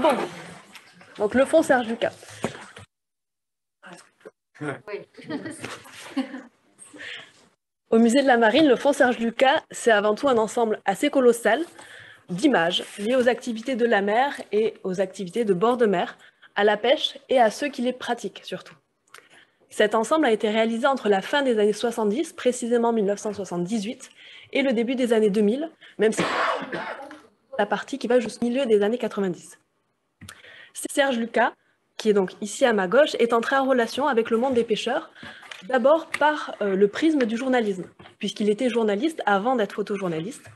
Bon, donc le fond Serge Lucas. Au musée de la Marine, le fond Serge Lucas, c'est avant tout un ensemble assez colossal d'images liées aux activités de la mer et aux activités de bord de mer, à la pêche et à ceux qui les pratiquent surtout. Cet ensemble a été réalisé entre la fin des années 70, précisément 1978, et le début des années 2000, même si la partie qui va jusqu'au milieu des années 90. Serge Lucas, qui est donc ici à ma gauche, est entré en relation avec le monde des pêcheurs, d'abord par euh, le prisme du journalisme, puisqu'il était journaliste avant d'être photojournaliste.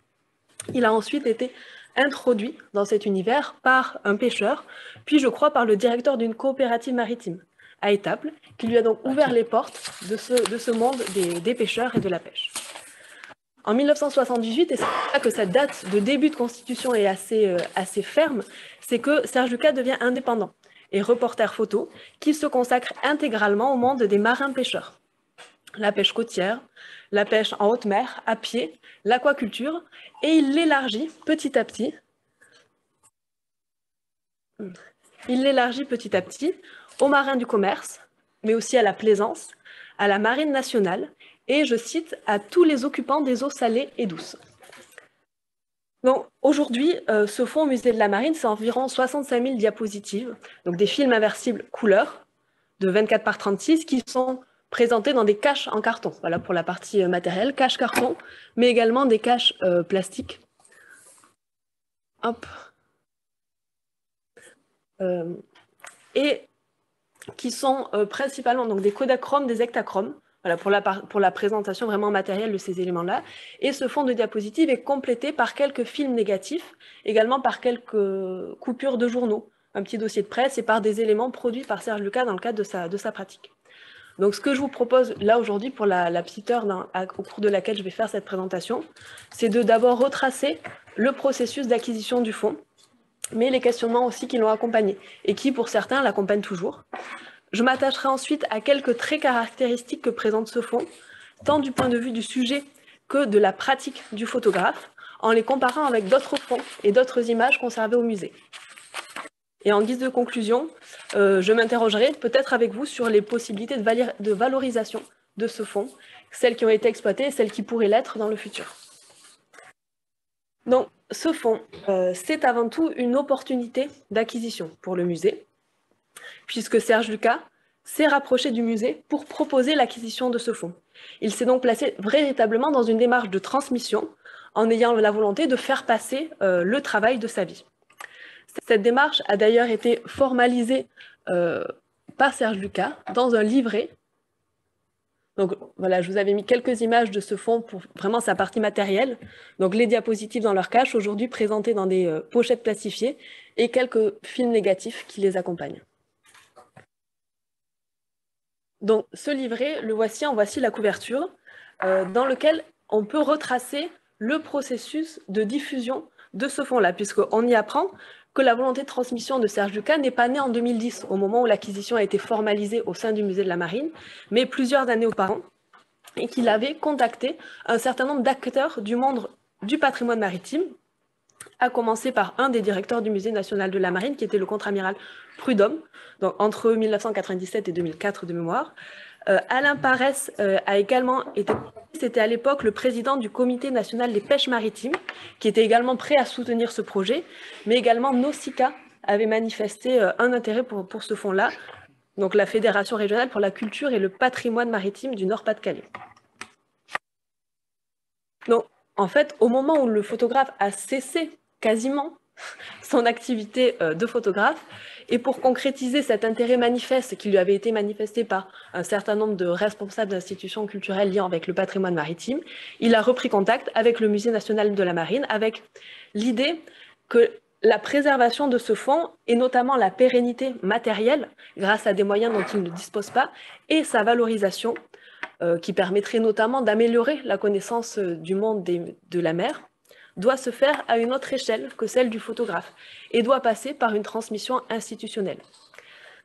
Il a ensuite été introduit dans cet univers par un pêcheur, puis je crois par le directeur d'une coopérative maritime à Étaples, qui lui a donc ouvert les portes de ce, monde des, pêcheurs et de la pêche. En 1978, et c'est là que cette date de début de constitution est assez, euh, assez ferme, c'est que Serge Lucas devient indépendant et reporter photo qui se consacre intégralement au monde des marins pêcheurs. La pêche côtière, la pêche en haute mer, à pied, l'aquaculture, et il l'élargit petit à petit. Il l'élargit petit à petit aux marins du commerce, mais aussi à la plaisance, à la marine nationale, et, je cite, à tous les occupants des eaux salées et douces. Donc aujourd'hui, euh, ce fonds au musée de la Marine, c'est environ 65 000 diapositives, donc des films inversibles couleur de 24 par 36 qui sont présentés dans des caches en carton. Voilà pour la partie euh, matérielle, caches carton, mais également des caches euh, plastiques. Hop. et qui sont principalement donc des kodachromes, des hectachromes, voilà, pour, la, pour la présentation vraiment matérielle de ces éléments-là. Et ce fond de diapositive est complété par quelques films négatifs, également par quelques coupures de journaux, un petit dossier de presse et par des éléments produits par Serge Lucas dans le cadre de sa, de sa pratique. Donc ce que je vous propose là aujourd'hui pour la, la, petite heure au cours de laquelle je vais faire cette présentation, c'est de d'abord retracer le processus d'acquisition du fonds, mais les questionnements aussi qui l'ont accompagné et qui pour certains l'accompagnent toujours. Je m'attacherai ensuite à quelques traits caractéristiques que présente ce fonds, tant du point de vue du sujet que de la pratique du photographe, en les comparant avec d'autres fonds et d'autres images conservées au musée. Et en guise de conclusion, euh, je m'interrogerai peut-être avec vous sur les possibilités de, valorisation de ce fonds, celles qui ont été exploitées et celles qui pourraient l'être dans le futur. Donc, ce fonds, euh, c'est avant tout une opportunité d'acquisition pour le musée, puisque Serge Lucas s'est rapproché du musée pour proposer l'acquisition de ce fonds. Il s'est donc placé véritablement dans une démarche de transmission en ayant la volonté de faire passer euh, le travail de sa vie. Cette démarche a d'ailleurs été formalisée euh, par Serge Lucas dans un livret. Donc voilà, je vous avais mis quelques images de ce fonds pour vraiment sa partie matérielle. Donc les diapositives dans leur cache, aujourd'hui présentées dans des euh, pochettes plastifiées, et quelques films négatifs qui les accompagnent. Donc ce livret, le voici, en voici la couverture, euh, dans lequel on peut retracer le processus de diffusion de ce fonds-là, puisqu'on y apprend que la volonté de transmission de Serge Lucas n'est pas née en 2010, au moment où l'acquisition a été formalisée au sein du musée de la Marine, mais plusieurs années auparavant, et qu'il avait contacté un certain nombre d'acteurs du monde du patrimoine maritime, à commencer par un des directeurs du musée national de la Marine, qui était le contre-amiral Prudhomme, donc entre 1997 et 2004 de mémoire. Euh, Alain Parès euh, a également été, c'était à l'époque le président du comité national des pêches maritimes, qui était également prêt à soutenir ce projet, mais également Nausicaa avait manifesté euh, un intérêt pour, pour ce fonds-là, donc la Fédération régionale pour la culture et le patrimoine maritime du Nord-Pas-de-Calais. Donc, en fait, au moment où le photographe a cessé quasiment son activité de photographe, et pour concrétiser cet intérêt manifeste qui lui avait été manifesté par un certain nombre de responsables d'institutions culturelles liées avec le patrimoine maritime, il a repris contact avec le Musée national de la marine avec l'idée que la préservation de ce fonds, et notamment la pérennité matérielle, grâce à des moyens dont il ne dispose pas, et sa valorisation, euh, qui permettrait notamment d'améliorer la connaissance euh, du monde de la mer, doit se faire à une autre échelle que celle du photographe et doit passer par une transmission institutionnelle.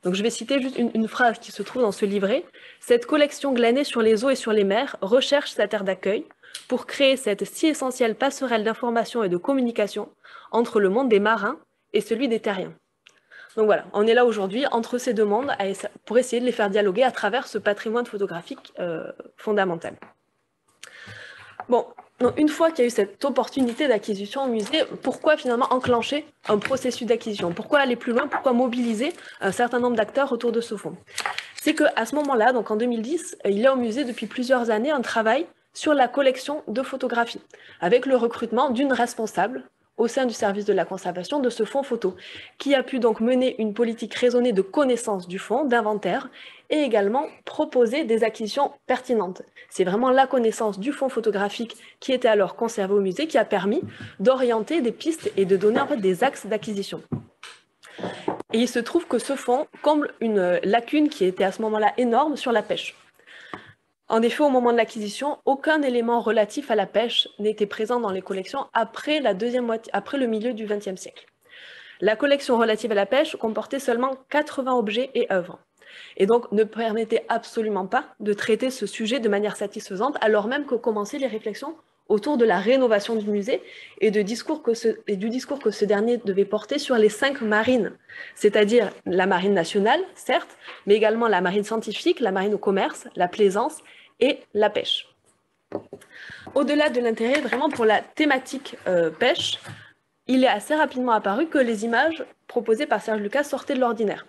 Donc je vais citer juste une, phrase qui se trouve dans ce livret. Cette collection glanée sur les eaux et sur les mers recherche sa terre d'accueil pour créer cette si essentielle passerelle d'information et de communication entre le monde des marins et celui des terriens. Donc voilà, on est là aujourd'hui entre ces deux mondes pour essayer de les faire dialoguer à travers ce patrimoine photographique euh, fondamental. Bon, une fois qu'il y a eu cette opportunité d'acquisition au musée, pourquoi finalement enclencher un processus d'acquisition? Pourquoi aller plus loin? Pourquoi mobiliser un certain nombre d'acteurs autour de ce fonds? C'est qu'à ce moment-là, donc en 2010, il y a au musée depuis plusieurs années un travail sur la collection de photographies, avec le recrutement d'une responsable au sein du service de la conservation de ce fonds photo, qui a pu donc mener une politique raisonnée de connaissance du fonds, d'inventaire, et également proposer des acquisitions pertinentes. C'est vraiment la connaissance du fonds photographique qui était alors conservé au musée qui a permis d'orienter des pistes et de donner des axes d'acquisition. Et il se trouve que ce fonds comble une lacune qui était à ce moment-là énorme sur la pêche. En effet, au moment de l'acquisition, aucun élément relatif à la pêche n'était présent dans les collections après, la deuxième moitié, après le milieu du XXe siècle. La collection relative à la pêche comportait seulement 80 objets et œuvres, et donc ne permettait absolument pas de traiter ce sujet de manière satisfaisante, alors même que commençaient les réflexions autour de la rénovation du musée et, du discours que ce dernier devait porter sur les cinq marines, c'est-à-dire la marine nationale, certes, mais également la marine scientifique, la marine au commerce, la plaisance et la pêche. Au-delà de l'intérêt vraiment pour la thématique euh, pêche, il est assez rapidement apparu que les images proposées par Serge Lucas sortaient de l'ordinaire.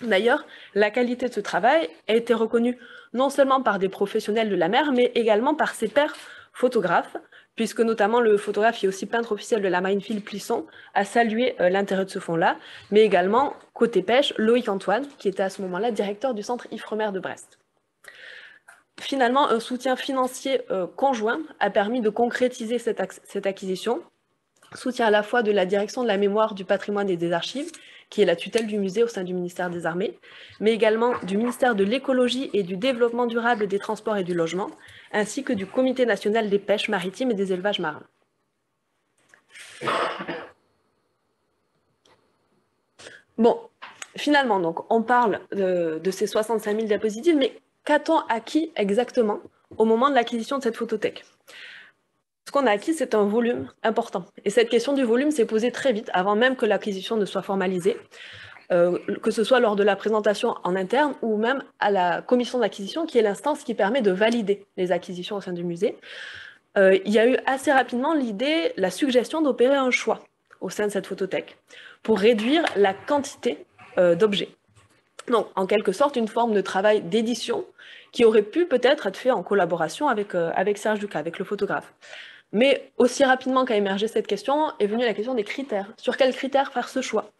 D'ailleurs, la qualité de ce travail a été reconnue non seulement par des professionnels de la mer, mais également par ses pairs photographes, puisque notamment le photographe et aussi peintre officiel de la Philippe Plisson a salué euh, l'intérêt de ce fonds-là, mais également, côté pêche, Loïc Antoine, qui était à ce moment-là directeur du centre Ifremer de Brest. Finalement, un soutien financier euh, conjoint a permis de concrétiser cette, acquisition, soutien à la fois de la direction de la mémoire, du patrimoine et des archives, qui est la tutelle du musée au sein du ministère des Armées, mais également du ministère de l'écologie et du développement durable des transports et du logement, ainsi que du Comité national des pêches maritimes et des élevages marins. Bon, finalement, donc, on parle de, de ces 65 000 diapositives, mais Qu'a-t-on acquis exactement au moment de l'acquisition de cette photothèque? Ce qu'on a acquis, c'est un volume important. Et cette question du volume s'est posée très vite, avant même que l'acquisition ne soit formalisée, euh, que ce soit lors de la présentation en interne ou même à la commission d'acquisition, qui est l'instance qui permet de valider les acquisitions au sein du musée. Euh, il y a eu assez rapidement l'idée, la suggestion d'opérer un choix au sein de cette photothèque pour réduire la quantité euh, d'objets. Donc, en quelque sorte, une forme de travail d'édition qui aurait pu peut-être être fait en collaboration avec, euh, avec Serge Ducas, avec le photographe. Mais aussi rapidement qu'a émergé cette question est venue la question des critères. Sur quels critères faire ce choix?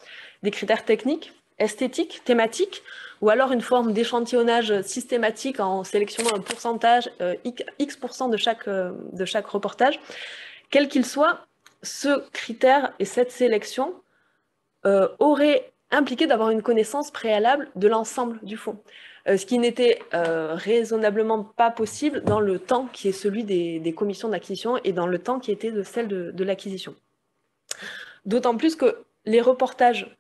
Des critères techniques, esthétiques, thématiques, ou alors une forme d'échantillonnage systématique en sélectionnant un pourcentage, euh, X% de chaque, euh, de chaque reportage? Quel qu'il soit, ce critère et cette sélection auraient impliqué d'avoir une connaissance préalable de l'ensemble du fonds, euh, ce qui n'était euh, raisonnablement pas possible dans le temps qui est celui des, commissions d'acquisition et dans le temps qui était de celle de, l'acquisition. D'autant plus que les reportages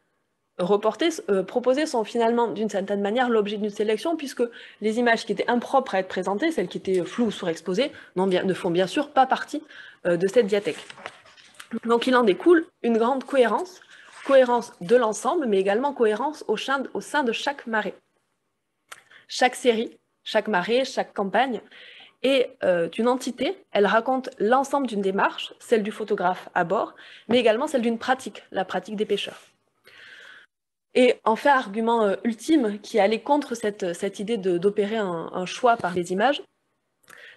reportés, euh, proposés sont finalement d'une certaine manière l'objet d'une sélection, puisque les images qui étaient impropres à être présentées, celles qui étaient floues ou surexposées, ne font bien sûr pas partie de cette diathèque. Donc il en découle une grande cohérence cohérence de l'ensemble, mais également cohérence au sein, de chaque marée. Chaque série, chaque marée, chaque campagne est euh, une entité, elle raconte l'ensemble d'une démarche, celle du photographe à bord, mais également celle d'une pratique, la pratique des pêcheurs. Et en fait, argument euh, ultime qui allait contre cette, cette idée d'opérer un, choix par les images,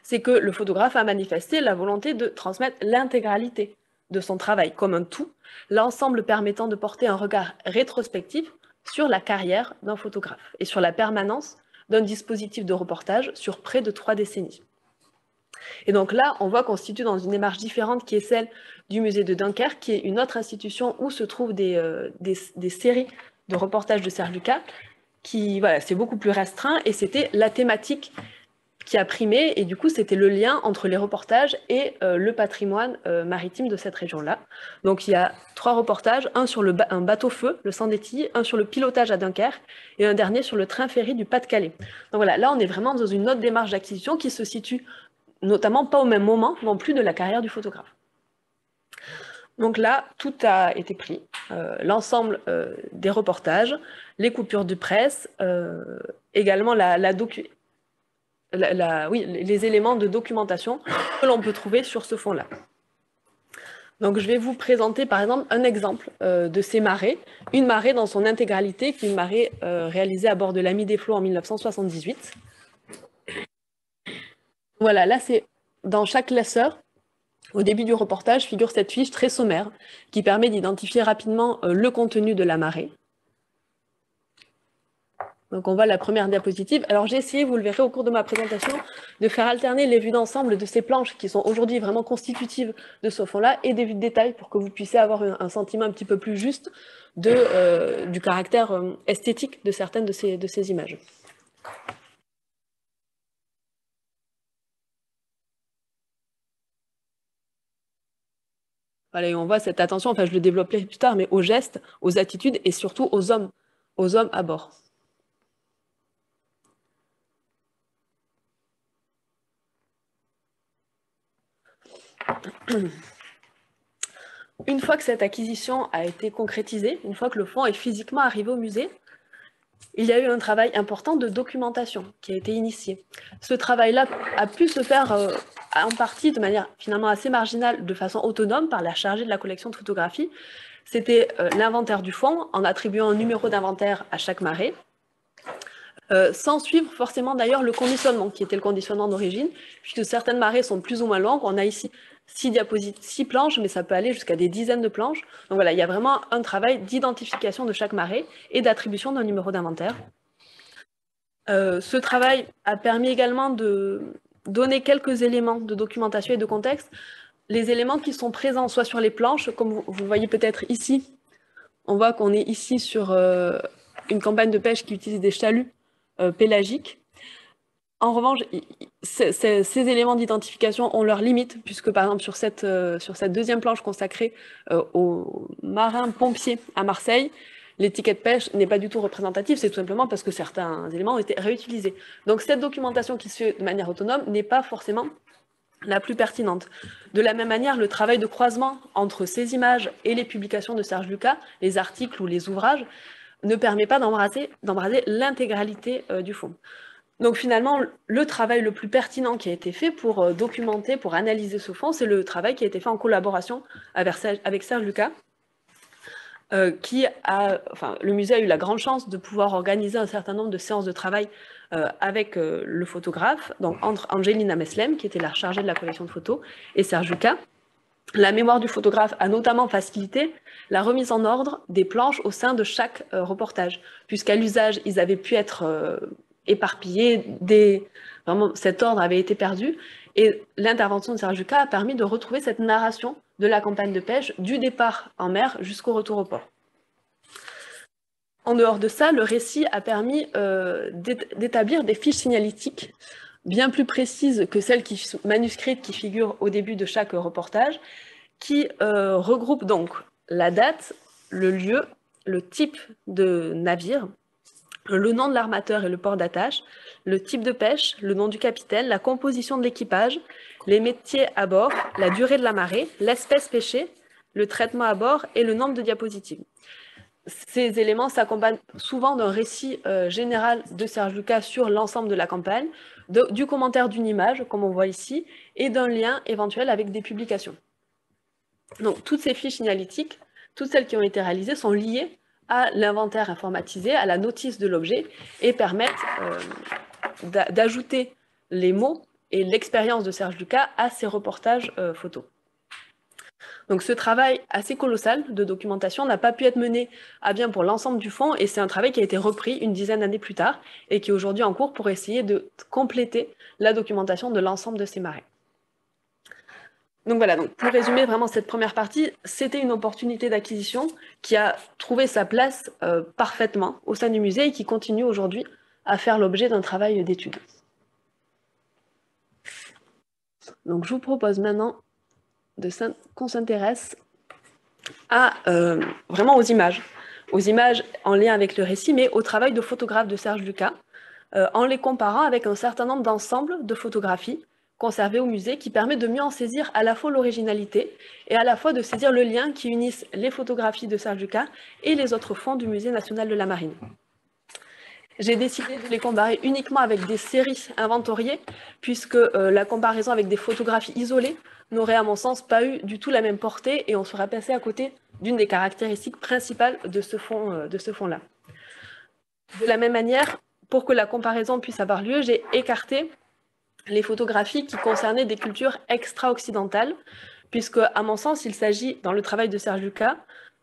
c'est que le photographe a manifesté la volonté de transmettre l'intégralité de son travail comme un tout, l'ensemble permettant de porter un regard rétrospectif sur la carrière d'un photographe et sur la permanence d'un dispositif de reportage sur près de trois décennies. Et donc là, on voit qu'on se situe dans une démarche différente qui est celle du musée de Dunkerque, qui est une autre institution où se trouvent des, euh, séries de reportages de Serge Lucas, qui, voilà, c'est beaucoup plus restreint, et c'était la thématique qui a primé, et du coup, c'était le lien entre les reportages et euh, le patrimoine euh, maritime de cette région-là. Donc, il y a trois reportages, un sur le un bateau-feu, le Sandetti, un sur le pilotage à Dunkerque, et un dernier sur le train-ferry du Pas-de-Calais. Donc voilà, là, on est vraiment dans une autre démarche d'acquisition qui se situe notamment pas au même moment non plus de la carrière du photographe. Donc là, tout a été pris, euh, l'ensemble des reportages, les coupures de presse, également la, oui, les éléments de documentation que l'on peut trouver sur ce fond-là. Donc je vais vous présenter par exemple un exemple de ces marées, une marée dans son intégralité, qui est une marée réalisée à bord de l'Ami des Flots en 1978. Voilà, là c'est dans chaque classeur, au début du reportage figure cette fiche très sommaire qui permet d'identifier rapidement euh, le contenu de la marée. Donc on voit la première diapositive. Alors j'ai essayé, vous le verrez au cours de ma présentation, de faire alterner les vues d'ensemble de ces planches qui sont aujourd'hui vraiment constitutives de ce fond-là et des vues de détail pour que vous puissiez avoir un sentiment un petit peu plus juste de, euh, du caractère euh, esthétique de certaines de ces, de ces images. Voilà, on voit cette attention, enfin je le développerai plus tard, mais aux gestes, aux attitudes et surtout aux hommes, aux hommes à bord. Une fois que cette acquisition a été concrétisée, une fois que le fonds est physiquement arrivé au musée, il y a eu un travail important de documentation qui a été initié. Ce travail-là a pu se faire euh, en partie de manière finalement assez marginale, de façon autonome par la chargée de la collection de photographie. C'était euh, l'inventaire du fonds en attribuant un numéro d'inventaire à chaque marée. Euh, sans suivre forcément d'ailleurs le conditionnement, qui était le conditionnement d'origine, puisque certaines marées sont plus ou moins longues. On a ici six diapositives, six planches, mais ça peut aller jusqu'à des dizaines de planches. Donc voilà, il y a vraiment un travail d'identification de chaque marée et d'attribution d'un numéro d'inventaire. Euh, ce travail a permis également de donner quelques éléments de documentation et de contexte. Les éléments qui sont présents soit sur les planches, comme vous, voyez peut-être ici, on voit qu'on est ici sur euh, une campagne de pêche qui utilise des chaluts pélagiques. En revanche, ces, éléments d'identification ont leurs limites, puisque par exemple sur cette, euh, sur cette deuxième planche consacrée euh, aux marins pompiers à Marseille, l'étiquette pêche n'est pas du tout représentative, c'est tout simplement parce que certains éléments ont été réutilisés. Donc cette documentation qui se fait de manière autonome n'est pas forcément la plus pertinente. De la même manière, le travail de croisement entre ces images et les publications de Serge Lucas, les articles ou les ouvrages, ne permet pas d'embraser l'intégralité euh, du fond. Donc finalement, le travail le plus pertinent qui a été fait pour euh, documenter, pour analyser ce fond, c'est le travail qui a été fait en collaboration avec Serge Lucas, euh, qui a, enfin, le musée a eu la grande chance de pouvoir organiser un certain nombre de séances de travail avec le photographe, donc entre Angelina Meslem, qui était la chargée de la collection de photos, et Serge Lucas. La mémoire du photographe a notamment facilité la remise en ordre des planches au sein de chaque euh, reportage, puisqu'à l'usage, ils avaient pu être euh, éparpillés, cet ordre avait été perdu, et l'intervention de Serge a permis de retrouver cette narration de la campagne de pêche du départ en mer jusqu'au retour au port. En dehors de ça, le récit a permis euh, d'établir des fiches signalétiques bien plus précises que celles qui sont manuscrites qui figurent au début de chaque reportage, qui euh, regroupent donc la date, le lieu, le type de navire, le nom de l'armateur et le port d'attache, le type de pêche, le nom du capitaine, la composition de l'équipage, les métiers à bord, la durée de la marée, l'espèce pêchée, le traitement à bord et le nombre de diapositives. Ces éléments s'accompagnent souvent d'un récit euh, général de Serge Lucas sur l'ensemble de la campagne, du commentaire d'une image, comme on voit ici, et d'un lien éventuel avec des publications. Donc, toutes ces fiches signalétiques, toutes celles qui ont été réalisées, sont liées à l'inventaire informatisé, à la notice de l'objet, et permettent euh, d'ajouter les mots et l'expérience de Serge Lucas à ces reportages euh, photos. Donc ce travail assez colossal de documentation n'a pas pu être mené à bien pour l'ensemble du fonds et c'est un travail qui a été repris une dizaine d'années plus tard et qui est aujourd'hui en cours pour essayer de compléter la documentation de l'ensemble de ces marais. Donc voilà, donc pour résumer vraiment cette première partie, c'était une opportunité d'acquisition qui a trouvé sa place euh, parfaitement au sein du musée et qui continue aujourd'hui à faire l'objet d'un travail d'étude. Donc je vous propose maintenant qu'on s'intéresse à euh, vraiment aux images, aux images en lien avec le récit, mais au travail de photographe de Serge Lucas, euh, en les comparant avec un certain nombre d'ensembles de photographies conservé au musée qui permet de mieux en saisir à la fois l'originalité et à la fois de saisir le lien qui unisse les photographies de Serge Lucas et les autres fonds du Musée national de la marine. J'ai décidé de les comparer uniquement avec des séries inventoriées, puisque euh, la comparaison avec des photographies isolées n'aurait, à mon sens, pas eu du tout la même portée et on serait passé à côté d'une des caractéristiques principales de ce euh, fond-là. de la même manière, pour que la comparaison puisse avoir lieu, j'ai écarté les photographies qui concernaient des cultures extra-occidentales, puisque, à mon sens, il s'agit, dans le travail de Serge Lucas,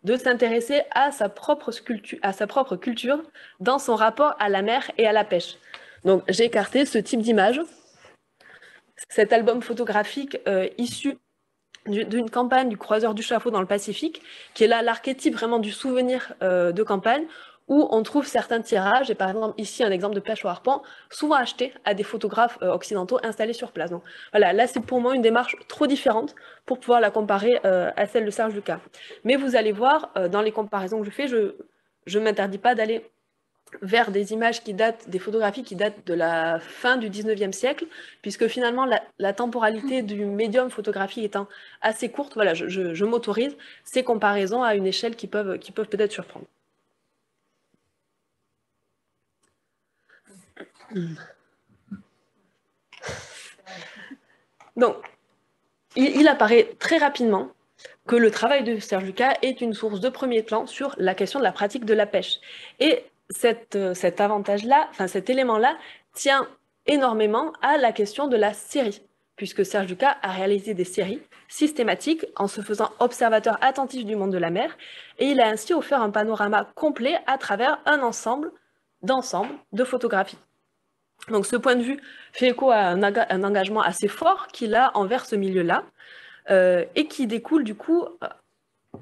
de s'intéresser à, à sa propre culture dans son rapport à la mer et à la pêche. Donc, j'ai écarté ce type d'image. Cet album photographique euh, issu d'une campagne du croiseur du chafaud dans le Pacifique, qui est là l'archétype vraiment du souvenir euh, de campagne, où on trouve certains tirages, et par exemple ici un exemple de pêche au harpon, souvent achetés à des photographes euh, occidentaux installés sur place. Donc voilà, là c'est pour moi une démarche trop différente pour pouvoir la comparer à celle de Serge Lucas. Mais vous allez voir, dans les comparaisons que je fais, je ne m'interdis pas d'aller vers des images qui datent, des photographies qui datent de la fin du 19e siècle, puisque finalement la, temporalité du médium photographique étant assez courte, voilà, je, m'autorise ces comparaisons à une échelle qui peuvent, qui peuvent peut-être surprendre. Donc, il, apparaît très rapidement que le travail de Serge Lucas est une source de premier plan sur la question de la pratique de la pêche. Et euh, cet avantage-là, cet élément-là, tient énormément à la question de la série, puisque Serge Lucas a réalisé des séries systématiques en se faisant observateur attentif du monde de la mer, et il a ainsi offert un panorama complet à travers un ensemble d'ensemble de photographies. Donc ce point de vue fait écho à un, engagement assez fort qu'il a envers ce milieu-là euh, et qui découle du coup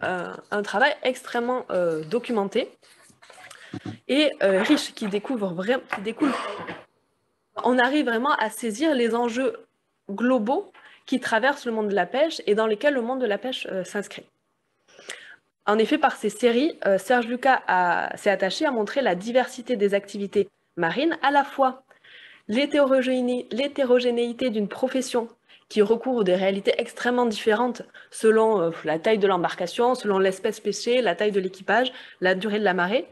euh, un travail extrêmement documenté et riche qui découvre vraiment, qui. On arrive vraiment à saisir les enjeux globaux qui traversent le monde de la pêche et dans lesquels le monde de la pêche s'inscrit. En effet, par ces séries, Serge Lucas s'est attaché à montrer la diversité des activités marines, à la fois l'hétérogénéité d'une profession qui recouvre des réalités extrêmement différentes selon euh, la taille de l'embarcation, selon l'espèce pêchée, la taille de l'équipage, la durée de la marée,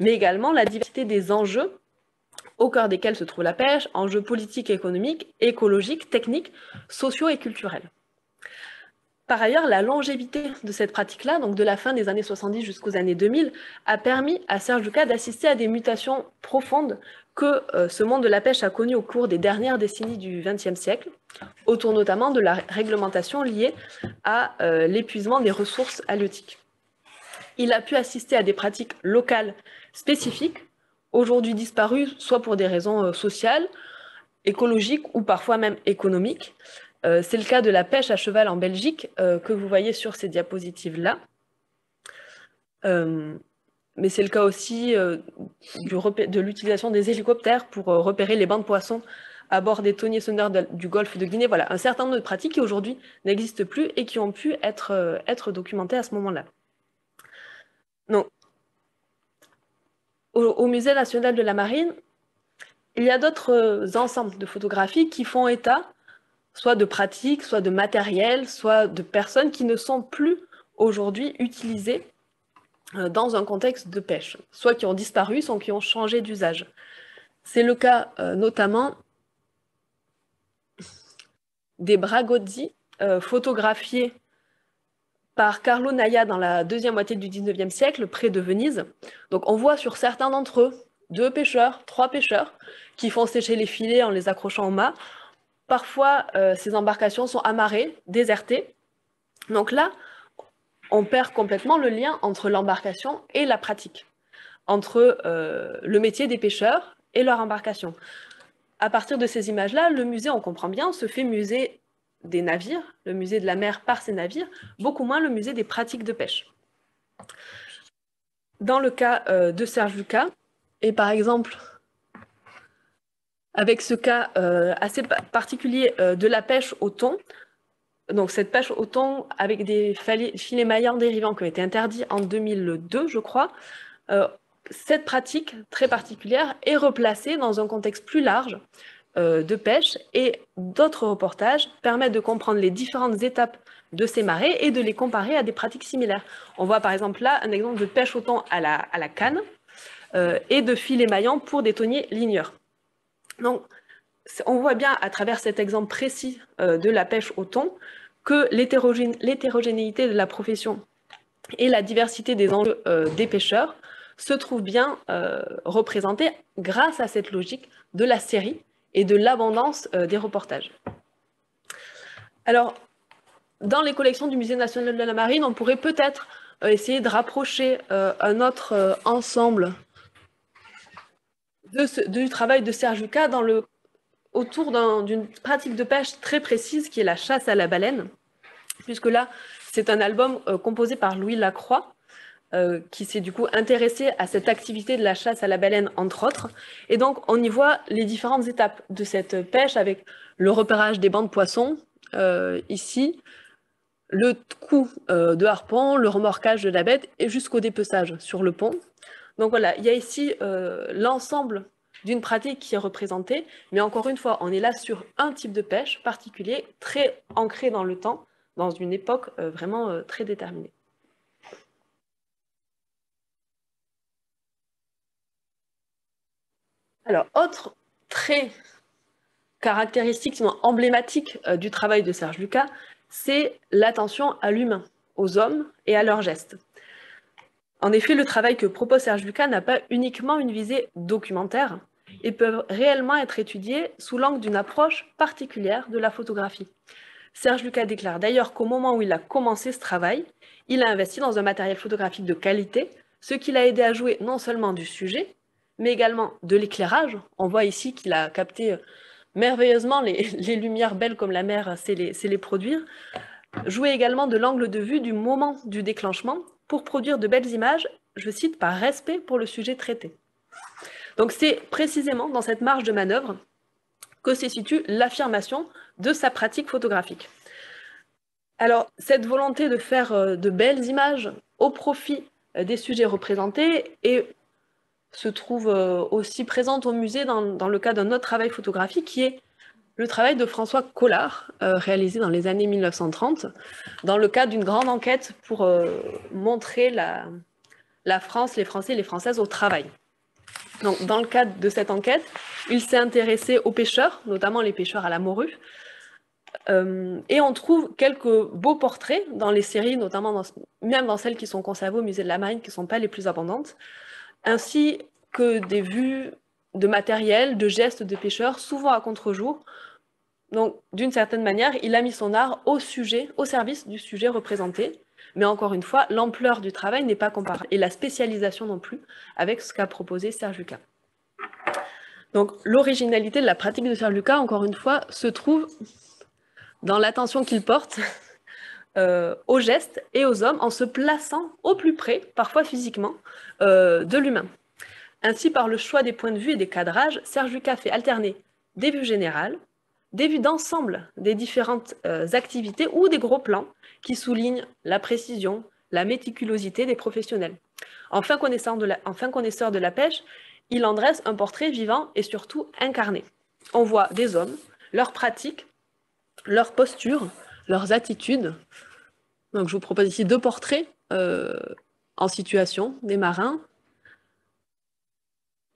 mais également la diversité des enjeux au cœur desquels se trouve la pêche, enjeux politiques, économiques, écologiques, techniques, sociaux et culturels. Par ailleurs, la longévité de cette pratique-là, donc de la fin des années 70 jusqu'aux années 2000, a permis à Serge Lucas d'assister à des mutations profondes que euh, ce monde de la pêche a connu au cours des dernières décennies du XXe siècle, autour notamment de la réglementation liée à euh, l'épuisement des ressources halieutiques. Il a pu assister à des pratiques locales spécifiques, aujourd'hui disparues, soit pour des raisons euh, sociales, écologiques ou parfois même économiques. C'est le cas de la pêche à cheval en Belgique que vous voyez sur ces diapositives-là mais c'est le cas aussi euh, de l'utilisation des hélicoptères pour euh, repérer les bancs de poissons à bord des tonniers sonores du golfe de Guinée. Voilà, un certain nombre de pratiques qui aujourd'hui n'existent plus et qui ont pu être, euh, documentées à ce moment-là. au, Musée national de la marine, il y a d'autres ensembles de photographies qui font état soit de pratiques, soit de matériel, soit de personnes qui ne sont plus aujourd'hui utilisées dans un contexte de pêche, soit qui ont disparu, soit qui ont changé d'usage. C'est le cas euh, notamment des bragozzi euh, photographiés par Carlo Naya dans la deuxième moitié du 19e siècle, près de Venise. Donc on voit sur certains d'entre eux deux pêcheurs, trois pêcheurs, qui font sécher les filets en les accrochant au mât. Parfois, ces embarcations sont amarrées, désertées. Donc là, on perd complètement le lien entre l'embarcation et la pratique, entre euh, le métier des pêcheurs et leur embarcation. À partir de ces images-là, le musée, on comprend bien, se fait musée des navires, le musée de la mer par ses navires, beaucoup moins le musée des pratiques de pêche. Dans le cas euh, de Serge Lucas, et par exemple avec ce cas euh, assez particulier de la pêche au thon, donc cette pêche au thon avec des filets maillants dérivants qui ont été interdits en 2002, je crois, euh, cette pratique très particulière est replacée dans un contexte plus large de pêche et d'autres reportages permettent de comprendre les différentes étapes de ces marées et de les comparer à des pratiques similaires. On voit par exemple là un exemple de pêche au thon à la, canne et de filet maillant pour des tonniers ligneurs. Donc, on voit bien à travers cet exemple précis de la pêche au thon que l'hétérogénéité de la profession et la diversité des enjeux euh, des pêcheurs se trouvent bien euh, représentées grâce à cette logique de la série et de l'abondance euh, des reportages. Alors, dans les collections du Musée national de la marine, on pourrait peut-être essayer de rapprocher un autre ensemble du travail de Serge Lucas dans le, autour d'une pratique de pêche très précise qui est la chasse à la baleine puisque là, c'est un album euh, composé par Louis Lacroix, euh, qui s'est du coup intéressé à cette activité de la chasse à la baleine, entre autres. Et donc, on y voit les différentes étapes de cette pêche avec le repérage des bancs de poissons, euh, ici, le coup de harpon, le remorquage de la bête et jusqu'au dépeçage sur le pont. Donc voilà, il y a ici l'ensemble d'une pratique qui est représentée, mais encore une fois, on est là sur un type de pêche particulier, très ancré dans le temps, dans une époque euh, vraiment euh, très déterminée. Alors, autre trait caractéristique, emblématique euh, du travail de Serge Lucas, c'est l'attention à l'humain, aux hommes et à leurs gestes. En effet, le travail que propose Serge Lucas n'a pas uniquement une visée documentaire et peut réellement être étudié sous l'angle d'une approche particulière de la photographie. Serge Lucas déclare d'ailleurs qu'au moment où il a commencé ce travail, il a investi dans un matériel photographique de qualité, ce qui l'a aidé à jouer non seulement du sujet, mais également de l'éclairage. On voit ici qu'il a capté merveilleusement les, lumières belles comme la mer sait les, les produire. Jouer également de l'angle de vue du moment du déclenchement pour produire de belles images, je cite, par respect pour le sujet traité. Donc c'est précisément dans cette marge de manœuvre que se situe l'affirmation de sa pratique photographique. Alors, cette volonté de faire euh, de belles images au profit euh, des sujets représentés et se trouve euh, aussi présente au musée dans, le cadre d'un autre travail photographique qui est le travail de François Collard, réalisé dans les années 1930, dans le cadre d'une grande enquête pour montrer la, la France, les Français et les Françaises au travail. Dans le cadre de cette enquête, il s'est intéressé aux pêcheurs, notamment les pêcheurs à la morue, euh, et on trouve quelques beaux portraits dans les séries, notamment même dans celles qui sont conservées au musée de la Marine, qui ne sont pas les plus abondantes, ainsi que des vues de matériel, de gestes de pêcheurs, souvent à contre-jour. Donc, d'une certaine manière, il a mis son art au sujet, au service du sujet représenté. Mais encore une fois, l'ampleur du travail n'est pas comparable, et la spécialisation non plus, avec ce qu'a proposé Serge Lucas. Donc, l'originalité de la pratique de Serge Lucas, encore une fois, se trouve dans l'attention qu'il porte euh, aux gestes et aux hommes en se plaçant au plus près, parfois physiquement, euh, de l'humain. Ainsi, par le choix des points de vue et des cadrages, Serge Lucas fait alterner des vues générales, des vues d'ensemble des différentes euh, activités ou des gros plans qui soulignent la précision, la méticulosité des professionnels. En fin connaisseur de la, connaisseur de la pêche, il en dresse un portrait vivant et surtout incarné. On voit des hommes, leurs pratiques, leur posture, leurs attitudes. Donc je vous propose ici deux portraits euh, en situation des marins.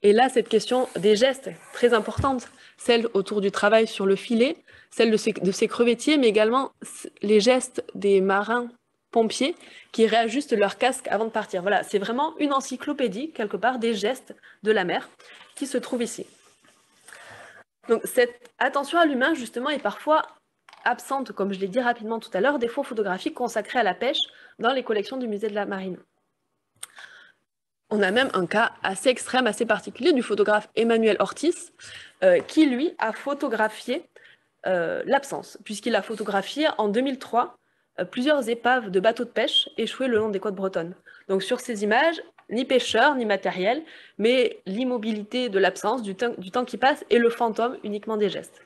Et là, cette question des gestes, très importante, celle autour du travail sur le filet, celle de ces, crevettiers, mais également les gestes des marins pompiers qui réajustent leur casque avant de partir. Voilà, c'est vraiment une encyclopédie, quelque part, des gestes de la mer qui se trouve ici. Donc cette attention à l'humain, justement, est parfois absente, comme je l'ai dit rapidement tout à l'heure, des fonds photographiques consacrés à la pêche dans les collections du musée de la Marine. On a même un cas assez extrême, assez particulier du photographe Emmanuel Ortiz, euh, qui lui a photographié euh, l'absence, puisqu'il a photographié en 2003 euh, plusieurs épaves de bateaux de pêche échouées le long des côtes bretonnes. Donc sur ces images, ni pêcheur, ni matériel, mais l'immobilité de l'absence, du temps qui passe, et le fantôme uniquement des gestes.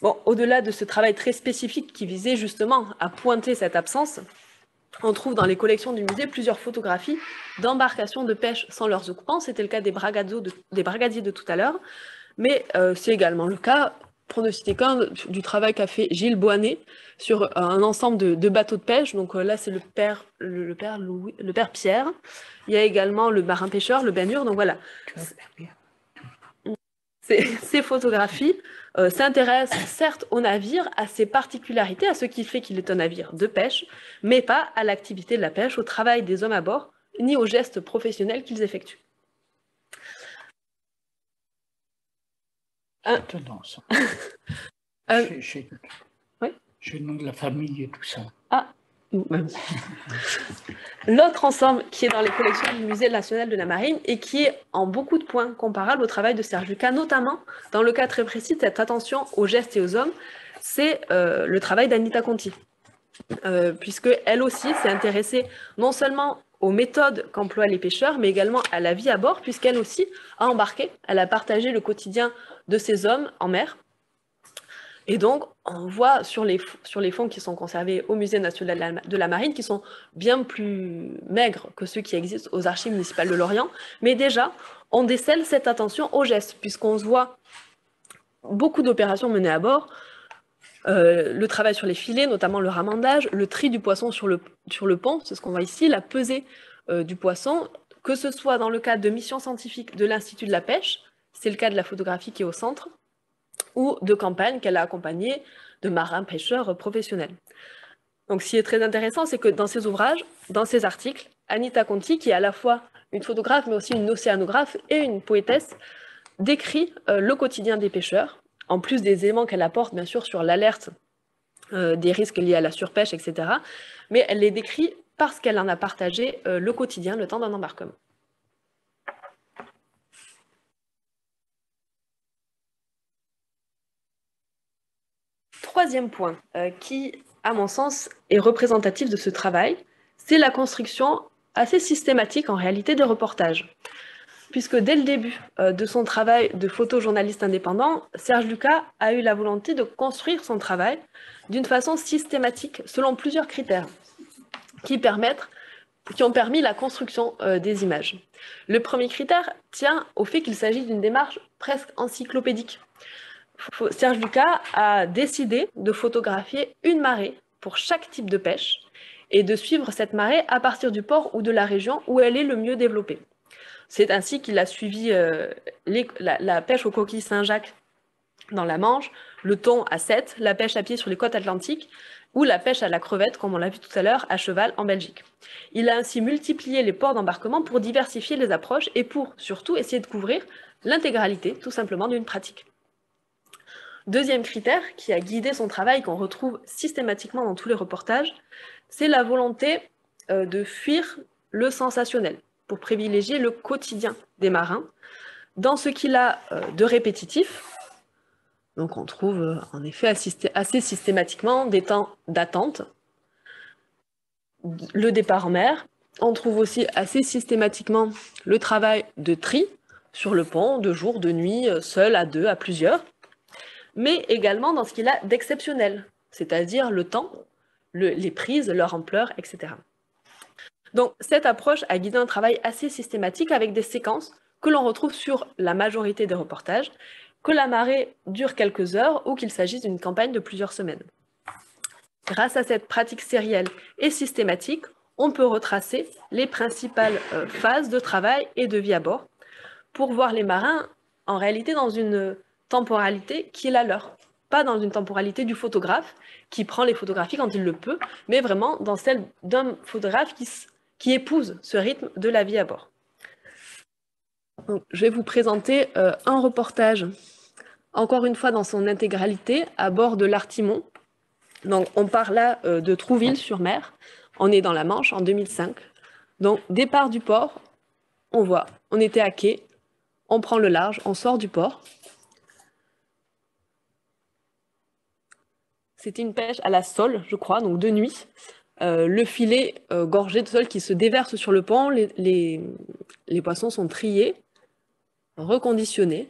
Bon, au-delà de ce travail très spécifique qui visait justement à pointer cette absence, on trouve dans les collections du musée plusieurs photographies d'embarcations de pêche sans leurs occupants. C'était le cas des, bragadiers de, tout à l'heure, mais c'est également le cas, pour ne citer qu'un, du travail qu'a fait Gilles Boinet sur un ensemble de, bateaux de pêche. Donc là, c'est le père, le, père Louis, le père Pierre. Il y a également le marin pêcheur, le baigneur. Donc voilà. Ces, photographies euh, s'intéressent certes au navire, à ses particularités, à ce qui fait qu'il est un navire de pêche, mais pas à l'activité de la pêche, au travail des hommes à bord, ni aux gestes professionnels qu'ils effectuent. Un... Euh, j'ai le nom de la famille et tout ça. Ah, L'autre ensemble qui est dans les collections du Musée national de la Marine et qui est en beaucoup de points comparable au travail de Serge Lucas, notamment dans le cas très précis de cette attention aux gestes et aux hommes, c'est euh, le travail d'Anita Conti. Euh, puisque elle aussi s'est intéressée non seulement aux méthodes qu'emploient les pêcheurs, mais également à la vie à bord, puisqu'elle aussi a embarqué, elle a partagé le quotidien de ces hommes en mer, et donc, on voit sur les, sur les fonds qui sont conservés au Musée national de la Marine, qui sont bien plus maigres que ceux qui existent aux archives municipales de Lorient, mais déjà, on décèle cette attention aux gestes, puisqu'on voit beaucoup d'opérations menées à bord, euh, le travail sur les filets, notamment le ramandage, le tri du poisson sur le, sur le pont, c'est ce qu'on voit ici, la pesée euh, du poisson, que ce soit dans le cadre de missions scientifiques de l'Institut de la pêche, c'est le cas de la photographie qui est au centre, ou de campagnes qu'elle a accompagnées de marins pêcheurs professionnels. Donc ce qui est très intéressant, c'est que dans ses ouvrages, dans ses articles, Anita Conti, qui est à la fois une photographe mais aussi une océanographe et une poétesse, décrit euh, le quotidien des pêcheurs, en plus des éléments qu'elle apporte bien sûr sur l'alerte euh, des risques liés à la surpêche, etc. Mais elle les décrit parce qu'elle en a partagé euh, le quotidien, le temps d'un embarquement. Troisième point euh, qui, à mon sens, est représentatif de ce travail, c'est la construction assez systématique en réalité des reportages. Puisque dès le début euh, de son travail de photojournaliste indépendant, Serge Lucas a eu la volonté de construire son travail d'une façon systématique selon plusieurs critères qui, ont permis la construction euh, des images. Le premier critère tient au fait qu'il s'agit d'une démarche presque encyclopédique. Serge Lucas a décidé de photographier une marée pour chaque type de pêche et de suivre cette marée à partir du port ou de la région où elle est le mieux développée. C'est ainsi qu'il a suivi euh, la, pêche aux coquilles Saint-Jacques dans la Manche, le thon à 7, la pêche à pied sur les côtes atlantiques ou la pêche à la crevette, comme on l'a vu tout à l'heure, à cheval en Belgique. Il a ainsi multiplié les ports d'embarquement pour diversifier les approches et pour surtout essayer de couvrir l'intégralité tout simplement d'une pratique. Deuxième critère qui a guidé son travail, qu'on retrouve systématiquement dans tous les reportages, c'est la volonté euh, de fuir le sensationnel pour privilégier le quotidien des marins dans ce qu'il a euh, de répétitif. Donc on trouve euh, en effet assez systématiquement des temps d'attente, le départ en mer. On trouve aussi assez systématiquement le travail de tri sur le pont, de jour, de nuit, seul, à deux, à plusieurs mais également dans ce qu'il a d'exceptionnel, c'est-à-dire le temps, les prises, leur ampleur, etc. Donc cette approche a guidé un travail assez systématique avec des séquences que l'on retrouve sur la majorité des reportages, que la marée dure quelques heures ou qu'il s'agisse d'une campagne de plusieurs semaines. Grâce à cette pratique sérielle et systématique, on peut retracer les principales euh, phases de travail et de vie à bord pour voir les marins en réalité dans une temporalité qui est la leur. Pas dans une temporalité du photographe qui prend les photographies quand il le peut, mais vraiment dans celle d'un photographe qui, épouse ce rythme de la vie à bord. je vais vous présenter euh, un reportage, encore une fois dans son intégralité, à bord de l'Artimon. Donc, on part là euh, de Trouville-sur-Mer. On est dans la Manche en 2005. Donc, départ du port, on voit, on était à quai, on prend le large, on sort du port. C'était une pêche à la sole, je crois, donc de nuit. Euh, le filet euh, gorgé de sol qui se déverse sur le pont, les, poissons sont triés, reconditionnés,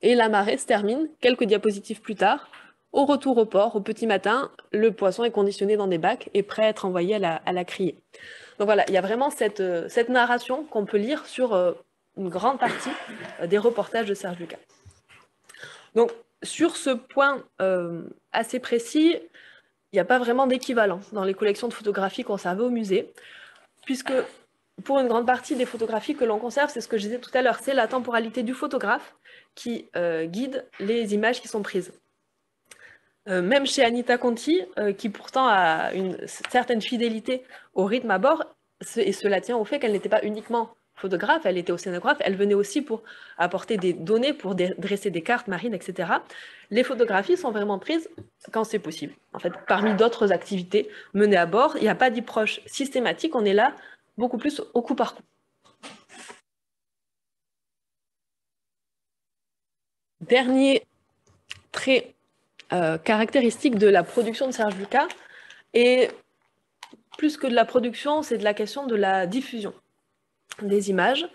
et la marée se termine quelques diapositives plus tard. Au retour au port, au petit matin, le poisson est conditionné dans des bacs et prêt à être envoyé à la, à la criée. Donc voilà, il y a vraiment cette, euh, cette narration qu'on peut lire sur une grande partie des reportages de Serge Lucas. Donc, sur ce point euh, assez précis, il n'y a pas vraiment d'équivalent dans les collections de photographies conservées au musée, puisque pour une grande partie des photographies que l'on conserve, c'est ce que je disais tout à l'heure, c'est la temporalité du photographe qui euh, guide les images qui sont prises. Euh, même chez Anita Conti, qui pourtant a une certaine fidélité au rythme à bord, et cela tient au fait qu'elle n'était pas uniquement photographe, elle était océanographe, elle venait aussi pour apporter des données, pour dresser des cartes marines, etc. Les photographies sont vraiment prises quand c'est possible. En fait, parmi d'autres activités menées à bord, il n'y a pas d'approche systématique, on est là beaucoup plus au coup par coup. Dernier trait euh, caractéristique de la production de Serge Lucas, et plus que de la production, c'est de la question de la diffusion des images.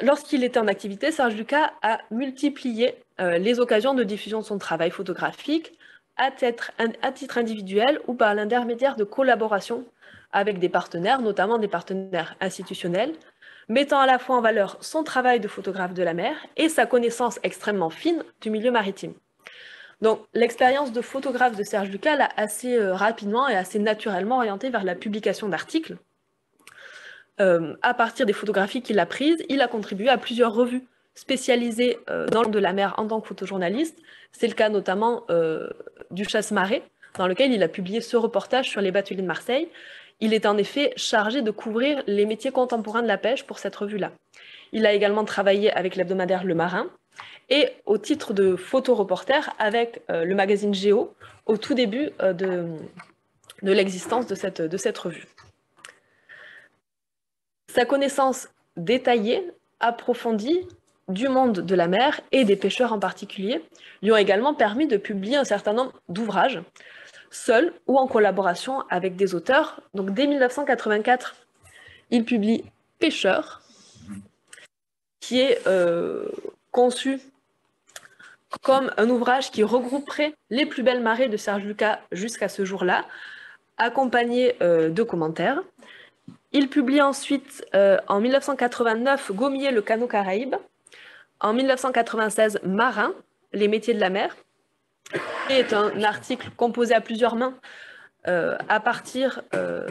Lorsqu'il était en activité, Serge Lucas a multiplié euh, les occasions de diffusion de son travail photographique à titre, individuel ou par l'intermédiaire de collaborations avec des partenaires, notamment des partenaires institutionnels, mettant à la fois en valeur son travail de photographe de la mer et sa connaissance extrêmement fine du milieu maritime. Donc l'expérience de photographe de Serge Lucas l'a assez euh, rapidement et assez naturellement orienté vers la publication d'articles euh, à partir des photographies qu'il a prises, il a contribué à plusieurs revues spécialisées euh, dans le de la mer en tant que photojournaliste. C'est le cas notamment euh, du Chasse-Marée, dans lequel il a publié ce reportage sur les bateliers de Marseille. Il est en effet chargé de couvrir les métiers contemporains de la pêche pour cette revue-là. Il a également travaillé avec l'hebdomadaire Le Marin et au titre de photoreporter avec le magazine Géo au tout début de, l'existence de cette revue. Sa connaissance détaillée, approfondie du monde de la mer et des pêcheurs en particulier lui ont également permis de publier un certain nombre d'ouvrages, seul ou en collaboration avec des auteurs. Donc dès 1984, il publie Pêcheurs, qui est euh, conçu comme un ouvrage qui regrouperait les plus belles marées de Serge Lucas jusqu'à ce jour-là, accompagné euh, de commentaires. Il publie ensuite euh, en 1989 Gommier le canot Caraïbe, en 1996 Marin, les métiers de la mer, qui est un article composé à plusieurs mains euh, à partir euh,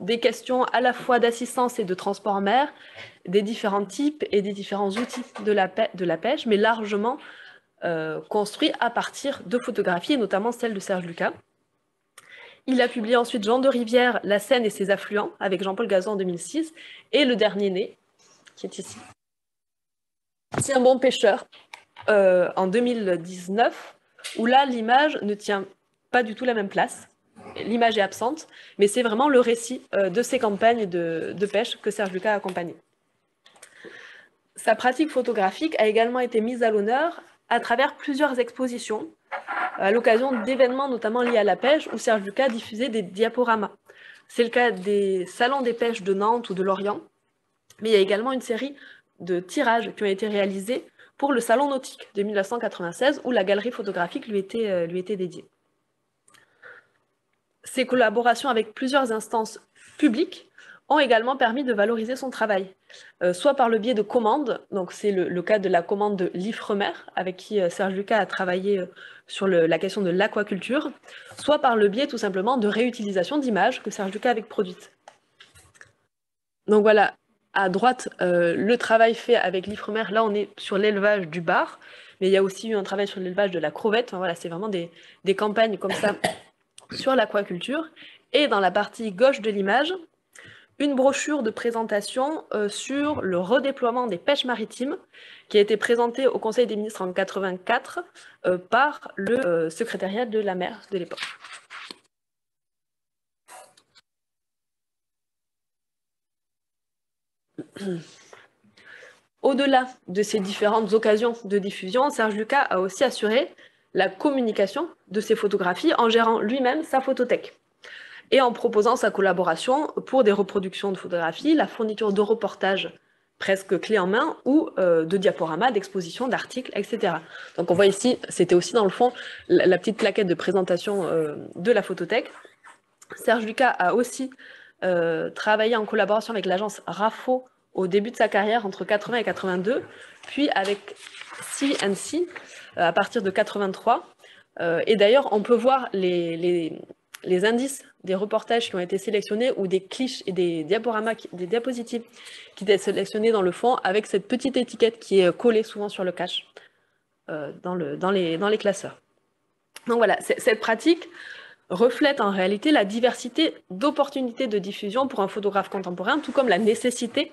des questions à la fois d'assistance et de transport en mer, des différents types et des différents outils de la, pêche, mais largement construit à partir de photographies, et notamment celle de Serge Lucas. Il a publié ensuite Jean de Rivière, La Seine et ses affluents, avec Jean-Paul Gazon en 2006, et Le Dernier Né, qui est ici. C'est un bon pêcheur, euh, en 2019, où là, l'image ne tient pas du tout la même place. L'image est absente, mais c'est vraiment le récit euh, de ces campagnes de, de, pêche que Serge Lucas a accompagné. Sa pratique photographique a également été mise à l'honneur à travers plusieurs expositions, à l'occasion d'événements notamment liés à la pêche, où Serge Lucas diffusait des diaporamas. C'est le cas des salons des pêches de Nantes ou de Lorient, mais il y a également une série de tirages qui ont été réalisés pour le salon nautique de 1996, où la galerie photographique lui était, euh, lui était dédiée. Ces collaborations avec plusieurs instances publiques ont également permis de valoriser son travail, euh, soit par le biais de commandes, donc c'est le, cas de la commande de l'IFREMER, avec qui euh, Serge Lucas a travaillé euh, sur la question de l'aquaculture, soit par le biais tout simplement de réutilisation d'images que Serge Lucas avait produites. Donc voilà, à droite, le travail fait avec l'IFREMER, là on est sur l'élevage du bar, mais il y a aussi eu un travail sur l'élevage de la crevette, voilà, c'est vraiment des, des campagnes comme ça sur l'aquaculture. Et dans la partie gauche de l'image, une brochure de présentation euh, sur le redéploiement des pêches maritimes qui a été présentée au Conseil des ministres en 1984 euh, par le euh, secrétariat de la mer de l'époque. Au-delà de ces différentes occasions de diffusion, Serge Lucas a aussi assuré la communication de ses photographies en gérant lui-même sa photothèque et en proposant sa collaboration pour des reproductions de photographies, la fourniture de reportages presque clés en main ou euh, de diaporamas, d'expositions, d'articles, etc. Donc on voit ici, c'était aussi dans le fond la, petite plaquette de présentation euh, de la photothèque. Serge Lucas a aussi euh, travaillé en collaboration avec l'agence RAFO au début de sa carrière entre 80 et 82, puis avec CNC à partir de 83. et d'ailleurs, on peut voir les, les indices des reportages qui ont été sélectionnés ou des clichés et des diaporamas, des diapositives qui étaient sélectionnés dans le fond avec cette petite étiquette qui est collée souvent sur le cache euh, les, dans les classeurs. Donc voilà, cette pratique reflète en réalité la diversité d'opportunités de diffusion pour un photographe contemporain, tout comme la nécessité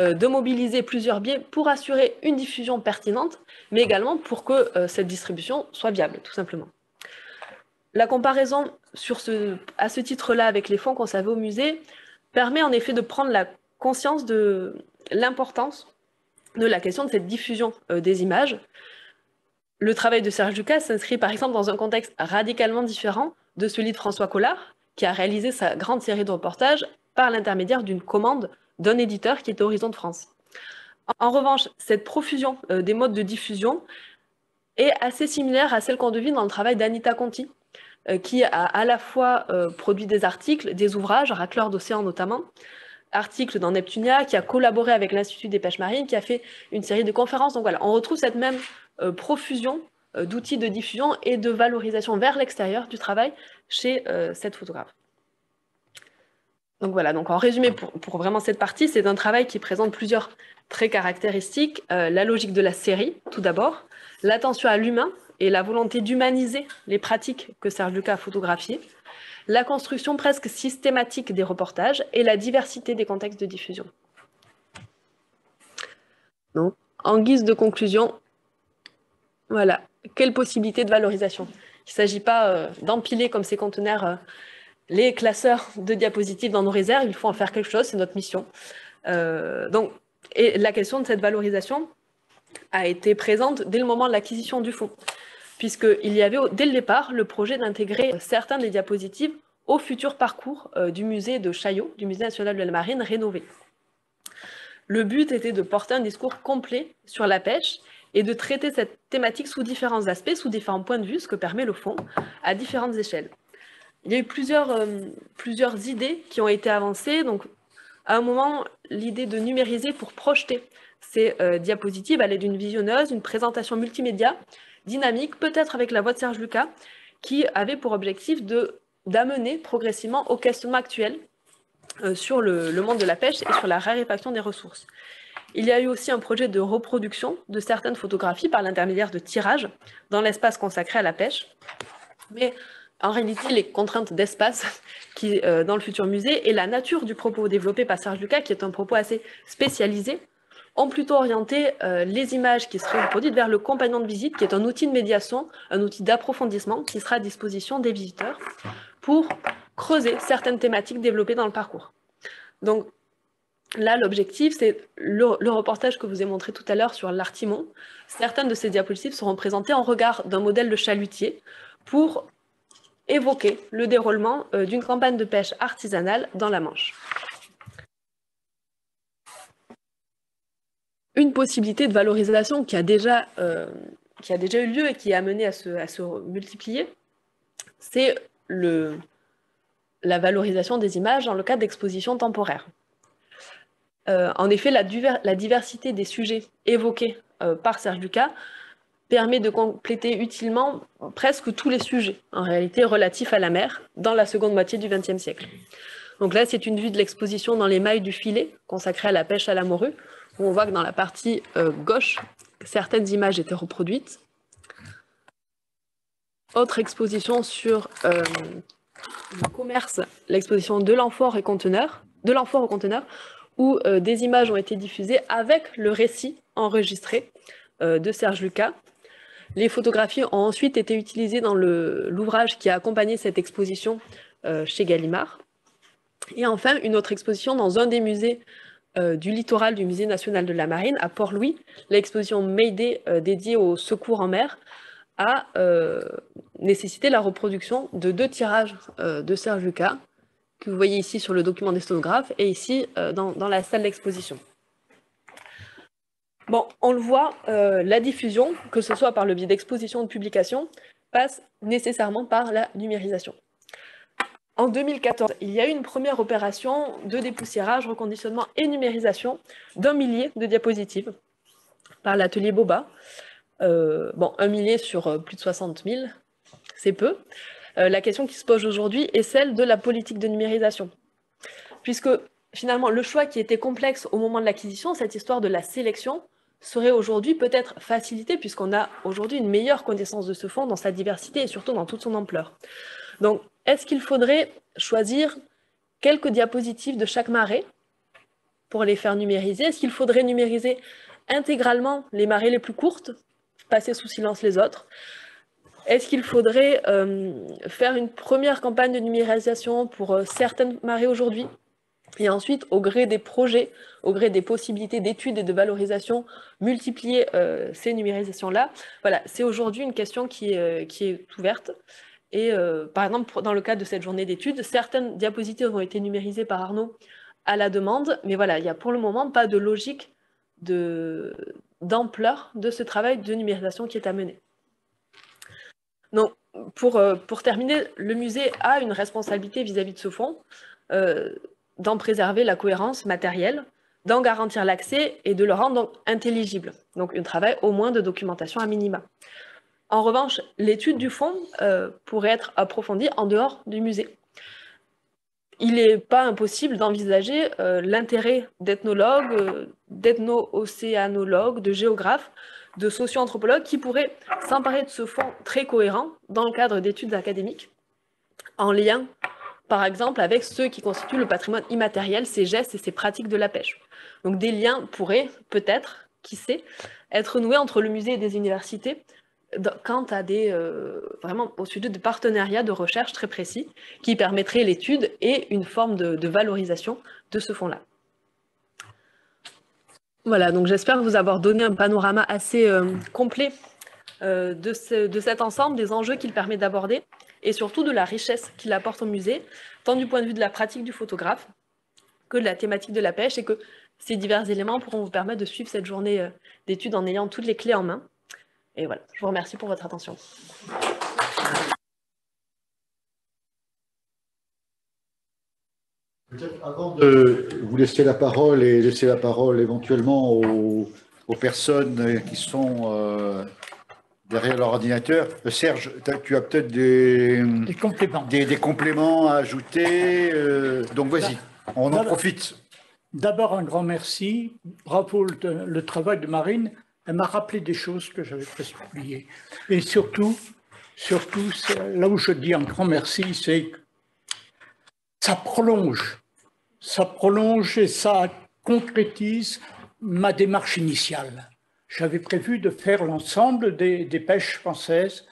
euh, de mobiliser plusieurs biais pour assurer une diffusion pertinente, mais également pour que euh, cette distribution soit viable, tout simplement. La comparaison à ce titre-là avec les fonds conservés au musée permet en effet de prendre la conscience de l'importance de la question de cette diffusion euh, des images. Le travail de Serge Lucas s'inscrit par exemple dans un contexte radicalement différent de celui de François Collard, qui a réalisé sa grande série de reportages par l'intermédiaire d'une commande d'un éditeur qui est Horizon de France. En revanche, cette profusion euh, des modes de diffusion est assez similaire à celle qu'on devine dans le travail d'Anita Conti, qui a à la fois euh, produit des articles, des ouvrages, Racleur d'océan notamment, articles dans Neptunia, qui a collaboré avec l'Institut des pêches marines, qui a fait une série de conférences. Donc voilà, on retrouve cette même euh, profusion d'outils de diffusion et de valorisation vers l'extérieur du travail chez cette photographe. Donc voilà, donc en résumé, pour, pour vraiment cette partie, c'est un travail qui présente plusieurs traits caractéristiques. la logique de la série, tout d'abord, l'attention à l'humain, et la volonté d'humaniser les pratiques que Serge Lucas a photographiées, la construction presque systématique des reportages et la diversité des contextes de diffusion. Donc, en guise de conclusion, voilà, quelle possibilité de valorisation? Il ne s'agit pas euh, d'empiler comme ces conteneurs euh, les classeurs de diapositives dans nos réserves, il faut en faire quelque chose, c'est notre mission. Euh, donc, et la question de cette valorisation a été présente dès le moment de l'acquisition du fonds puisqu'il y avait dès le départ le projet d'intégrer certains des diapositives au futur parcours euh, du musée de Chaillot, du musée national de la marine rénové. Le but était de porter un discours complet sur la pêche et de traiter cette thématique sous différents aspects, sous différents points de vue, ce que permet le fond, à différentes échelles. Il y a eu plusieurs, euh, plusieurs idées qui ont été avancées. Donc, à un moment, l'idée de numériser pour projeter ces euh, diapositives allait d'une visionneuse, une présentation multimédia, dynamique, peut-être avec la voix de Serge Lucas, qui avait pour objectif d'amener progressivement au questionnement actuel euh, sur le, monde de la pêche et sur la raréfaction des ressources. Il y a eu aussi un projet de reproduction de certaines photographies par l'intermédiaire de tirages dans l'espace consacré à la pêche. Mais en réalité, les contraintes d'espace euh, dans le futur musée et la nature du propos développé par Serge Lucas, qui est un propos assez spécialisé, ont plutôt orienté euh, les images qui seront produites vers le compagnon de visite, qui est un outil de médiation, un outil d'approfondissement qui sera à disposition des visiteurs pour creuser certaines thématiques développées dans le parcours. Donc là, l'objectif, c'est le, reportage que vous ai montré tout à l'heure sur l'artimon. Certaines de ces diapositives seront présentées en regard d'un modèle de chalutier pour évoquer le déroulement euh, d'une campagne de pêche artisanale dans la Manche. Une possibilité de valorisation qui a déjà, euh, qui a déjà eu lieu et qui est amenée à se, multiplier, c'est la valorisation des images dans le cadre d'expositions temporaires. Euh, en effet, la, la, diversité des sujets évoqués euh, par Serge Lucas permet de compléter utilement presque tous les sujets, en réalité relatifs à la mer, dans la seconde moitié du XXe siècle. Donc là, c'est une vue de l'exposition dans les mailles du filet, consacrée à la pêche à la morue, on voit que dans la partie euh, gauche, certaines images étaient reproduites. Autre exposition sur euh, le commerce, l'exposition de l'amphore et conteneur, de l'amphore au conteneur, où euh, des images ont été diffusées avec le récit enregistré de Serge Lucas. Les photographies ont ensuite été utilisées dans l'ouvrage qui a accompagné cette exposition chez Gallimard. Et enfin, une autre exposition dans un des musées euh, du littoral du Musée national de la marine à Port-Louis, l'exposition Mayday euh, dédiée au secours en mer a euh, nécessité la reproduction de deux tirages de Serge Lucas, que vous voyez ici sur le document des stonographes et ici dans, dans, la salle d'exposition. Bon, on le voit, la diffusion, que ce soit par le biais d'exposition ou de publication, passe nécessairement par la numérisation. En 2014, il y a eu une première opération de dépoussiérage, reconditionnement et numérisation d'un millier de diapositives par l'atelier Boba. Euh, bon, un millier sur euh, plus de 60 000, c'est peu. Euh, la question qui se pose aujourd'hui est celle de la politique de numérisation. Puisque finalement, le choix qui était complexe au moment de l'acquisition, cette histoire de la sélection, serait aujourd'hui peut-être facilité puisqu'on a aujourd'hui une meilleure connaissance de ce fonds dans sa diversité et surtout dans toute son ampleur. Donc, est-ce qu'il faudrait choisir quelques diapositives de chaque marée pour les faire numériser? Est-ce qu'il faudrait numériser intégralement les marées les plus courtes, passer sous silence les autres? Est-ce qu'il faudrait euh, faire une première campagne de numérisation pour euh, certaines marées aujourd'hui? Et ensuite, au gré des projets, au gré des possibilités d'études et de valorisation, multiplier euh, ces numérisations-là. Voilà, c'est aujourd'hui une question qui est ouverte. Et euh, par exemple, dans le cadre de cette journée d'études, certaines diapositives ont été numérisées par Arnaud à la demande, mais voilà, il n'y a pour le moment pas de logique d'ampleur de, ce travail de numérisation qui est à mener. Donc, pour, euh, terminer, le musée a une responsabilité vis-à-vis de ce fonds, euh, d'en préserver la cohérence matérielle, d'en garantir l'accès et de le rendre intelligible. Donc, un travail au moins de documentation à minima. En revanche, l'étude du fond euh, pourrait être approfondie en dehors du musée. Il n'est pas impossible d'envisager euh, l'intérêt d'ethnologues, euh, d'ethno-océanologues, de géographes, de socio-anthropologues qui pourraient s'emparer de ce fond très cohérent dans le cadre d'études académiques, en lien, par exemple, avec ceux qui constituent le patrimoine immatériel, ses gestes et ses pratiques de la pêche. Donc des liens pourraient, peut-être, qui sait, être noués entre le musée et des universités quant à des, euh, vraiment au sujet de partenariats de recherche très précis qui permettraient l'étude et une forme de, valorisation de ce fonds-là. Voilà, donc j'espère vous avoir donné un panorama assez euh, complet euh, de, de, cet ensemble, des enjeux qu'il permet d'aborder et surtout de la richesse qu'il apporte au musée, tant du point de vue de la pratique du photographe que de la thématique de la pêche et que ces divers éléments pourront vous permettre de suivre cette journée d'études en ayant toutes les clés en main. Et voilà, je vous remercie pour votre attention. avant de vous laisser la parole et laisser la parole éventuellement aux, personnes qui sont euh, derrière leur ordinateur, euh, Serge, tu as peut-être des, compléments. Des, compléments à ajouter. Euh, donc vas-y, on en profite. D'abord un grand merci, bravo le travail de Marine elle m'a rappelé des choses que j'avais presque oubliées. Et surtout, surtout, là où je dis un grand merci, c'est que ça prolonge, ça prolonge et ça concrétise ma démarche initiale. J'avais prévu de faire l'ensemble des, pêches françaises.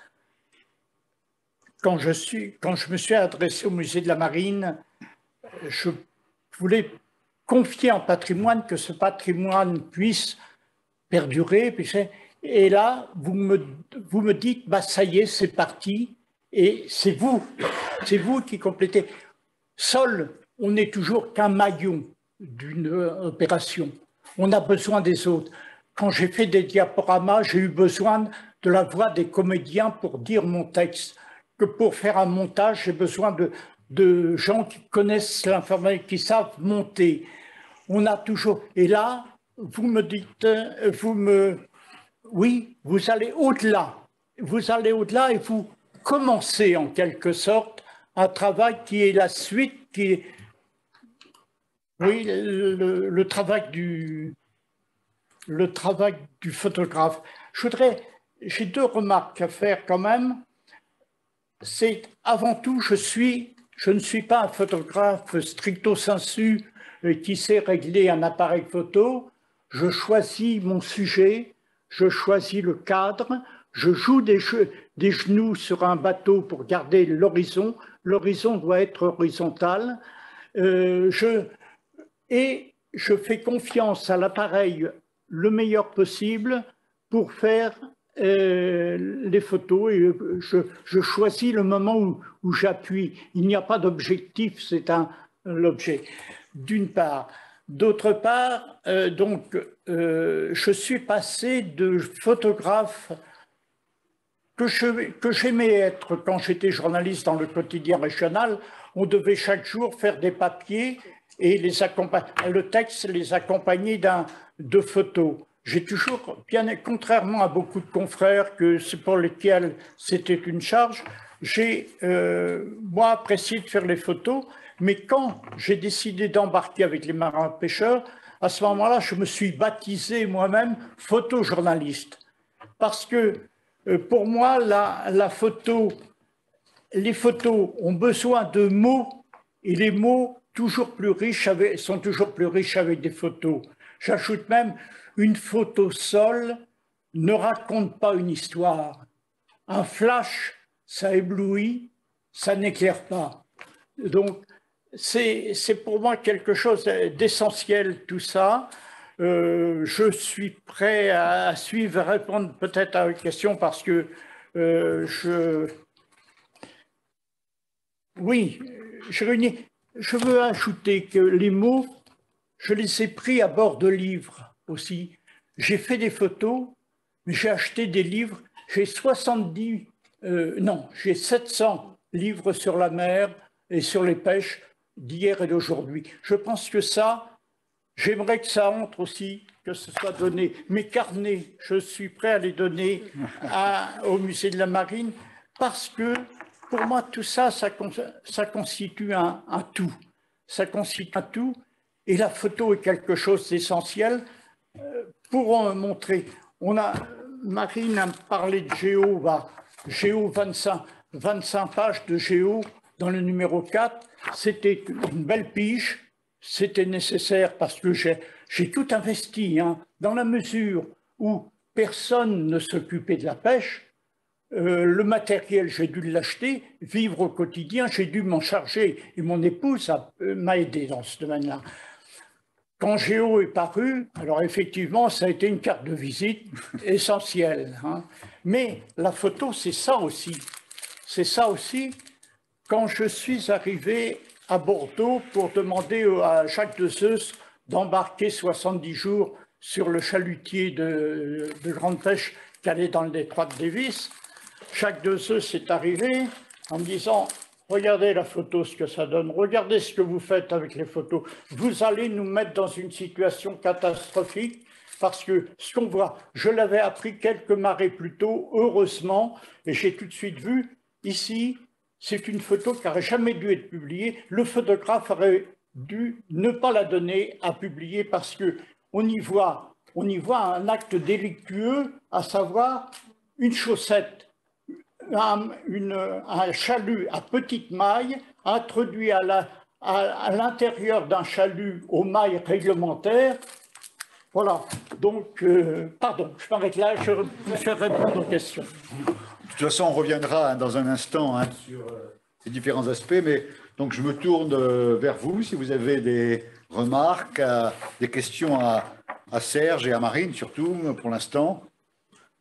Quand je, suis, quand je me suis adressé au musée de la Marine, je voulais confier en patrimoine, que ce patrimoine puisse perdurer. Et là, vous me, vous me dites, bah, ça y est, c'est parti. Et c'est vous, c'est vous qui complétez. Seul, on n'est toujours qu'un maillon d'une opération. On a besoin des autres. Quand j'ai fait des diaporamas, j'ai eu besoin de la voix des comédiens pour dire mon texte. Que pour faire un montage, j'ai besoin de, de gens qui connaissent l'informatique, qui savent monter. On a toujours. Et là, vous me dites, vous me, oui, vous allez au-delà, vous allez au-delà et vous commencez en quelque sorte un travail qui est la suite, qui est, oui, le, travail du, le travail du photographe. Je voudrais, j'ai deux remarques à faire quand même. C'est avant tout, je suis, je ne suis pas un photographe stricto sensu euh, qui sait régler un appareil photo je choisis mon sujet, je choisis le cadre, je joue des, genoux sur un bateau pour garder l'horizon, l'horizon doit être horizontal, euh, et je fais confiance à l'appareil le meilleur possible pour faire euh, les photos et je, choisis le moment où, j'appuie. Il n'y a pas d'objectif, c'est un l'objet. D'une part. D'autre part, euh, donc, euh, je suis passé de photographe que j'aimais être quand j'étais journaliste dans le quotidien régional on devait chaque jour faire des papiers et le texte les accompagner de photos. J'ai toujours, bien contrairement à beaucoup de confrères que pour lesquels c'était une charge, j'ai euh, moi apprécié de faire les photos, mais quand j'ai décidé d'embarquer avec les marins pêcheurs, à ce moment-là, je me suis baptisé moi-même photojournaliste. Parce que euh, pour moi, la, photo, les photos ont besoin de mots et les mots toujours plus riches sont toujours plus riches avec des photos. J'ajoute même, une photo seule ne raconte pas une histoire. Un flash, ça éblouit, ça n'éclaire pas. Donc, c'est pour moi quelque chose d'essentiel, tout ça. Euh, je suis prêt à suivre et répondre peut-être à une question parce que euh, je... Oui, je, je veux ajouter que les mots, je les ai pris à bord de livres aussi. J'ai fait des photos, j'ai acheté des livres. J'ai 70, euh, non, j'ai 700 livres sur la mer et sur les pêches d'hier et d'aujourd'hui. Je pense que ça, j'aimerais que ça entre aussi, que ce soit donné. Mes carnets, je suis prêt à les donner au musée de la marine parce que pour moi, tout ça, ça, constitue un, tout. Ça constitue un tout et la photo est quelque chose d'essentiel euh, pour montrer. On a, Marine a parlé de Géo, bah, Géo 25, 25 pages de Géo dans le numéro 4, c'était une belle pige, c'était nécessaire parce que j'ai tout investi, hein, dans la mesure où personne ne s'occupait de la pêche, euh, le matériel, j'ai dû l'acheter, vivre au quotidien, j'ai dû m'en charger et mon épouse euh, m'a aidé dans ce domaine-là. Quand Géo est paru, alors effectivement, ça a été une carte de visite essentielle. Hein. Mais la photo, c'est ça aussi. C'est ça aussi quand je suis arrivé à Bordeaux pour demander à Jacques de Zeus d'embarquer 70 jours sur le chalutier de, grande pêche qui allait dans le détroit de Davis, Jacques de Zeus est arrivé en me disant Regardez la photo, ce que ça donne. Regardez ce que vous faites avec les photos. Vous allez nous mettre dans une situation catastrophique parce que ce qu'on voit, je l'avais appris quelques marées plus tôt, heureusement, et j'ai tout de suite vu ici c'est une photo qui n'aurait jamais dû être publiée. Le photographe aurait dû ne pas la donner à publier parce qu'on y, voit, on y voit un acte délictueux, à savoir une chaussette, un, chalut à petite maille introduit à l'intérieur d'un chalut aux mailles réglementaires. Voilà, donc, euh, pardon, je m'arrête là, je vais répondre aux questions. De toute façon, on reviendra hein, dans un instant hein, sur euh, ces différents aspects, mais donc je me tourne euh, vers vous si vous avez des remarques, euh, des questions à, Serge et à Marine surtout pour l'instant.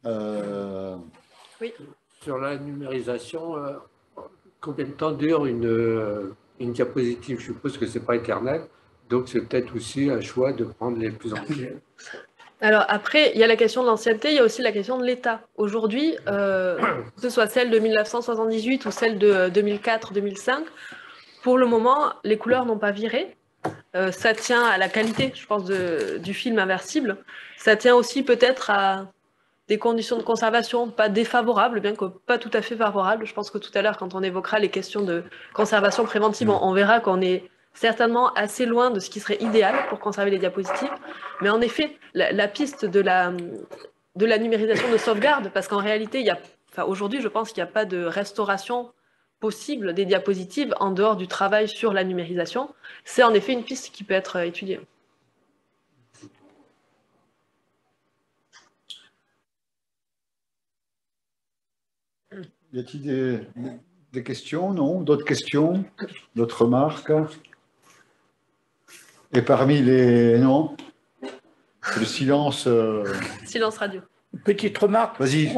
Oui. Sur la numérisation, combien de temps dure une, une diapositive? Je suppose que ce n'est pas éternel, donc c'est peut-être aussi un choix de prendre les plus anciennes. Alors après, il y a la question de l'ancienneté, il y a aussi la question de l'État. Aujourd'hui, euh, que ce soit celle de 1978 ou celle de 2004-2005, pour le moment, les couleurs n'ont pas viré. Euh, ça tient à la qualité, je pense, du film inversible. Ça tient aussi peut-être à des conditions de conservation pas défavorables, bien que pas tout à fait favorables. Je pense que tout à l'heure, quand on évoquera les questions de conservation préventive, on verra qu'on est certainement assez loin de ce qui serait idéal pour conserver les diapositives. Mais en effet, la, piste de la, de la numérisation de sauvegarde, parce qu'en réalité, enfin, aujourd'hui, je pense qu'il n'y a pas de restauration possible des diapositives en dehors du travail sur la numérisation. C'est en effet une piste qui peut être étudiée. Y a-t-il des, des questions? Non? D'autres questions? D'autres remarques? Et parmi les non, le silence. Euh, silence radio. Petite remarque. Vas-y.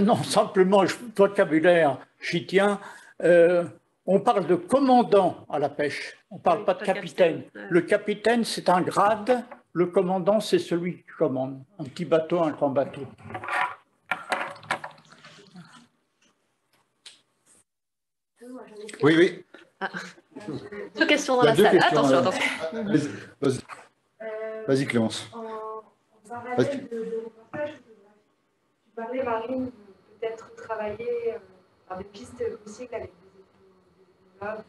Non, simplement, vocabulaire, j'y tiens. Euh, on parle de commandant à la pêche. On ne parle pas de capitaine. Le capitaine, c'est un grade. Le commandant, c'est celui qui commande. Un petit bateau, un grand bateau. Oui, oui. Ah. Deux questions dans la salle. questions, attention, attention. Vas-y, Euh, vas-y, Clémence. En, parallèle de, de reportage tu parlais, Marine, de peut-être travailler euh, par des pistes possibles avec des ethnologues.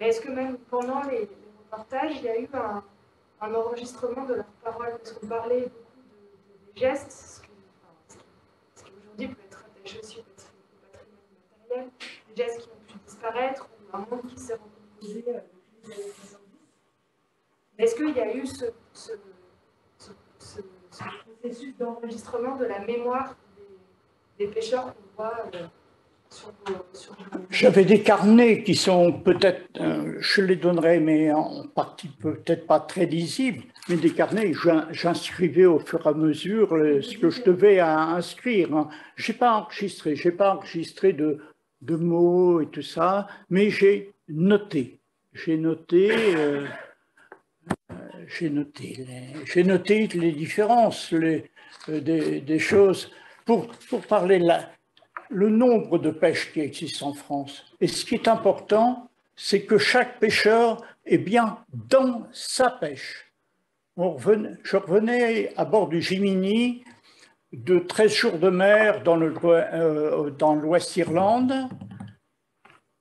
Mais est-ce que même pendant les, les reportages, il y a eu un, un enregistrement de leurs paroles? Parce qu'on parlait beaucoup de, de- des gestes, ce qui, enfin, qui- qui aujourd'hui peut être attaché aussi au patrimoine au patrimoine matériel, des gestes qui ont pu disparaître, ou un monde qui s'est recomposé euh, depuis les années 70. Mais est-ce qu'il y a eu ce, ce, ce, ce- ce processus d'enregistrement de la mémoire des, pêcheurs qu'on voit euh, sur. Sur J'avais des carnets qui sont peut-être, euh, je les donnerai, mais en partie peut-être pas très lisibles, mais des carnets, j'in- j'inscrivais au fur et à mesure euh, ce que je devais à- inscrire. hein. J'ai pas enregistré, j'ai pas enregistré de, de mots et tout ça, mais j'ai noté. J'ai noté, euh, euh, j'ai noté, noté les différences les, euh, des, des choses. Pour, pour parler là, le nombre de pêches qui existent en France. Et ce qui est important, c'est que chaque pêcheur est bien dans sa pêche. On revenait- je revenais à bord du Jiminy de 13 jours de mer dans le- euh.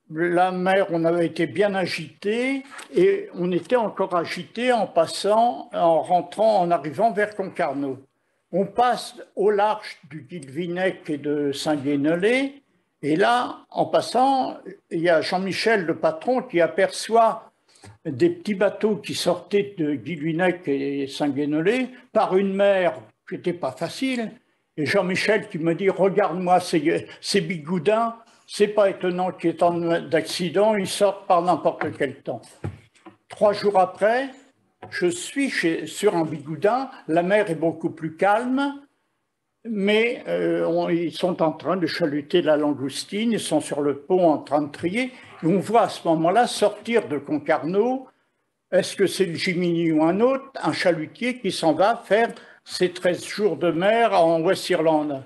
La mer, on avait été bien agité et on était encore agité en passant, en rentrant, en arrivant vers Concarneau. On passe au large du Guilvinec et de Saint-Guénolé. Et là, en passant, il y a Jean-Michel, le patron, qui aperçoit des petits bateaux qui sortaient de Guilvinec et Saint-Guénolé par une mer qui n'était pas facile. Et Jean-Michel qui me dit, regarde-moi ces, ces bigoudins, c'est pas étonnant qu'il y ait tant d'accidents, ils sortent par n'importe quel temps. Trois jours après, je suis chez- sur un bigoudin, la mer est beaucoup plus calme, mais euh, ils sont en train de chaluter la langoustine, ils sont sur le pont en train de trier, et on voit à ce moment-là sortir de Concarneau, est-ce que c'est le Jiminy ou un autre, un chalutier qui s'en va faire ses 13 jours de mer en West-Irlande.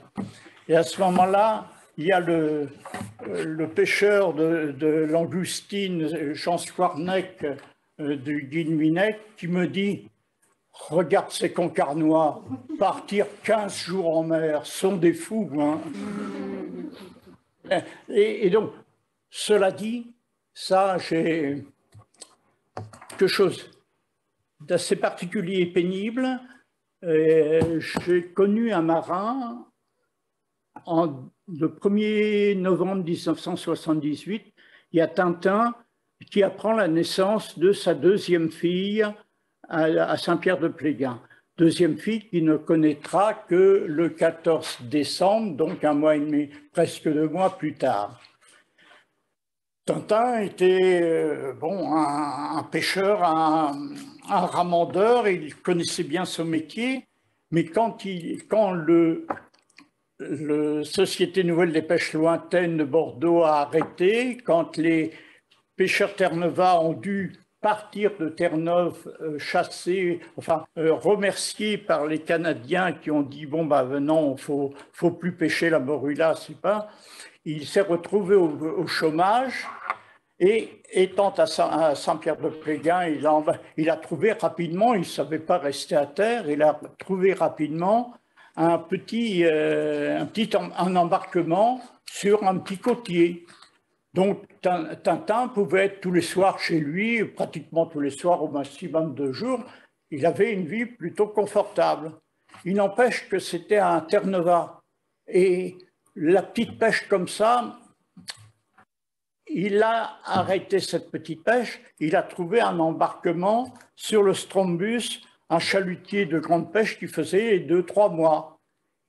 Et à ce moment-là, il y a le, euh, pêcheur de, de langoustine, Jean Squarnec, euh, du Guilvinec, qui me dit Regarde ces concarnois, partir 15 jours en mer, sont des fous. hein. Et, et donc, cela dit, ça, j'ai quelque chose d'assez particulier et pénible. Euh, J'ai connu un marin le 1er novembre 1978. Il y a Tintin qui apprend la naissance de sa deuxième fille à, à Saint-Pierre-de-Pléguin. Deuxième fille qui ne connaîtra que le 14 décembre, donc un mois et demi, presque deux mois plus tard. Tintin était euh, bon, un, un pêcheur, un, un ramandeur, il connaissait bien son métier, mais quand, il, quand le, Société Nouvelle des Pêches Lointaines de Bordeaux a arrêté, quand les pêcheurs Terre-Neuve ont dû partir de Terre-Neuve euh, chassés, enfin euh, remerciés par les Canadiens qui ont dit bon bah non, faut faut plus pêcher la morue là, c'est pas. Il s'est retrouvé au, au chômage et étant à Saint- à Saint-Pierre-de-Pléguin, il, a- trouvé rapidement, il ne savait pas rester à terre, il a trouvé rapidement un petit, euh, un petit un embarquement sur un petit côtier. Donc Tin- Tintin pouvait être tous les soirs chez lui, pratiquement tous les soirs au maximum deux jours. Il avait une vie plutôt confortable. Il n'empêche que c'était un Terre-Neuve. Et la petite pêche comme ça, il a arrêté cette petite pêche, il a trouvé un embarquement sur le Strombus, un chalutier de grande pêche qui faisait deux, trois mois.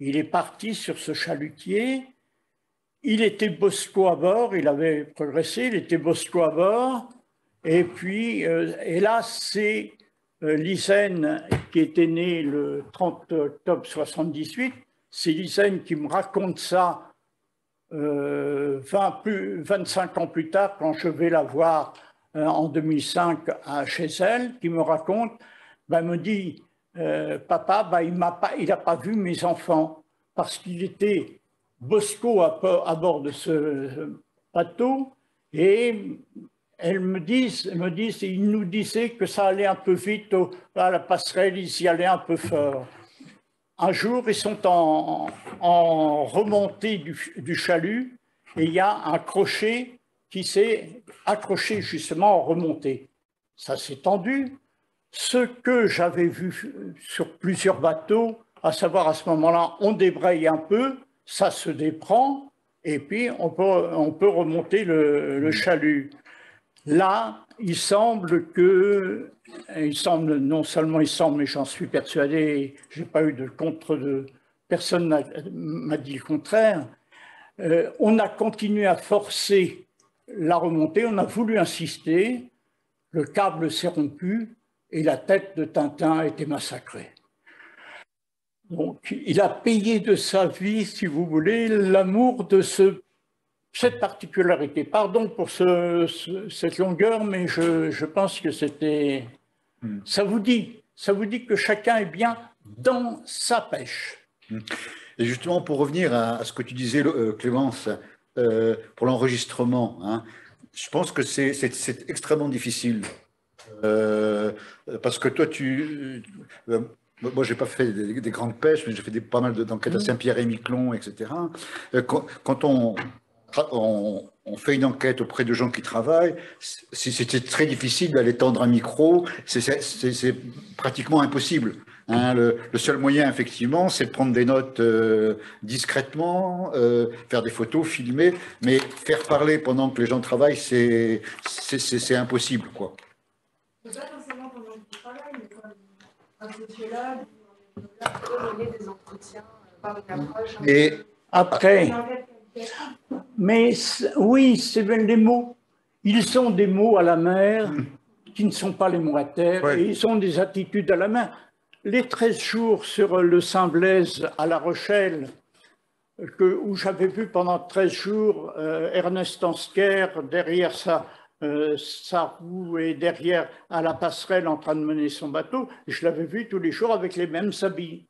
Il est parti sur ce chalutier, il était bosco à bord, il avait progressé, il était bosco à bord, et puis, euh, là, c'est euh, qui était né le 30 octobre 78, c'est Lysène qui me raconte ça euh, 20 plus, 25 ans plus tard, quand je vais la voir euh, en 2005 à, chez elle, qui me raconte, ben, me dit, euh, papa, ben, il n'a pas, vu mes enfants parce qu'il était Bosco à, bord de ce bateau et elles me disent, ils nous disaient que ça allait un peu vite à la passerelle, ils y allaient un peu fort. Un jour, ils sont en, remontée du, chalut et il y a un crochet qui s'est accroché justement en remontée. Ça s'est tendu. Ce que j'avais vu sur plusieurs bateaux, à savoir à ce moment-là, on débraye un peu, ça se déprend et puis on peut, on peut remonter le, le chalut. Là, il semble que, il semble, non seulement il semble, mais j'en suis persuadé, j'ai pas eu de contre de, personne m'a dit le contraire, euh, on a continué à forcer la remontée, on a voulu insister, le câble s'est rompu et la tête de Tintin a été massacrée. Donc, il a payé de sa vie, si vous voulez, l'amour de ce cette particularité. Pardon pour ce- ce- cette longueur, mais je, je pense que c'était. Hmm. Ça vous dit, ça vous dit que chacun est bien dans sa pêche. Et justement, pour revenir à, à ce que tu disais, euh, Clémence, euh, pour l'enregistrement, hein, je pense que c'est extrêmement difficile. Euh, parce que toi, tu. moi, j'ai pas fait des, des grandes pêches, mais j'ai fait des, pas mal de- d'enquêtes à Saint-Pierre et Miquelon, etc. Quand, quand on, on, on fait une enquête auprès de gens qui travaillent, c'est- c'était très difficile d'aller tendre un micro. C'est- pratiquement impossible. Hein, le, le seul moyen, effectivement, c'est de prendre des notes euh, discrètement, euh, faire des photos, filmer, mais faire parler pendant que les gens travaillent, c'est impossible, quoi. Pas forcément pendant travail, mais des entretiens euh, par une approche. Et Après, qualitative. Mais oui, c'est bien les mots. Ils sont des mots à la mer qui ne sont pas les mots à terre, Ouais. et ils ont des attitudes à la mer. Les 13 jours sur le Saint-Blaise à La Rochelle, que, où j'avais vu pendant 13 jours euh, Ernest Ansker derrière sa, euh, sa roue et derrière à la passerelle en train de mener son bateau, je l'avais vu tous les jours avec les mêmes habits.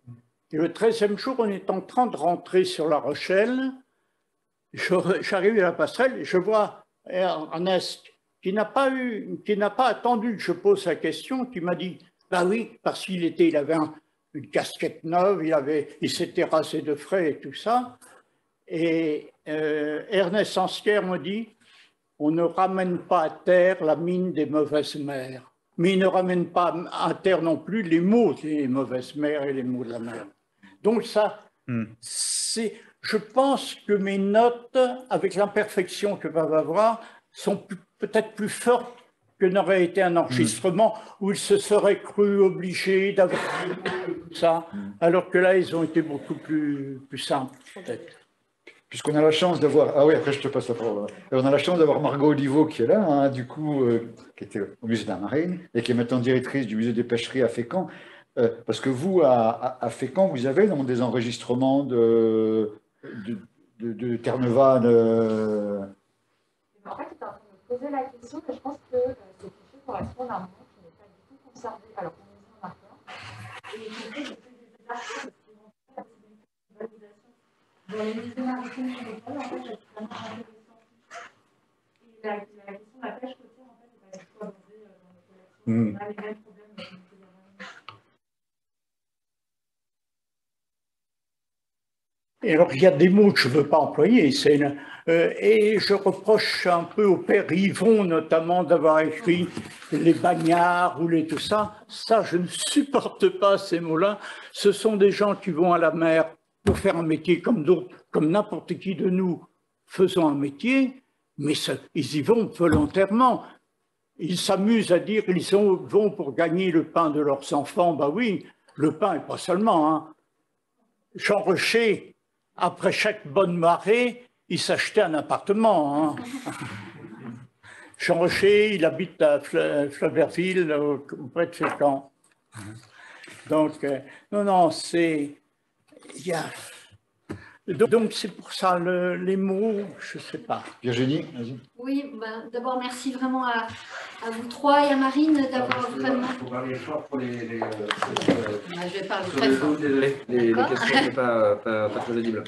Et le 13e jour, on est en train de rentrer sur La Rochelle. J'arrive à la passerelle et je vois Ernest qui n'a pas eu, qui n'a pas attendu que je pose la question, qui m'a dit, bah oui, parce qu'il était, il avait un- une casquette neuve, il avait, il s'était rasé de frais et tout ça. Et euh, Ernest Ansker me dit, on ne ramène pas à terre la mine des mauvaises mers, mais il ne ramène pas à terre non plus les mots des mauvaises mers et les mots de la mer. Donc ça, Hmm. c'est, je pense que mes notes, avec l'imperfection que peuvent avoir, sont peut-être plus fortes que n'aurait été un enregistrement où ils se seraient cru obligés d'avoir tout ça, alors que là, ils ont été beaucoup plus, plus simples, peut-être. Puisqu'on a la chance d'avoir. Ah oui, après je te passe la parole. Euh, On a la chance d'avoir Margot Olivo qui est là, hein, du coup, euh, qui était au musée de la Marine et qui est maintenant directrice du musée des pêcheries à Fécamp. Euh, parce que vous, à, à, à Fécamp, vous avez donc des enregistrements de, de, de, de euh, En fait, j'étais en train de me poser la question, mais je pense que euh, clichés correspondent à un moment qui n'est pas du tout conservé. Alors, on est en marqueur. Et je sais que c'est des archives qui vont faire la possibilité de validation. Dans les musées maritimes locaux, en fait, c'est extrêmement intéressant. Et la, la question de la pêche côtière, en fait, n'est pas du tout abordée dans les collections. On a les mêmes problèmes dans les musées marins. Et alors, il y a des mots que je ne veux pas employer, euh, et je reproche un peu au père Yvon, notamment, d'avoir écrit les bagnards ou les tout ça. Ça, je ne supporte pas ces mots-là. Ce sont des gens qui vont à la mer pour faire un métier comme n'importe qui de nous faisons un métier, mais ils y vont volontairement. Ils s'amusent à dire qu'ils ont- vont pour gagner le pain de leurs enfants. Ben oui, le pain, et pas seulement. Hein. Jean Rocher, après chaque bonne marée, il s'achetait un appartement. hein. Jean Rocher, il habite à au- auprès de Fécamp. Donc, euh, non, non, c'est. il y a- Donc, c'est pour ça, le- les mots, je ne sais pas. Virginie, vas-y. Oui, ben, d'abord merci vraiment à, à vous trois et à Marine d'avoir vraiment. Vous parliez fort pour les. les, euh, Ben, je vais parler sur très les fort. désolé. Les, les questions n'étaient pas, pas, pas très audibles.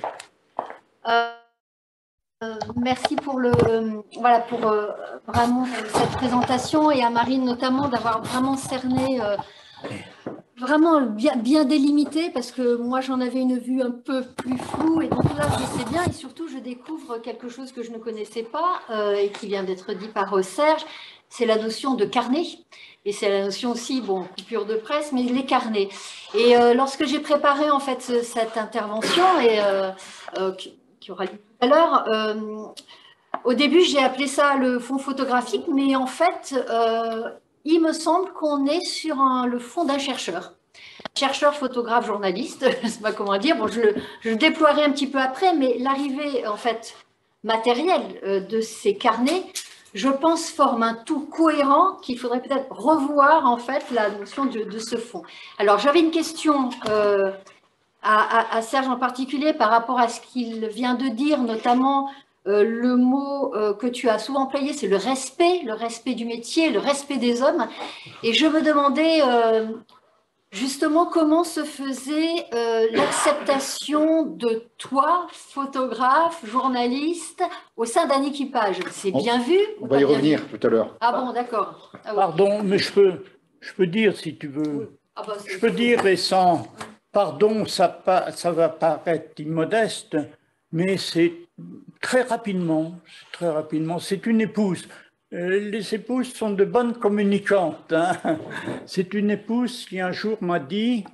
Euh, merci pour le voilà pour vraiment cette présentation et à Marine notamment d'avoir vraiment cerné vraiment bien, délimité parce que moi j'en avais une vue un peu plus floue. Et donc là je sais bien. Et surtout je découvre quelque chose que je ne connaissais pas euh, et qui vient d'être dit par euh, Serge, c'est la notion de carnet. Et c'est la notion aussi, bon, coupure de presse, mais les carnets. Et euh, lorsque j'ai préparé en fait cette intervention et qui, aura lieu tout à l'heure, au début j'ai appelé ça le fond photographique, mais en fait il me semble qu'on est sur le fond d'un chercheur. Chercheur, photographe, journaliste, je ne sais pas comment dire. Bon, je le, déploierai un petit peu après, mais l'arrivée en fait matérielle euh, de ces carnets, je pense, forme un tout cohérent qu'il faudrait peut-être revoir en fait la notion de, ce fond. Alors, j'avais une question euh, à, Serge en particulier par rapport à ce qu'il vient de dire, notamment euh, le mot euh, que tu as souvent employé, c'est le respect, le respect du métier, le respect des hommes. Et je me demandais euh, justement comment se faisait l'acceptation de toi, photographe, journaliste, au sein d'un équipage. C'est bien vu On va y revenir tout à l'heure. Ah bon, d'accord. Ah pardon, mais je peux, je peux dire si tu veux. Ah bah, je peux dire, et sans pardon, ça, ça va paraître immodeste, mais c'est très rapidement, très rapidement, c'est une épouse. Euh, les épouses sont de bonnes communicantes. Hein. C'est une épouse qui un jour m'a dit,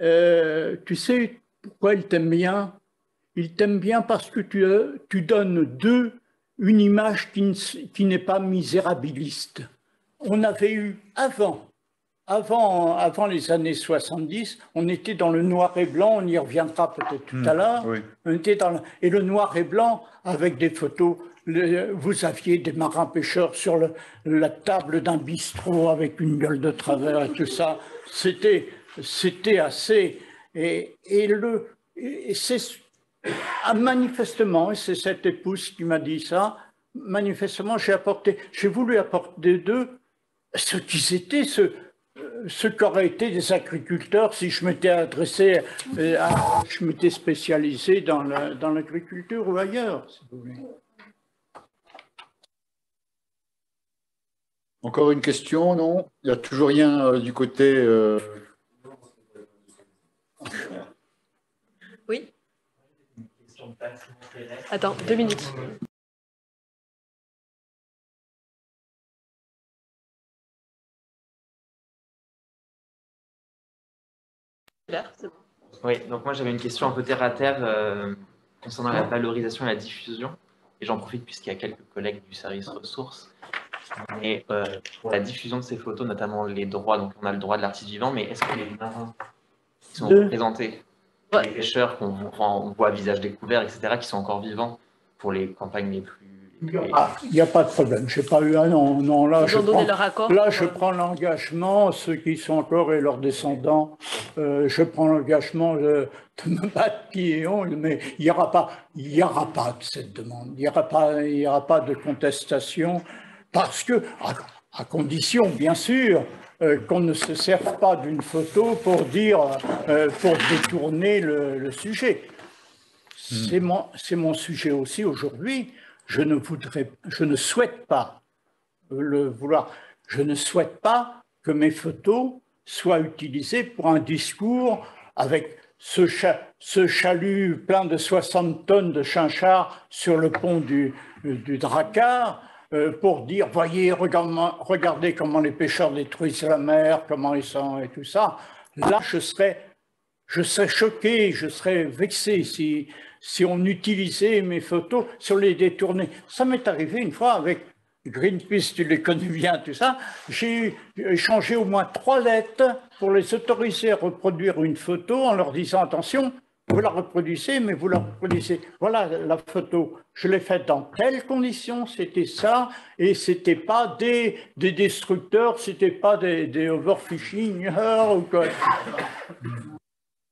euh, tu sais pourquoi il t'aime bien? Il t'aime bien parce que tu, euh, tu donnes d'eux une image qui n'est pas misérabiliste. On avait eu avant avant, avant les années 70, on était dans le noir et blanc, on y reviendra peut-être tout à hmm, l'heure. On était dans et le noir et blanc avec des photos. vous aviez des marins pêcheurs sur la table d'un bistrot avec une gueule de travers et tout ça. C'était, c'était assez. Et, et le, et c'est ah, manifestement, et c'est cette épouse qui m'a dit ça. Manifestement, j'ai apporté, j'ai voulu apporter d'eux ce qu'ils étaient, ce, ce qu'auraient été des agriculteurs si je m'étais adressé, euh, je m'étais spécialisé dans l'agriculture ou ailleurs, Encore une question, non? Il n'y a toujours rien euh, du côté... Euh, oui. Attends, deux minutes. Oui, donc moi j'avais une question un peu terre à terre euh, concernant la valorisation et la diffusion. Et j'en profite puisqu'il y a quelques collègues du service ressources. Et euh, pour la diffusion de ces photos, notamment les droits, donc on a le droit de l'artiste vivant, mais est-ce que les marins qui sont représentés, les pêcheurs qu'on voit à visage découvert, etc., qui sont encore vivants pour les campagnes les plus il n'y a, pas de problème. Je n'ai pas eu un non là, je prends, là, je prends l'engagement, ceux qui sont encore et leurs descendants, euh, je prends l'engagement de, me battre qui et on, mais il n'y aura, pas, il aura pas de cette demande. Il n'y aura, pas, il aura pas de contestation, parce que, à, condition, bien sûr, euh, qu'on ne se serve pas d'une photo pour dire, euh, pour détourner le, sujet. Hmm. C'est mon, mon sujet aussi aujourd'hui je ne voudrais, je ne souhaite pas le vouloir, je ne souhaite pas que mes photos soient utilisées pour un discours avec ce, chalut plein de 60 tonnes de chinchards sur le pont du, du Dracar euh, pour dire, voyez, regardez comment les pêcheurs détruisent la mer, comment ils sont et tout ça. Là, je serais, je serais choqué, je serais vexé si, si on utilisait mes photos, si on les détournait. Ça m'est arrivé une fois avec Greenpeace, tu les connais bien, tout ça. J'ai échangé au moins trois lettres pour les autoriser à reproduire une photo en leur disant attention, vous la reproduisez, mais vous la reproduisez. Voilà la photo. Je l'ai faite dans quelles conditions? C'était ça, et c'était pas des, des destructeurs, c'était pas des, des overfishing ou quoi.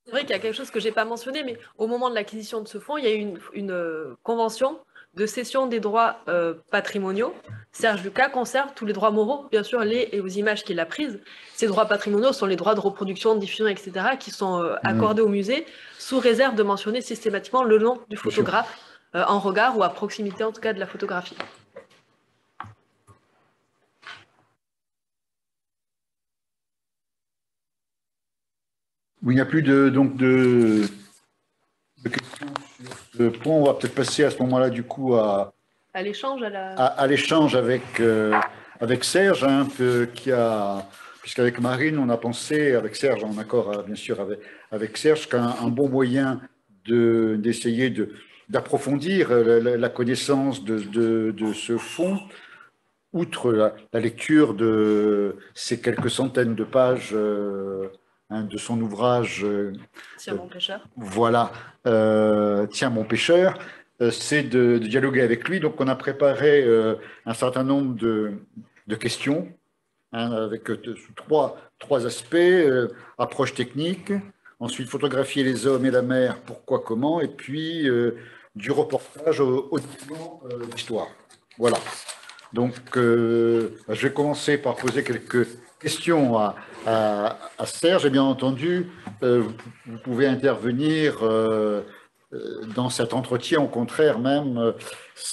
C'est vrai qu'il y a quelque chose que je n'ai pas mentionné, mais au moment de l'acquisition de ce fonds, il y a eu une, euh, convention de cession des droits euh, patrimoniaux. Serge Lucas conserve tous les droits moraux, bien sûr, les et aux images qu'il a prises. Ces droits patrimoniaux sont les droits de reproduction, de diffusion, etc., qui sont euh, mmh. accordés au musée, sous réserve de mentionner systématiquement le nom du photographe euh, en regard ou à proximité en tout cas de la photographie. Il n'y a plus de, donc de, questions sur ce point, on va peut-être passer à ce moment-là du coup à, à l'échange la... à, l'échange avec, euh, avec Serge, hein, qui a, puisqu'avec Marine, on a pensé, avec Serge, en accord euh, bien sûr avec, avec Serge, qu'un bon moyen d'essayer de, d'approfondir la, connaissance de, de, de, ce fond, outre la, lecture de ces quelques centaines de pages euh, Hein, de son ouvrage. Euh, Tiens mon pêcheur. Voilà, euh, Tiens mon pêcheur. Euh, c'est de, dialoguer avec lui. Donc, on a préparé un certain nombre de, questions hein, avec trois, trois aspects approche technique, ensuite photographier les hommes et la mer, pourquoi, comment, et puis du reportage au, au d'histoire. Voilà. Donc, je vais commencer par poser quelques questions à, à, Serge. Et bien entendu, euh, vous pouvez intervenir euh, euh, dans cet entretien. Au contraire, même,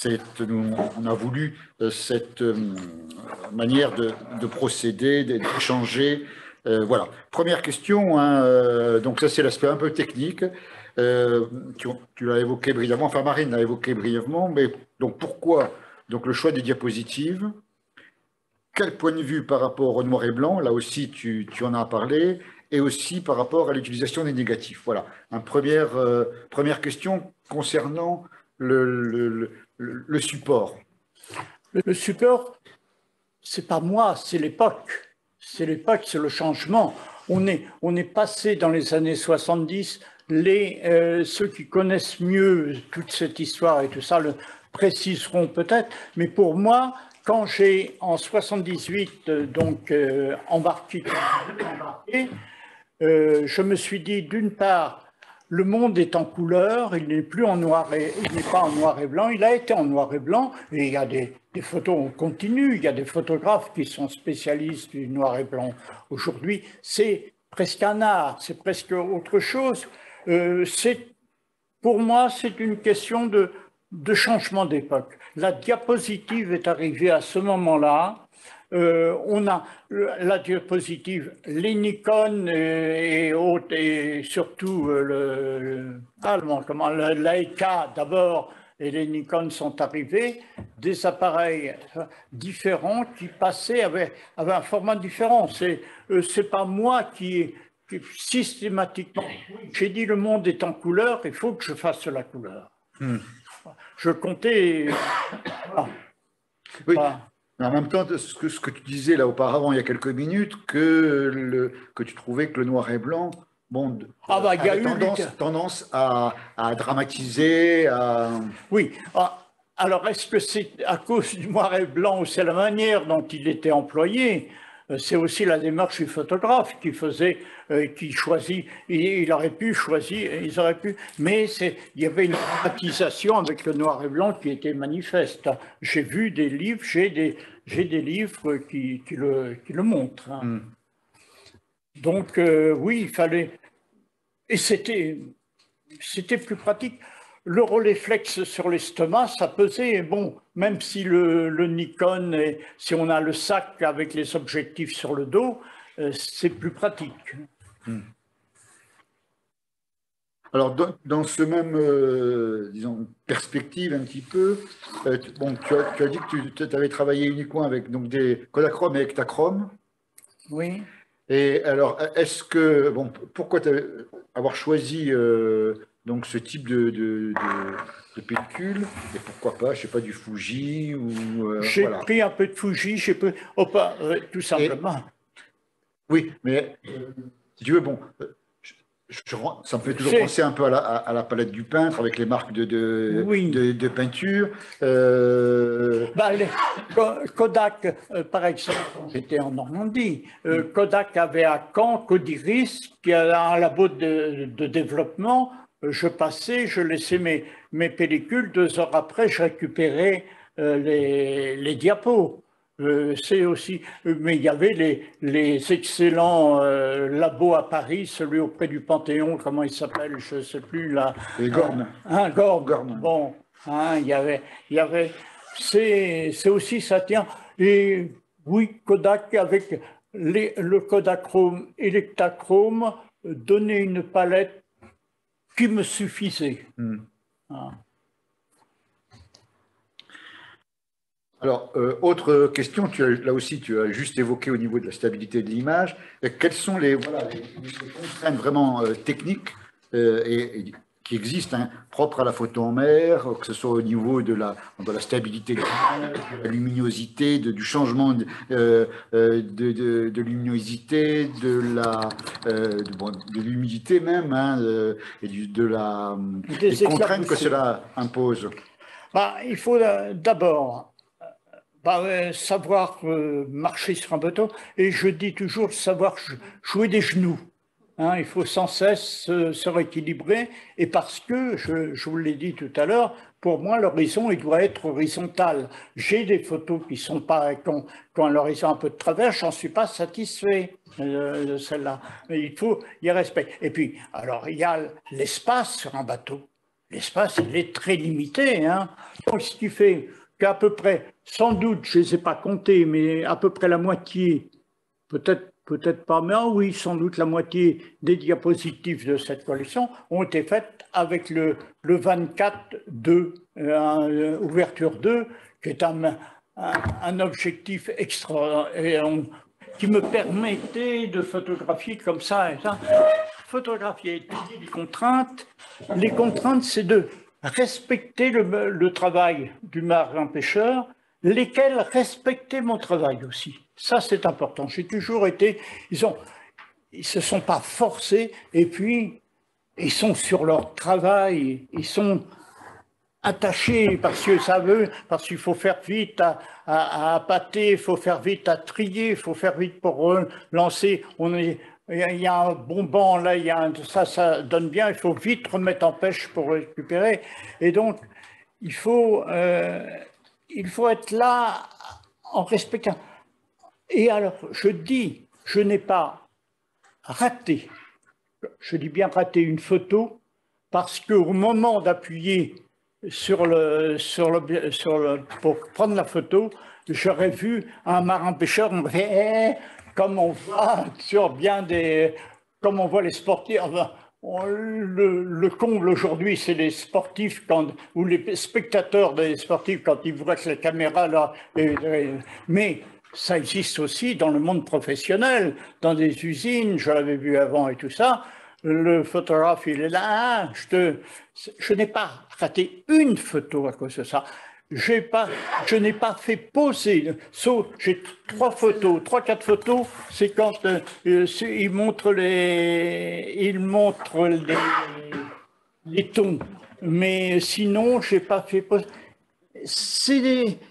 on a voulu cette manière de, procéder, d'échanger. voilà. Première question. Hein, donc ça, c'est l'aspect un peu technique. tu, tu l'as évoqué brièvement, enfin Marine l'a évoqué brièvement, mais donc pourquoi donc le choix des diapositives quel point de vue par rapport au noir et blanc Là aussi, tu, en as parlé. Et aussi par rapport à l'utilisation des négatifs. Voilà. Une première, euh, première question concernant le, le, support. Le, support, c'est pas moi, c'est l'époque. C'est l'époque, c'est le changement. On est, on est passé dans les années 70, les, euh, ceux qui connaissent mieux toute cette histoire et tout ça le préciseront peut-être, mais pour moi, quand j'ai en 78 euh, donc euh, embarqué, euh, je me suis dit d'une part, le monde est en couleur, il n'est plus en noir et il n'est pas en noir et blanc, il a été en noir et blanc et il y a des, photos en continu, il y a des photographes qui sont spécialistes du noir et blanc. Aujourd'hui, c'est presque un art, c'est presque autre chose. c'est pour moi, c'est une question de changement d'époque. La diapositive est arrivée à ce moment-là. Euh, on a la diapositive, les Nikon et, et, surtout euh, le, comment, le d'abord et les Nikon sont arrivés, des appareils différents qui passaient avec, un format différent. C'est euh, pas moi qui, qui systématiquement, j'ai dit le monde est en couleur, il faut que je fasse la couleur. Hmm je comptais. Oui. En même temps, ce que, ce que, tu disais là auparavant, il y a quelques minutes, que, le, que tu trouvais que le noir et blanc bon, ah bah, y a, tendance, tendance à, à, dramatiser. À... Oui. Ah, alors, est-ce que c'est à cause du noir et blanc ou c'est la manière dont il était employé euh, c'est aussi la démarche du photographe qui faisait, euh, qui choisit, il, aurait pu choisir, ils auraient pu, mais il y avait une dramatisation avec le noir et blanc qui était manifeste. J'ai vu des livres, j'ai des, des livres qui, qui, le, qui le montrent. Hein. Hmm. Donc euh, oui, il fallait, et c'était plus pratique le Rolleiflex sur l'estomac, ça pesait, bon, même si le, Nikon, et, si on a le sac avec les objectifs sur le dos, euh, c'est plus pratique. Hmm. Alors, dans, ce même, euh, disons, perspective un petit peu, euh, bon, tu as, dit que tu avais travaillé uniquement avec donc, des Kodachrome et Ektachrome. Oui. Et alors, est-ce que, bon, pourquoi avoir choisi donc ce type de, de, pellicule, et pourquoi pas, je sais pas, du Fuji ou... Euh, j'ai pris un peu de Fuji, j'ai peu, oh, pas, euh, tout simplement. oui, mais si tu veux, bon, ça me fait toujours penser un peu à la, palette du peintre avec les marques de, de, peinture. Euh, bah, Kodak, par exemple, j'étais en Normandie. Kodak avait à Caen Codiris, qui a un labo de, développement je passais, je laissais mes, mes pellicules, deux heures après, je récupérais euh, les, les, diapos. Euh, c'est aussi, mais il y avait les, les excellents euh, labos à Paris, celui auprès du Panthéon, comment il s'appelle, je ne sais plus là. Les Gornes. Un, Gornes. Bon, Hein, il y avait, il y avait, c'est c'est aussi ça tient. Et oui, Kodak avec les- le Kodachrome et l'Ektachrome donnait une palette qui me suffisait. Hmm. Hein. Alors, euh, autre question, tu as, là aussi, tu as juste évoqué au niveau de la stabilité de l'image. Euh, Quelles sont les, voilà, les, les contraintes vraiment euh, techniques euh, et, et qui existent, hein, propres à la photo en mer, que ce soit au niveau de la, de la stabilité de la luminosité, de- du changement de, euh, euh, de, luminosité, de la euh, de, bon, de l'humidité même, hein, et du- de la Des contraintes que cela impose. Bah, il faut d'abord bah, euh, savoir marcher sur un bateau et je dis toujours savoir jou- jouer des genoux. Hein, il faut sans cesse se rééquilibrer et parce que, je, vous l'ai dit tout à l'heure, pour moi, l'horizon, il doit être horizontal. J'ai des photos qui sont pas, qui ont l'horizon un peu de travers, j'en suis pas satisfait euh, de celle-là. Mais il faut y respect. Et puis, alors, il y a l'espace sur un bateau. L'espace, il est très limité. Hein. Donc, ce qui fait qu'à peu près, sans doute, je ne les ai pas comptés, mais à peu près la moitié, peut-être peut-être pas, mais ah oui, sans doute la moitié des diapositives de cette collection ont été faites avec le, le 24-2, euh, ouverture 2, qui est un, objectif extra, qui me permettait de photographier comme ça. Photographier, étudier les contraintes. Les contraintes, c'est de respecter le, le travail du marin-pêcheur, lesquels respectaient mon travail aussi. Ça, c'est important. J'ai toujours été. Ils ont, ils se sont pas forcés et puis ils sont sur leur travail. Ils sont attachés parce que ça veut, parce qu'il faut faire vite à, à, appâter, il faut faire vite à trier, il faut faire vite pour relancer. On est, il y a un bon banc là, il y a un- ça, ça donne bien. Il faut vite remettre en pêche pour récupérer. Et donc, il faut, euh, il faut être là en respectant. Et alors, je dis, je n'ai pas raté, je dis bien raté une photo, parce qu'au moment d'appuyer sur le, sur le, pour prendre la photo, j'aurais vu un marin pêcheur, on me fait, Eh, comme on voit sur bien des, comme on voit les sportifs, le, le comble aujourd'hui, c'est les sportifs quand, ou les spectateurs des sportifs quand ils voient que la caméra là. mais ça existe aussi dans le monde professionnel, dans des usines, je l'avais vu avant et tout ça. Le photographe, il est là, Ah, je, je n'ai pas raté une photo à cause de ça. Je n'ai pas fait poser. J'ai trois photos, trois, quatre photos. C'est quand euh, euh, il montre les, il montre les, tons. Mais sinon, j'ai pas fait poser.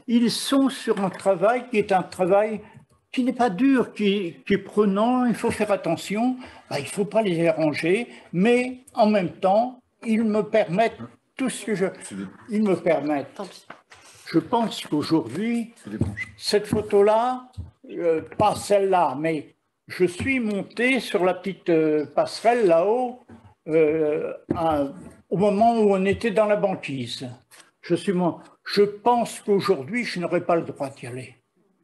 Ils sont sur un travail qui est un travail qui n'est pas dur, qui, est prenant. Il faut faire attention. Bah, il ne faut pas les déranger, mais en même temps, ils me permettent tout ce que je. Ils me permettent. Je pense qu'aujourd'hui, cette photo-là, euh, pas celle-là, mais je suis monté sur la petite euh, passerelle là-haut euh, au moment où on était dans la banquise. Je, suis mon- je pense qu'aujourd'hui, je n'aurais pas le droit d'y aller.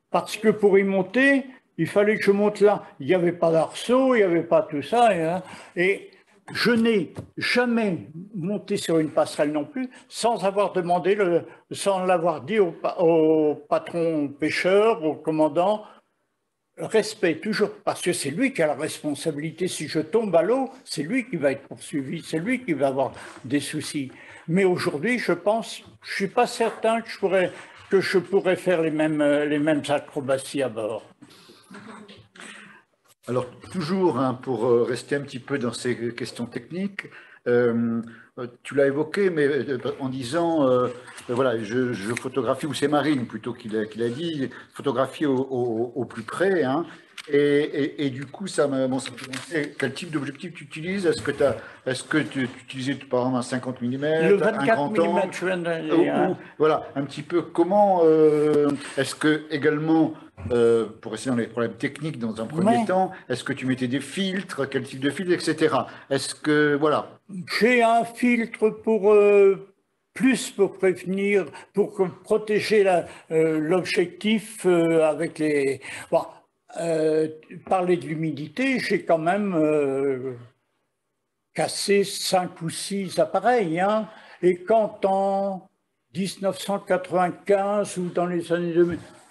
Parce que pour y monter, il fallait que je monte là. Il n'y avait pas d'arceau, il n'y avait pas tout ça. Et, hein, et je n'ai jamais monté sur une passerelle non plus sans avoir demandé, le, sans l'avoir dit au, pa- au patron pêcheur, au commandant, respect toujours, parce que c'est lui qui a la responsabilité. Si je tombe à l'eau, c'est lui qui va être poursuivi, c'est lui qui va avoir des soucis. Mais aujourd'hui, je pense, je suis pas certain que je pourrais, que je pourrais faire les mêmes, les mêmes acrobaties à bord. Alors, toujours hein, pour euh, rester un petit peu dans ces questions techniques, euh, tu l'as évoqué, mais euh, en disant, euh, voilà, je, je photographie, ou c'est Marine plutôt qui l'a qui l'a dit, photographie au, au- au plus près. hein. et, et- et du coup, ça m'a bon, quel type d'objectif tu utilises? Est-ce que, tu, tu utilisais par exemple un 50 mm, Le un 24 grand mm, angle? ou- ou- voilà, un petit peu comment euh, est-ce que également, euh, pour rester dans les problèmes techniques dans un premier Ouais. temps, est-ce que tu mettais des filtres, quel type de filtre, etc. Est-ce que voilà, J'ai un filtre pour, euh, plus pour prévenir, pour protéger euh, l'objectif euh, avec les... Bon, parler de l'humidité, j'ai quand même cassé cinq ou six appareils. Hein, et quand en 1995 ou dans les années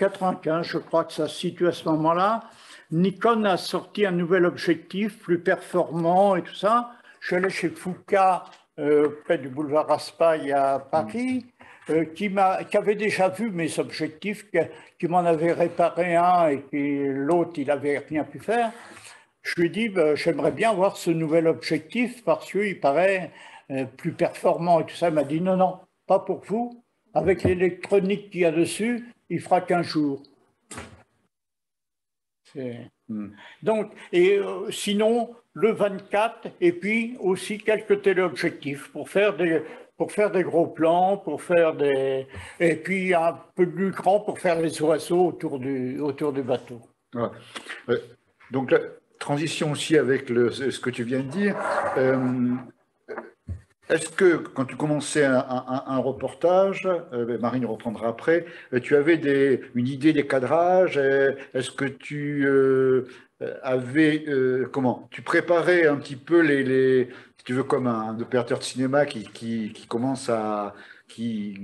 1995, je crois que ça se situe à ce moment-là, Nikon a sorti un nouvel objectif plus performant et tout ça. Je suis allé chez Foucault euh, près du boulevard Raspail à Paris, euh, qui, qui, avait déjà vu mes objectifs, qui m'en avait réparé un et que l'autre, il n'avait rien pu faire. Je lui ai dit, ben, j'aimerais bien voir ce nouvel objectif parce qu'il paraît euh, plus performant et tout ça. Il m'a dit, non, non, pas pour vous. Avec l'électronique qu'il y a dessus, il fera qu'un jour. Hmm. Donc, et sinon, le 24, et puis aussi quelques téléobjectifs pour faire des, pour faire des gros plans, pour faire des... Et puis un peu plus grand pour faire les oiseaux autour du, autour du bateau. Euh, donc, la transition aussi avec le, ce que tu viens de dire. Euh, est-ce que quand tu commençais un, reportage, euh, Marine reprendra après, tu avais une idée des cadrages Est-ce que tu euh, euh, comment Tu préparais un petit peu les, si tu veux, comme un opérateur de cinéma qui, qui, qui commence à qui,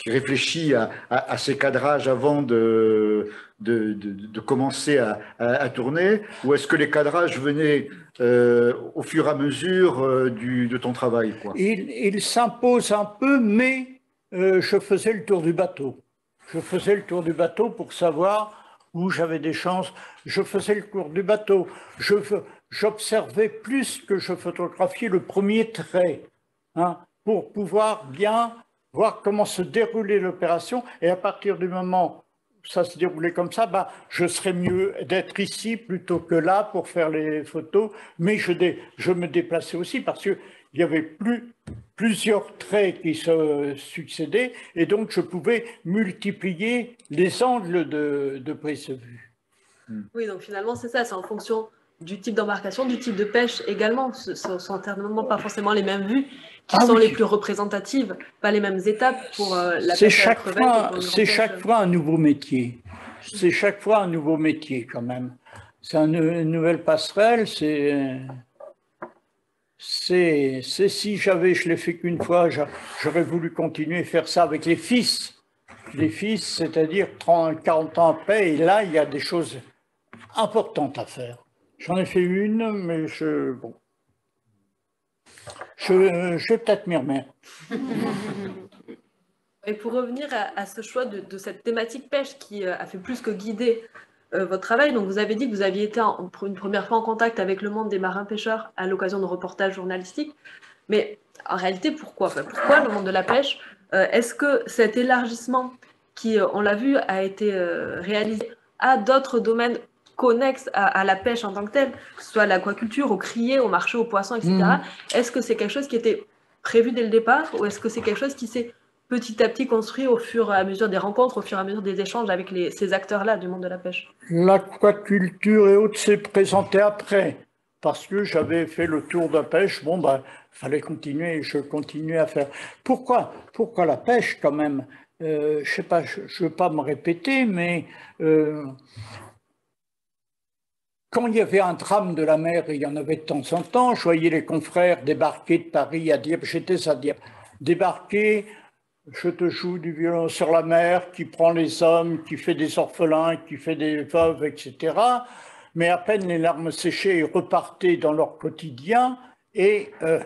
qui réfléchit à, à, ses cadrages avant de, de, de, commencer à, à, tourner Ou est-ce que les cadrages venaient euh, au fur et à mesure du, de ton travail Il, s'impose un peu, mais je faisais le tour du bateau. Je faisais le tour du bateau pour savoir où j'avais des chances. Je faisais le cours du bateau. J'observais plus que je photographiais le premier trait hein, pour pouvoir bien voir comment se déroulait l'opération. Et à partir du moment où ça se déroulait comme ça, bah, je serais mieux d'être ici plutôt que là pour faire les photos. Mais je, me déplaçais aussi parce qu'il y avait plus plusieurs traits qui se succédaient et donc je pouvais multiplier les angles de, prise de vue. Oui, donc finalement c'est ça, c'est en fonction du type d'embarcation, du type de pêche également. Ce sont certainement pas forcément les mêmes vues qui ah sont les plus représentatives, pas les mêmes étapes pour euh, la pêche chaque fois, C'est chaque fois un nouveau métier. C'est chaque fois un nouveau métier quand même. C'est une nouvelle passerelle, c'est c'est si j'avais, je l'ai fait qu'une fois, j'aurais voulu continuer à faire ça avec les fils. Les fils, c'est-à-dire 30, 40 ans après, et là, il y a des choses importantes à faire. J'en ai fait une, mais je, bon, je, je vais peut-être m'y remettre. Et pour revenir à, ce choix de, cette thématique pêche qui euh, a fait plus que guider euh, votre travail. Donc, vous avez dit que vous aviez été une première fois en contact avec le monde des marins-pêcheurs à l'occasion de reportages journalistiques. Mais en réalité, pourquoi? Pourquoi le monde de la pêche? Euh, Est-ce que cet élargissement qui, on l'a vu, a été réalisé à d'autres domaines connexes à, la pêche en tant que telle, que ce soit l'aquaculture, au crier, au marché aux poissons, etc. Mmh. Est-ce que c'est quelque chose qui était prévu dès le départ ou est-ce que c'est quelque chose qui s'est petit à petit construit au fur et à mesure des rencontres, au fur et à mesure des échanges avec ces acteurs-là du monde de la pêche? L'aquaculture et autres s'est présenté après, parce que j'avais fait le tour de la pêche. Bon, ben, fallait continuer, je continuais à faire. Pourquoi Pourquoi la pêche quand même? Euh, Je sais pas, je ne veux pas me répéter, mais euh, quand il y avait un drame de la mer, il y en avait de temps en temps, je voyais les confrères débarquer de Paris à Dieppe, j'étais à Dieppe, débarquer je te joue du violon sur la mer, qui prend les hommes, qui fait des orphelins, qui fait des veuves, etc. Mais à peine les larmes séchées, ils repartaient dans leur quotidien et, euh,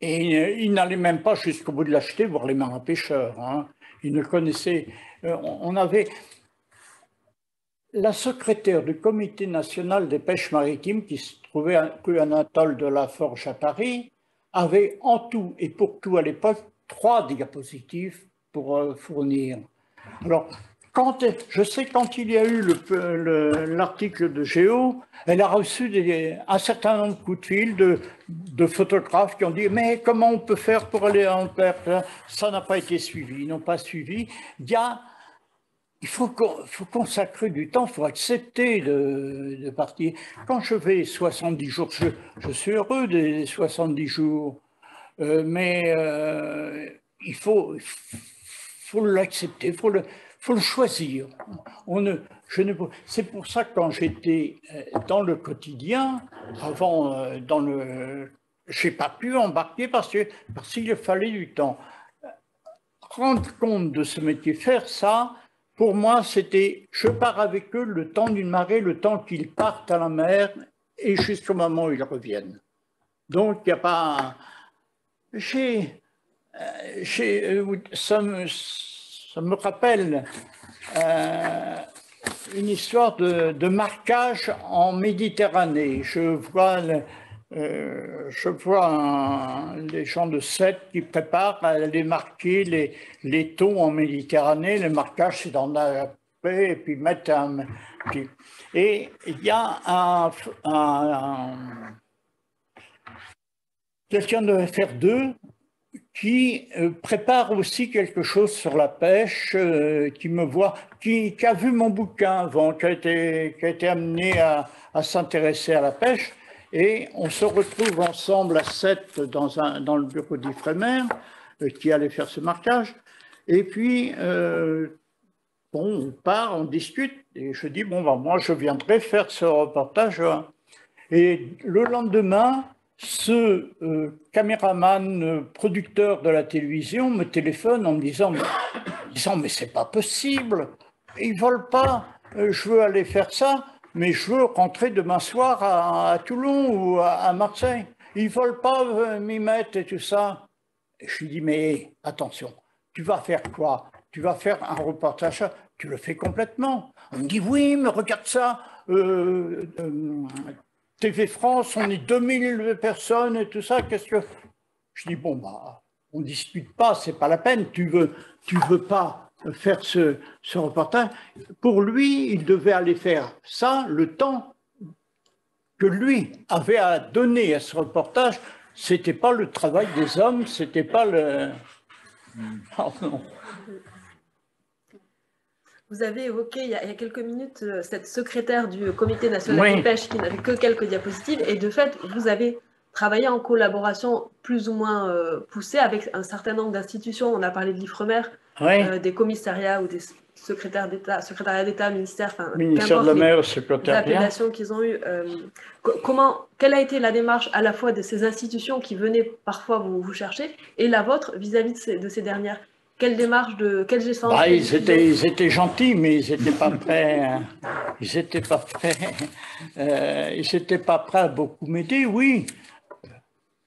et ils n'allaient même pas jusqu'au bout de l'acheter voir les marins pêcheurs. Hein. Ils ne connaissaient. Euh, on avait la secrétaire du Comité national des pêches maritimes, qui se trouvait à Anatole de la Forge à Paris, avait en tout et pour tout à l'époque trois diapositives pour euh, fournir. Alors, quand, je sais quand il y a eu l'article de Géo, elle a reçu un certain nombre de coups de fil de, de, photographes qui ont dit mais comment on peut faire pour aller en perte Ça n'a pas été suivi, ils n'ont pas suivi. Il y a, il faut, faut consacrer du temps, il faut accepter de, partir. Quand je vais 70 jours, je, je suis heureux des 70 jours Euh, mais euh, il faut, faut l'accepter, il faut le, faut le choisir. On ne, je ne, c'est pour ça que quand j'étais euh, dans le quotidien, avant, dans le, j'ai pas pu embarquer parce que parce qu'il fallait du temps. Rendre compte de ce métier, faire ça, pour moi, c'était, je pars avec eux le temps d'une marée, le temps qu'ils partent à la mer et jusqu'au moment où ils reviennent. Donc, il n'y a pas. Euh, j'ai, ça me, ça me rappelle euh, une histoire de, marquage en Méditerranée. Je vois, euh, je vois un, les gens de Sète qui préparent à aller marquer les, les thons en Méditerranée. Le marquage, c'est la paix et puis mettre un. Et il y a un, un, un quelqu'un faire deux qui euh, prépare aussi quelque chose sur la pêche, euh, qui me voit, qui, qui, a vu mon bouquin avant, qui a été, qui a été amené à, à s'intéresser à la pêche. Et on se retrouve ensemble à sept dans, un, dans le bureau d'Ifremer, euh, qui allait faire ce marquage. Et puis, euh, bon, on part, on discute, et je dis, bon, ben, moi, je viendrai faire ce reportage. Et le lendemain, ce euh, caméraman producteur de la télévision me téléphone en me disant, mais, disant, mais c'est pas possible, ils veulent pas, euh, je veux aller faire ça, mais je veux rentrer demain soir à, Toulon ou à, Marseille. Ils veulent pas m'y mettre et tout ça. Je lui dis, mais attention, tu vas faire quoi? Tu vas faire un reportage, tu le fais complètement. On me dit, oui, mais regarde ça, euh, TV France, on est 2000 personnes et tout ça, qu'est-ce que... Je dis, bon, bah, on ne discute pas, c'est pas la peine, tu veux, tu veux pas faire ce, ce reportage. Pour lui, il devait aller faire ça le temps que lui avait à donner à ce reportage. C'était pas le travail des hommes, c'était pas le... Oh, non. Vous avez évoqué il y, a, il y, a, quelques minutes euh, cette secrétaire du Comité national oui. de pêche qui n'avait que quelques diapositives et de fait, vous avez travaillé en collaboration plus ou moins euh, poussée avec un certain nombre d'institutions. On a parlé de l'IFREMER, euh, des commissariats ou des secrétaires d'État, secrétariat d'État, ministère, enfin, ministère de la mer, secrétariat. L'apellation qu'ils ont eu. Euh, comment, quelle a été la démarche à la fois de ces institutions qui venaient parfois vous, vous chercher et la vôtre vis-à-vis -vis de, ces, de ces dernières? Quelle démarche de quel gestion bah, ils, étaient, ils étaient gentils, mais ils n'étaient pas prêts. Hein. Ils n'étaient pas prêts. Euh, ils n'étaient pas prêts à beaucoup m'aider. Oui,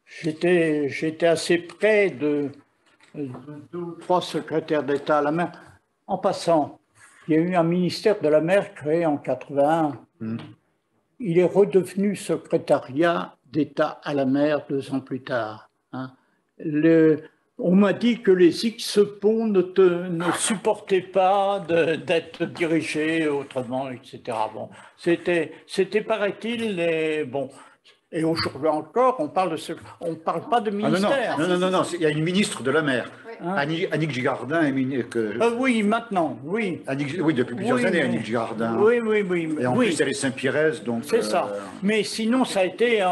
j'étais j'étais assez près de deux ou trois secrétaires d'État à la mer. En passant, il y a eu un ministère de la mer créé en 81. Mm. Il est redevenu secrétariat d'État à la mer deux ans plus tard. Hein. Le, on m'a dit que les X-ponts ne, supportaient pas d'être dirigés autrement, etc. Bon, c'était, c'était paraît-il, les, bon. Et aujourd'hui encore, on parle de ce, on parle pas de ministère. Ah non, non, non, non, non, il y a une ministre de la mer, hein? Annick, Annick Gigardin. Est ministre, que... euh, oui, maintenant, oui. Annick, oui, depuis plusieurs oui, années, mais... Annick Gigardin. Oui, oui, oui. Et en oui. plus, elle est Saint-Pierre, donc. C'est euh... ça. Mais sinon, ça a été euh,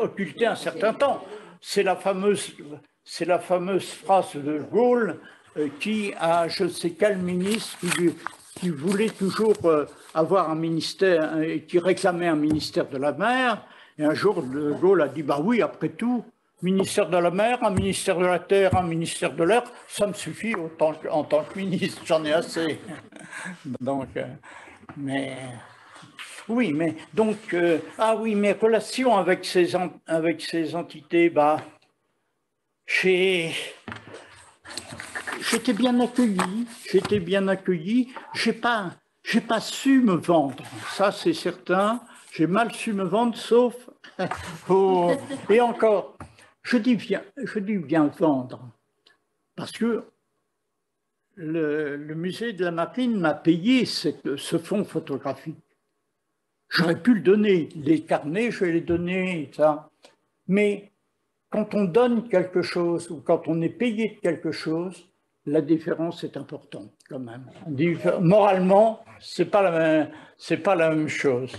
occulté un certain temps. C'est la fameuse c'est la fameuse phrase de Gaulle euh, qui a je ne sais quel ministre qui, qui voulait toujours euh, avoir un ministère et euh, qui réclamait un ministère de la mer. Et un jour, de Gaulle a dit bah oui, après tout, ministère de la mer, un ministère de la terre, un ministère de l'air, ça me suffit en tant que ministre, j'en ai assez. donc, euh, mais oui, mais donc euh, ah oui, mes relations avec ces avec ces entités, bah j'étais bien accueilli, j'étais bien accueilli, j'ai pas, j'ai pas su me vendre, ça c'est certain, j'ai mal su me vendre, sauf, oh, et encore, je dis bien, je dis bien vendre, parce que le, le musée de la marine m'a payé cette, ce fonds photographique. J'aurais pu le donner, les carnets, je vais les donner, ça. Mais quand on donne quelque chose ou quand on est payé de quelque chose, la différence est importante quand même. Moralement, pas la même, c'est pas la même chose.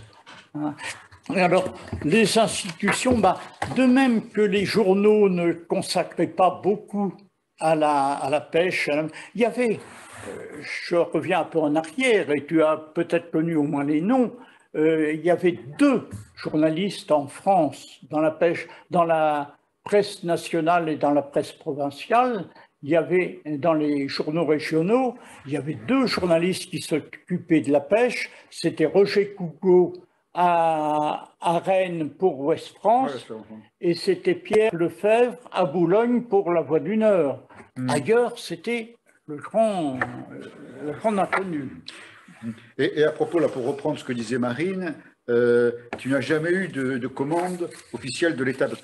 Alors, les institutions, bah, de même que les journaux ne consacraient pas beaucoup à la, pêche, il y avait, euh, je reviens un peu en arrière, et tu as peut-être connu au moins les noms, euh, il y avait deux journalistes en France dans la pêche, dans la presse nationale et dans la presse provinciale. Il y avait dans les journaux régionaux, il y avait deux journalistes qui s'occupaient de la pêche. C'était Roger Cougo à, à, Rennes pour Ouest France et c'était Pierre Lefebvre à Boulogne pour La Voix du Nord. Hmm. Ailleurs, c'était le grand, le grand inconnu. Et, à propos, là, pour reprendre ce que disait Marine, euh, tu n'as jamais eu de, commande officielle de l'État, parce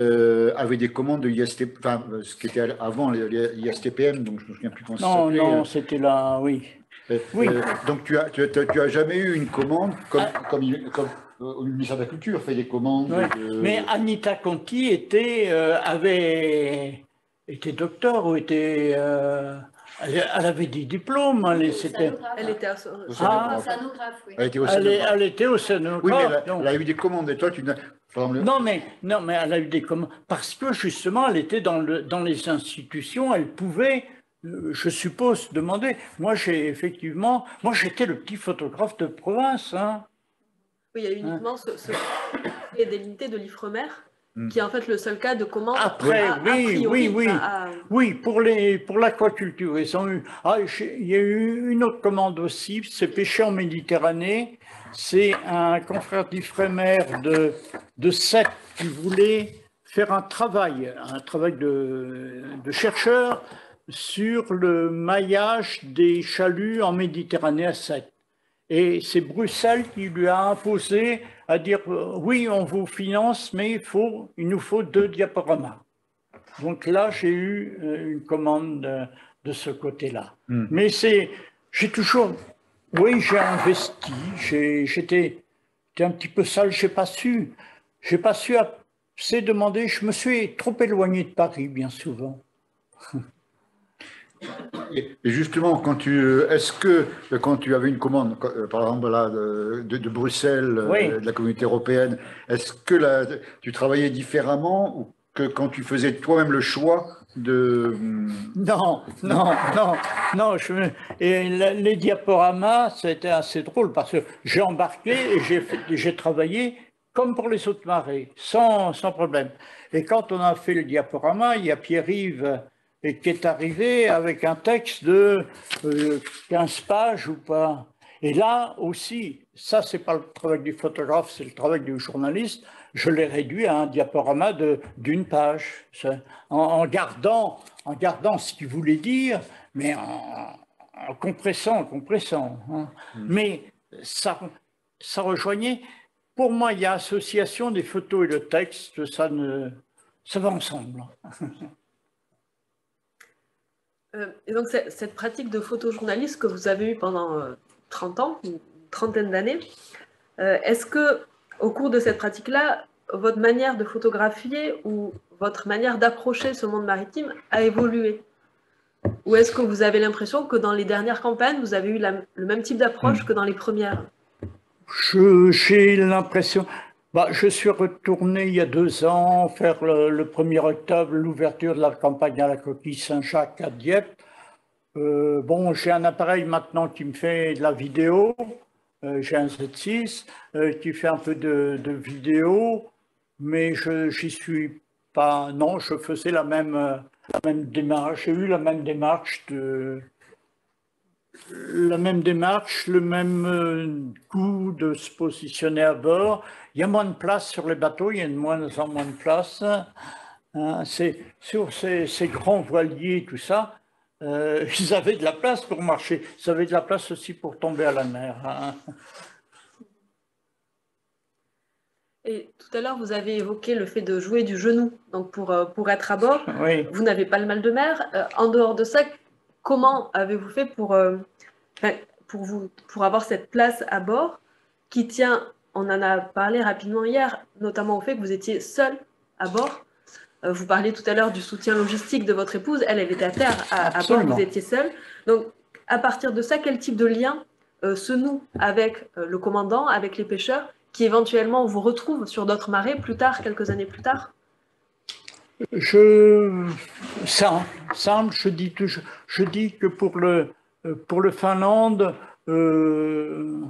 euh, avait des commandes de ISTP, enfin, ce qui était avant l'ISTPM, donc je ne me souviens plus comment non, Non, c'était là, oui. Euh, oui. donc tu as, tu, as, jamais eu une commande comme, ah. comme, comme le ministère de la Culture fait des commandes. Mais Anita Conti était, avait, était docteur ou était. Elle, avait des diplômes. Elle, était, elle était ah. océanographe. Oui. Elle était océanographe. Elle, était océanographe. Oui, mais elle, a eu des commandes. Et toi, tu non mais, non, mais elle a eu des commandes. Parce que justement, elle était dans, le, dans les institutions, elle pouvait, euh, je suppose, demander. Moi, j'ai effectivement. Moi, j'étais le petit photographe de province. Hein. Oui, il y a uniquement ce, ce délimité de l'IFREMER Mm. qui est en fait le seul cas de commande. Après, oui, oui, oui, oui, pour les pour l'aquaculture, ils ont eu. Ah, il y a eu une autre commande aussi, c'est pêcher en Méditerranée. C'est un confrère d'Ifremer de de Sète qui voulait faire un travail, un travail de, de chercheur sur le maillage des chaluts en Méditerranée à Sète. Et c'est Bruxelles qui lui a imposé à dire euh, oui, on vous finance, mais il, faut, il nous faut deux diaporamas. Donc là, j'ai eu euh, une commande de, ce côté-là. Hmm. Mais c'est, j'ai toujours, oui, j'ai investi, j'étais un petit peu sale, j'ai pas su, j'ai pas su assez demander, je me suis trop éloigné de Paris bien souvent. Et justement, quand tu, est-ce que quand tu avais une commande, euh, par exemple là, de, de Bruxelles, euh, de la communauté européenne, est-ce que là, tu travaillais différemment que quand tu faisais toi-même le choix de... Non, non, non, non. Je, et les diaporamas, c'était assez drôle parce que j'ai embarqué et j'ai travaillé comme pour les autres marées, sans, sans problème. Et quand on a fait le diaporama, il y a Pierre-Yves et qui est arrivé avec un texte de 15 euh, pages ou pas. Et là aussi, ça c'est pas le travail du photographe, c'est le travail du journaliste. Je l'ai réduit à un diaporama d'une page, en, gardant, en gardant ce qu'il voulait dire, mais en, compressant, en compressant. Hein. Mm. Mais ça, ça rejoignait. Pour moi, il y a association des photos et le texte, ça ne, ça va ensemble. Euh, et donc, cette pratique de photojournaliste que vous avez eue pendant 30 euh, ans, une trentaine d'années, euh, est-ce que, au cours de cette pratique-là, votre manière de photographier ou votre manière d'approcher ce monde maritime a évolué? Ou est-ce que vous avez l'impression que dans les dernières campagnes, vous avez eu le même type d'approche que dans les premières? J'ai l'impression. Bah, je suis retourné il y a deux ans faire le, 1er octobre l'ouverture de la campagne à la coquille Saint-Jacques à Dieppe. Euh, bon, j'ai un appareil maintenant qui me fait de la vidéo. Euh, j'ai un Z6 euh, qui fait un peu de, vidéo, mais je j'y suis pas. Non, je faisais la même, la même démarche. J'ai eu la même démarche de, la même démarche, le même coup de se positionner à bord il y a moins de place sur les bateaux, il y a de moins en moins de place. Hein, sur ces, grands voiliers, tout ça, euh, ils avaient de la place pour marcher. Ils avaient de la place aussi pour tomber à la mer. Hein. Et tout à l'heure, vous avez évoqué le fait de jouer du genou donc pour, euh, pour être à bord. Vous n'avez pas le mal de mer. Euh, en dehors de ça, comment avez-vous fait pour, pour, vous, pour avoir cette place à bord qui tient on en a parlé rapidement hier, notamment au fait que vous étiez seul à bord. Euh, vous parliez tout à l'heure du soutien logistique de votre épouse. Elle, elle était à terre, à, bord, vous étiez seul. Donc, à partir de ça, quel type de lien euh, se noue avec euh, le commandant, avec les pêcheurs, qui éventuellement vous retrouvent sur d'autres marées plus tard, quelques années plus tard? Je, simple, je dis, je dis que pour le, pour le Finlande, euh,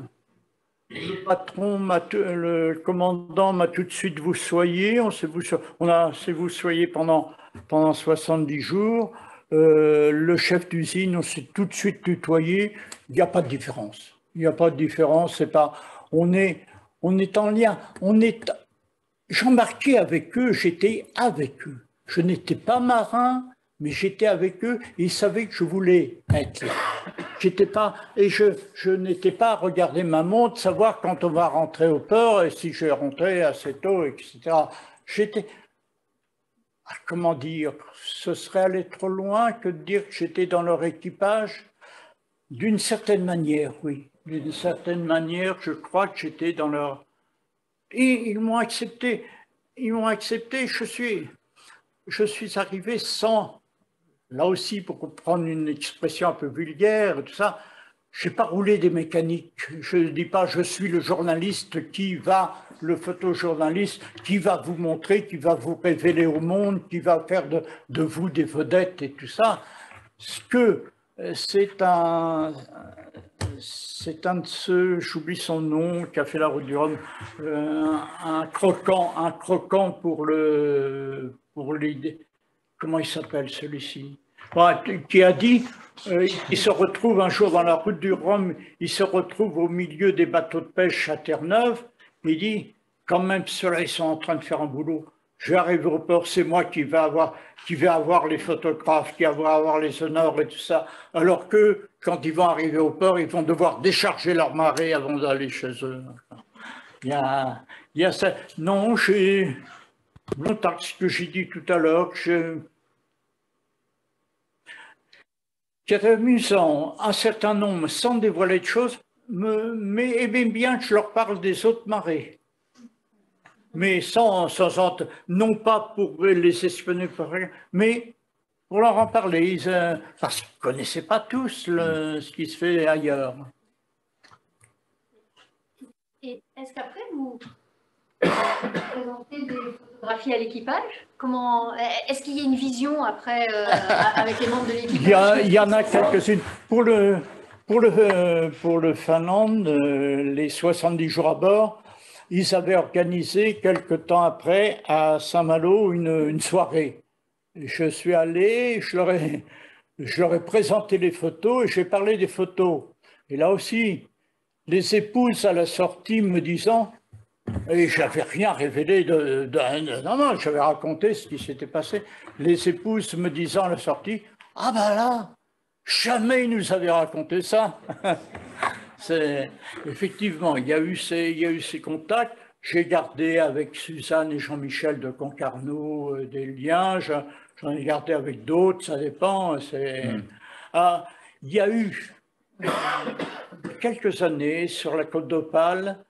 le patron, le commandant m'a tout de suite vous soyez, on s'est vous, on a vous soyez pendant, pendant 70 jours. Euh, le chef d'usine, on s'est tout de suite tutoyé. Il n'y a pas de différence. Il n'y a pas de différence. C'est pas, on est, on est en lien. On est, j'embarquais avec eux, j'étais avec eux. Je n'étais pas marin, mais j'étais avec eux et ils savaient que je voulais être là. Pas, et je, je n'étais pas à regarder ma montre, savoir quand on va rentrer au port et si je rentrais assez tôt, etc. J'étais, ah, comment dire, ce serait aller trop loin que de dire que j'étais dans leur équipage? D'une certaine manière, oui. D'une certaine manière, je crois que j'étais dans leur. Ils m'ont accepté. Ils m'ont accepté. Je suis, je suis arrivé sans, là aussi, pour prendre une expression un peu vulgaire, tout ça, je n'ai pas roulé des mécaniques. Je ne dis pas je suis le journaliste qui va, le photojournaliste, qui va vous montrer, qui va vous révéler au monde, qui va faire de, de vous des vedettes et tout ça. Ce que euh, c'est un, c'est un de ceux, j'oublie son nom, qui a fait la route du Rhum, euh, un croquant, un croquant pour le, pour l'idée. Comment il s'appelle celui-ci? Ouais, Qui a dit, euh, il se retrouve un jour dans la route du Rhum, il se retrouve au milieu des bateaux de pêche à Terre-Neuve, il dit, quand même ceux-là, ils sont en train de faire un boulot. Arriver au port, c'est moi qui vais avoir, qui vais avoir les photographes, qui va avoir les sonores et tout ça. Alors que quand ils vont arriver au port, ils vont devoir décharger leur marée avant d'aller chez eux. Il y a, il y a ça. Non, j'ai, longtemps ce que j'ai dit tout à l'heure, qui est amusant, un certain nombre, sans dévoiler de choses, me, mais aimait bien que je leur parle des autres marées mais sans, sans non pas pour les espionner, mais pour leur en parler, ils, euh, parce qu'ils ne connaissaient pas tous le- ce qui se fait ailleurs. Et est-ce qu'après, vous présentez des photographies à l'équipage? Comment Est-ce qu'il y a une vision après euh, avec les membres de l'équipage Il y, a- il y en a quelques-unes. Pour le, pour le, euh, pour le Finlande, les 70 jours à bord, ils avaient organisé quelque temps après à Saint-Malo une, soirée. Je suis allé, je leur, ai, présenté les photos et j'ai parlé des photos. Et là aussi, les épouses à la sortie me disant, et j'avais rien révélé de, non, j'avais raconté ce qui s'était passé. Les épouses me disant à la sortie, ah ben là, jamais ils nous avaient raconté ça. C'est effectivement, il y a eu ces, il y a eu ces contacts. J'ai gardé avec Suzanne et Jean-Michel de Concarneau euh, des liens. Je- J'en ai gardé avec d'autres, ça dépend. C'est ah, il y a eu quelques années sur la côte d'Opale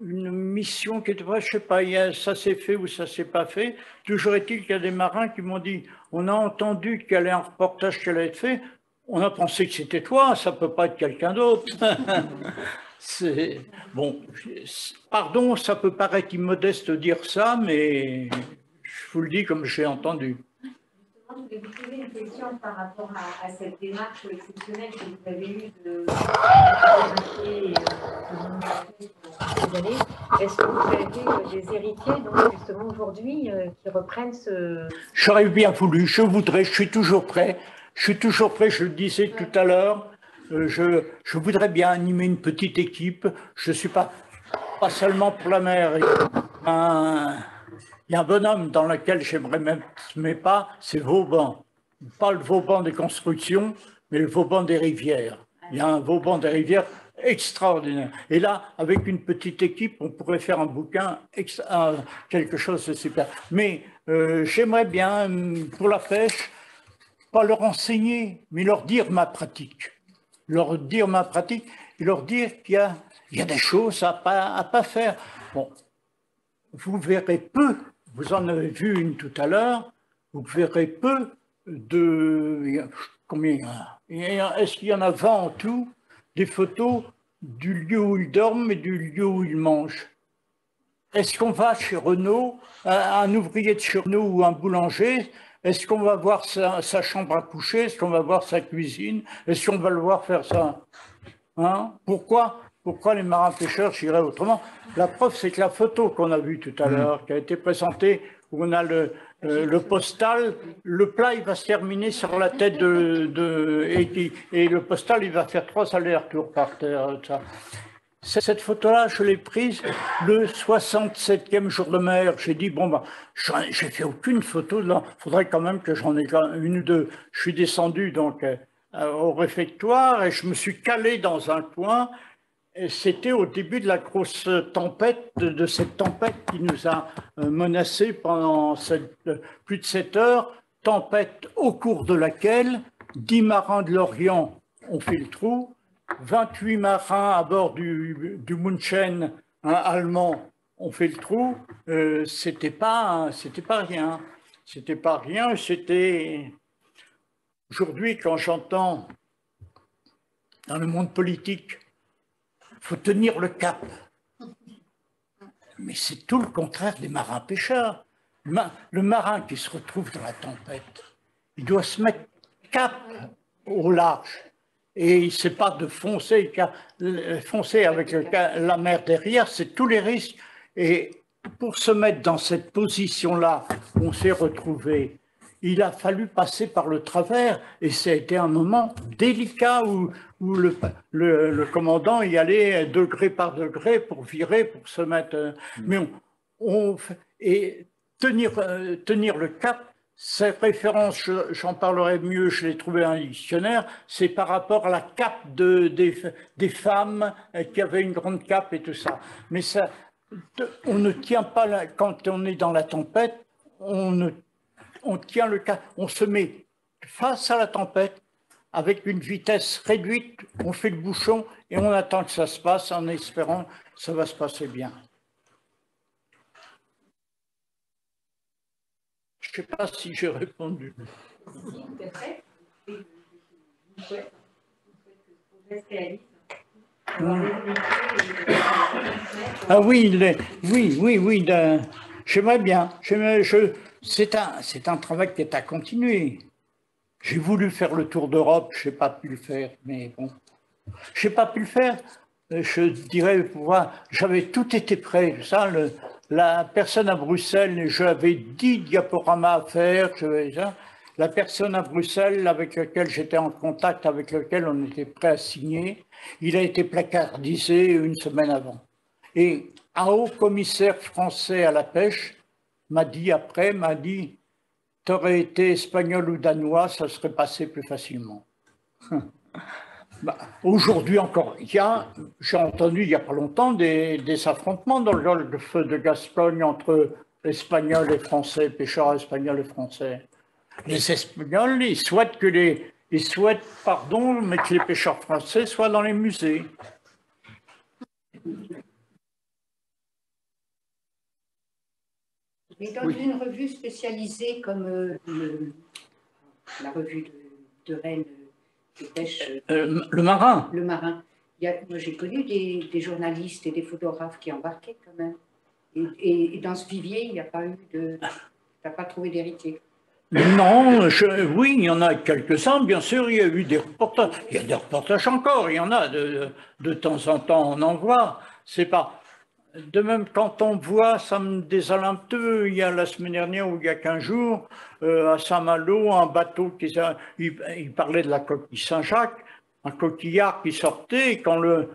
une mission qui était, je sais pas, ça s'est fait ou ça s'est pas fait. Toujours est-il qu'il y a des marins qui m'ont dit, on a entendu qu'il y avait un reportage qui allait être fait, on a pensé que c'était toi, ça peut pas être quelqu'un d'autre. C'est bon, pardon, ça peut paraître immodeste de dire ça, mais je vous le dis comme j'ai entendu. Je voulais vous poser une question par rapport à, à cette démarche exceptionnelle que vous avez eue de euh, années. Est-ce que vous avez euh, des héritiers, donc justement aujourd'hui, euh, qui reprennent ce. J'aurais bien voulu, je voudrais, je suis toujours prêt. Je suis toujours prêt, je le disais tout à l'heure. euh, Je, je voudrais bien animer une petite équipe. Je ne suis pas, pas seulement pour la mer. Il y a un, bonhomme dans lequel j'aimerais même mais pas, c'est Vauban. Pas le Vauban des constructions, mais le Vauban des rivières. Il y a un Vauban des rivières extraordinaire. Et là, avec une petite équipe, on pourrait faire un bouquin, quelque chose de super. Mais euh, j'aimerais bien, pour la pêche, pas leur enseigner, mais leur dire ma pratique. Leur dire ma pratique et leur dire qu'il y a, des choses à pas, à pas faire. Bon, vous verrez peu, vous en avez vu une tout à l'heure, vous verrez peu de... Combien Est-ce qu'il y en a 20 en tout Des photos du lieu où ils dorment et du lieu où ils mangent? Est-ce qu'on va chez Renault, un ouvrier de chez Renault ou un boulanger, est-ce qu'on va voir sa, chambre à coucher? Est-ce qu'on va voir sa cuisine? Est-ce qu'on va le voir faire ça? Hein? Pourquoi? Pourquoi les marins pêcheurs jiraient autrement? La preuve, c'est que la photo qu'on a vue tout à mm. l'heure, qui a été présentée, où on a le, euh, le postal, le plat, il va se terminer sur la tête de... de et, le postal, il va faire trois allers-retours par terre. Ça. Cette photo-là, je l'ai prise le 67e jour de mer. J'ai dit, bon, bah, j'ai fait aucune photo. Il faudrait quand même que j'en ai une ou deux. Je suis descendu donc euh, au réfectoire et je me suis calé dans un coin c'était au début de la grosse tempête, de, cette tempête qui nous a euh, menacés pendant plus de sept heures, tempête au cours de laquelle 10 marins de l'Orient ont fait le trou, 28 marins à bord du, du Munchen un allemand ont fait le trou. Euh, c'était pas, c'était pas rien. C'était pas rien. C'était aujourd'hui quand j'entends dans le monde politique faut tenir le cap. Mais c'est tout le contraire des marins pêcheurs. Le marin qui se retrouve dans la tempête, il doit se mettre cap au large. Et il ne sait pas de foncer, foncer avec la mer derrière, c'est tous les risques. Et pour se mettre dans cette position-là, on s'est retrouvé il a fallu passer par le travers et ça a été un moment délicat où, où le, le, commandant y allait degré par degré pour virer, pour se mettre. Euh, mm. Mais on, et tenir, euh, tenir le cap, cette référence, j'en parlerai mieux, je l'ai trouvé un dictionnaire, c'est par rapport à la cape de, des, femmes euh, qui avaient une grande cape et tout ça. Mais ça, on ne tient pas, quand on est dans la tempête, on ne on tient le cas, on se met face à la tempête avec une vitesse réduite, on fait le bouchon et on attend que ça se passe en espérant que ça va se passer bien. Je ne sais pas si j'ai répondu. Ah oui, oui, oui, oui, j'aimerais bien. C'est un, un travail qui est à continuer. J'ai voulu faire le tour d'Europe, je n'ai pas pu le faire, mais bon. Je n'ai pas pu le faire. Je dirais, j'avais tout été prêt. Ça, la personne à Bruxelles, j'avais 10 diaporamas à faire. la personne à Bruxelles avec laquelle j'étais en contact, avec laquelle on était prêt à signer, il a été placardisé une semaine avant. Et un haut commissaire français à la pêche m'a dit après, m'a dit, tu aurais été espagnol ou danois, ça serait passé plus facilement. Bah, aujourd'hui encore, j'ai entendu il n'y a pas longtemps des, affrontements dans le feu de Gascogne entre Espagnols et Français, pêcheurs espagnols et Français. Les Espagnols, ils souhaitent que les, ils souhaitent, pardon, mais que les pêcheurs français soient dans les musées. Mais dans une revue spécialisée comme euh, la revue de, Rennes Euh, euh, le marin. Le marin. moi, j'ai connu des, journalistes et des photographes qui embarquaient quand même. Et, dans ce vivier, il n'y a pas eu de. Tu n'as pas trouvé d'héritier. Non, oui, il y en a quelques-uns, bien sûr, il y a eu des reportages. Il y a des reportages encore, il y en a de, de temps en temps, on en voit. C'est pas, de même, quand on voit, ça me désole un peu, il y a la semaine dernière ou il y a 15 jours, euh, à Saint-Malo, un bateau qui il, parlait de la coquille Saint-Jacques, un coquillard qui sortait, quand le,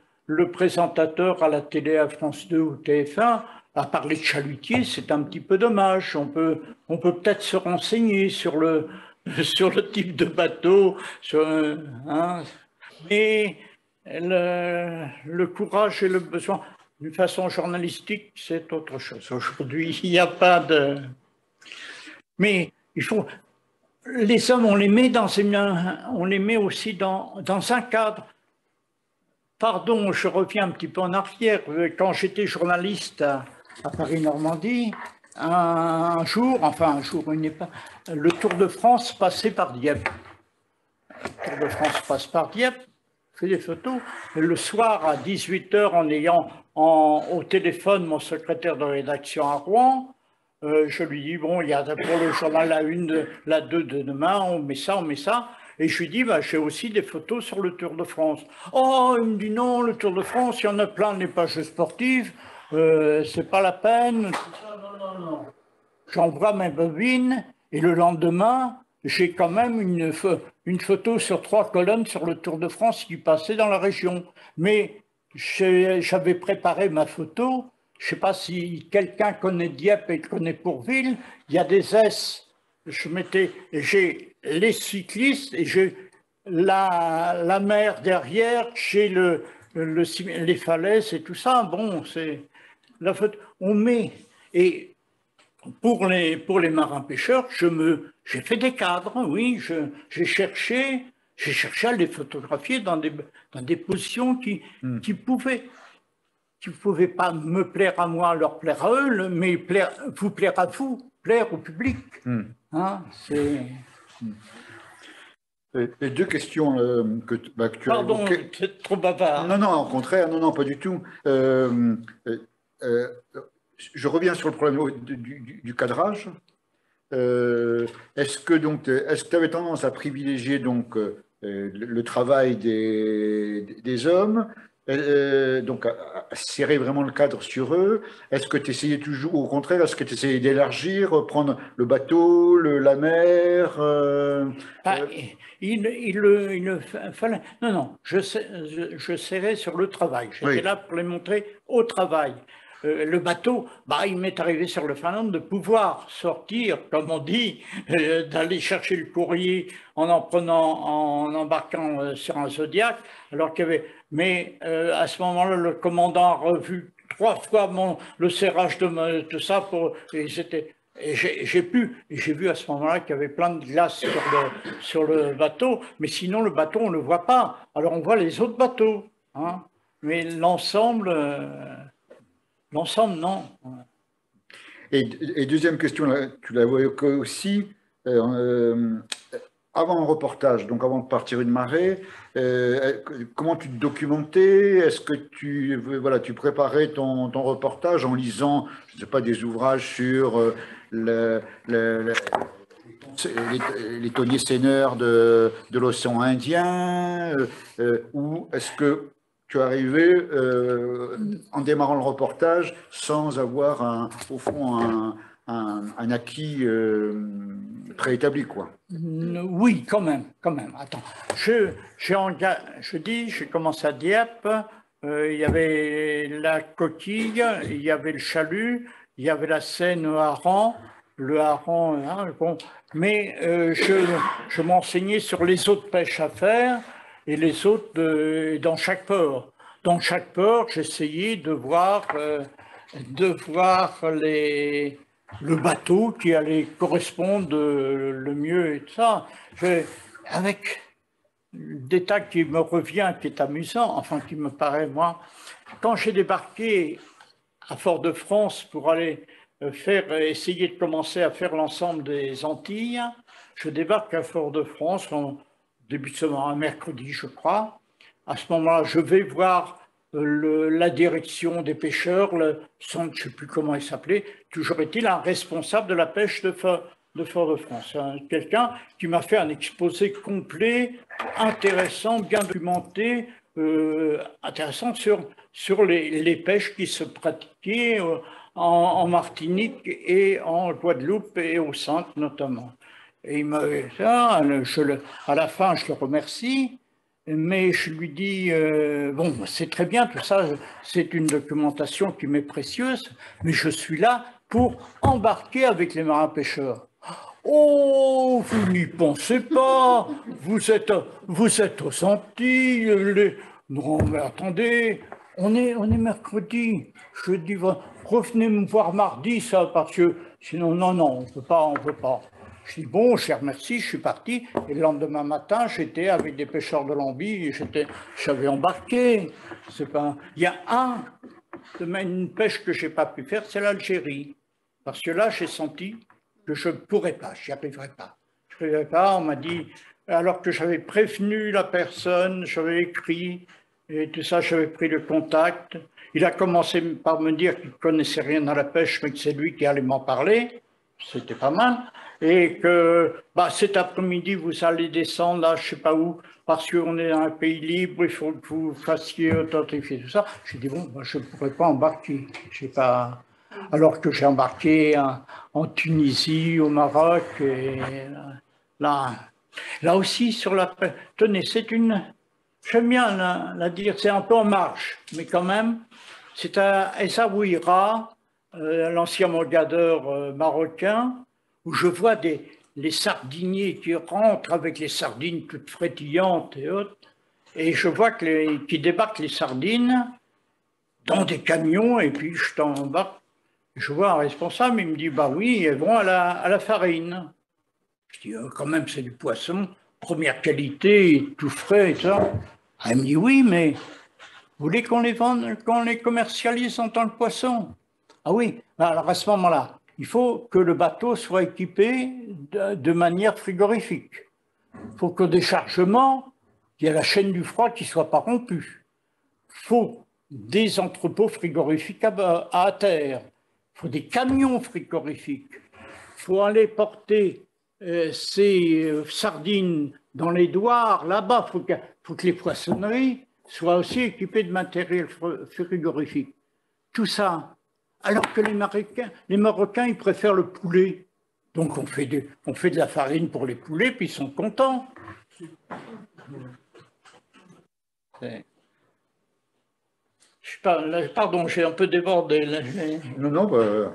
présentateur à la télé à France 2 ou TF1 a parlé de chalutier, c'est un petit peu dommage. On peut on peut peut-être se renseigner sur le, sur le type de bateau, sur, hein, mais le courage et le besoin. D'une façon journalistique, c'est autre chose. Aujourd'hui, il n'y a pas de... Mais il faut... Les hommes, on les met, dans on les met aussi dans, dans un cadre. Pardon, je reviens un petit peu en arrière. Quand j'étais journaliste à, Paris-Normandie, un jour, enfin un jour, pas, le Tour de France passait par Dieppe. Le Tour de France passe par Dieppe. Fais des photos. Et le soir, à 18h, en ayant en- au téléphone mon secrétaire de rédaction à Rouen, euh, je lui dis, bon, il y a pour le journal la une, la 2 de demain, on met ça, on met ça. Et je lui dis, bah, j'ai aussi des photos sur le Tour de France. Oh, il me dit non, le Tour de France, il y en a plein des pages sportives, euh, c'est pas la peine. non, non, non. J'envoie mes bobines et le lendemain, j'ai quand même une, une photo sur trois colonnes sur le Tour de France qui passait dans la région. Mais j'avais préparé ma photo. Je ne sais pas si quelqu'un connaît Dieppe et connaît Pourville. Il y a des S. Je mettais, j'ai les cyclistes et j'ai la, la mer derrière, j'ai le, les falaises et tout ça. Bon, c'est la photo. On met et pour les, pour les marins pêcheurs, je me, j'ai fait des cadres, oui, j'ai cherché, j'ai cherché à les photographier dans des, dans des positions qui, qui pouvaient, qui pouvaient pas me plaire à moi, leur plaire à eux, mais plaire, vous plaire à vous, plaire au public. Hein, c'est, Et, et deux questions euh, que, tu- bah, que tu as pardon, évoquées. c'est trop bavard. Non, non, au contraire, non, non, pas du tout. Euh, euh, euh, je reviens sur le problème du- du cadrage. Euh, est-ce que donc, est-ce que tu avais tendance à privilégier donc euh, le, travail des, des hommes, euh, donc à, à serrer vraiment le cadre sur eux? Est-ce que tu essayais toujours, au contraire, est-ce que tu essayais d'élargir, prendre le bateau, le, la mer Ah, il, fallait. Non, non, je, sais- je, je serrais sur le travail. J'étais Oui. là pour les montrer au travail. Euh, le bateau, bah, il m'est arrivé sur le Finlande de pouvoir sortir, comme on dit, euh, d'aller chercher le courrier en en en embarquant euh, sur un Zodiac, alors qu'il y avait. Mais à ce moment-là, le commandant a revu trois fois mon, le serrage de tout ça pour. Et c'était. J'ai pu, j'ai vu à ce moment-là qu'il y avait plein de glace sur le, sur le bateau, mais sinon le bateau on ne le voit pas. Alors on voit les autres bateaux, hein. mais l'ensemble, l'ensemble non. Et, deuxième question, tu l'as aussi, euh, euh, avant un reportage, donc avant de partir une marée, euh, comment tu te documentais? Est-ce que tu, préparais ton, reportage en lisant, pas, des ouvrages sur le, le- le- les, les tonniers seineurs de, l'océan Indien Ou est-ce que tu arrivais, euh, en démarrant le reportage, sans avoir, un, au fond, un, un- un acquis euh, préétabli, quoi Oui, quand même, quand même. Attends, je, je dis, j'ai commencé à Dieppe, euh, il y avait la coquille, il y avait le chalut, il y avait la Seine au hareng, le hareng, hein, bon. mais euh, je, je m'enseignais sur les autres pêches à faire et les autres euh, dans chaque port. Dans chaque port, j'essayais de voir, euh, de voir les, le bateau qui allait correspondre euh, le mieux et tout ça. Je- avec le détail qui me revient, qui est amusant, enfin qui me paraît, moi, quand j'ai débarqué à Fort-de-France pour aller faire, essayer de commencer à faire l'ensemble des Antilles, je débarque à Fort-de-France début de semaine, un mercredi, je crois. À ce moment-là, je vais voir euh, la direction des pêcheurs, le centre, je ne sais plus comment il s'appelait, toujours est-il un responsable de la pêche de Fort- de Fort-de-France. Quelqu'un qui m'a fait un exposé complet, intéressant, bien documenté, euh, intéressant sur, sur les, les pêches qui se pratiquaient euh, en, Martinique et en Guadeloupe et au Saintes notamment. Et il m'a ça, à la fin, je le remercie, mais je lui dis, euh, bon, c'est très bien tout ça, c'est une documentation qui m'est précieuse, mais je suis là pour embarquer avec les marins pêcheurs. Oh, vous n'y pensez pas, vous êtes, vous êtes aux non mais attendez, on est, on est mercredi, je dis, revenez me voir mardi, ça, parce que sinon, non, non, on peut pas, on peut pas. Je dis, bon, je les remercie, je suis parti, et le lendemain matin, j'étais avec des pêcheurs de Lambie, j'avais embarqué, pas, il y a un, une pêche que j'ai pas pu faire, c'est l'Algérie. Parce que là, j'ai senti que je ne pourrais pas, j'y arriverais pas. Je ne pourrais pas, on m'a dit, alors que j'avais prévenu la personne, j'avais écrit et tout ça, j'avais pris le contact. Il a commencé par me dire qu'il ne connaissait rien à la pêche, mais que c'est lui qui allait m'en parler. C'était pas mal. Et que bah, cet après-midi, vous allez descendre là, je sais pas où, parce qu'on est dans un pays libre, il faut que vous fassiez authentifier tout ça. J'ai dit, bon, moi, je ne pourrais pas embarquer. Pas... Alors que j'ai embarqué en, Tunisie, au Maroc, là, là aussi, sur la. Tenez, c'est une, J'aime bien la, la, dire, c'est un peu en marche, mais quand même, c'est à Essaouira, euh, l'ancien mogadeur euh, marocain, où je vois des, les sardiniers qui rentrent avec les sardines toutes frétillantes et autres, et je vois que les, qui débarquent les sardines dans des camions, et puis je t'embarque. Je vois un responsable, il me dit, bah oui, elles vont à la, farine. Je dis, oh, quand même, c'est du poisson, première qualité, tout frais et ça. Elle me dit oui, mais vous voulez qu'on les qu'on les commercialise en tant que poisson? Ah oui, alors à ce moment-là, il faut que le bateau soit équipé de, manière frigorifique. Il faut qu'au déchargement, il y ait la chaîne du froid qui ne soit pas rompue. Il faut des entrepôts frigorifiques à, terre. Il faut des camions frigorifiques. Il faut aller porter euh, ces euh, sardines dans les douars, là-bas. Il faut que les poissonneries soient aussi équipées de matériel frigorifique. Tout ça. Alors que les Marocains, les Marocains, ils préfèrent le poulet. Donc on fait, de, on fait de la farine pour les poulets, puis ils sont contents. Je pardon, j'ai un peu débordé. Là. Non, non, bah.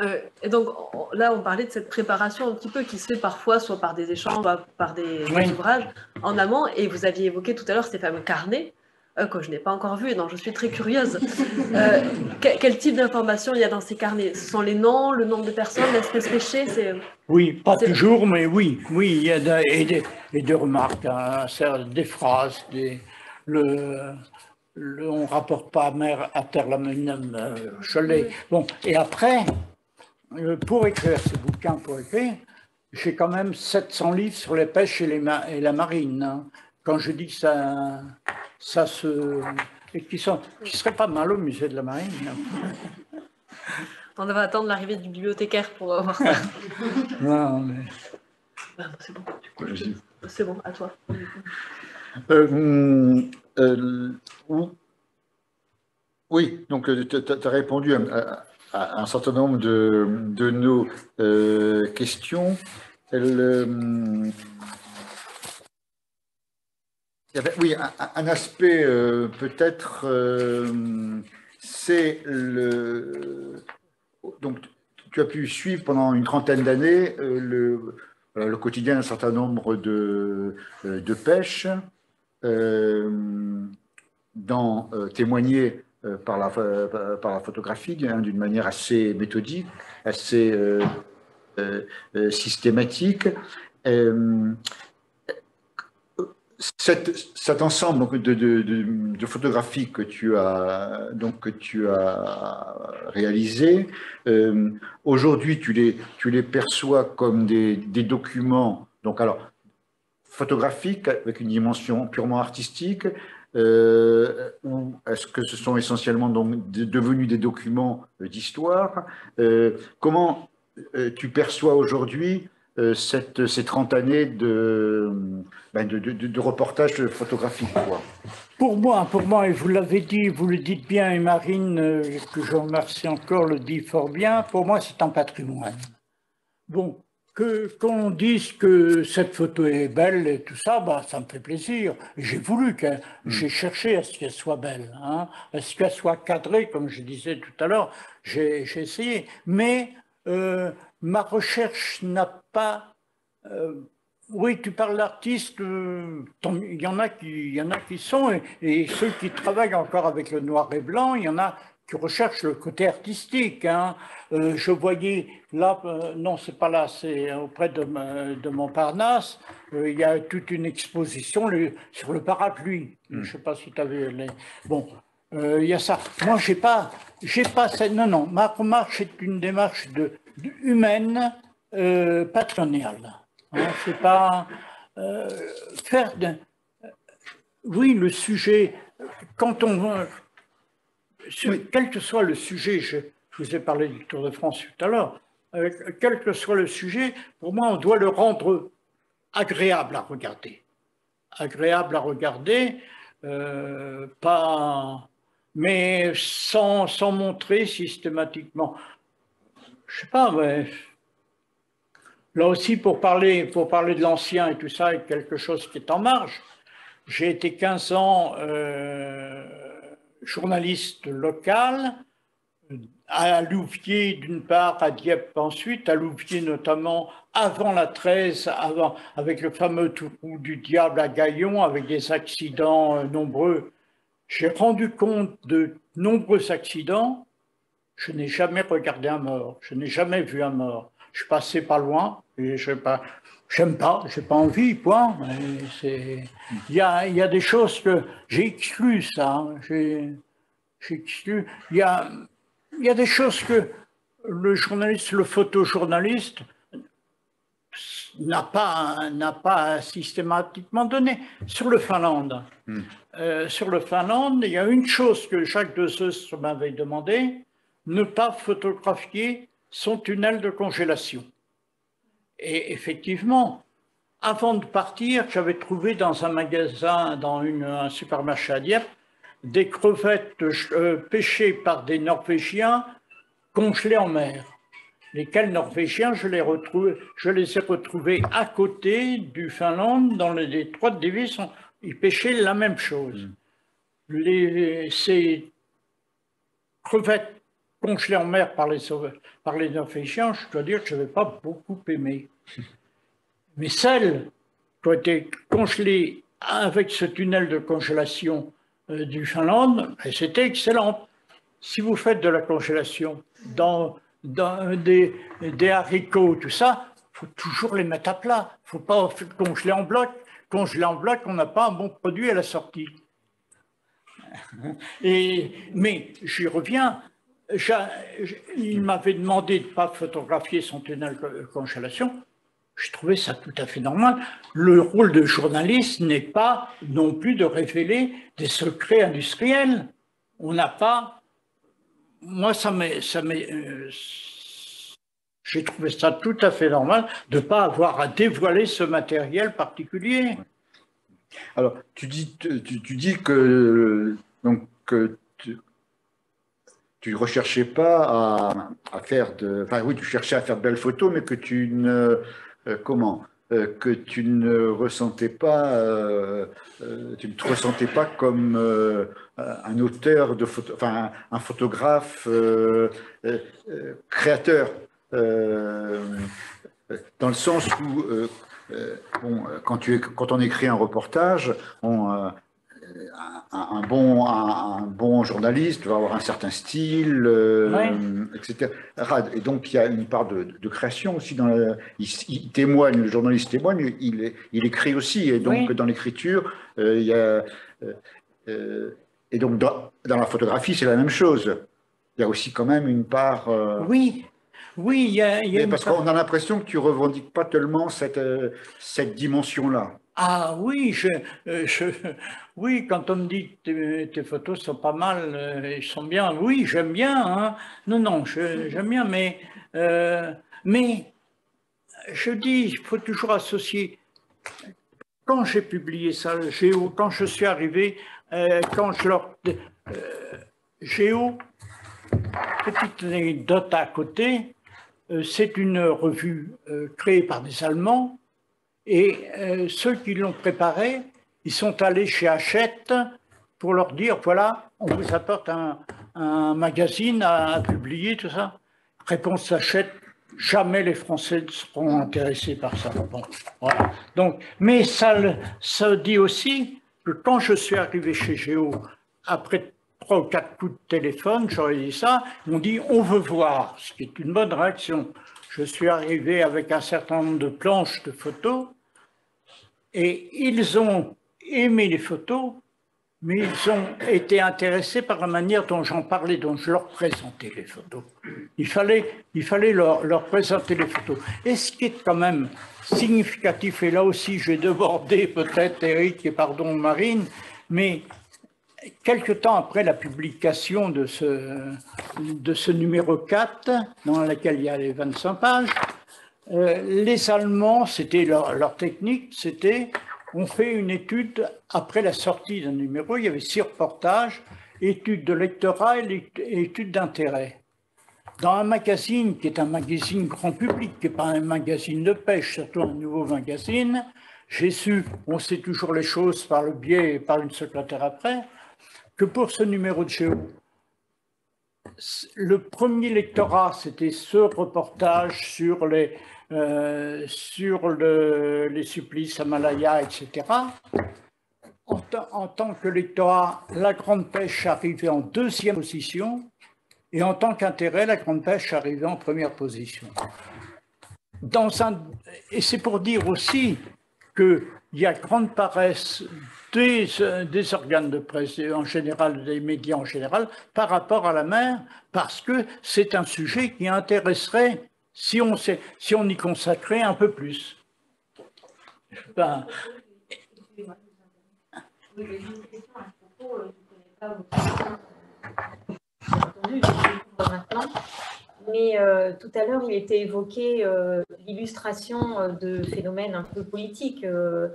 Euh, et donc là, on parlait de cette préparation un petit peu qui se fait parfois, soit par des échanges, soit par des, Oui. des ouvrages en amont. Et vous aviez évoqué tout à l'heure ces fameux carnets euh, que je n'ai pas encore vus et dont je suis très curieuse. Euh, que- quel type d'informations il y a dans ces carnets? Ce sont les noms, le nombre de personnes, l'espèce pêchée c'est... Oui, pas toujours, mais oui, oui, il y a de- et des, et des remarques, hein, des phrases, des, le, le- on rapporte pas à mer à terre la même euh, Cholet. Bon, et après, euh, pour écrire ce bouquin, pour écrire, j'ai quand même 700 livres sur les pêches et, les ma- et la marine. hein. Quand je dis que ça, ça se, et qui sont, qui serait pas mal au musée de la marine. On va attendre l'arrivée du bibliothécaire pour euh, voir ça. Non, mais- Ah, bah, c'est bon, c'est bon, à toi. Euh, hum, euh, ou- oui, donc tu as répondu à, à- à un certain nombre de, de nos euh, questions. Elle, euh, oui, un, aspect euh, peut-être, euh, c'est le. Donc, tu as pu suivre pendant une trentaine d'années euh, le, quotidien d'un certain nombre de, de pêches, dans, témoigné euh, par, la, par la photographie hein, d'une manière assez méthodique, assez systématique. Cet ensemble donc, de, photographies que tu as, donc, que tu as réalisées, euh, aujourd'hui tu les, tu les perçois comme des, documents, donc alors photographiques avec une dimension purement artistique, euh, ou est-ce que ce sont essentiellement donc de- devenus des documents d'histoire Euh, Comment tu perçois aujourd'hui cette, ces 30 années de, ben, de, de, de reportage photographique quoi. Pour moi, pour moi, et vous l'avez dit, vous le dites bien, et Marine, euh, que je remercie encore, le dit fort bien, pour moi, c'est un patrimoine. Bon, que qu'on dise que cette photo est belle et tout ça, bah, ça me fait plaisir. J'ai voulu qu'elle, j'ai cherché à ce qu'elle soit belle, hein, à ce qu'elle soit cadrée, comme je disais tout à l'heure, j'ai j'ai essayé. Mais euh, ma recherche n'a pas euh, oui, tu parles d'artistes, euh, il y en a qui, il y en a qui sont, et, et ceux qui travaillent encore avec le noir et blanc, il y en a qui recherchent le côté artistique. hein. Euh, je voyais là, non, c'est pas là, c'est auprès de, ma- de Montparnasse, il y a toute une exposition le- sur le parapluie. Je sais pas si tu vu les. Bon, il y a ça. Moi, j'ai pas, j'ai pas cette. Non, non, ma remarque est une démarche de- humaine, euh, patronale. Hein, c'est pas euh, faire. de- oui, le sujet. Quand on veut, sur- quel que soit le sujet, je, je vous ai parlé du Tour de France tout à l'heure. euh, quel que soit le sujet, pour moi, on doit le rendre agréable à regarder. Agréable à regarder, euh, pas, mais sans, sans montrer systématiquement. Je sais pas, mais là aussi pour parler, pour parler de l'ancien et tout ça, et quelque chose qui est en marge. J'ai été 15 ans euh, journaliste local à Louviers d'une part, à Dieppe ensuite, à Louviers notamment avant la 13, avant, avec le fameux trou du diable à Gaillon, avec des accidents euh, nombreux. J'ai rendu compte de nombreux accidents. Je n'ai jamais regardé un mort, je n'ai jamais vu un mort. Je passais pas loin et je pas, j'aime pas, j'ai pas envie, point. Il y a, y a des choses que j'ai exclues, ça. hein. J'ai j'ai exclu. Il y a, y a des choses que le journaliste, le photojournaliste n'a pas, n'a pas systématiquement donné. Sur le Finlande, euh, sur le Finlande, il y a une chose que Jacques Dezeus m'avait demandé, ne pas photographier son tunnel de congélation. Et effectivement, avant de partir, j'avais trouvé dans un magasin, dans une- un supermarché à Dieppe, des crevettes euh, pêchées par des Norvégiens congelées en mer. Lesquels Norvégiens, je les, retrouve, je les ai retrouvés à côté du Finlande, dans le détroit de Davis, ils pêchaient la même chose. Les, ces crevettes congelées en mer par les, Sauve- par les Norvégiens, je dois dire que je n'avais pas beaucoup aimé. Mais celles qui ont été congelées avec ce tunnel de congélation euh, du Finlande, ben, c'était excellent. Si vous faites de la congélation dans, dans des, des haricots, tout ça, il faut toujours les mettre à plat. Il ne faut pas congeler en bloc. Congeler en bloc, on n'a pas un bon produit à la sortie. Et, mais j'y reviens. Il m'avait demandé de ne pas photographier son tunnel de congélation. Je trouvais ça tout à fait normal. Le rôle de journaliste n'est pas non plus de révéler des secrets industriels. On n'a pas. Moi, ça m'est. euh, J'ai trouvé ça tout à fait normal de ne pas avoir à dévoiler ce matériel particulier. Alors, tu dis, tu, dis que, donc, que tu, recherchais pas à, faire de. Oui, tu cherchais à faire de belles photos, mais que tu ne. euh, comment Euh, Que tu ne ressentais pas. euh, tu ne te ressentais pas comme un auteur de photo. Enfin, un, photographe créateur. dans le sens où. bon, quand, tu, quand on écrit un reportage, on, un, bon, un, un bon journaliste va avoir un certain style, euh, Ouais. etc. Et donc, il y a une part de, de création aussi. Dans la- il, il témoigne, le journaliste témoigne, il, il écrit aussi. Et donc, Oui. dans l'écriture, euh, il y a. euh, et donc, dans, dans la photographie, c'est la même chose. Il y a aussi quand même une part. Oui, oui, il y a, y a une parce part- qu'on a l'impression que tu revendiques pas tellement cette, cette dimension-là. Ah oui, euh, oui, quand on me dit tes, tes photos sont pas mal, euh, ils sont bien, oui, j'aime bien. hein. Non, non, j'aime bien, mais, euh, mais je dis, il faut toujours associer. Quand j'ai publié ça, Géo, quand je suis arrivé, euh, quand je leur. euh, Géo, petite anecdote à côté, euh, c'est une revue euh, créée par des Allemands et euh, ceux qui l'ont préparé, ils sont allés chez Hachette pour leur dire voilà, on vous apporte un, magazine à, publier, tout ça. Réponse Hachette jamais les Français ne seront intéressés par ça. Bon, voilà. Donc, mais ça, ça dit aussi que quand je suis arrivé chez Géo, après trois ou quatre coups de téléphone, j'aurais dit ça, m'ont dit on veut voir, ce qui est une bonne réaction. Je suis arrivé avec un certain nombre de planches de photos et ils ont aimé les photos, mais ils ont été intéressés par la manière dont j'en parlais, dont je leur présentais les photos. Il fallait, il fallait leur, présenter les photos. Et ce qui est quand même significatif, et là aussi j'ai débordé peut-être Eric et pardon Marine, mais quelque temps après la publication de ce, de ce numéro 4, dans lequel il y a les 25 pages, euh, les Allemands, c'était leur, technique, c'était on fait une étude après la sortie d'un numéro, il y avait six reportages, études de lectorat et études d'intérêt. Dans un magazine qui est un magazine grand public, qui n'est pas un magazine de pêche, surtout un nouveau magazine, j'ai su, on sait toujours les choses par le biais et par une secrétaire après, que pour ce numéro de Géo, le premier lectorat, c'était ce reportage sur les, euh, sur le, les supplices à Malaya, etc. En, tant que lectorat, la grande pêche arrivait en deuxième position et en tant qu'intérêt, la grande pêche arrivait en première position. Et c'est pour dire aussi qu'il y a grande paresse des, des, organes de presse en général, des médias en général, par rapport à la mer, parce que c'est un sujet qui intéresserait si on, sait, si on y consacrait un peu plus. Ben, mais euh, tout à l'heure, il était évoqué euh, l'illustration euh, de phénomènes un peu politiques euh,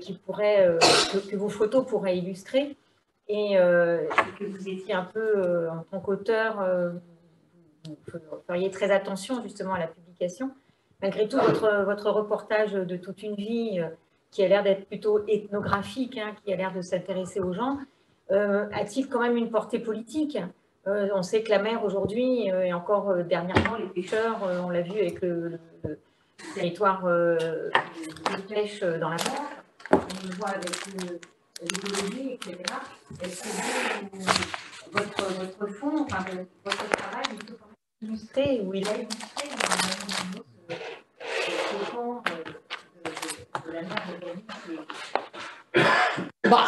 qui pourraient, euh, que, vos photos pourraient illustrer, et que vous étiez un peu, en tant qu'auteur, vous feriez très attention justement à la publication. Malgré tout, votre, votre reportage de toute une vie, qui a l'air d'être plutôt ethnographique, hein, qui a l'air de s'intéresser aux gens, a-t-il quand même une portée politique? Euh, on sait que la mer aujourd'hui, euh, et encore euh, dernièrement, les pêcheurs, on l'a vu avec le territoire de pêche dans la mer, on le voit avec l'écologie, etc. Est-ce que vous, votre, votre fond, enfin, votre travail, il dans ce fond de, de, la aujourd'hui bah.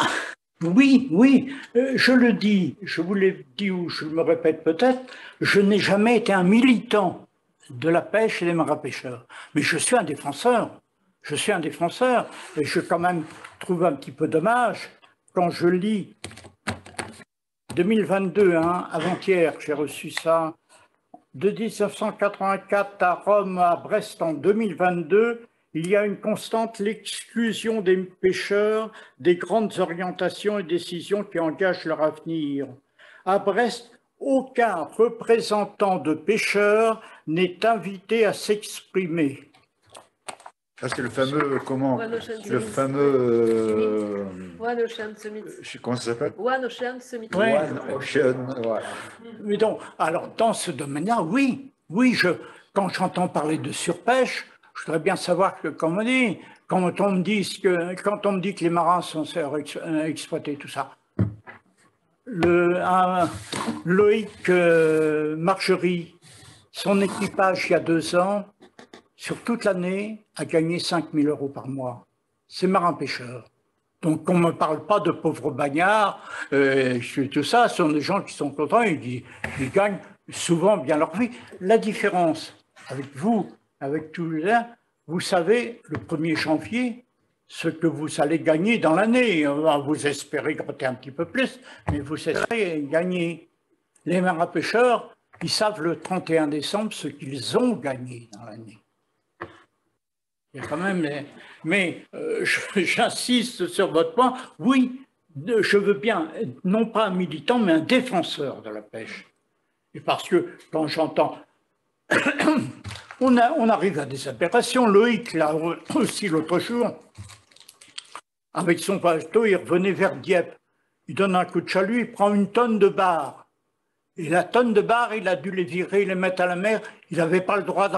Oui, oui, euh, je le dis, je vous l'ai dit ou je me répète peut-être, je n'ai jamais été un militant de la pêche et des marins pêcheurs, mais je suis un défenseur. Je suis un défenseur et je quand même trouve un petit peu dommage quand je lis 2022, hein, avant-hier, j'ai reçu ça, de 1984 à Rome, à Brest en 2022, il y a une constante, l'exclusion des pêcheurs des grandes orientations et décisions qui engagent leur avenir. À Brest, aucun représentant de pêcheurs n'est invité à s'exprimer. Ça, c'est le fameux, comment Le fameux. Euh, One Ocean Summit. Comment ça s'appelle? One Ocean Summit. Ouais. One Ocean, voilà. Mais donc, alors, dans ce domaine-là, oui, oui, je, quand j'entends parler de surpêche, je voudrais bien savoir que, comme on dit, quand on me dit que, quand on me dit que les marins sont exploités, tout ça. Le, un, Loïc euh, Margerie, son équipage il y a deux ans, sur toute l'année, a gagné 5 000 euros par mois. C'est marin-pêcheur. Donc, on ne me parle pas de pauvres bagnards, euh, tout ça, ce sont des gens qui sont contents, ils, ils gagnent souvent bien leur vie. La différence avec vous, avec ça, vous savez, le 1er janvier, ce que vous allez gagner dans l'année. Vous espérez gratter un petit peu plus, mais vous espérez gagner. Les marins pêcheurs, ils savent le 31 décembre ce qu'ils ont gagné dans l'année. Mais euh, j'insiste sur votre point. Oui, je veux bien, non pas un militant, mais un défenseur de la pêche. Et parce que quand j'entends on, on, arrive à des aberrations. Loïc, là aussi l'autre jour, avec son bateau, il revenait vers Dieppe. Il donne un coup de chalut, il prend une tonne de barres. Et la tonne de barres, il a dû les virer, les mettre à la mer. Il n'avait pas le droit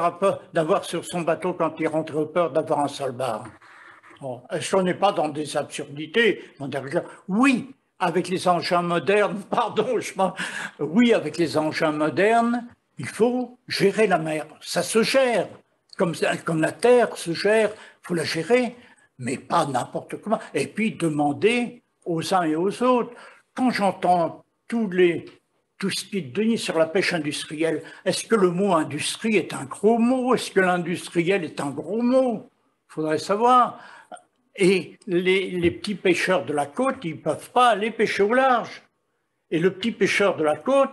d'avoir sur son bateau, quand il rentrait au port, d'avoir un seul bar. Est-ce qu'on n'est pas dans des absurdités Oui, avec les engins modernes, pardon, je oui, avec les engins modernes, il faut gérer la mer. Ça se gère, comme la terre se gère, il faut la gérer, mais pas n'importe comment. Et puis demander aux uns et aux autres. Quand j'entends tous les, tout ce qui est sur la pêche industrielle, est-ce que le mot industrie est un gros mot? Est-ce que l'industriel est un gros mot? Il faudrait savoir. Et les, les, petits pêcheurs de la côte, ils ne peuvent pas aller pêcher au large. Et le petit pêcheur de la côte,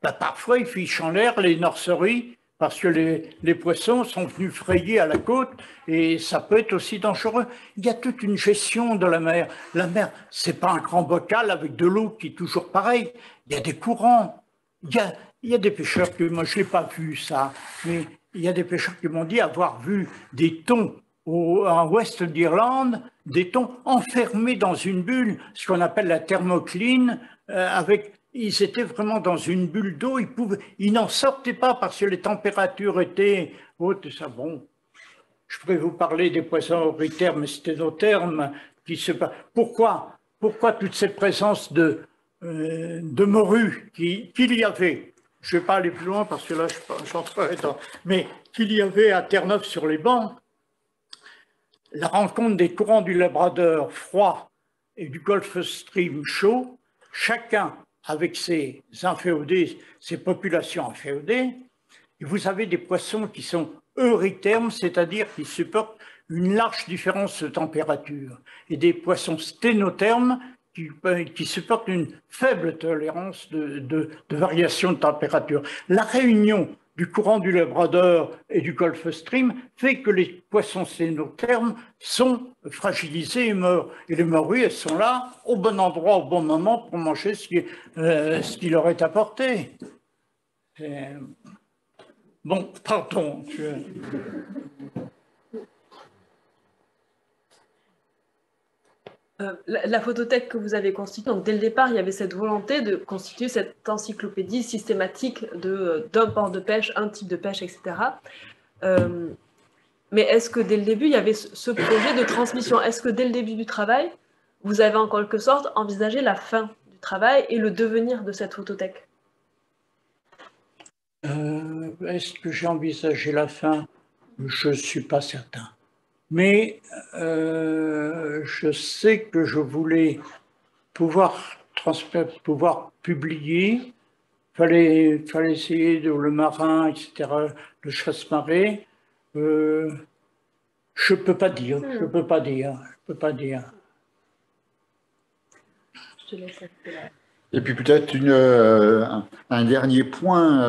bah, parfois il fiche en l'air les nurseries parce que les, les, poissons sont venus frayer à la côte et ça peut être aussi dangereux. Il y a toute une gestion de la mer. La mer, c'est pas un grand bocal avec de l'eau qui est toujours pareil. Il y a des courants. Il y a, des pêcheurs que moi je l'ai pas vu ça, mais il y a des pêcheurs qui m'ont dit avoir vu des thons au, en ouest d'Irlande, des thons enfermés dans une bulle, ce qu'on appelle la thermocline, euh, avec ils étaient vraiment dans une bulle d'eau, ils, ils n'en sortaient pas parce que les températures étaient hautes. Ça, bon, je pourrais vous parler des poissons oritaires, mais c'était nos termes qui se. Pourquoi, pourquoi toute cette présence de, euh, de morues qu'il y avait Je ne vais pas aller plus loin parce que là, j'entrerai dans. Mais qu'il y avait à Terre-Neuve sur les bancs, la rencontre des courants du Labrador froid et du Gulf Stream chaud, chacun avec ces inféodés, ces populations inféodées, et vous avez des poissons qui sont eurythermes, c'est-à-dire qui supportent une large différence de température, et des poissons sténothermes qui, supportent une faible tolérance de, variation de température. La réunion du courant du Labrador et du Gulf Stream fait que les poissons cénothermes sont fragilisés et meurent. Et les morues, elles sont là au bon endroit, au bon moment pour manger ce qui, euh, leur est apporté. Et... Bon, pardon. Euh, la, photothèque que vous avez constituée, donc dès le départ, il y avait cette volonté de constituer cette encyclopédie systématique euh, d'un port de pêche, un type de pêche, etc. Euh, mais est-ce que dès le début, il y avait ce, projet de transmission? Est-ce que dès le début du travail, vous avez en quelque sorte envisagé la fin du travail et le devenir de cette photothèque? Est-ce que j'ai envisagé la fin? Je ne suis pas certain mais euh, je sais que je voulais pouvoir transmettre, pouvoir publier. Fallait, fallait essayer de le marin, etc., le chasse-marée. Euh, je peux pas dire, je peux pas dire, je peux pas dire. Et puis peut-être euh, un, un, dernier point.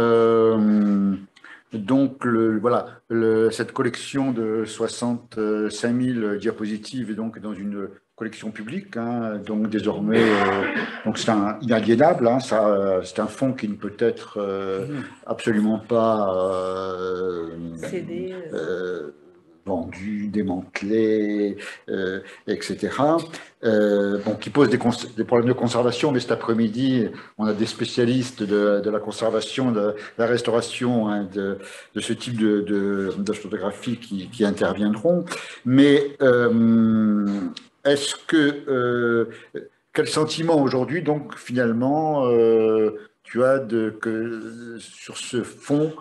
Euh, donc le, voilà, le, cette collection de 65 000 diapositives est donc dans une collection publique, hein, donc désormais, euh, donc c'est inaliénable, hein, ça, c'est un fonds qui ne peut être euh, mmh. absolument pas euh, Cédé. Vendus, démantelés, euh, etc. Euh, bon, qui posent des, problèmes de conservation, mais cet après-midi, on a des spécialistes de, la conservation, de la restauration hein, de, ce type de, photographie qui, interviendront. Mais euh, est-ce que quel sentiment aujourd'hui, donc finalement, tu as de, que, sur ce fond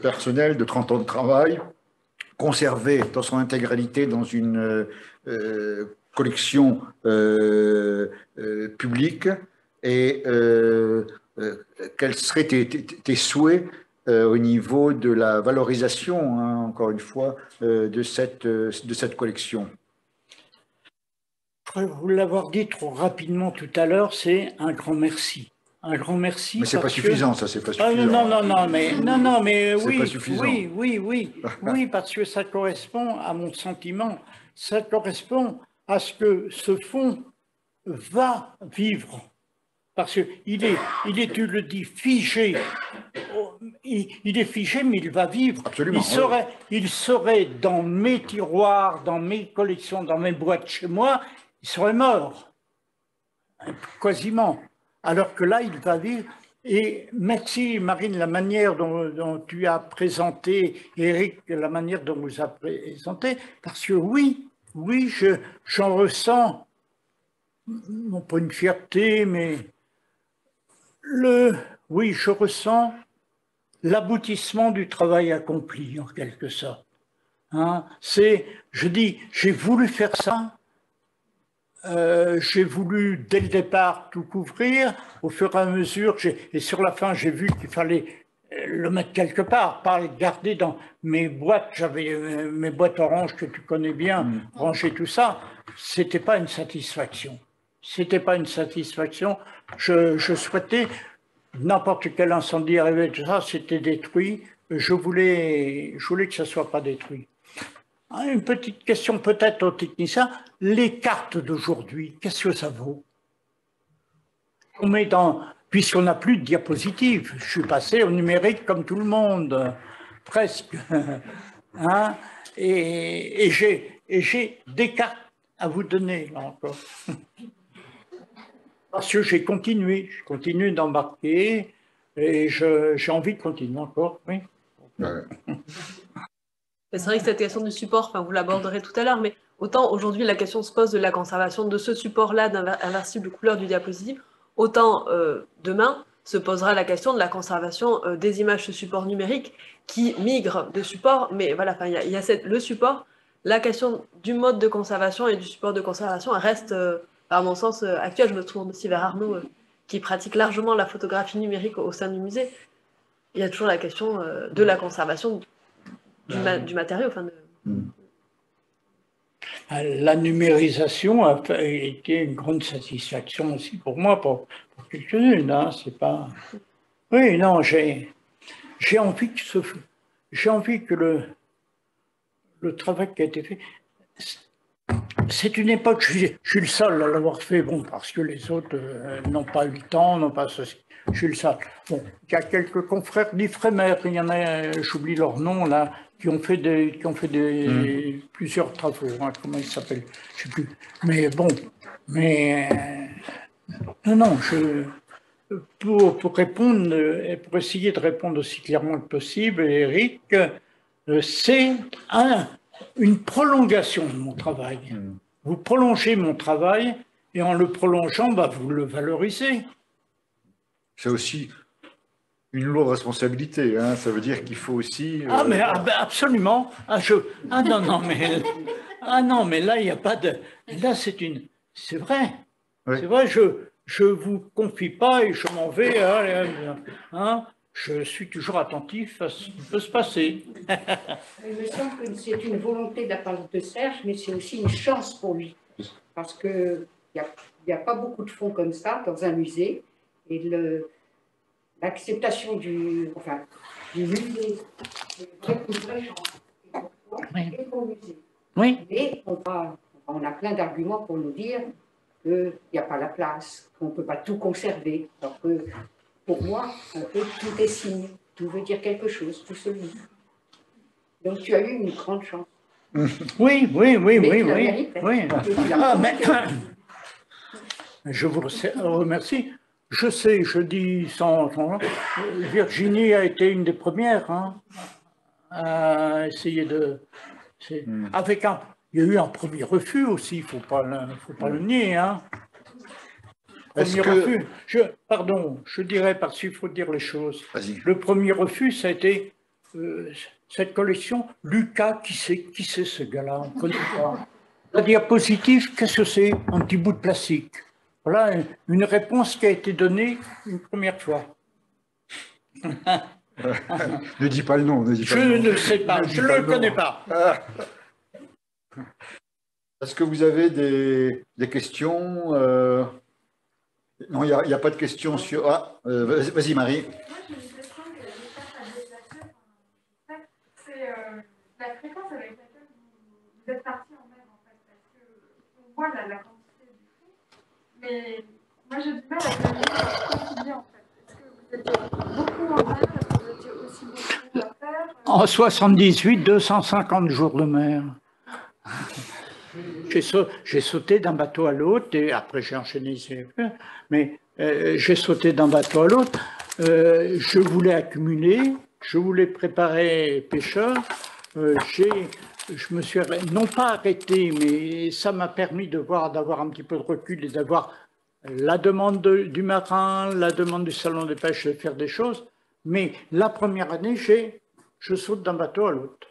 personnel de 30 ans de travail conservé dans son intégralité dans une euh, collection euh, euh, publique et quels seraient tes, souhaits au niveau de la valorisation, hein, encore une fois, de, cette, de cette collection. Vous l'avoir dit trop rapidement tout à l'heure, c'est un grand merci un grand merci. Mais c'est pas suffisant, que... ça, c'est pas suffisant. Ah, non, non, non, mais, non, non, mais oui, oui, oui, oui, oui, parce que ça correspond à mon sentiment, ça correspond à ce que ce fonds va vivre. Parce qu'il est, il est, tu le dis, figé. Il, il, est figé, mais il va vivre. Absolument. Il serait, oui. il serait dans mes tiroirs, dans mes collections, dans mes boîtes chez moi, il serait mort. Quasiment alors que là, il va vivre. Et merci Marine, la manière dont, tu as présenté, Eric, la manière dont vous avez présenté, parce que oui, oui, j'en ressens, non pas une fierté, mais le, oui, je ressens l'aboutissement du travail accompli, en quelque sorte. Hein, C'est, je dis, j'ai voulu faire ça, euh, j'ai voulu dès le départ tout couvrir. Au fur et à mesure, et sur la fin, j'ai vu qu'il fallait euh, le mettre quelque part, pas le garder dans mes boîtes. J'avais euh, mes boîtes oranges que tu connais bien, Mm. ranger tout ça. C'était pas une satisfaction. C'était pas une satisfaction. Je, je souhaitais n'importe quel incendie arrivé, tout ça, c'était détruit. Je voulais, je voulais que ça soit pas détruit. Ah, Une petite question peut-être au technicien. Les cartes d'aujourd'hui, qu'est-ce que ça vaut? On met dans, puisqu'on n'a plus de diapositives. Je suis passé au numérique comme tout le monde, presque. Hein et et j'ai des cartes à vous donner là encore. Parce que j'ai continué, je continue d'embarquer et j'ai envie de continuer encore. Oui. C'est vrai que cette question du support, enfin, vous l'aborderez tout à l'heure, mais autant aujourd'hui la question se pose de la conservation de ce support-là d'inversible couleur du diapositive, autant euh, demain se posera la question de la conservation euh, des images de support numérique qui migrent de support, mais voilà, il y a, cette- le support, la question du mode de conservation et du support de conservation reste, euh, à mon sens, euh, actuelle. Je me tourne aussi vers Arnaud, qui pratique largement la photographie numérique au sein du musée. Il y a toujours la question de la conservation du, ma- du matériau. Enfin, de- La numérisation a fait- été une grande satisfaction aussi pour moi, pour, pour quelques-unes. Hein, c'est pas. Oui, non, j'ai j'ai envie que ce, j'ai envie que le le travail qui a été fait. C'est une époque, je suis, je suis le seul à l'avoir fait, bon, parce que les autres euh, n'ont pas eu le temps, n'ont pas ceci. Le seul. Bon, il y a quelques confrères d'Ifremer, il y en a, euh, j'oublie leur nom là, qui ont fait des, qui ont fait des plusieurs travaux. hein, comment ils s'appellent Je sais plus. Mais bon, mais euh, non, non, je pour, pour répondre euh, et pour essayer de répondre aussi clairement que possible, Eric, euh, c'est un, une prolongation de mon travail. Vous prolongez mon travail et en le prolongeant, bah, vous le valorisez. C'est aussi une lourde responsabilité. hein. Ça veut dire qu'il faut aussi. euh, Ah, mais ah, ben, absolument. Ah, je, ah non, non, mais, ah, non, mais là, il n'y a pas de. Là, c'est une. C'est vrai. Oui. C'est vrai, je je vous confie pas et je m'en vais. hein, hein. je suis toujours attentif à ce qui peut se passer. Il me semble que c'est une volonté de la part de Serge, mais c'est aussi une chance pour lui. Parce qu'il n'y a, il y a pas beaucoup de fonds comme ça dans un musée. Et le- l'acceptation du, enfin, du musée, c'est vrai- une vraie chance. Et pour toi, Oui. et pour le musée. Oui. Mais on, va- on a plein d'arguments pour nous dire qu'il n'y a pas la place, qu'on ne peut pas tout conserver. Alors que pour moi, un peu, tout est signe, tout veut dire quelque chose, tout se lit. Donc tu as eu une grande chance. Oui, oui, oui, Mais oui, oui. oui. Ah, mais, profité. je vous remercie. Je sais, je dis sans. sans- Virginie a été une des premières hein, à essayer de. c'est- Avec un. Il y a eu un premier refus aussi, il ne faut pas le, faut pas le nier. Hein. Premier que- refus. Je, pardon, je dirais parce qu'il faut dire les choses. Le premier refus, ça a été euh, cette collection. Lucas, qui c'est qui c'est ce gars-là On ne connaît pas. La diapositive, qu'est-ce que c'est? Un petit bout de plastique. Voilà une- réponse qui a été donnée une première fois. Ne dis pas le nom. Ne dis Je pas le nom. ne sais pas, Ne je ne le nom. connais pas. Est-ce que vous avez des, des questions euh, Non, il n'y a, a pas de questions sur. Ah, euh, vas-y, Marie. Euh, la fréquence avec laquelle vous, êtes parti en mer, en fait, parce que on voit la, la mais moi j'ai du mal à imaginer votre quotidien, en fait. Est-ce que vous étiez beaucoup en mer Est-ce que vous étiez aussi beaucoup à faire En 78, 250 jours de mer. J'ai sau- j'ai sauté d'un bateau à l'autre et après j'ai enchaîné. Mais euh, j'ai sauté d'un bateau à l'autre. Euh, je voulais accumuler, je voulais préparer pêcheur. Euh, j'ai- je me suis non pas arrêté, mais ça m'a permis de voir, d'avoir un petit peu de recul et d'avoir la demande de- du marin, la demande du salon des pêches de faire des choses. Mais la première année, j'ai, je saute d'un bateau à l'autre.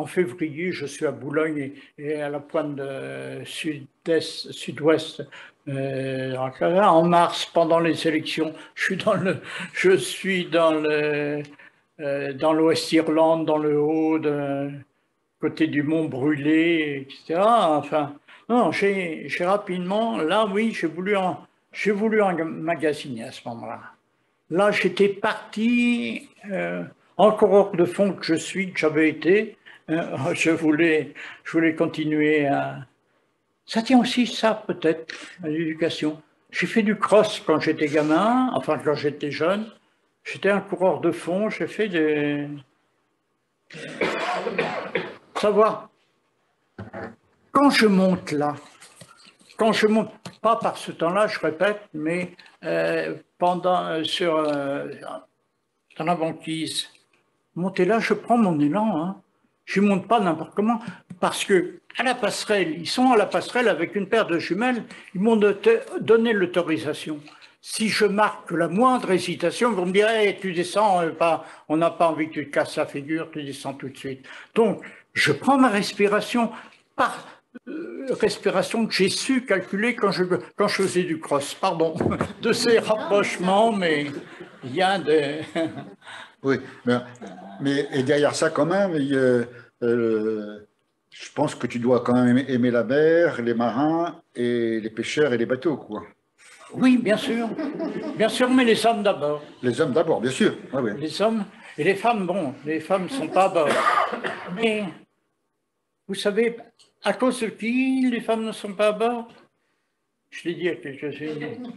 en février, je suis à Boulogne et, à la pointe sud-ouest. Euh, en mars, pendant les élections, je suis dans le, je suis dans le, dans l'Ouest Irlande, dans le haut, côté du Mont Brûlé, etc. Enfin, non, j'ai rapidement, là, oui, j'ai voulu, j'ai voulu à ce moment-là. Là, j'étais parti, euh, encore hors de fond que je suis, que j'avais été, euh, je, voulais, je voulais continuer à... Ça tient aussi, ça, peut-être, à l'éducation. J'ai fait du cross quand j'étais gamin, enfin quand j'étais jeune. J'étais un coureur de fond, j'ai fait des... Savoir, quand je monte là, quand je monte, pas par ce temps-là, je répète, mais euh, pendant, euh, sur, dans la banquise, monter là, je prends mon élan. Hein. Je ne monte pas n'importe comment, parce que à la passerelle, ils sont à la passerelle avec une paire de jumelles, ils m'ont donné l'autorisation. Si je marque la moindre hésitation, vous me direz, tu descends, euh, on n'a pas envie que tu te casses la figure, tu descends tout de suite. Donc, je prends ma respiration par euh, respiration que j'ai su calculer quand je, quand je faisais du cross. Pardon de ces rapprochements, mais il y a des... Oui, mais, mais, et derrière ça, quand même, euh, je pense que tu dois quand même aimer la mer, les marins, et les pêcheurs et les bateaux, quoi. Oui, bien sûr. Bien sûr, mais les hommes d'abord. Les hommes d'abord, bien sûr. Les hommes et les femmes, bon, les femmes ne sont pas à bord. Mais vous savez, à cause de qui les femmes ne sont pas à bord Je l'ai dit à quelques-unes.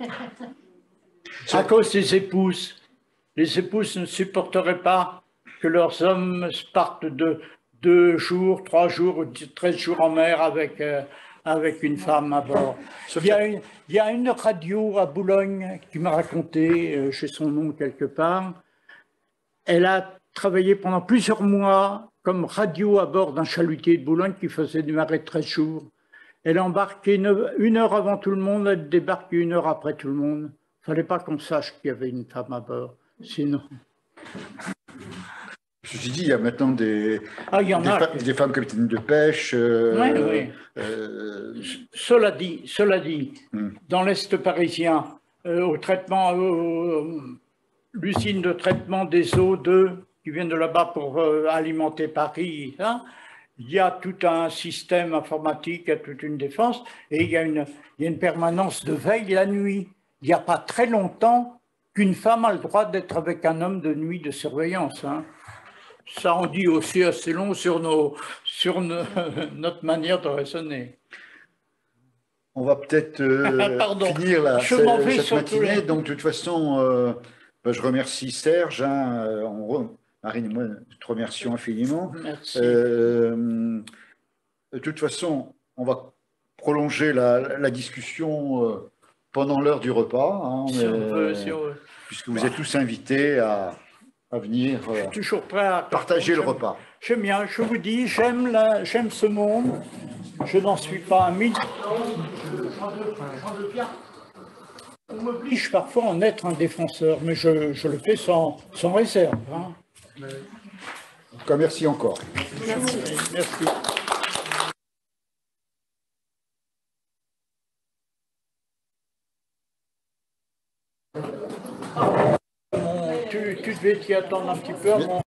À cause des épouses les épouses ne supporteraient pas que leurs hommes partent de deux jours, trois jours ou treize jours en mer avec, euh, avec une femme à bord. Il y, a une, il y, a une, radio à Boulogne qui m'a raconté, euh, chez son nom quelque part, elle a travaillé pendant plusieurs mois comme radio à bord d'un chalutier de Boulogne qui faisait du marais 13 jours. Elle embarquait une, une, heure avant tout le monde, elle débarquait une heure après tout le monde. Il ne fallait pas qu'on sache qu'il y avait une femme à bord. Sinon. Ceci dit, il y a maintenant des, ah, il y en des, a. des femmes capitaines de pêche. Euh, oui, oui. Euh... Cela dit, cela dit hmm. dans l'Est parisien, euh, au traitement, l'usine de traitement des eaux de, qui viennent de là-bas pour euh, alimenter Paris, hein, il y a tout un système informatique, il y a toute une défense, et il y a une, il y a une permanence de veille la nuit. Il n'y a pas très longtemps, qu'une femme a le droit d'être avec un homme de nuit de surveillance. Hein. Ça en dit aussi assez long sur, nos, sur notre manière de raisonner. On va peut-être euh, finir la, cette, cette matinée. Donc, de toute façon, euh, ben, je remercie Serge. Hein, euh, on, Marine et moi, te remercions infiniment. Merci. de toute façon, on va prolonger la, la discussion pendant l'heure du repas. Hein, puisque vous êtes tous invités à, à venir euh, toujours prêt à partager le repas. J'aime bien, je vous dis, j'aime j'aime ce monde. Je n'en suis pas un mythe. On m'oblige parfois à en être un défenseur, mais je, je le fais sans, sans réserve. Hein. En tout cas, merci encore. Merci. merci. Tu, tu devais t'y attendre un petit peu avant.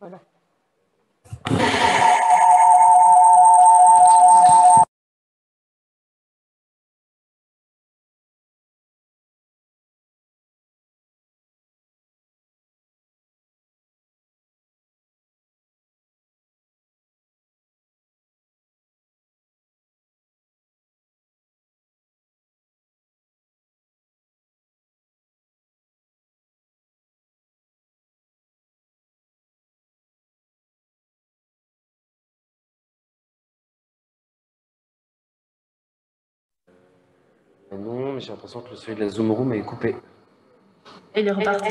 Voilà. Non, mais j'ai l'impression que le seuil de la Zoom Room est coupé. Et il est reparti.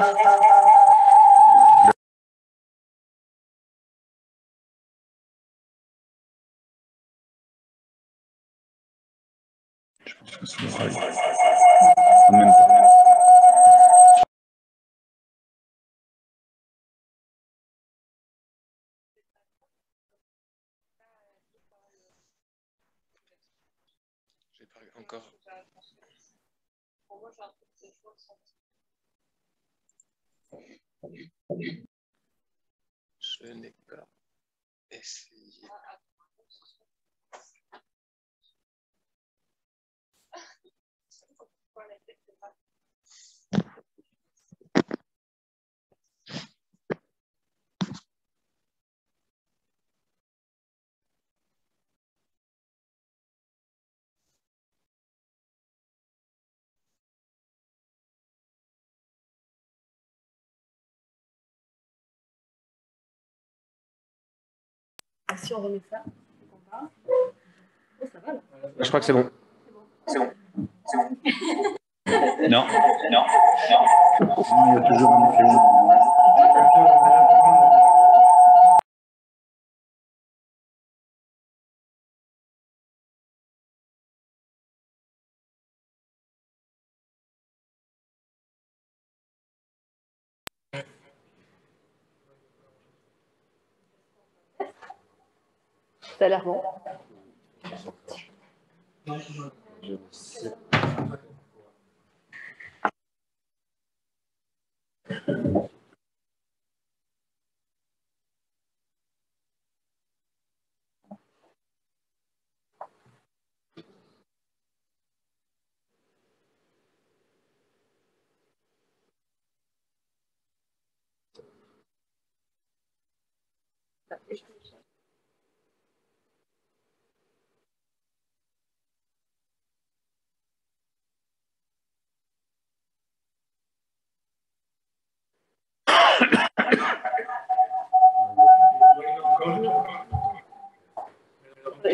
Je pense que c'est Je n'ai pas essayé. Si on remet ça, on va. Oh, ça va là. Je crois que c'est bon. Non, non. Il y a toujours un effet. Ça a l'air bon.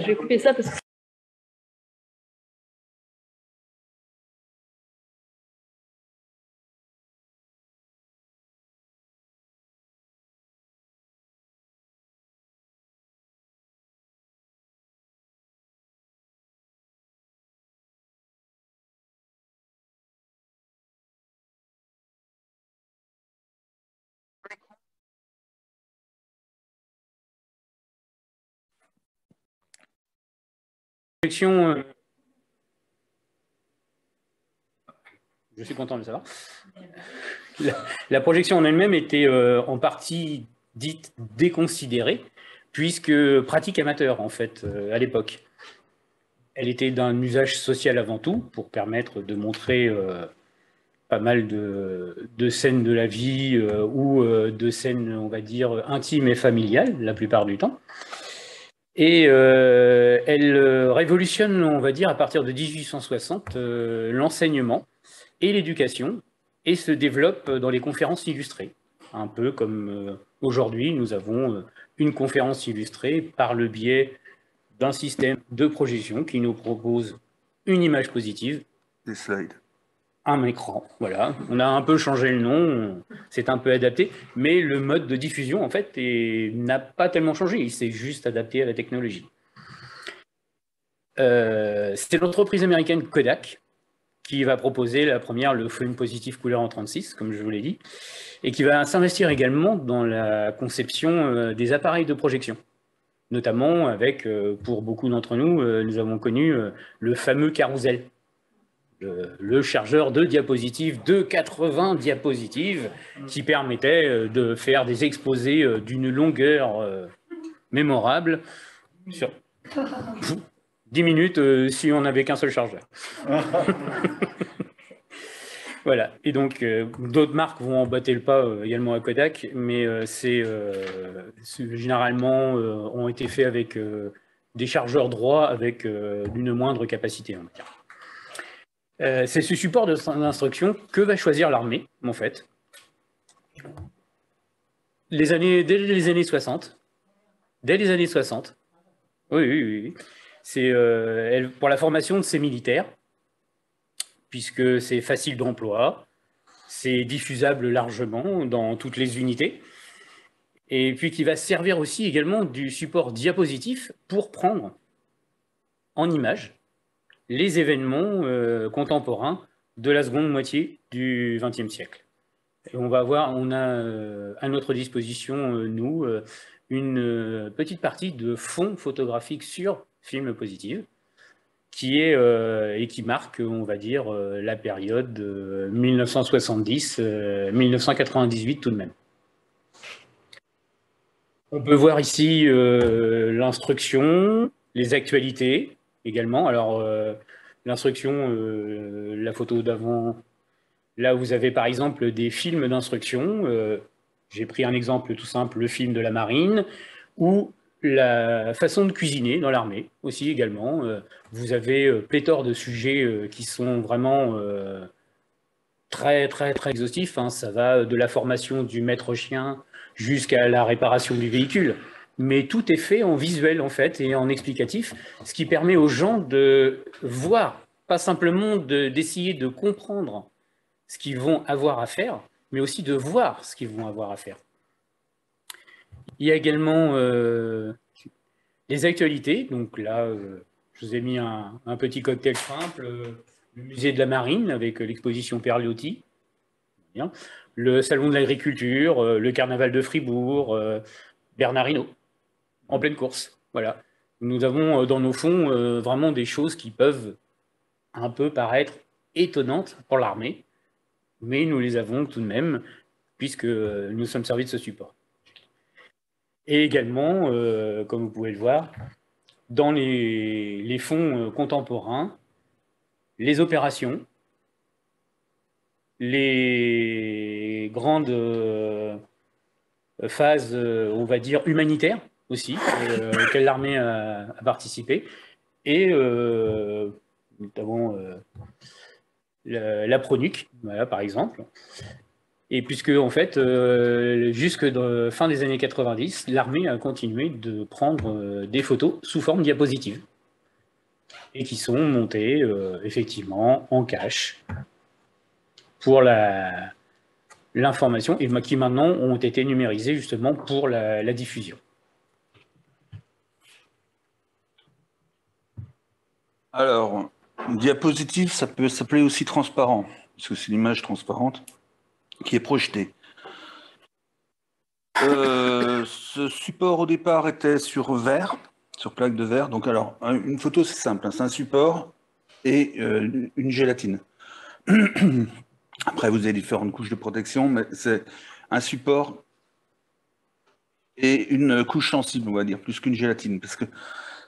Je vais couper ça parce que. Euh, je suis content de savoir. La, projection en elle-même était euh, en partie dite déconsidérée, puisque pratique amateur en fait euh, à l'époque. Elle était d'un usage social avant tout, pour permettre de montrer pas mal de, de scènes de la vie ou de scènes, on va dire, intimes et familiales, la plupart du temps. Et euh, elle euh, révolutionne, on va dire, à partir de 1860, euh, l'enseignement et l'éducation, et se développe dans les conférences illustrées. Un peu comme aujourd'hui, nous avons une conférence illustrée par le biais d'un système de projection qui nous propose une image positive, Des slides. Un écran. Voilà, on a un peu changé le nom, c'est un peu adapté, mais le mode de diffusion, en fait, n'a pas tellement changé, il s'est juste adapté à la technologie. Euh, c'est l'entreprise américaine Kodak qui va proposer la première, le film positif couleur en 36, comme je vous l'ai dit, et qui va s'investir également dans la conception euh, des appareils de projection notamment avec, euh, pour beaucoup d'entre nous, nous avons connu le fameux carrousel. Le, chargeur de diapositives de 80 diapositives qui permettait euh, de faire des exposés euh, d'une longueur euh, mémorable sur 10 minutes si on n'avait qu'un seul chargeur. Voilà, et donc d'autres marques vont emboîter le pas également à Kodak, mais c'est généralement ont été faits avec des chargeurs droits avec d'une moindre capacité, on va. Euh, c'est ce support d'instruction que va choisir l'armée, en fait? Les années, dès les années 60, dès les années 60, oui, oui, oui, c'est euh, pour la formation de ces militaires, puisque c'est facile d'emploi, c'est diffusable largement dans toutes les unités, et puis qui va servir aussi également du support diapositif pour prendre en image les événements euh, contemporains de la seconde moitié du XXe siècle. Et on va voir, on a euh, à notre disposition, euh, nous, une petite partie de fonds photographiques sur film positif qui est et qui marque, on va dire, la période 1970-1998 tout de même. On peut voir ici l'instruction, les actualités également. Alors, euh, l'instruction, euh, la photo d'avant, là vous avez par exemple des films d'instruction. Euh, J'ai pris un exemple tout simple, le film de la marine, ou la façon de cuisiner dans l'armée aussi également. Vous avez pléthore de sujets qui sont vraiment très très très exhaustifs. hein. Ça va de la formation du maître chien jusqu'à la réparation du véhicule. Mais tout est fait en visuel en fait et en explicatif, ce qui permet aux gens de voir, pas simplement de- d'essayer de comprendre ce qu'ils vont avoir à faire, mais aussi de voir ce qu'ils vont avoir à faire. Il y a également euh, les actualités. Donc là, euh, je vous ai mis un, petit cocktail simple. euh, le musée de la marine avec l'exposition Perliotti. Le salon de l'agriculture, le carnaval de Fribourg, Bernard Hinault, en pleine course. Voilà. Nous avons euh, dans nos fonds euh, vraiment des choses qui peuvent un peu paraître étonnantes pour l'armée, mais nous les avons tout de même, puisque euh, nous sommes servis de ce support. Et également, comme vous pouvez le voir, dans les, fonds contemporains, les opérations, les grandes phases, on va dire, humanitaires aussi, euh, auxquelles l'armée a, participé, et euh, notamment euh, la, la Pronuc, voilà, par exemple. Et puisque, en fait, jusque fin des années 90, l'armée a continué de prendre des photos sous forme diapositive et qui sont montées effectivement en cache pour l'information et qui maintenant ont été numérisées justement pour la diffusion. Alors, diapositive, ça peut s'appeler aussi transparent, parce que c'est l'image transparente qui est projetée. Euh, ce support au départ était sur verre, sur plaque de verre. Donc alors, un- une photo c'est simple, hein, c'est un support et euh, une gélatine. Après, vous avez différentes couches de protection, mais c'est un support et une couche sensible, on va dire, plus qu'une gélatine, parce que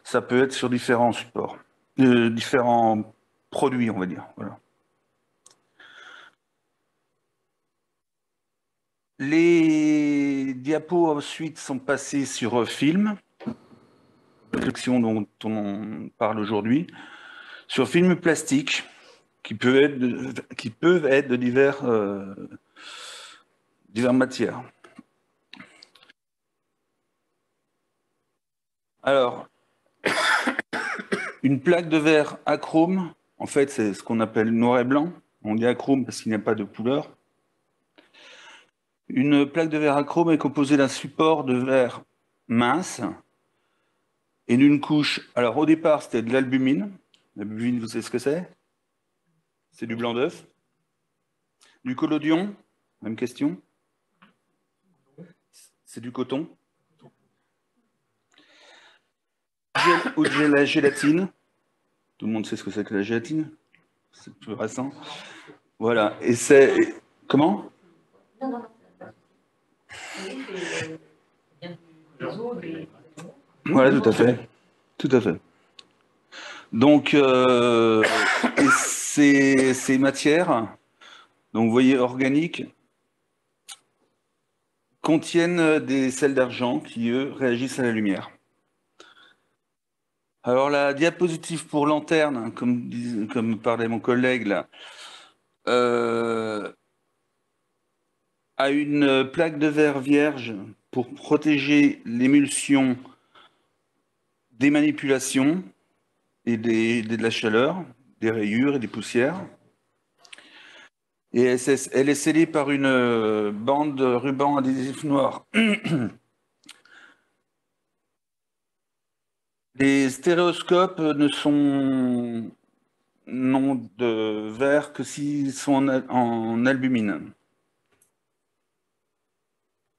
ça peut être sur différents supports, euh, différents produits, on va dire. Voilà. Les diapos ensuite sont passés sur film, collection dont on parle aujourd'hui, sur film plastique, qui peuvent être de, qui peuvent être de divers, euh, diverses matières. Alors, une plaque de verre achrome, en fait, c'est ce qu'on appelle noir et blanc. On dit achrome parce qu'il n'y a pas de couleur. Une plaque de verre achrome est composée d'un support de verre mince et d'une couche. Alors, au départ, c'était de l'albumine. L'albumine, vous savez ce que c'est? C'est du blanc d'œuf. Du collodion, même question. C'est du coton. Ou de la gélatine. Tout le monde sait ce que c'est que la gélatine. c'est plus récent. Voilà. Et c'est. Comment? Non, non, non. Voilà, tout à fait. Tout à fait. Donc, euh, et ces, ces matières, donc vous voyez organiques, contiennent des sels d'argent qui, eux, réagissent à la lumière. Alors la diapositive pour lanterne, comme, dis- comme parlait mon collègue euh, a une plaque de verre vierge pour protéger l'émulsion des manipulations et de la chaleur, des rayures et des poussières. Et elle, est scellée par une bande de ruban adhésif noir. Les stéréoscopes ne sont non de verre que s'ils sont en, al- en albumine.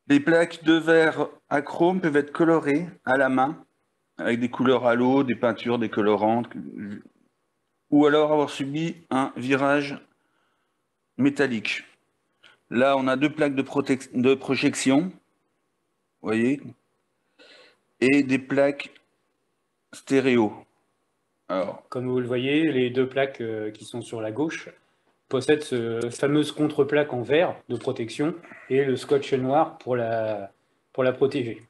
Les plaques de verre à chrome peuvent être colorées à la main avec des couleurs à l'eau, des peintures, des colorants, ou alors avoir subi un virage métallique. Là, on a deux plaques de, de projection, vous voyez, et des plaques stéréo. Alors, Comme vous le voyez, les deux plaques euh, qui sont sur la gauche possèdent ce fameuse contre-plaque en verre de protection et le scotch noir pour la, pour la protéger.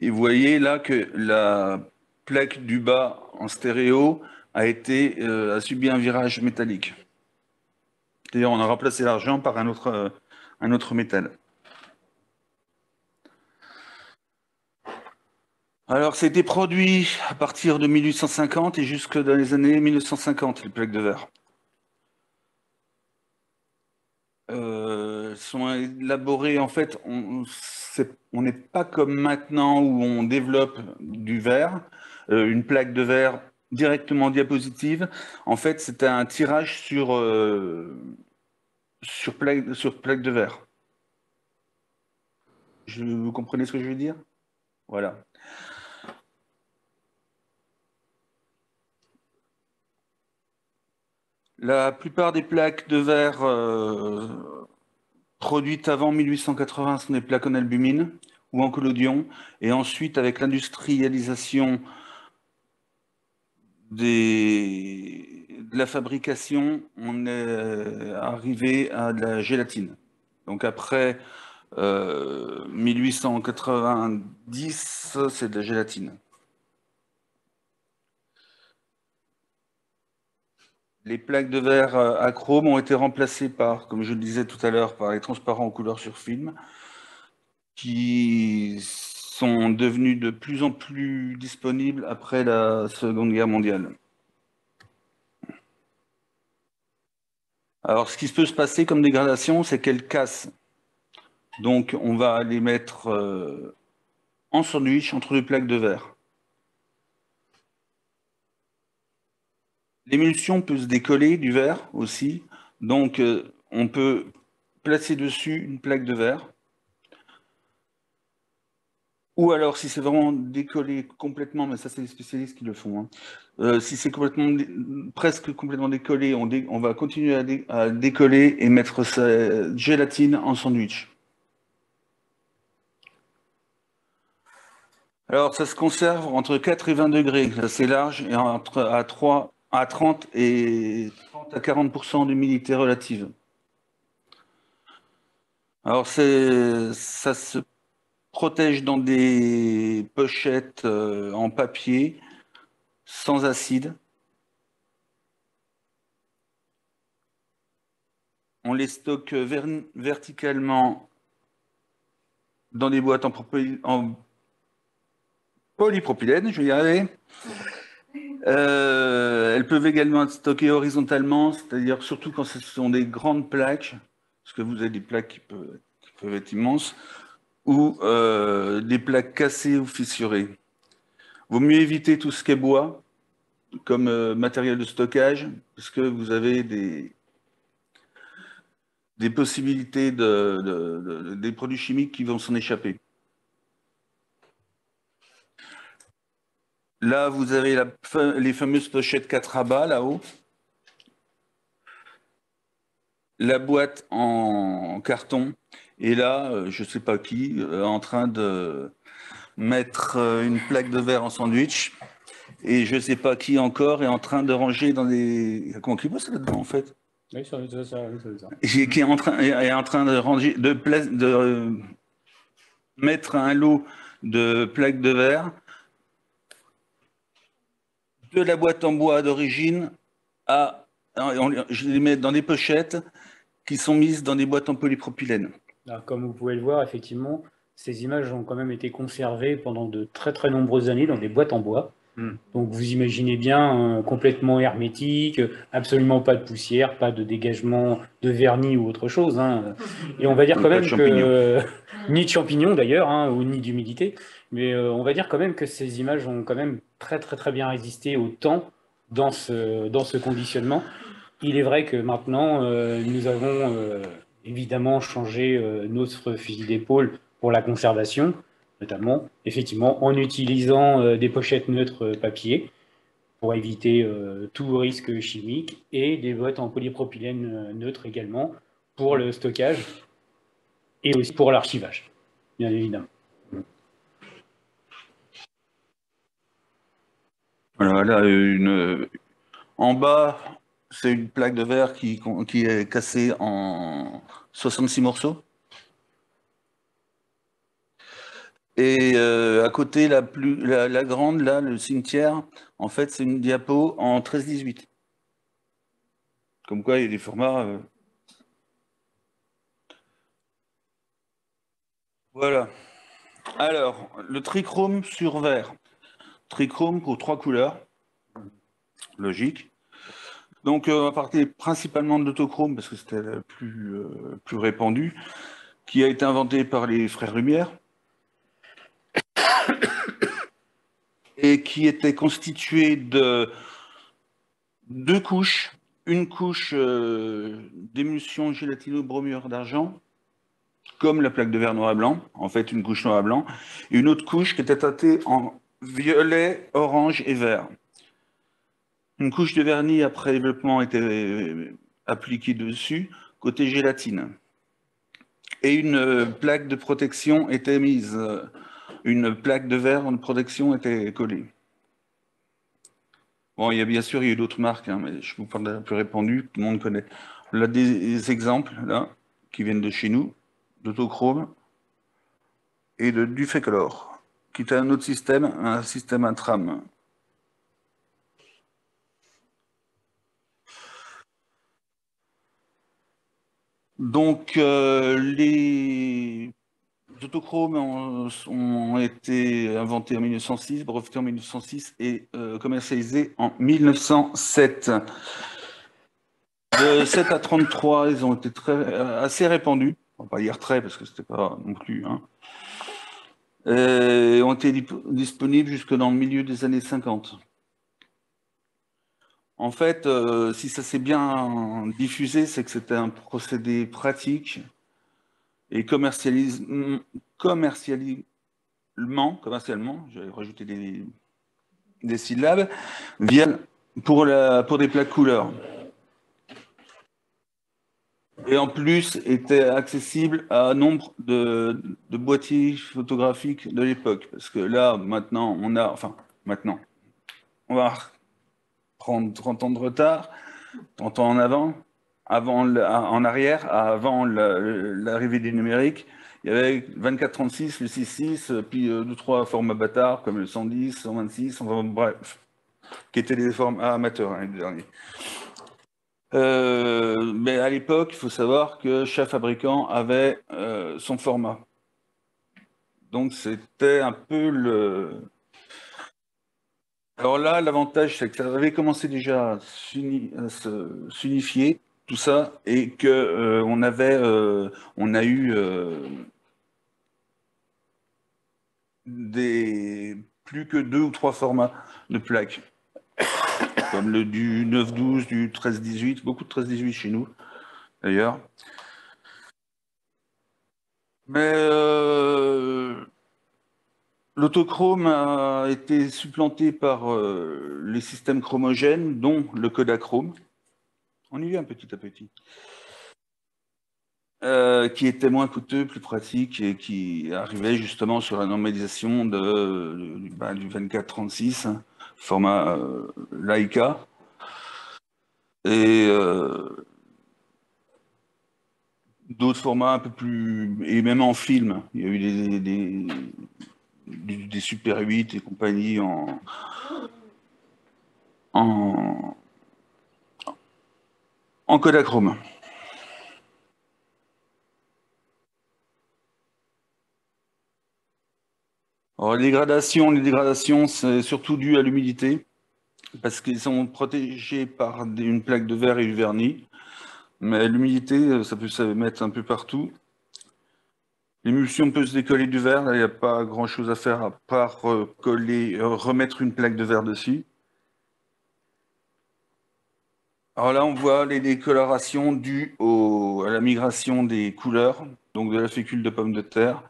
Et vous voyez là que la plaque du bas en stéréo a, été, euh, a subi un virage métallique. C'est-à-dire on a remplacé l'argent par un autre, euh, un autre métal. Alors, c'était produit à partir de 1850 et jusque dans les années 1950, les plaques de verre. Euh, sont élaborées, en fait, on n'est pas comme maintenant où on développe du verre, euh, une plaque de verre directement diapositive. En fait, c'est un tirage sur, euh, sur, plaque, de verre. Vous comprenez ce que je veux dire? Voilà. La plupart des plaques de verre euh, produites avant 1880 sont des plaques en albumine ou en collodion. Et ensuite, avec l'industrialisation de la fabrication, on est arrivé à de la gélatine. Donc après euh, 1890, c'est de la gélatine. Les plaques de verre euh, à chrome ont été remplacées par, comme je le disais tout à l'heure, par les transparents en couleur sur film, qui sont devenus de plus en plus disponibles après la Seconde Guerre mondiale. Alors, ce qui peut se passer comme dégradation, c'est qu'elles cassent. Donc, on va les mettre euh, en sandwich entre deux plaques de verre. L'émulsion peut se décoller du verre aussi. Donc, euh, on peut placer dessus une plaque de verre. Ou alors, si c'est vraiment décollé complètement, mais ça, c'est les spécialistes qui le font. hein. Euh, si c'est complètement, presque complètement décollé, on, va continuer à, dé- à décoller et mettre sa gélatine en sandwich. Alors, ça se conserve entre 4 et 20 degrés, c'est large, et entre à 3 à 30 et 30 à 40% d'humidité relative. Alors, ça se protège dans des pochettes euh, en papier, sans acide. On les stocke ver- verticalement dans des boîtes en, en polypropylène, je vais y arriver. Euh, elles peuvent également être stockées horizontalement, c'est-à-dire surtout quand ce sont des grandes plaques, parce que vous avez des plaques qui peuvent, être immenses, ou euh, des plaques cassées ou fissurées. Vaut mieux éviter tout ce qui est bois comme euh, matériel de stockage, parce que vous avez des, des possibilités de- de- des produits chimiques qui vont s'en échapper. Là, vous avez la les fameuses pochettes 4 à bas là-haut. la boîte en carton. Et là, euh, je ne sais pas qui, euh, en train de mettre euh, une plaque de verre en sandwich. Et je ne sais pas qui encore est en train de ranger dans des. Comment qui bosse là-dedans, en fait? Oui, ça. Qui est en train, est en train de, ranger, de, pla- de mettre un lot de plaques de verre de la boîte en bois d'origine à. on- je les mets dans des pochettes qui sont mises dans des boîtes en polypropylène. Alors, comme vous pouvez le voir, effectivement, ces images ont quand même été conservées pendant de très très nombreuses années dans des boîtes en bois. Hmm. Donc vous imaginez bien, euh, complètement hermétique, absolument pas de poussière, pas de dégagement de vernis ou autre chose. hein. Et on va dire quand même que, euh, ni de champignons d'ailleurs, hein, ou ni d'humidité, mais euh, on va dire quand même que ces images ont quand même très très très bien résisté au temps dans ce, dans ce conditionnement. Il est vrai que maintenant, euh, nous avons euh, évidemment changé notre fusil d'épaule pour la conservation, notamment, effectivement, en utilisant des pochettes neutres papier pour éviter tout risque chimique et des boîtes en polypropylène neutre également pour le stockage et aussi pour l'archivage, bien évidemment. Là, une, en bas, c'est une plaque de verre qui, est cassée en 66 morceaux. Et euh, à côté, la, plus, grande, là, le cimetière, en fait, c'est une diapo en 13-18. Comme quoi, il y a des formats. euh. Voilà. Alors, le trichrome sur verre. Trichrome pour trois couleurs. Logique. Donc, euh, on va parler principalement de l'autochrome parce que c'était la plus, euh, plus répandue, qui a été inventé par les frères Lumière et qui était constitué de deux couches. Une couche euh, d'émulsion gélatino-bromure d'argent, comme la plaque de verre noir et blanc, en fait une couche noir et blanc, et une autre couche qui était teintée en violet, orange et vert. Une couche de vernis après développement était appliquée dessus, côté gélatine. Et une plaque de protection était mise. Une plaque de verre de protection était collée. Bon, il y a bien sûr, il y a d'autres marques, hein, mais je vous parle de la plus répandue, tout le monde connaît. Là, des exemples, là, qui viennent de chez nous, d'autochrome et de Dufecolor, qui est un autre système, un système intram. Donc, euh, les autochromes ont, été inventés en 1906, brevetés en 1906 et euh, commercialisés en 1907. De 7 à 33, ils ont été euh, assez répandus. On va pas dire très parce que c'était pas non plus. Hein. Euh, ont été disponibles jusque dans le milieu des années 50. En fait, euh, si ça s'est bien diffusé, c'est que c'était un procédé pratique et commercialis- mm, commercialement, commercialement, j'avais rajouté des, des syllabes, via, pour, la, pour des plaques couleurs. Et en plus, était accessible à nombre de, boîtiers photographiques de l'époque. Parce que là, maintenant, on a, enfin, maintenant, on va prendre 30 ans de retard, 30 ans en avant, avant en arrière, avant l'arrivée du numérique, il y avait 24-36, le 6-6, puis euh, deux, trois formats bâtards comme le 110, 126, enfin, bref, qui étaient des formats amateurs, hein, les derniers. Euh, mais à l'époque, il faut savoir que chaque fabricant avait euh, son format. Donc c'était un peu le, alors là, l'avantage, c'est que ça avait commencé déjà à s'unifier, tout ça, et que euh, on avait, euh, on a eu des plus que deux ou trois formats de plaques, comme le du 9-12, du 13-18, beaucoup de 13-18 chez nous, d'ailleurs. Mais euh, L'autochrome a été supplanté par euh, les systèmes chromogènes, dont le Kodachrome. On y vient petit à petit. euh, qui était moins coûteux, plus pratique et qui arrivait justement sur la normalisation de, du, ben, du 24-36, format euh, Leica. Et euh, d'autres formats un peu plus. Et même en film, il y a eu des, Super 8 et compagnie en. en, en. Les dégradations, les dégradations, c'est surtout dû à l'humidité, parce qu'ils sont protégés par une plaque de verre et du vernis. Mais l'humidité, ça peut se mettre un peu partout. L'émulsion peut se décoller du verre, il n'y a pas grand-chose à faire à part euh, euh, remettre une plaque de verre dessus. Alors là, on voit les décolorations dues à la migration des couleurs, donc de la fécule de pomme de terre,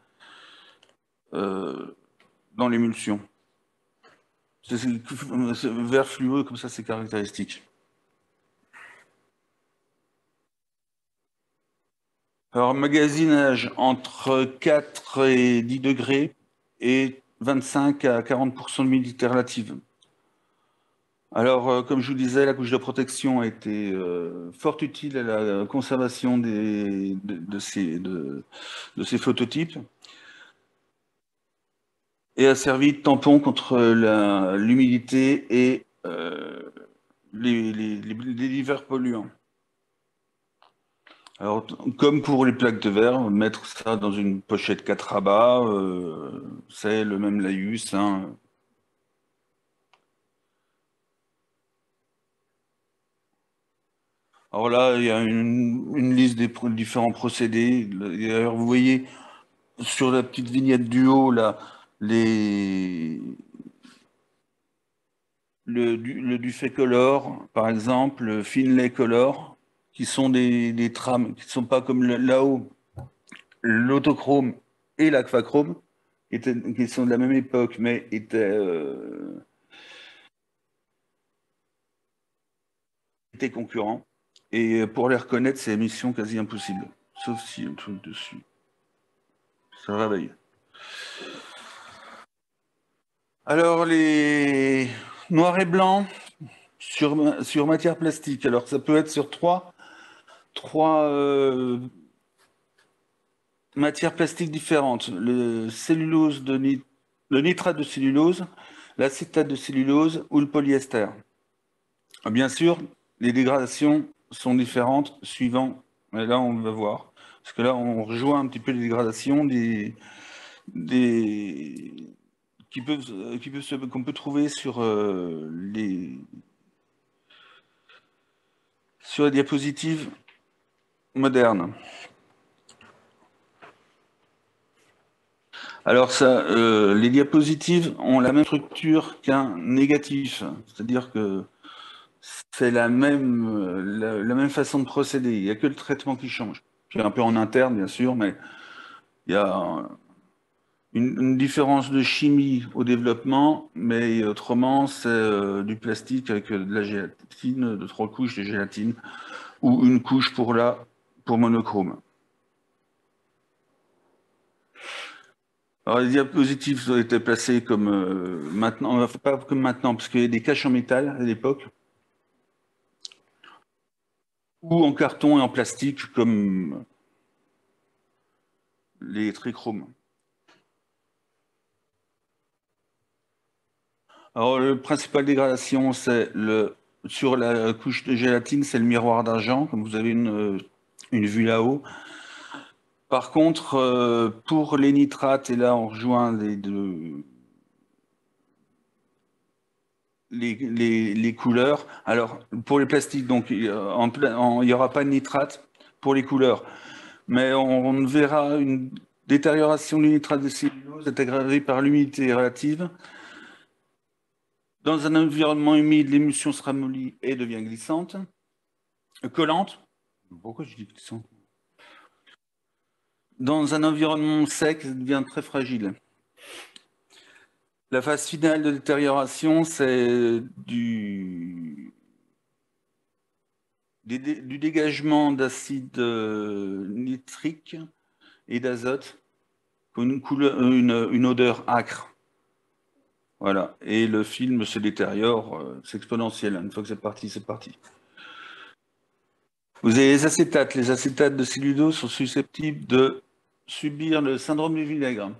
euh, dans l'émulsion. C'est c'est vert fluo, comme ça, c'est caractéristique. Alors, magasinage entre 4 et 10 degrés et 25 à 40% d'humidité relative. Alors, euh, comme je vous disais, la couche de protection a été euh, fort utile à la conservation des, de, ces, de ces phototypes et a servi de tampon contre la- l'humidité et euh, les, les, divers polluants. Alors, comme pour les plaques de verre, mettre ça dans une pochette 4 rabats, euh, c'est le même laïus. hein. Alors là, il y a une, une liste des différents procédés. D'ailleurs, vous voyez sur la petite vignette du haut, là, les, le, du- le Color, par exemple, le Finlay Color, qui sont des, des trames, qui ne sont pas comme là-haut, l'autochrome et l'aquachrome, qui, qui sont de la même époque, mais étaient, euh, étaient concurrents. Et pour les reconnaître, c'est mission quasi impossible, sauf si un truc dessus. Ça réveille. Alors, les noirs et blancs sur, sur matière plastique. Alors, ça peut être sur trois, trois euh, matières plastiques différentes. Le cellulose de nitrate de cellulose, l'acétate de cellulose ou le polyester. Bien sûr, les dégradations sont différentes suivant, et là on va voir, parce que là on rejoint un petit peu les dégradations des, des, qui peuvent, qui peuvent se- qu'on peut trouver sur euh, les sur les diapositives modernes. Alors ça, euh, les diapositives ont la même structure qu'un négatif, c'est-à-dire que c'est la même, euh, la, la même façon de procéder. Il n'y a que le traitement qui change. Puis un peu en interne, bien sûr, mais il y a une, différence de chimie au développement, mais autrement, c'est euh, du plastique avec euh, de la gélatine, de trois couches de gélatine, ou une couche pour la pour monochrome. Alors, les diapositives ont été placées comme euh, maintenant, pas comme maintenant, parce qu'il y a des caches en métal à l'époque, ou en carton et en plastique, comme les trichromes. Alors, le principal dégradation, c'est le sur la couche de gélatine, c'est le miroir d'argent, comme vous avez une, euh, une vue là-haut. Par contre, euh, pour les nitrates, et là on rejoint les deux, les, les- les couleurs. Alors, pour les plastiques, donc, il n'y aura pas de nitrate pour les couleurs. Mais on, verra une détérioration du nitrate de cellulose aggravée par l'humidité relative. Dans un environnement humide, l'émulsion sera mollie et devient glissante, collante. Pourquoi je dis glissante? Dans un environnement sec, elle devient très fragile. La phase finale de détérioration, c'est du dégagement d'acide euh, nitrique et d'azote une, une, une odeur acre. Voilà. Et le film se détériore, euh, c'est exponentiel. Une fois que c'est parti, c'est parti. Vous avez les acétates. Les acétates de cellulose sont susceptibles de subir le syndrome du vinaigre.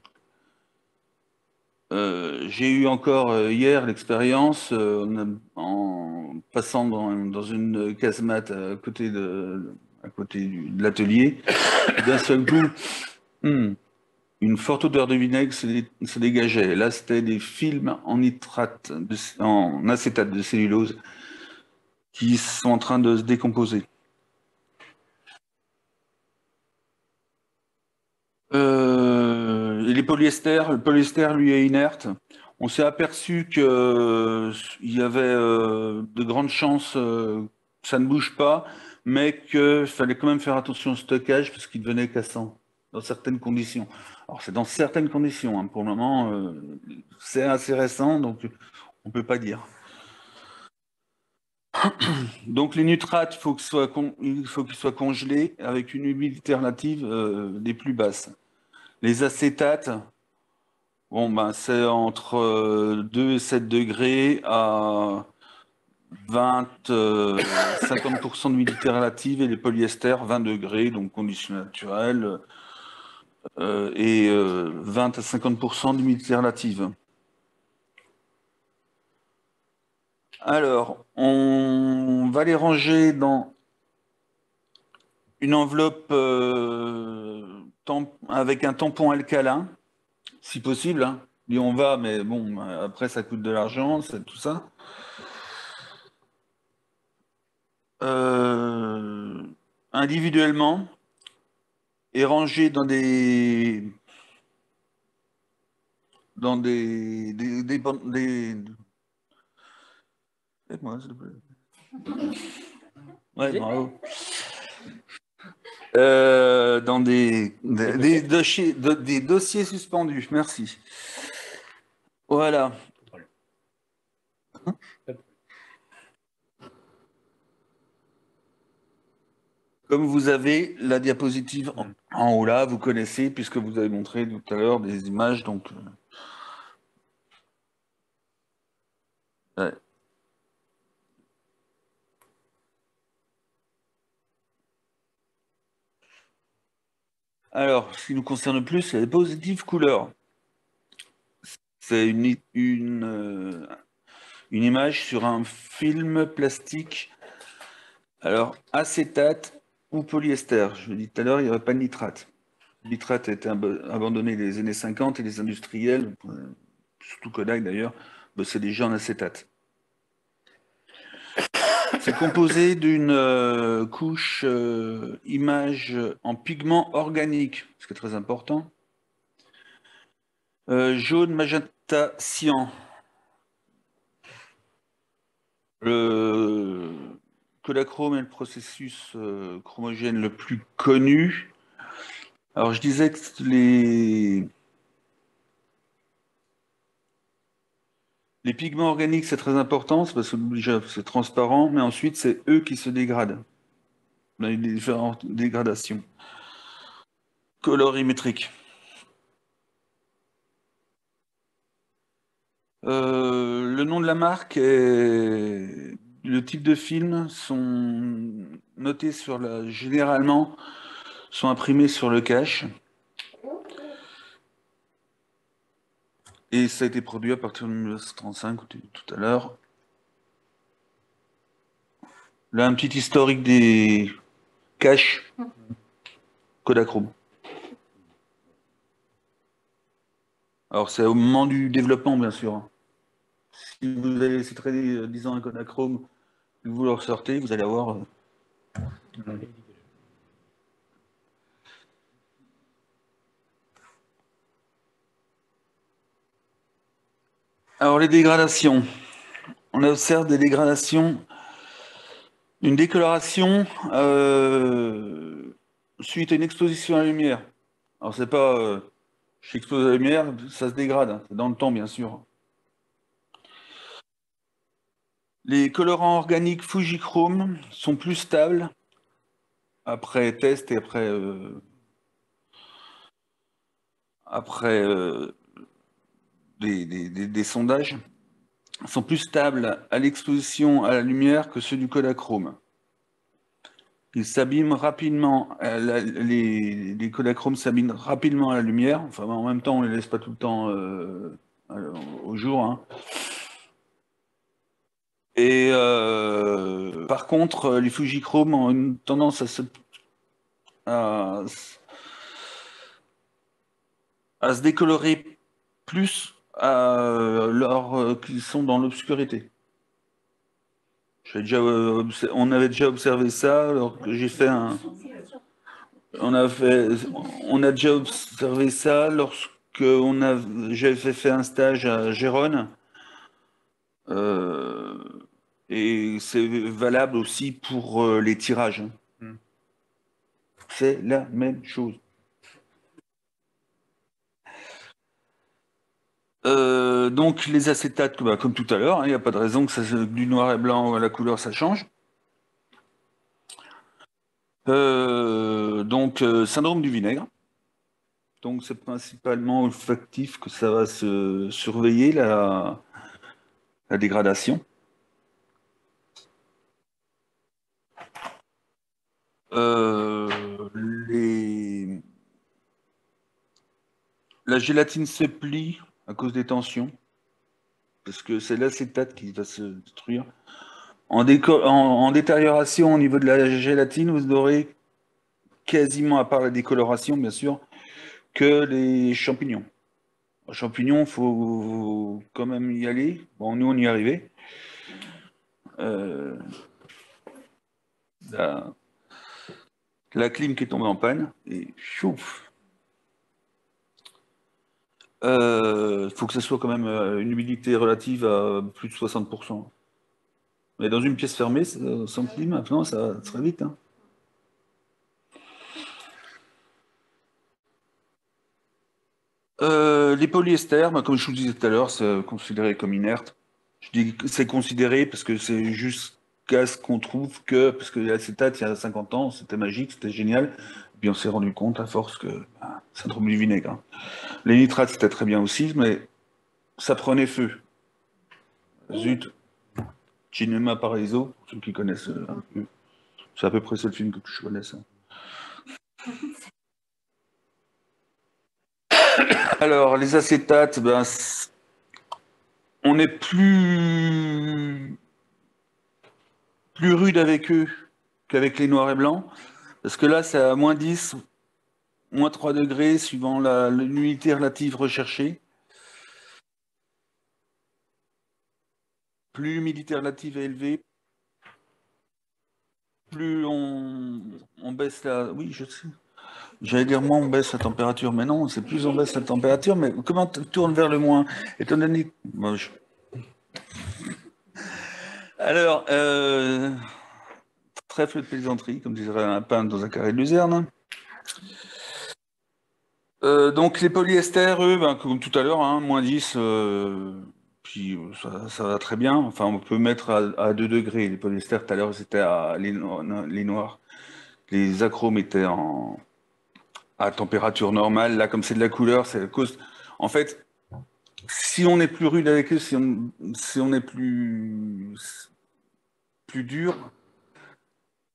Euh, J'ai eu encore euh, hier l'expérience euh, en, passant dans, une casemate à côté de l'atelier. D'un seul coup, hmm, une forte odeur de vinaigre se, dé- se dégageait. Là, c'était des films en nitrate, en acétate de cellulose qui sont en train de se décomposer. Euh, les polyesters, le polyester lui est inerte. On s'est aperçu que euh, y avait euh, de grandes chances euh, que ça ne bouge pas, mais qu'il fallait quand même faire attention au stockage parce qu'il devenait cassant dans certaines conditions. Alors c'est dans certaines conditions. hein. Pour le moment, euh, c'est assez récent, donc on ne peut pas dire. Donc les nitrates, il faut qu'ils soient congelés avec une humidité relative euh, des plus basses. Les acétates, bon ben c'est entre euh, 2 et 7 degrés à 20, euh, 50% d'humidité relative et les polyesters 20 degrés, donc conditions naturelles, euh, et euh, 20 à 50% d'humidité relative. Alors, on va les ranger dans une enveloppe euh, avec un tampon alcalin, si possible. Hein. On va, mais bon, après ça coûte de l'argent, c'est tout ça. Euh, individuellement et rangés dans des dans des des, des, des- Aide-moi, s'il te plaît. Ouais, bravo. Euh, dans des, des, des dossiers, de- des dossiers suspendus, merci. Voilà. Comme vous avez la diapositive en, en haut là, vous connaissez, puisque vous avez montré tout à l'heure des images, donc. euh, ouais. Alors, ce qui nous concerne plus, c'est les positives couleurs. C'est une, une, euh, une image sur un film plastique. Alors, acétate polyester. Je dit tout à l'heure, il n'y avait pas de nitrate. Nitrate a été ab- abandonné les années 50 et les industriels, euh, surtout Kodak d'ailleurs, bossaient déjà en acétate. C'est composé d'une euh, couche euh, image en pigment organique, ce qui est très important. Jaune, magenta, cyan. Le Kodachrome est le processus euh, chromogène le plus connu. Alors je disais que les, pigments organiques c'est très important, parce que déjà c'est transparent, mais ensuite c'est eux qui se dégradent. On a eu des différentes dégradations colorimétriques. Euh, le nom de la marque et le type de film sont notés sur la, généralement sont imprimés sur le cache. Et ça a été produit à partir de 1935, comme tu dis tout à l'heure. Là, un petit historique des caches Kodachrome. Alors, c'est au moment du développement, bien sûr. Si vous avez laissé traîner euh, 10 ans un Kodachrome, vous le ressortez, vous allez avoir... euh, Alors, les dégradations. On observe des dégradations, une décoloration euh, suite à une exposition à la lumière. Alors, c'est pas euh, j'expose à la lumière, ça se dégrade, hein. c'est dans le temps, bien sûr. Les colorants organiques Fujichrome sont plus stables après test et après, euh, euh, des, sondages, sont plus stables à l'exposition à la lumière que ceux du Kodachrome. Ils s'abîment rapidement, les, les s'abîment rapidement à la lumière, enfin en même temps on ne les laisse pas tout le temps euh, au jour. hein. Et euh, par contre, les Fujichrome ont une tendance à se, à, se décolorer plus à lors euh, sont dans l'obscurité. Euh, on avait déjà observé ça alors que j'ai fait un. On a fait, on a déjà observé ça lorsque j'avais fait un stage à Gérone. Euh, et c'est valable aussi pour euh, les tirages. hein. C'est la même chose. Euh, donc les acétates, bah, comme tout à l'heure, hein, il n'y a pas de raison que ça, du noir et blanc à la couleur ça change. Euh, donc euh, syndrome du vinaigre. Donc c'est principalement olfactif que ça va se surveiller la, la dégradation. Euh. La gélatine se plie à cause des tensions, parce que c'est l'acétate qui va se détruire. En, détérioration au niveau de la gélatine, vous aurez quasiment, à part la décoloration, bien sûr, que les champignons. Champignons, il faut quand même y aller. Bon, nous, on y est. Euh, la clim qui est tombée en panne, et chouf, il faut que ce soit quand même euh, une humidité relative à plus de 60%. Mais dans une pièce fermée, ça- sans clim, maintenant, ça va très vite. hein. Euh, les polyesters, bah, comme je vous disais tout à l'heure, c'est considéré comme inerte. Je dis c'est considéré parce que c'est jusqu'à ce qu'on trouve que, parce que l'acétate, il y a 50 ans, c'était magique, c'était génial. Et puis on s'est rendu compte à force que bah, ça du vinaigre. hein. Les nitrates, c'était très bien aussi, mais ça prenait feu. Zut. Cinema Paradiso, pour ceux qui connaissent euh, un peu. C'est à peu près le film que je connaisse. hein. Alors, les acétates, ben, on est plus, plus rude avec eux qu'avec les noirs et blancs, parce que là, c'est à moins 10, moins 3 degrés, suivant la- l'humidité relative recherchée. Plus l'humidité relative est élevée, plus on, on baisse la... Oui, je sais. J'allais dire moins on baisse la température, mais non, c'est plus on baisse la température, mais comment tu tournes vers le moins? Étant donné... Alors, euh... trèfle de plaisanterie, comme dirait un peintre dans un carré de luzerne. Euh, donc les polyesters, eux, ben, comme tout à l'heure, hein, moins 10, euh, puis euh, ça, va très bien. Enfin, on peut mettre à, à 2 degrés. Les polyesters, tout à l'heure, c'était à les, les noirs. Les achromes étaient en, à température normale. Là, comme c'est de la couleur, c'est à cause. En fait, si on est plus rude avec eux, si on est plus, dur,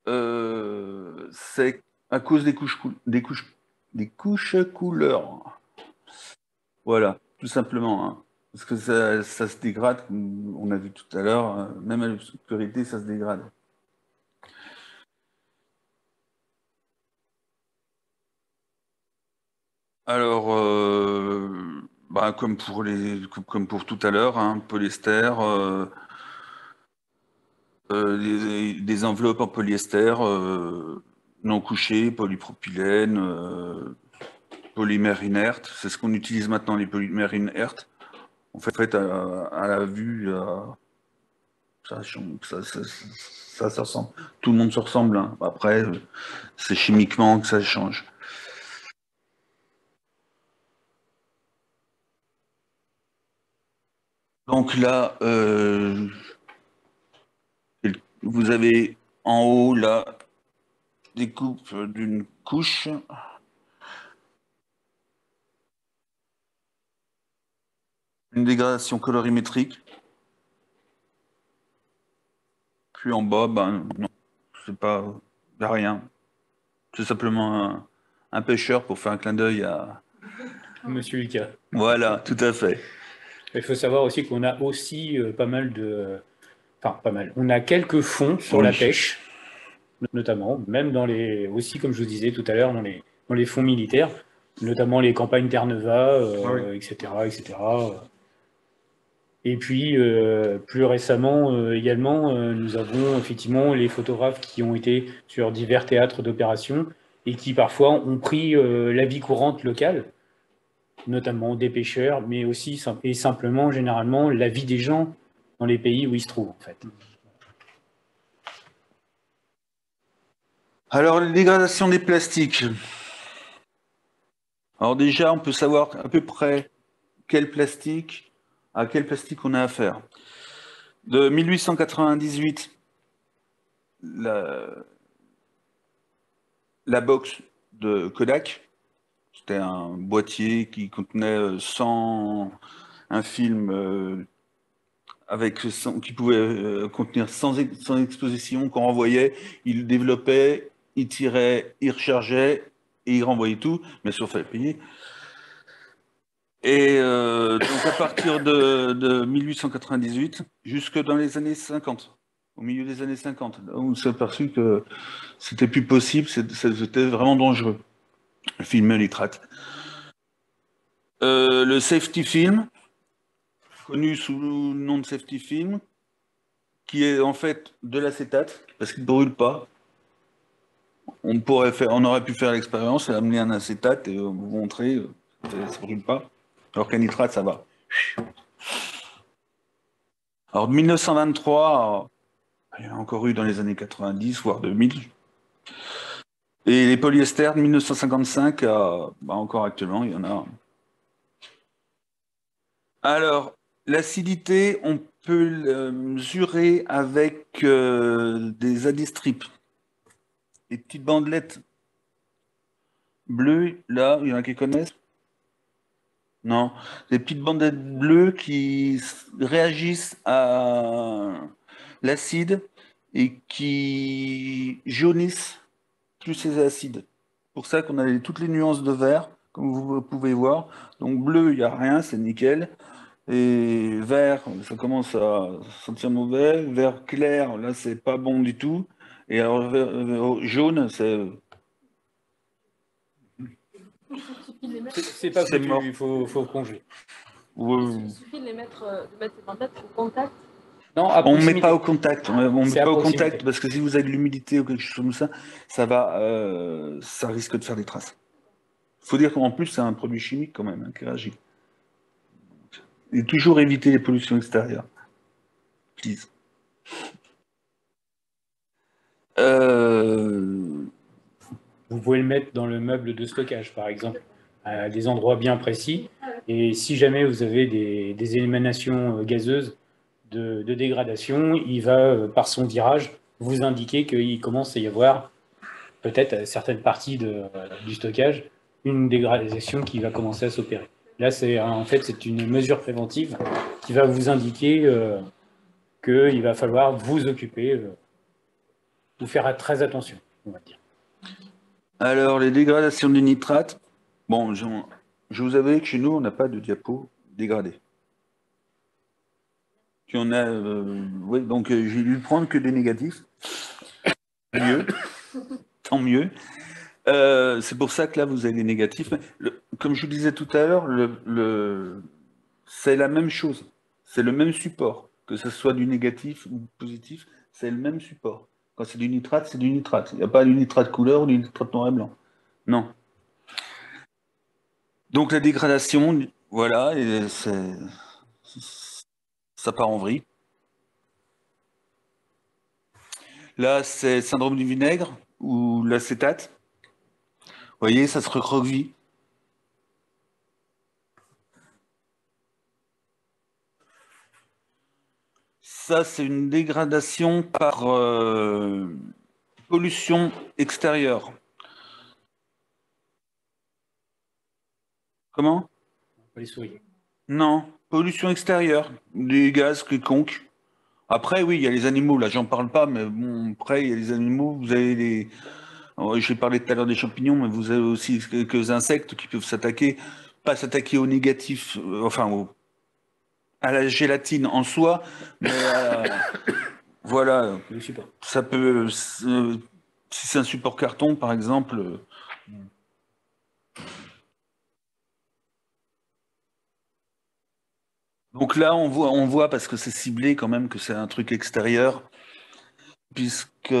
euh, c'est à cause des couches, cou- des couches, des couches couleurs. Voilà, tout simplement. hein. Parce que ça, se dégrade, comme on a vu tout à l'heure, euh, même à l'obscurité, ça se dégrade. Alors, euh, bah, comme pour les, comme- pour tout à l'heure, hein, polyester, des, des enveloppes en polyester euh, non couchées, polypropylène, euh, polymère inerte. C'est ce qu'on utilise maintenant, les polymères inertes. En fait, à, à la vue, ça, ça, ressemble. Tout le monde se ressemble. hein. Après, euh, c'est chimiquement que ça change. Donc là, euh, vous avez en haut la découpe d'une couche. Une dégradation colorimétrique. Puis en bas, ben non, c'est pas, y a rien. C'est simplement un, un pêcheur pour faire un clin d'œil à, Monsieur Lucas. Voilà, tout à fait. Il faut savoir aussi qu'on a aussi euh, pas mal de. Enfin, pas mal. On a quelques fonds sur Oui. la pêche, notamment, même dans les. Aussi, comme je vous disais tout à l'heure, dans les, dans les fonds militaires, notamment les campagnes Terre-Neuva, euh, Ah oui. etc., etc. Et puis, euh, plus récemment euh, également, euh, nous avons effectivement les photographes qui ont été sur divers théâtres d'opération et qui parfois ont pris la vie courante locale, notamment des pêcheurs, mais aussi et simplement, généralement, la vie des gens dans les pays où ils se trouvent, en fait. Alors, les dégradations des plastiques. Alors déjà, on peut savoir à peu près quel plastique, à quel plastique on a affaire. De 1898, la, la box de Kodak, c'était un boîtier qui contenait euh, 100, un film euh, avec 100 qui pouvait euh, contenir 100, ex- 100 expositions qu'on renvoyait, il développait, il tirait, il rechargeait et il renvoyait tout, bien sûr, il fallait payer. Et euh, donc à partir de, de 1898 jusque dans les années 50, au milieu des années 50, là, on s'est aperçu que c'était plus possible, c'était vraiment dangereux, le film nitrate. Euh, le safety film, connu sous le nom de safety film, qui est en fait de l'acétate, parce qu'il ne brûle pas. On, pourrait faire, on aurait pu faire l'expérience et amener un acétate et vous montrer, euh, ça ne brûle pas. Alors qu'un nitrate, ça va. Alors, de 1923, il y en a encore eu dans les années 90, voire 2000. Et les polyesters, de 1955 à, bah, encore actuellement, il y en a. Alors, l'acidité, on peut le mesurer avec euh, des adistrips. Des petites bandelettes bleues, là, il y en a qui connaissent? Non, des petites bandelettes bleues qui réagissent à l'acide et qui jaunissent plus ces acides. Pour ça qu'on a toutes les nuances de vert, comme vous pouvez voir. Donc bleu, il n'y a rien, c'est nickel. Et vert, ça commence à sentir mauvais. Vert clair, là, c'est pas bon du tout. Et alors, vert- vert- jaune, c'est. C'est- pas mort. il faut, faut congeler. Ouais. Il suffit de les mettre, euh, de mettre ces bandelettes au contact. Non, à On ne met pas au contact. On ne met pas au contact parce que si vous avez de l'humidité ou quelque chose comme ça, ça va, euh, ça risque de faire des traces. Il faut dire qu'en plus, c'est un produit chimique quand même hein, qui réagit. Et toujours éviter les pollutions extérieures. Euh, Vous pouvez le mettre dans le meuble de stockage, par exemple, à des endroits bien précis. Et si jamais vous avez des, émanations euh, gazeuses de, dégradation, il va, euh, par son virage, vous indiquer qu'il commence à y avoir, peut-être à certaines parties du stockage, une dégradation qui va commencer à s'opérer. Là, c'est en fait c'est une mesure préventive qui va vous indiquer euh, qu'il va falloir vous occuper, euh, vous faire très attention, on va dire. Alors, les dégradations du nitrate. Bon, je, vous avais que chez nous, on n'a pas de diapo dégradé. Euh, ouais, donc euh, j'ai dû prendre que des négatifs. Mieux, tant mieux. Euh, c'est pour ça que là, vous avez les négatifs. Comme je vous disais tout à l'heure, c'est la même chose. C'est le même support. Que ce soit du négatif ou du positif, c'est le même support. Quand c'est du nitrate, c'est du nitrate. Il n'y a pas du nitrate couleur ou du nitrate noir et blanc. Non. Donc la dégradation, voilà, ça part en vrille. Là, c'est syndrome du vinaigre ou l'acétate. Vous voyez, ça se recroqueville. ça, c'est une dégradation par euh, pollution extérieure. Comment? Les souris. Non, pollution extérieure, des gaz quelconques. Après, oui, il y a les animaux, là, j'en parle pas, mais bon, après, il y a les animaux, vous avez les. J'ai parlé tout à l'heure des champignons, mais vous avez aussi quelques insectes qui peuvent s'attaquer, pas s'attaquer au négatif, euh, enfin, au- à la gélatine en soi, mais euh, voilà, ça peut. euh, Si c'est un support carton, par exemple. Donc là, on voit, on voit parce que c'est ciblé quand même que c'est un truc extérieur, puisque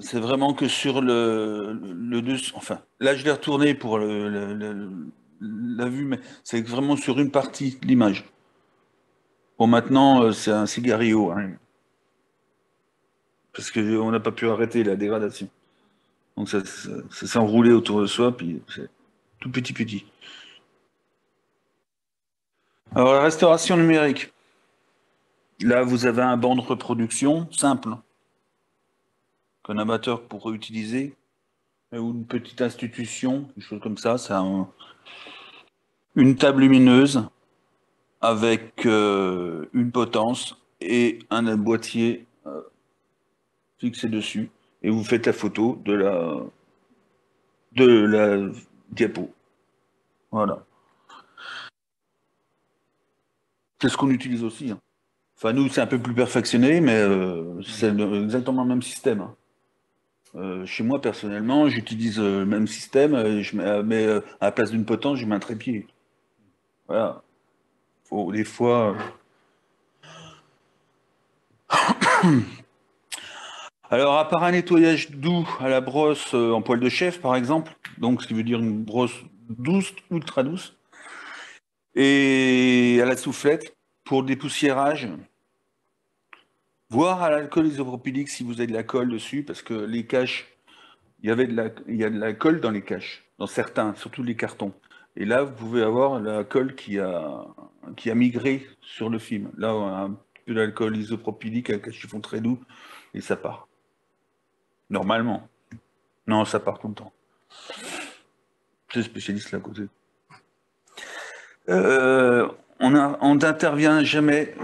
c'est vraiment que sur le, le dessus. Enfin, là, je l'ai retourné pour le- le- le- la vue, mais c'est vraiment sur une partie de l'image. Bon, maintenant, euh, c'est un cigario, hein, parce qu'on n'a pas pu arrêter la dégradation. Donc ça, ça, ça s'est enroulé autour de soi, puis c'est tout petit petit. Alors, la restauration numérique. Là, vous avez un banc de reproduction simple qu'un amateur pourrait utiliser, ou une petite institution, quelque chose comme ça. C'est un- une table lumineuse avec euh, une potence et un boîtier euh, fixé dessus. Et vous faites la photo de la, de la diapo. Voilà. C'est ce qu'on utilise aussi. hein. Enfin, nous, c'est un peu plus perfectionné, mais euh, c'est exactement le même système. hein. Euh, chez moi, personnellement, j'utilise euh, le même système, je mets, mais à la place d'une potence, je mets un trépied. Voilà. Faut, des fois. Alors, à part un nettoyage doux à la brosse en poil de chef, par exemple, donc ce qui veut dire une brosse douce, ultra douce, et à la soufflette pour le dépoussiérage, voire à l'alcool isopropylique si vous avez de la colle dessus, parce que les caches, il y avait de la, il y a de la colle dans les caches, dans certains, surtout les cartons. Et là, vous pouvez avoir la colle qui a, qui a migré sur le film. Là, on a un peu d'alcool isopropylique avec un chiffon très doux, et ça part. Normalement. Non, ça part tout le temps. C'est spécialiste là à côté. Euh, on n'intervient jamais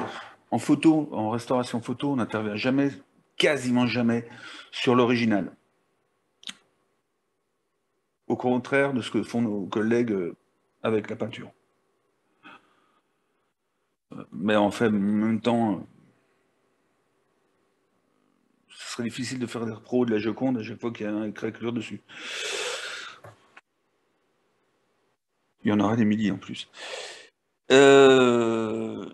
en photo, en restauration photo, on n'intervient jamais, quasiment jamais, sur l'original. Au contraire de ce que font nos collègues euh, avec la peinture. Mais en fait, en même temps, euh, ce serait difficile de faire des repros de la Joconde à chaque fois qu'il y a un écriture dessus. Il y en aura des milliers en plus. Euh,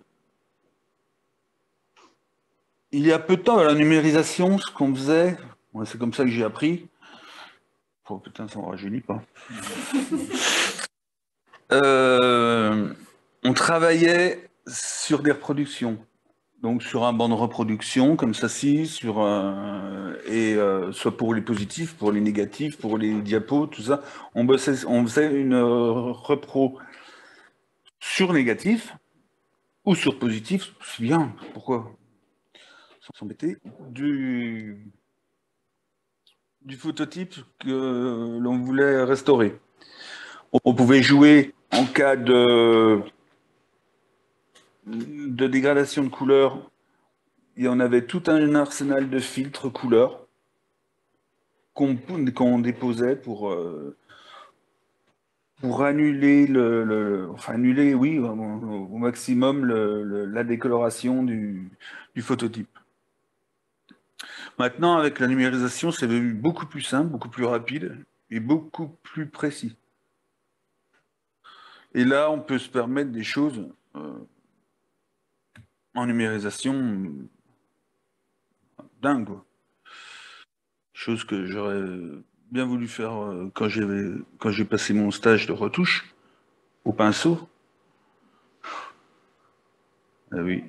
Il y a peu de temps, la numérisation, ce qu'on faisait, ouais, c'est comme ça que j'ai appris. Oh putain, ça ne rajeunit pas. Euh, on travaillait sur des reproductions. Donc sur un banc de reproduction comme ça ci, sur un- et euh, soit pour les positifs, pour les négatifs, pour les diapos, tout ça, on, bossait- on faisait une euh, repro sur négatif ou sur positif, c'est bien, pourquoi? S'embêter, du, du phototype que l'on voulait restaurer. On, on pouvait jouer en cas de dégradation de couleur, y en avait tout un arsenal de filtres couleurs qu'on qu'on déposait pour, euh, pour annuler le, annuler, oui, au, maximum la décoloration du, phototype. Maintenant, avec la numérisation, c'est devenu beaucoup plus simple, beaucoup plus rapide et beaucoup plus précis. Et là, on peut se permettre des choses euh, en numérisation dingue. quoi. Chose que j'aurais bien voulu faire euh, quand j'avais quand j'ai passé mon stage de retouche au pinceau. Ah oui,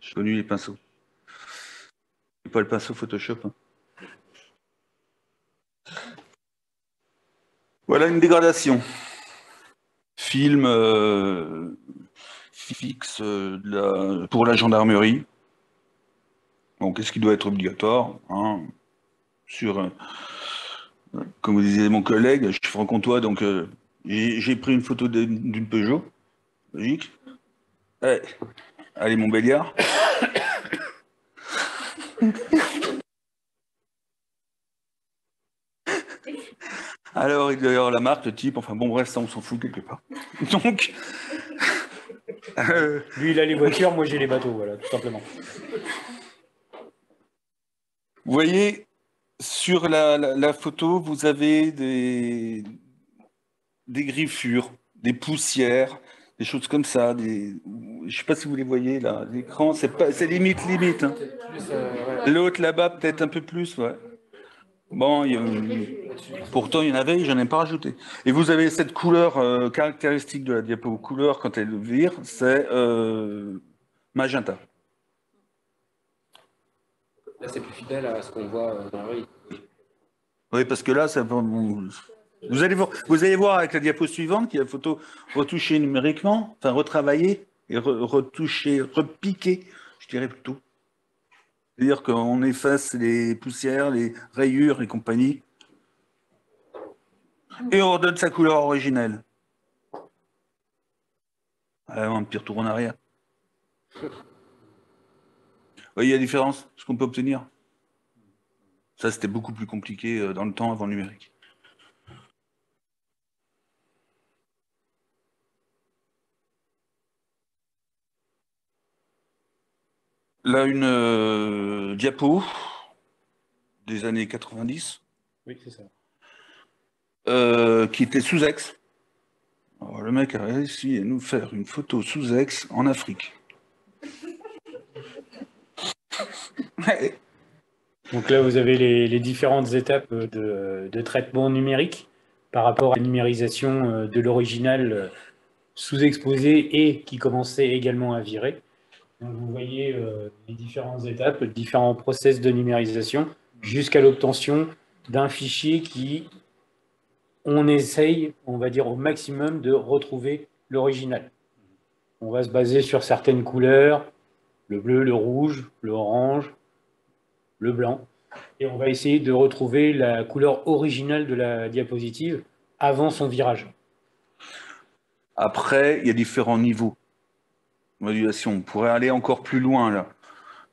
j'ai connu les pinceaux. Et pas le pinceau Photoshop. hein. Voilà une dégradation. Film euh, fixe euh, pour la gendarmerie. Donc, est-ce qu'il doit être obligatoire hein, sur, comme vous disait mon collègue, je suis franc-comtois, donc euh, j'ai pris une photo d'une Peugeot, logique. Eh, allez, mon Béliard. Alors, il doit y avoir la marque, le type, enfin bon, bref, ça, on s'en fout quelque part. Donc, euh, Lui, il a les voitures, moi j'ai les bateaux, voilà, tout simplement. Vous voyez, sur la, photo, vous avez des, griffures, des poussières, des choses comme ça. Je ne sais pas si vous les voyez là. L'écran, c'est limite, limite. hein. L'autre là-bas, peut-être un peu plus, ouais. Bon, pourtant il y en avait, j'en ai pas rajouté. Et vous avez cette couleur euh, caractéristique de la diapo, couleur quand elle vire, c'est euh, magenta. Là, c'est plus fidèle à ce qu'on voit euh, dans la rue. Oui, parce que là, ça, vous, allez voir, vous allez voir avec la diapo suivante qui est la photo retouchée numériquement, enfin retravaillée et re- retouchée, repiquée, je dirais plutôt. C'est-à-dire qu'on efface les poussières, les rayures et compagnie. Et on redonne sa couleur originelle. Ah, un petit retour en arrière. Vous voyez la différence, ce qu'on peut obtenir? Ça, c'était beaucoup plus compliqué euh, dans le temps avant le numérique. Là, une euh, diapo des années 90 Oui, c'est ça. euh, qui était sous ex. Alors, le mec a réussi à nous faire une photo sous ex en Afrique. Ouais. Donc là, vous avez les, différentes étapes de, traitement numérique par rapport à la numérisation euh, de l'original euh, sous-exposé et qui commençait également à virer. Donc vous voyez euh, les différentes étapes, différents process de numérisation jusqu'à l'obtention d'un fichier qui, on essaye, on va dire au maximum, de retrouver l'original. On va se baser sur certaines couleurs, le bleu, le rouge, l'orange, le blanc, et on va essayer de retrouver la couleur originale de la diapositive avant son virage. Après, il y a différents niveaux de modulation. On pourrait aller encore plus loin là,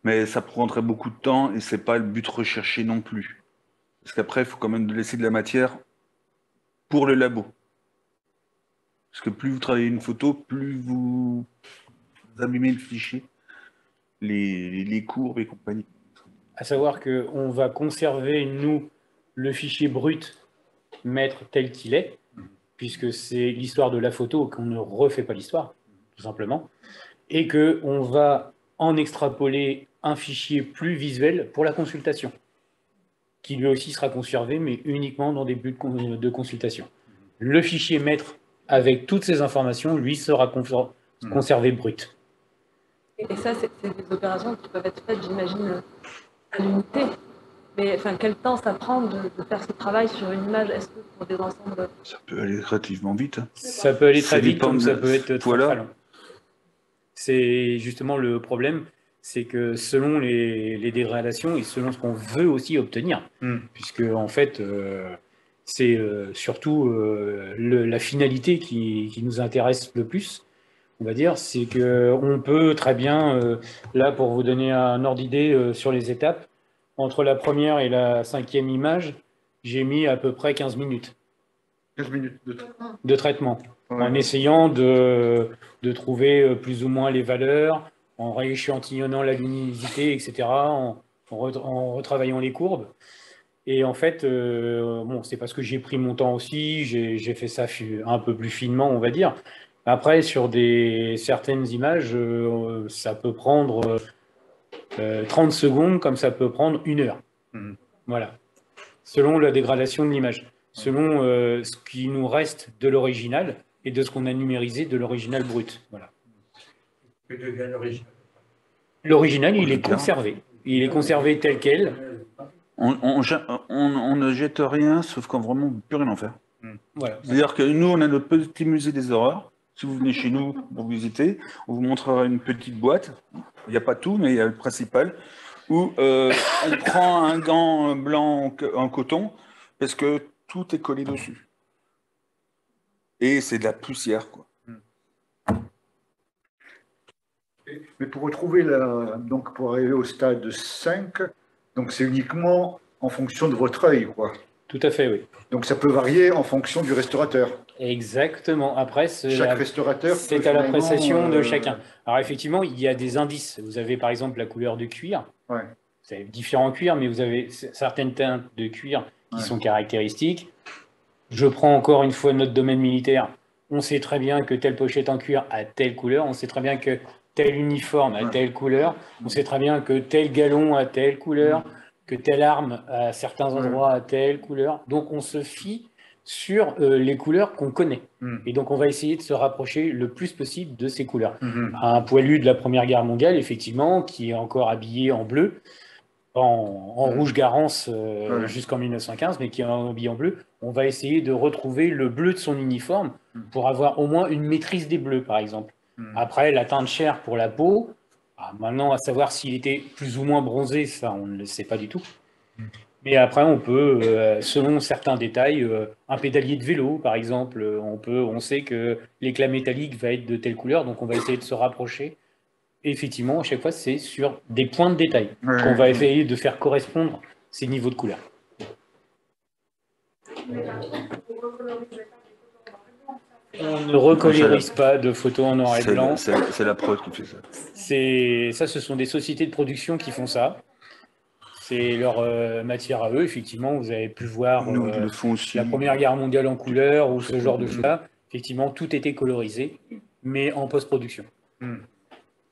mais ça prendrait beaucoup de temps et c'est pas le but recherché non plus. Parce qu'après, il faut quand même laisser de la matière pour le labo. Parce que plus vous travaillez une photo, plus vous abîmez le fichier, les, courbes et compagnie. À savoir qu'on va conserver, nous, le fichier brut maître tel qu'il est, puisque c'est l'histoire de la photo, qu'on ne refait pas l'histoire, tout simplement, et qu'on va en extrapoler un fichier plus visuel pour la consultation, qui lui aussi sera conservé, mais uniquement dans des buts de con- de consultation. Le fichier maître, avec toutes ces informations, lui, sera conser- conservé brut. Et ça, c'est des opérations qui peuvent être faites, j'imagine, à l'unité. Mais enfin, quel temps ça prend de, de faire ce travail sur une image? Est-ce que pour des ensembles? Ça peut aller relativement vite. hein. Ça peut aller très vite, comme de- ça peut être très, Voilà. très long. C'est justement le problème, c'est que selon les, les dégradations et selon ce qu'on veut aussi obtenir, puisque en fait, euh, c'est euh, surtout euh, le- la finalité qui, qui nous intéresse le plus, on va dire, c'est que on peut très bien, euh, là pour vous donner un ordre d'idée euh, sur les étapes, entre la première et la cinquième image, j'ai mis à peu près 15 minutes 15 minutes de de traitement, en essayant de, de trouver euh, plus ou moins les valeurs, en rééchantillonnant la luminosité, etc., en, en re- en retravaillant les courbes. Et en fait, euh, bon, c'est parce que j'ai pris mon temps aussi, j'ai fait ça un peu plus finement, on va dire. Après, sur des, certaines images, euh, ça peut prendre euh, euh, 30 secondes, comme ça peut prendre une heure. Voilà. Selon la dégradation de l'image, selon euh, ce qui nous reste de l'original et de ce qu'on a numérisé de l'original brut. Voilà. Que devient l'original? L'original, il est conservé. Il est conservé tel quel. On, on- on- on ne jette rien, sauf quand vraiment on ne peut plus rien en faire. Voilà. C'est-à-dire que nous, on a notre petit musée des horreurs. Si vous venez chez nous pour visiter, on vous montrera une petite boîte. Il n'y a pas tout, mais il y a le principal, où euh, on prend un gant blanc en coton parce que tout est collé dessus. Et c'est de la poussière, quoi. Mais pour retrouver la, donc pour arriver au stade 5, donc c'est uniquement en fonction de votre œil, quoi. Tout à fait, oui. Donc ça peut varier en fonction du restaurateur. Exactement. Après, c'est Chaque la- restaurateur. c'est à l'appréciation de euh, chacun. Alors effectivement, il y a des indices. Vous avez par exemple la couleur de cuir. Ouais. Vous avez différents cuirs, mais vous avez certaines teintes de cuir qui Ouais. sont caractéristiques. Je prends encore une fois notre domaine militaire. On sait très bien que telle pochette en cuir a telle couleur. On sait très bien que tel uniforme a Ouais. telle couleur. On sait très bien que tel galon a telle couleur, que telle arme à certains endroits a telle couleur. Donc on se fie sur euh, les couleurs qu'on connaît. Mm. Et donc on va essayer de se rapprocher le plus possible de ces couleurs. Mhm. Un poilu de la Première Guerre mondiale, effectivement, qui est encore habillé en bleu, en, en Mm. rouge Garance euh, jusqu'en 1915, mais qui est habillé en bleu, on va essayer de retrouver le bleu de son uniforme Mm. pour avoir au moins une maîtrise des bleus, par exemple. Après, la teinte chair pour la peau, ah, maintenant, à savoir s'il était plus ou moins bronzé, ça, on ne le sait pas du tout. Mais après, on peut, euh, selon certains détails, euh, un pédalier de vélo, par exemple, euh, on peut, on sait que l'éclat métallique va être de telle couleur, donc on va essayer de se rapprocher. Et effectivement, à chaque fois, c'est sur des points de détail qu'on va essayer de faire correspondre ces niveaux de couleur. On ne recolorise pas de photos en noir et blanc. la, c'est- la prod qui fait ça. C'est ça, ce sont des sociétés de production qui font ça. C'est leur euh, matière à eux. Effectivement, vous avez pu voir Nous, euh, aussi. la Première Guerre mondiale en couleur ou ce genre de choses-là. Effectivement, tout était colorisé, mais en post-production. Hmm.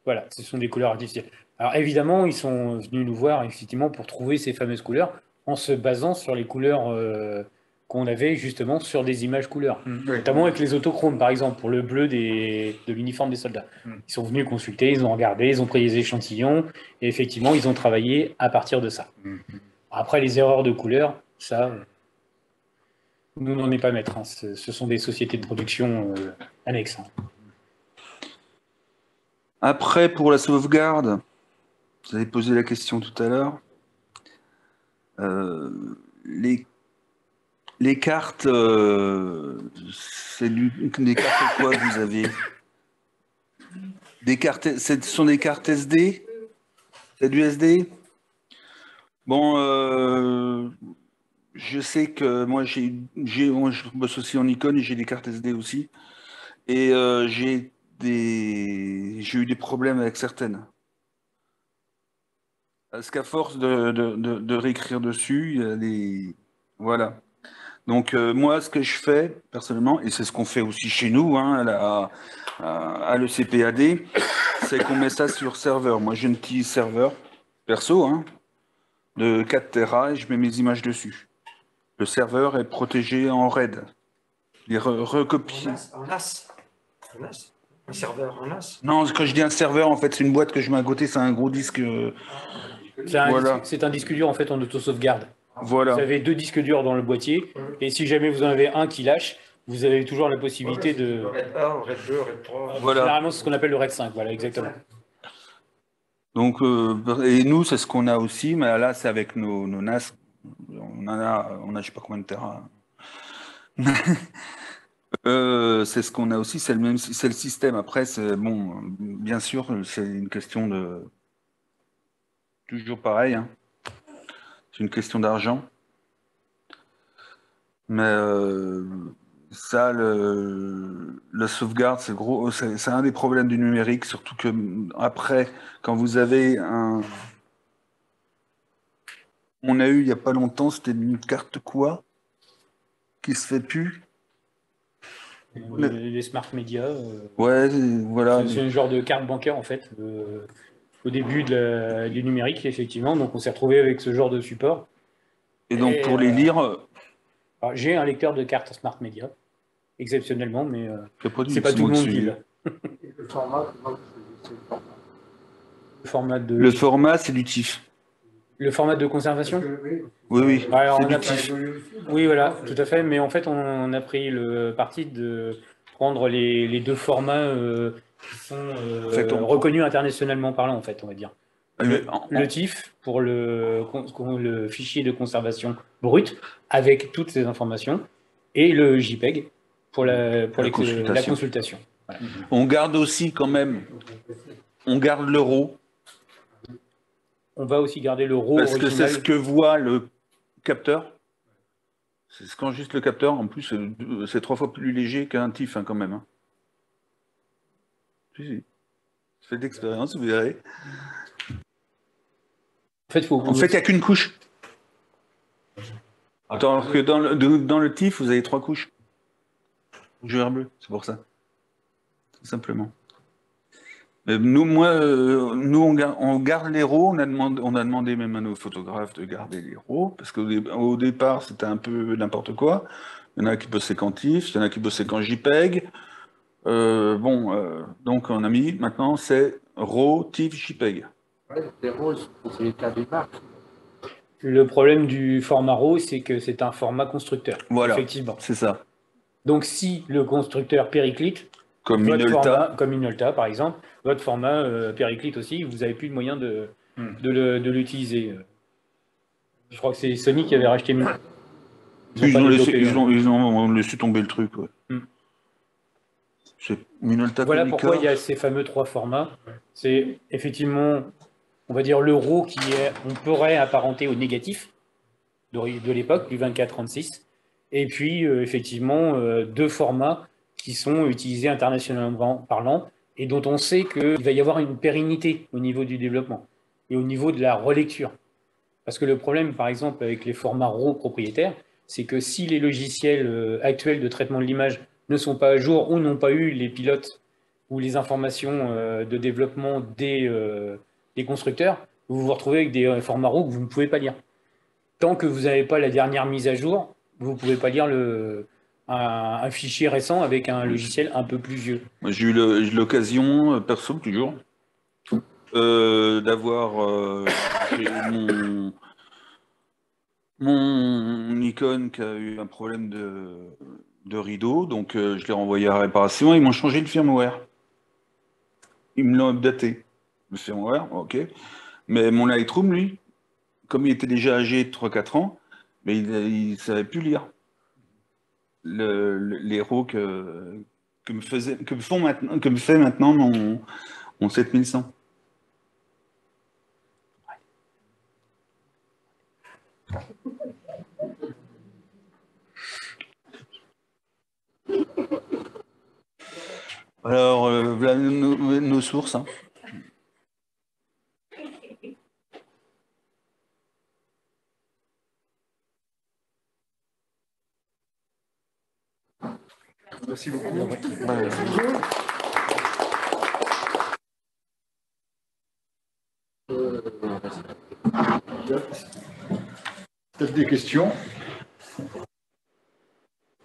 Voilà, ce sont des couleurs artificielles. Alors évidemment, ils sont venus nous voir effectivement pour trouver ces fameuses couleurs en se basant sur les couleurs euh, qu'on avait justement sur des images couleurs. Mm. Notamment avec les autochromes, par exemple, pour le bleu des, de l'uniforme des soldats. Mm. Ils sont venus consulter, ils ont regardé, ils ont pris les échantillons, et effectivement, ils ont travaillé à partir de ça. Mm. Après, les erreurs de couleur, ça, nous n'en est pas maître. hein. Ce, ce sont des sociétés de production euh, annexes. hein. Après, pour la sauvegarde, vous avez posé la question tout à l'heure. Euh, les, les cartes, euh, c'est des cartes quoi vous avez Des cartes, ce sont des cartes SD C'est du SD Bon, euh, je sais que moi, j'ai, je bosse aussi en Nikon et j'ai des cartes SD aussi. Et euh, j'ai des, j'ai eu des problèmes avec certaines. Parce qu'à force de- de réécrire dessus, il y a des... Voilà. Donc euh, moi, ce que je fais personnellement, et c'est ce qu'on fait aussi chez nous, hein, à, la- à- à l'ECPAD, c'est qu'on met ça sur serveur. Moi, j'ai un petit serveur perso hein, de 4 Tera et je mets mes images dessus. Le serveur est protégé en RAID. Il est re- recopié. En NAS. En NAS. Un serveur en NAS. Non, quand je dis un serveur, en fait, c'est une boîte que je mets à côté, c'est un gros disque. euh, C'est un, Voilà. disque- c'est un disque dur en fait en auto-sauvegarde. Voilà. Vous avez deux disques durs dans le boîtier, et si jamais vous en avez un qui lâche, vous avez toujours la possibilité de. Red 1, Red 2, Red 3. Voilà. Généralement, c'est ce qu'on appelle le RAID 5, voilà, exactement. Donc, euh, et nous, c'est ce qu'on a aussi, mais là, c'est avec nos, nos NAS. On en a, on a, je sais pas combien de Tera. Euh, c'est ce qu'on a aussi, c'est le même, c'est le système. Après, c'est bon, bien sûr, c'est une question de toujours pareil. hein. C'est une question d'argent. Mais euh, ça, le, la sauvegarde, c'est gros, c'est un des problèmes du numérique, surtout que après, quand vous avez un, on a eu il y a pas longtemps, c'était une carte quoi, qui se fait plus? Les smart media, euh, Ouais, voilà. c'est un genre de carte bancaire en fait, euh, au début de la- du numérique, effectivement. Donc, on s'est retrouvé avec ce genre de support. Et donc Et, pour les euh, lire, euh, J'ai un lecteur de cartes smart media, exceptionnellement, mais euh, c'est pas tout le monde qui l'a. Le format, le format Le format de, Le format, c'est du TIFF. le format de conservation oui, Oui, oui. Ouais, on a voilà, tout à fait. Mais en fait, on a pris le parti de prendre les, les deux formats euh, qui sont euh, reconnus internationalement parlant, en fait, on va dire. le, le TIFF pour le, le fichier de conservation brut avec toutes ces informations et le JPEG pour la, pour La les- consultation. la consultation. On garde aussi quand même, on garde l'euro, On va aussi garder le RAW parce que c'est ce que voit le capteur. C'est ce qu'enregistre le capteur. En plus, c'est- c'est trois fois plus léger qu'un TIFF hein, quand même. hein. Si. Faites d'expérience, vous verrez. En fait, faut- En fait, il n'y a qu'une couche. Alors que dans le, dans le TIFF, vous avez trois couches. Rouge, vert, bleu, c'est pour ça. Tout simplement. Mais nous, moi, euh, nous, on garde, on garde les RAW. On a, demandé, on a demandé même à nos photographes de garder les RAW, parce qu'au dé- au départ, c'était un peu n'importe quoi. Il y en a qui bossaient qu'en TIFF, il y en a qui bossaient qu'en JPEG. Euh, bon, euh, donc on a mis, maintenant, c'est RAW, TIFF, JPEG. Ouais, les roses, c'est l'état des marques. Le problème du format RAW, c'est que c'est un format constructeur. Voilà. Effectivement. C'est ça. Donc, si le constructeur périclite, Comme votre Minolta. format- comme Minolta par exemple, votre format euh, périclite aussi, vous n'avez plus de moyen de, Hmm. de l'utiliser. Je crois que c'est Sony qui avait racheté. Ils, ont laissé, développé, ils, ont, ils ont laissé tomber le truc. Ouais. Hmm. Minolta Voilà pourquoi il y a ces fameux trois formats. C'est effectivement, on va dire, l'euro qui est, on pourrait apparenter au négatif de, de l'époque, du 24-36. Et puis, euh, effectivement, euh, deux formats qui sont utilisés internationalement parlant et dont on sait qu'il va y avoir une pérennité au niveau du développement et au niveau de la relecture. Parce que le problème, par exemple, avec les formats RAW propriétaires, c'est que si les logiciels euh, actuels de traitement de l'image ne sont pas à jour ou n'ont pas eu les pilotes ou les informations euh, de développement des, euh, des constructeurs, vous vous retrouvez avec des euh, formats RAW que vous ne pouvez pas lire. Tant que vous n'avez pas la dernière mise à jour, vous ne pouvez pas lire le, un, un fichier récent avec un logiciel un peu plus vieux. J'ai eu l'occasion, perso, toujours, euh, d'avoir mon, mon Nikon qui a eu un problème de, de rideau, donc euh, je l'ai renvoyé à réparation. Ils m'ont changé le firmware. Ils me l'ont updaté. Le firmware, ok. Mais mon Lightroom, lui, comme il était déjà âgé de 3-4 ans, mais il ne savait plus lire le- le- les RAW que, me faisait, que font maintenant, que me fait maintenant mon, mon 7100. Alors, euh, voilà nos, nos sources. hein. Merci beaucoup. Peut-être des questions?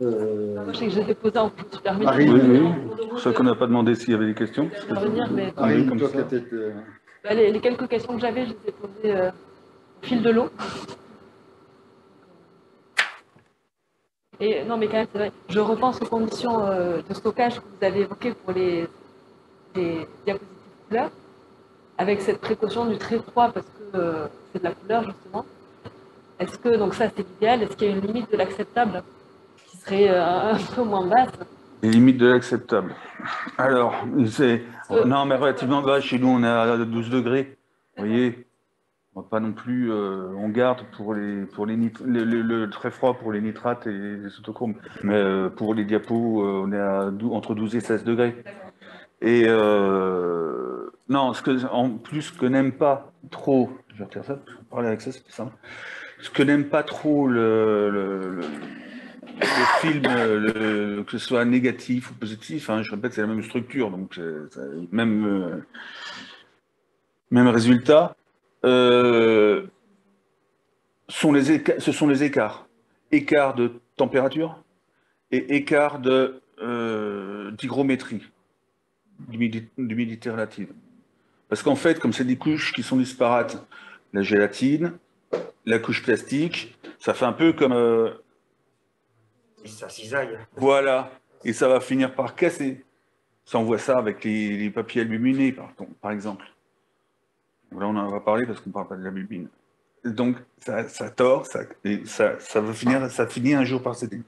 Euh, Moi, je sais que j'ai déposé en plus, vite. Marie, Oui, qu'on n'a pas demandé s'il y avait des questions. que- Intervenir, mais- Marie, comme toi ça. qui étais, euh, Bah, les, les quelques questions que j'avais, je les ai posées euh, au fil de l'eau. Et non, mais quand même, c'est vrai, je repense aux conditions euh, de stockage que vous avez évoquées pour les, les diapositives couleurs, avec cette précaution du très froid parce que euh, c'est de la couleur, justement. Est-ce que, donc ça, c'est l'idéal, est-ce qu'il y a une limite de l'acceptable? Serait euh, un peu moins basse Les limites de l'acceptable. Alors, c'est. Euh. Non, mais relativement bas. Chez nous, on est à 12 degrés. Vous voyez On va pas non plus. euh, on garde pour les pour les, le, très froid pour les nitrates et les autochromes. Mais euh, pour les diapos, on est à entre 12 et 16 degrés. Et euh, non, ce que, en plus, ce que n'aime pas trop, je vais retirer ça, je vais parler avec ça, c'est plus simple. Ce que n'aime pas trop le, le- le- le film, euh, que ce soit négatif ou positif, hein, je répète, c'est la même structure, donc même, euh, même résultat, euh, sont les ce sont les écarts. Écart de température et écart d'hygrométrie, d'humidi- d'humidité relative. Parce qu'en fait, comme c'est des couches qui sont disparates, la gélatine, la couche plastique, ça fait un peu comme... Ça cisaille. voilà, et ça va finir par casser. Ça, on voit ça avec les, les papiers aluminés, par, par exemple. Là, on en va parler parce qu'on ne parle pas de la bubine. Donc, ça, ça tord, ça, et ça, ça, va finir, ça finit un jour par céder.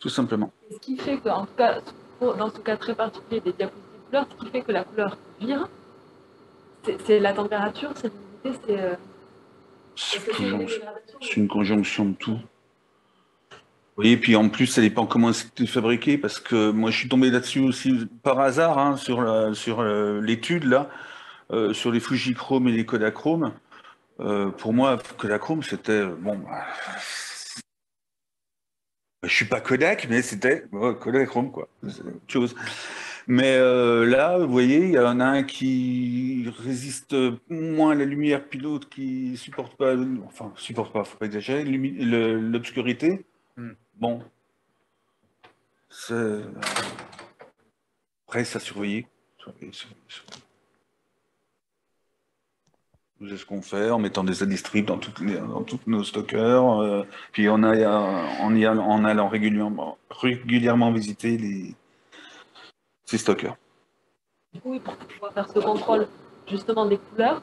Tout simplement. Et ce qui fait que, en tout cas, pour- dans ce cas très particulier des diapositives couleurs, ce qui fait que la couleur vire, c'est la température, c'est l'humidité, c'est. euh, c'est une conjonction de tout. Oui, et puis en plus, ça dépend comment c'était fabriqué, parce que moi, je suis tombé là-dessus aussi par hasard, hein, sur sur euh, l'étude, là, euh, sur les Fujichrome et les Kodachrome. Euh, pour moi, Kodachrome, c'était, bon, bah, je suis pas Kodak, mais c'était Kodachrome, quoi. C'est autre chose. Mais là, vous voyez, il y en a un qui résiste moins à la lumière, puis l'autre qui supporte pas, enfin, supporte pas, faut pas exagérer, l'obscurité. Hmm. Bon. C'est- Après, ça surveiller. C'est ce qu'on fait en mettant des adistribs dans, dans tous nos stockers, euh, puis a- en, y allant, en allant régulièrement, visiter ces stockers. Oui, pour pouvoir faire ce contrôle justement des couleurs,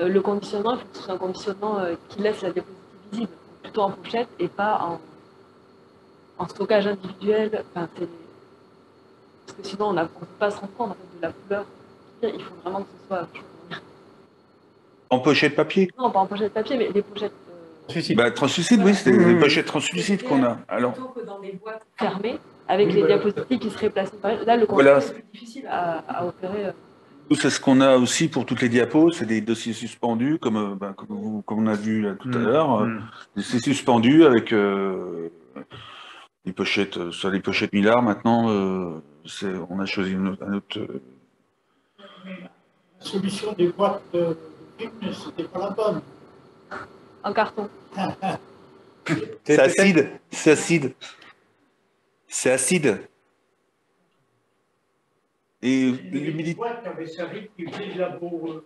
euh, le conditionnement, il faut que ce soit un conditionnement euh, qui laisse la diapositive visible, plutôt en pochette et pas en, en stockage individuel. Parce que sinon, on ne peut pas se rendre compte en fait, de la couleur. Il faut vraiment que ce soit. En pochette papier Non, pas en pochette papier, mais les pochettes Bah, translucide, oui, c'est Mmh. les pochettes translucides qu'on a. Alors, plutôt que dans des boîtes fermées, avec les diapositives qui seraient placées par Là, le Voilà. contrôle est plus difficile à, à opérer. euh. nous, c'est ce qu'on a aussi pour toutes les diapos, c'est des dossiers suspendus, comme, euh, bah, comme, vous- comme on a vu là, tout à Mmh. l'heure. euh, Mmh. C'est suspendu avec euh, les pochettes, euh, soit les pochettes Millard. Maintenant, euh, c'est- on a choisi une autre- un autre. euh, La solution des boîtes de c'était pas la bonne. En carton. C'est acide, c'est acide. C'est acide. Et Les l'humidité. boîtes qui avaient servi, qui faisaient de la beau.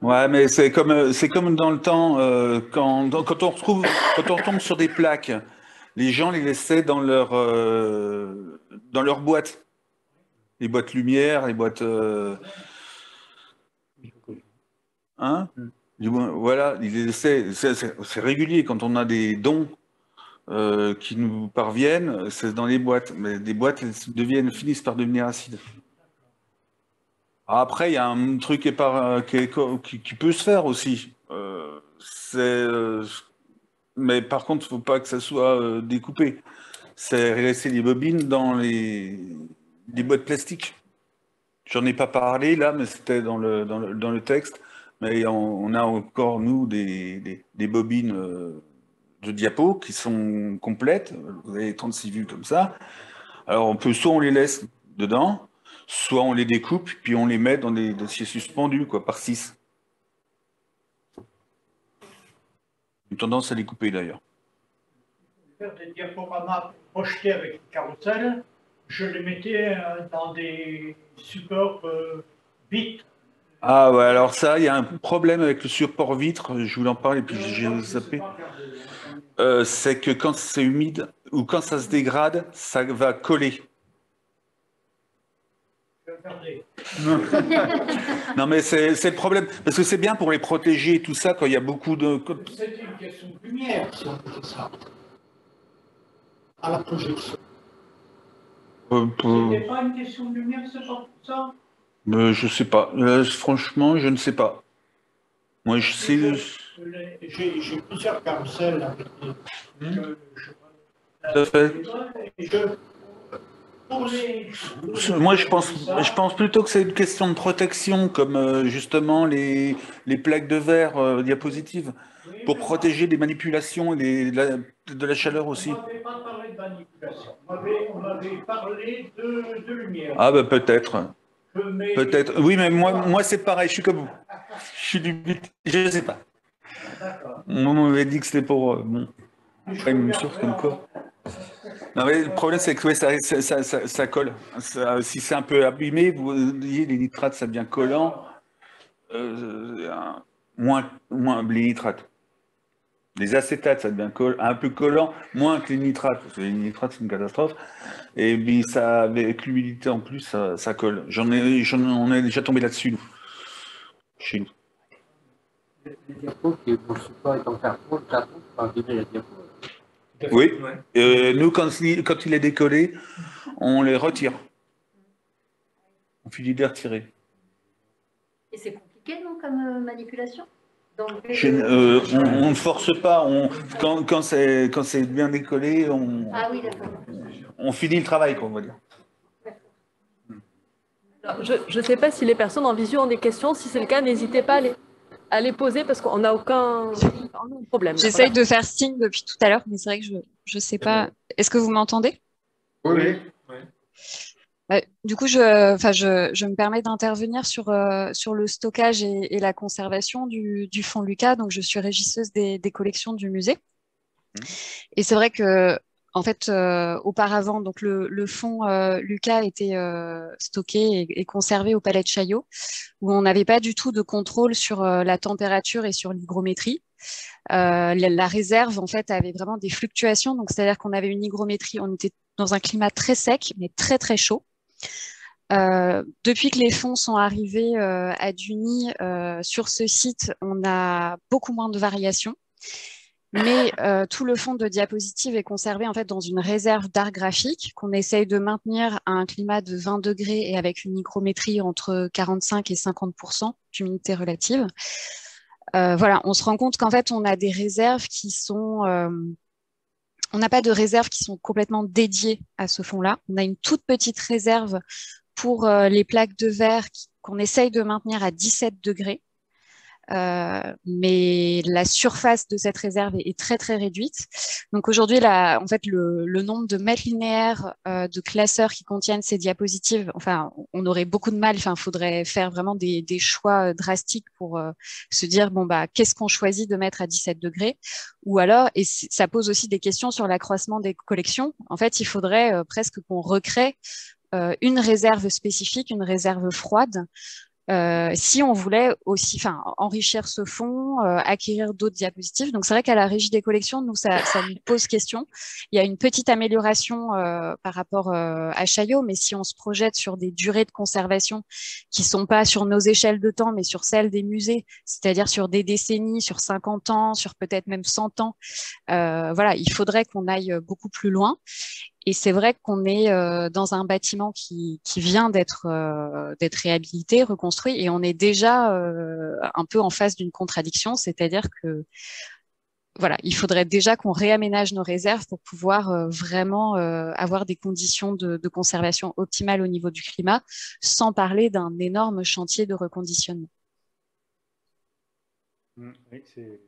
Ouais, mais c'est comme c'est comme dans le temps euh, quand dans- quand on retrouve quand on tombe sur des plaques, les gens les laissaient dans leur euh, dans leur boîte, les boîtes lumière, les boîtes euh, hein, moins, voilà, ils les laissaient. C'est régulier quand on a des dons euh, qui nous parviennent, c'est dans les boîtes, mais des boîtes elles deviennent finissent par devenir acides. Après, il y a un truc qui, est par- qui, est- qui- qui peut se faire aussi. Euh, c'est, euh, mais par contre, il ne faut pas que ça soit euh, découpé. C'est laisser les bobines dans les, les boîtes plastiques. J'en ai pas parlé là, mais c'était dans le, dans le, dans le texte. Mais on, a encore, nous, des, des, bobines euh, de diapo qui sont complètes. Vous avez 36 vues comme ça. Alors, on peut soit on les laisse dedans, soit on les découpe, puis on les met dans des dossiers suspendus, quoi, par 6. Une tendance à les couper d'ailleurs. faire des diaporamas projetés avec carrousel, je les mettais euh, dans des supports euh, vitres. Ah ouais, alors ça, il y a un problème avec le support vitre, je voulais en parler, puis j'ai zappé. Euh, c'est que quand c'est humide ou quand ça se dégrade, ça va coller. Regardez. Non mais c'est c'est le problème, parce que c'est bien pour les protéger et tout ça quand il y a beaucoup de... C'était une question de lumière, si on faisait ça. À la projection. Euh, pour- C'était pas une question de lumière, ce genre tout ça? Euh, je sais pas, Euh, franchement, je ne sais pas. Moi, je sais... J'ai plusieurs carousels avec des. je- je- Tout à fait. Et je- pour les- Moi, je pense, je pense plutôt que c'est une question de protection, comme euh, justement les, les plaques de verre euh, diapositives, pour protéger des manipulations et des- de, la, de la chaleur aussi. On m'avait pas parlé de manipulation. On m'avait- On m'avait parlé de, de lumière. Ah bah peut-être, Je peut-être. Oui, mais moi, moi c'est pareil, je suis comme vous. Je suis du... Je sais pas. On m'avait dit que c'était pour... euh, bon, après, une source comme quoi. Non, mais le problème, c'est que ça, colle. Si c'est un peu abîmé, vous voyez, les nitrates, ça devient collant. Euh, moins, moins les nitrates. Les acétates, ça devient coll- un peu collant, moins que les nitrates. Les nitrates, c'est une catastrophe. Et puis, ça, avec l'humidité en plus, ça, colle. J'en ai, on est déjà tombé là-dessus, nous. Chez nous. Les diapos. Oui. Euh, nous, quand, il- quand il est décollé, on les retire. On finit de les retirer. Et c'est compliqué, non, comme euh, manipulation? Je- euh, on, ne force pas. On, quand quand c'est bien décollé, on, Ah oui, on finit le travail, quoi, on va dire. Alors, je ne sais pas si les personnes en visio ont des questions. Si c'est le cas, n'hésitez pas à les, à les poser parce qu'on n'a aucun, aucun problème. J'essaye Voilà. de faire signe depuis tout à l'heure, mais c'est vrai que je ne sais pas. Est-ce que vous m'entendez? Oui, Ouais, Du coup, je, enfin, je, je me permets d'intervenir sur, euh, sur le stockage et, et la conservation du, du fonds Lucas. Donc, je suis régisseuse des, des collections du musée. Et c'est vrai que, en fait, euh, auparavant, donc le, le fonds euh, Lucas était euh, stocké et, conservé au Palais de Chaillot, où on n'avait pas du tout de contrôle sur euh, la température et sur l'hygrométrie. La, réserve, en fait, avait vraiment des fluctuations. Donc, c'est-à-dire qu'on avait une hygrométrie, on était dans un climat très sec, mais très, très chaud. Depuis que les fonds sont arrivés à Duny, sur ce site, on a beaucoup moins de variations. Mais euh, tout le fond de diapositive est conservé en fait dans une réserve d'art graphique qu'on essaye de maintenir à un climat de 20 degrés et avec une hygrométrie entre 45 et 50% d'humidité relative. Euh, voilà, on se rend compte qu'en fait on a des réserves qui sont euh, on n'a pas de réserves qui sont complètement dédiées à ce fond-là. On a une toute petite réserve pour les plaques de verre qu'on essaye de maintenir à 17 degrés. Euh, mais la surface de cette réserve est, très très réduite. Donc aujourd'hui, en fait, le, le nombre de mètres linéaires euh, de classeurs qui contiennent ces diapositives, enfin, on aurait beaucoup de mal. Enfin, faudrait faire vraiment des, des choix euh, drastiques pour euh, se dire bon bah qu'est-ce qu'on choisit de mettre à 17 degrés, ou alors et ça pose aussi des questions sur l'accroissement des collections. En fait, il faudrait euh, presque qu'on recrée euh, une réserve spécifique, une réserve froide, euh, si on voulait aussi enfin, enrichir ce fonds, euh, acquérir d'autres diapositives. Donc c'est vrai qu'à la régie des collections, nous, ça, ça nous pose question. Il y a une petite amélioration euh, par rapport euh, à Chaillot, mais si on se projette sur des durées de conservation qui sont pas sur nos échelles de temps, mais sur celles des musées, c'est-à-dire sur des décennies, sur 50 ans, sur peut-être même 100 ans, euh, voilà, il faudrait qu'on aille beaucoup plus loin. Et c'est vrai qu'on est euh, dans un bâtiment qui, vient d'être euh, d'être réhabilité, reconstruit, et on est déjà euh, un peu en face d'une contradiction, c'est-à-dire que voilà, il faudrait déjà qu'on réaménage nos réserves pour pouvoir vraiment avoir des conditions de, de conservation optimales au niveau du climat, sans parler d'un énorme chantier de reconditionnement. Mm, oui, c'est-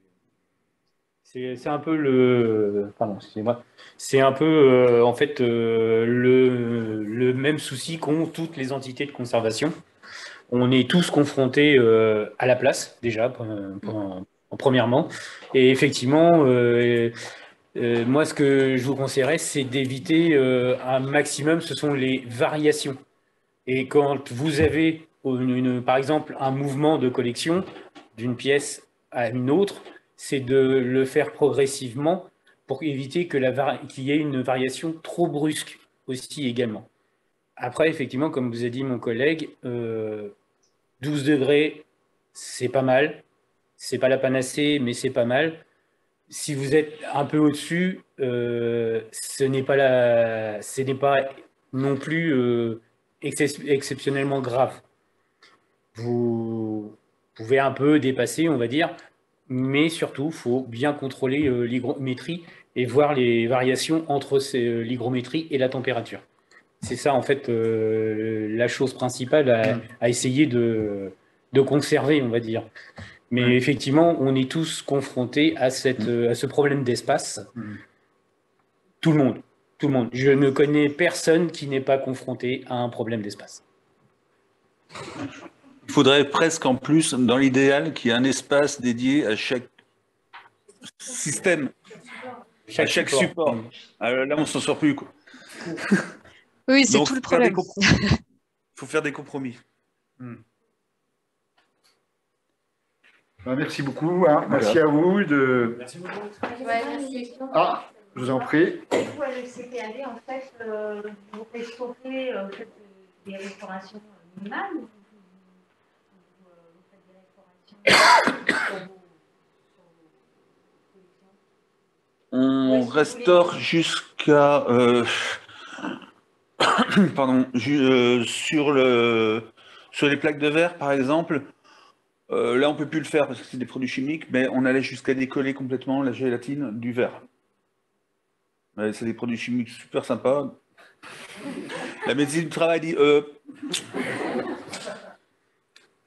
C'est un peu le. Excusez-moi. C'est un peu, euh, en fait, euh, le, même souci qu'ont toutes les entités de conservation. On est tous confrontés euh, à la place, déjà, premièrement. Et effectivement, moi, ce que je vous conseillerais, c'est d'éviter un maximum, ce sont les variations. Et quand vous avez, par exemple, un mouvement de collection d'une pièce à une autre, c'est de le faire progressivement pour éviter qu'il y ait une variation trop brusque aussi également. Après, effectivement, comme vous a dit mon collègue, euh, 12 degrés, c'est pas mal. C'est pas la panacée, mais c'est pas mal. Si vous êtes un peu au-dessus, euh, ce n'est pas ce n'est pas non plus euh, excep- exceptionnellement grave. Vous pouvez un peu dépasser, on va dire, mais surtout, il faut bien contrôler euh, l'hygrométrie et voir les variations entre euh, l'hygrométrie et la température. C'est ça, en fait, euh, la chose principale à, à essayer de, de conserver, on va dire. Mais effectivement, on est tous confrontés à, cette, euh, à ce problème d'espace. Tout le monde. Tout le monde. Je ne connais personne qui n'est pas confronté à un problème d'espace. Il faudrait presque en plus, dans l'idéal, qu'il y ait un espace dédié à chaque système, Chaque à chaque support. support. Ah, là, on s'en sort plus. quoi. Oui, c'est tout le problème. Il faut faire des compromis. Ben, merci beaucoup. hein. Merci à vous. De... Merci. Ah, je vous en prie. Vous, avec CPAD, en fait, euh, vous euh, des restaurations minimales on restaure jusqu'à... Euh, pardon, euh, sur, les plaques de verre, par exemple, euh, là, on ne peut plus le faire parce que c'est des produits chimiques, mais on allait jusqu'à décoller complètement la gélatine du verre. C'est des produits chimiques super sympas. La médecine du travail dit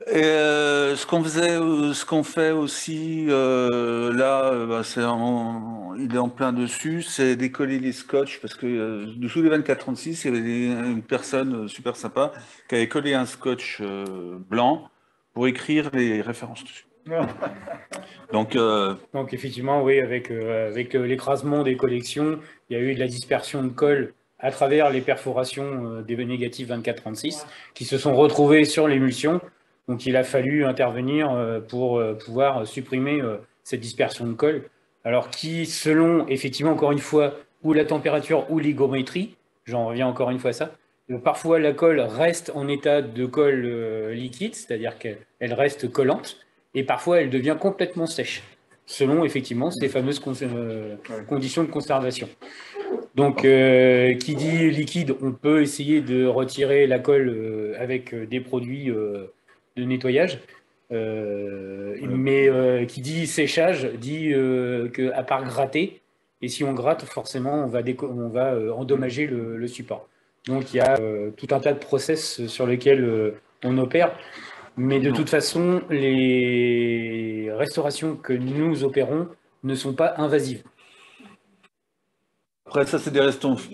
et, euh, ce qu'on faisait, euh, ce qu'on fait aussi euh, là, euh, bah, c'est en- il est en plein dessus, c'est décoller les scotch parce que dessous des 24-36, il y avait des- une personne super sympa qui avait collé un scotch blanc pour écrire les références dessus. Donc, Donc effectivement, oui, avec, avec l'écrasement des collections, il y a eu de la dispersion de colle à travers les perforations des négatifs 24-36 qui se sont retrouvées sur l'émulsion. Donc il a fallu intervenir euh, pour euh, pouvoir supprimer euh, cette dispersion de colle. Alors qui, selon effectivement encore une fois, ou la température ou l'hygrométrie, j'en reviens encore une fois à ça, parfois la colle reste en état de colle liquide, c'est-à-dire qu'elle elle reste collante, et parfois elle devient complètement sèche, selon effectivement ces fameuses euh, conditions de conservation. Donc, euh, qui dit liquide, on peut essayer de retirer la colle euh, avec des produits de nettoyage. Euh, mais euh, qui dit séchage dit euh, que à part gratter, et si on gratte, forcément, on va, déco- on va euh, endommager le, le support. Donc il y a tout un tas de process sur lesquels on opère. Mais de toute façon, les restaurations que nous opérons ne sont pas invasives. Après, ça, c'est des,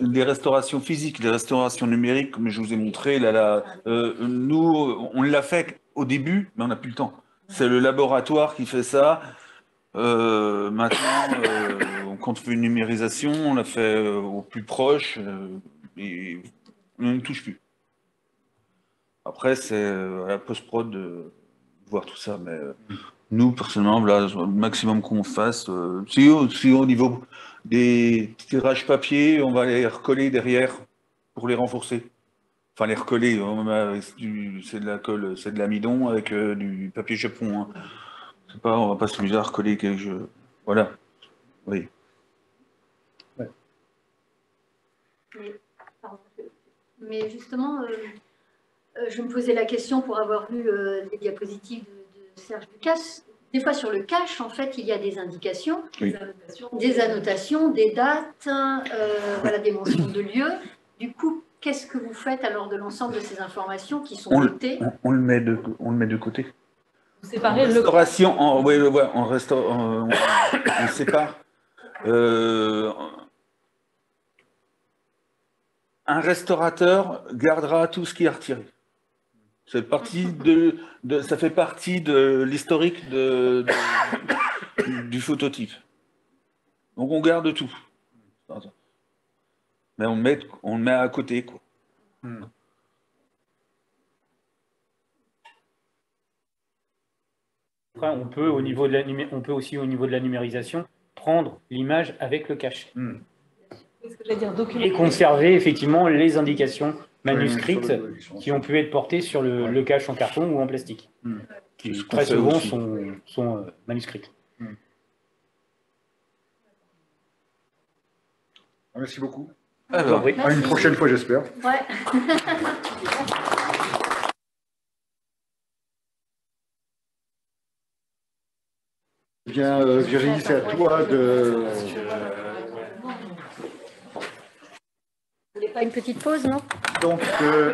des restaurations physiques, des restaurations numériques, comme je vous ai montré. Là, là, euh, nous, on l'a fait au début, mais on n'a plus le temps. C'est le laboratoire qui fait ça. Euh, maintenant, euh, quand on fait une numérisation, on la fait euh, au plus proche et on ne touche plus. Après, c'est à la post-prod de voir tout ça. Mais nous, personnellement, là, le maximum qu'on fasse, si, au- si au niveau des tirages papier, on va les recoller derrière pour les renforcer. Enfin, les recoller, du- c'est de la colle, c'est de l'amidon avec euh, du papier japon. Hein. C'est pas, on va pas s'amuser à recoller quelque chose. Voilà. Oui. Mais, pardon, je- mais justement, euh, euh, je me posais la question pour avoir vu euh, les diapositives de, de Serge Lucas. Des fois, sur le cache, en fait, il y a des indications, Oui. des annotations, des dates, euh, voilà, des mentions de lieux. Du coup, qu'est-ce que vous faites alors de l'ensemble de ces informations qui sont On, le- notées on- on le met de, on le met de côté. Le Restauration, en, ouais, ouais, ouais, en resta- on, on sépare. Euh, un restaurateur gardera tout ce qui est retiré. C'est partie de, de- ça fait partie de l'historique de, de- du phototype. Donc on garde tout. Mais on le met, on le met à côté. Quoi. Après, on peut, au niveau de la numé- on peut aussi, au niveau de la numérisation, prendre l'image avec le cache. document. Et conserver effectivement les indications manuscrites qui ont pu être portées sur le, le cache en carton ou en plastique, qui ce qu'on très souvent aussi. sont, sont euh, manuscrites. Ah, Merci beaucoup. Alors, oui. À une prochaine fois, j'espère. Ouais. Eh Bien, euh, Virginie, c'est à toi de. Vous voulez pas une petite pause, non? Donc, euh,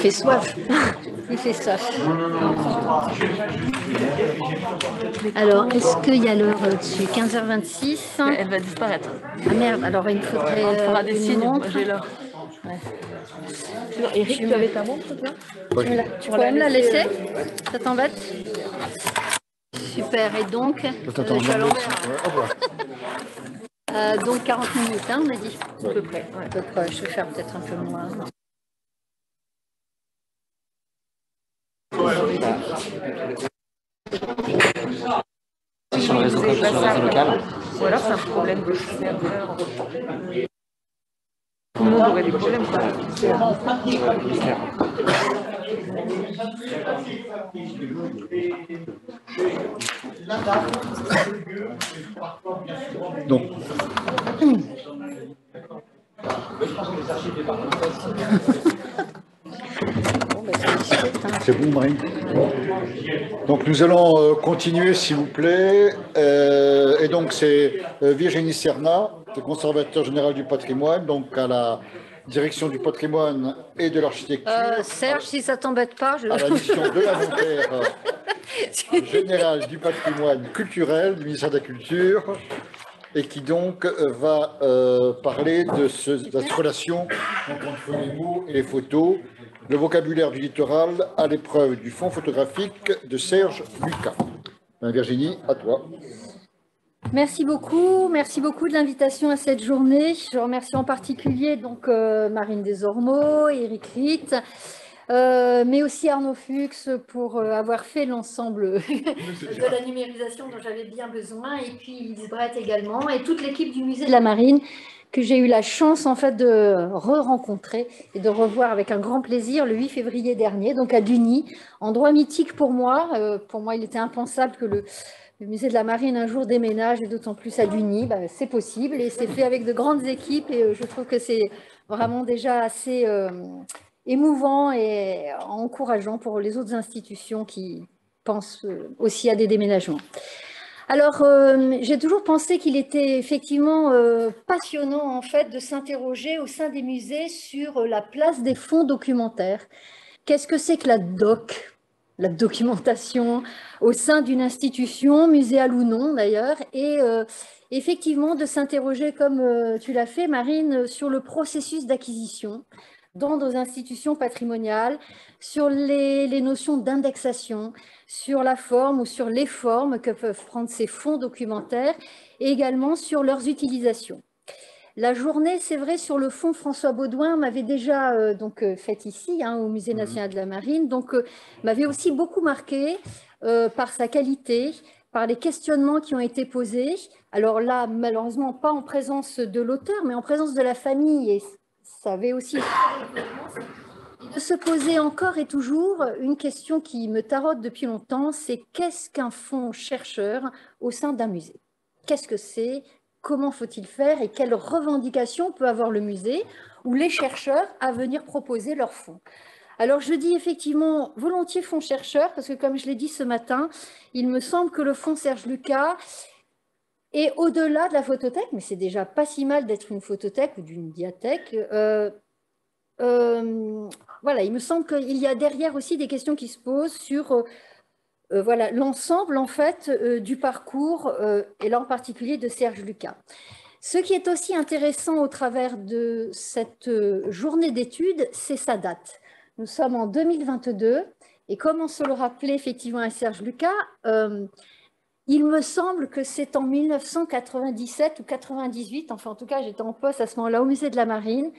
fait soif. Il fait soif. Alors, est-ce qu'il y a l'heure euh, dessus 15h26 Elle va disparaître. Ah merde, alors il me faudrait On fera euh, des une signes. Moi, montre. j'ai l'heure. Ouais. Non, Eric, tu avais ta montre, toi Oui. Tu, la- tu pourrais me la laisser Ça t'embête Super, et donc, Attends, euh. Euh, donc 40 minutes, hein, on a dit. À peu près. ouais. À peu près, je vais faire peut-être un peu moins. Sur le réseau, sur le réseau local. Ou alors c'est un problème de serveur. Tout le monde aurait des problèmes. quoi. Donc, c'est bon, Marine. Donc, nous allons euh, continuer, s'il vous plaît. Euh, et donc, c'est euh, Virginie Serna, conservateur général du patrimoine, donc à la direction du patrimoine et de l'architecture, Euh, Serge, si ça t'embête pas, je... à la mission de l'inventaire général du patrimoine culturel du ministère de la Culture, et qui donc va euh, parler de, ce- de cette relation entre les mots et les photos, le vocabulaire du littoral à l'épreuve du fonds photographique de Serge Lucas. Virginie, à toi. Merci beaucoup, merci beaucoup de l'invitation à cette journée. Je remercie en particulier donc euh, Marine Desormeaux, Eric Ritt, euh, mais aussi Arnaud Fuchs pour euh, avoir fait l'ensemble de la numérisation dont j'avais bien besoin, et puis Lise Brett également, et toute l'équipe du musée de la Marine que j'ai eu la chance en fait de re-rencontrer et de revoir avec un grand plaisir le 8 février dernier, donc à Duny, endroit mythique pour moi. Euh, pour moi, il était impensable que le, musée de la Marine un jour déménage et d'autant plus à Duny. Ben, c'est possible et c'est fait avec de grandes équipes et euh, je trouve que c'est vraiment déjà assez euh, émouvant et encourageant pour les autres institutions qui pensent aussi à des déménagements. Alors, euh, j'ai toujours pensé qu'il était effectivement euh, passionnant en fait de s'interroger au sein des musées sur euh, la place des fonds documentaires. Qu'est-ce que c'est que la doc la documentation au sein d'une institution, muséale ou non d'ailleurs, et effectivement de s'interroger, comme tu l'as fait Marine, sur le processus d'acquisition dans nos institutions patrimoniales, sur les notions d'indexation, sur la forme ou sur les formes que peuvent prendre ces fonds documentaires, et également sur leurs utilisations. La journée, c'est vrai, sur le fond, François Baudouin m'avait déjà euh, donc euh, faite ici, hein, au Musée national de la Marine, donc euh, m'avait aussi beaucoup marqué euh, par sa qualité, par les questionnements qui ont été posés. Alors là, malheureusement, pas en présence de l'auteur, mais en présence de la famille, et ça avait aussi de se poser encore et toujours une question qui me taraude depuis longtemps, c'est qu'est-ce qu'un fonds chercheur au sein d'un musée? Qu'est-ce que c'est? Comment faut-il faire? Et quelles revendications peut avoir le musée ou les chercheurs à venir proposer leurs fonds alors je dis effectivement volontiers fonds chercheur parce que comme je l'ai dit ce matin, il me semble que le fonds Serge Lucas est au-delà de la photothèque, mais c'est déjà pas si mal d'être une photothèque ou d'une diathèque. Euh, euh, voilà, il me semble qu'il y a derrière aussi des questions qui se posent sur euh, euh, voilà l'ensemble en fait euh, du parcours et là en particulier de Serge Lucas. Ce qui est aussi intéressant au travers de cette journée d'études, c'est sa date. Nous sommes en 2022 et comme on se le rappelait effectivement à Serge Lucas, il me semble que c'est en 1997 ou 98, enfin en tout cas j'étais en poste à ce moment-là au musée de la Marine,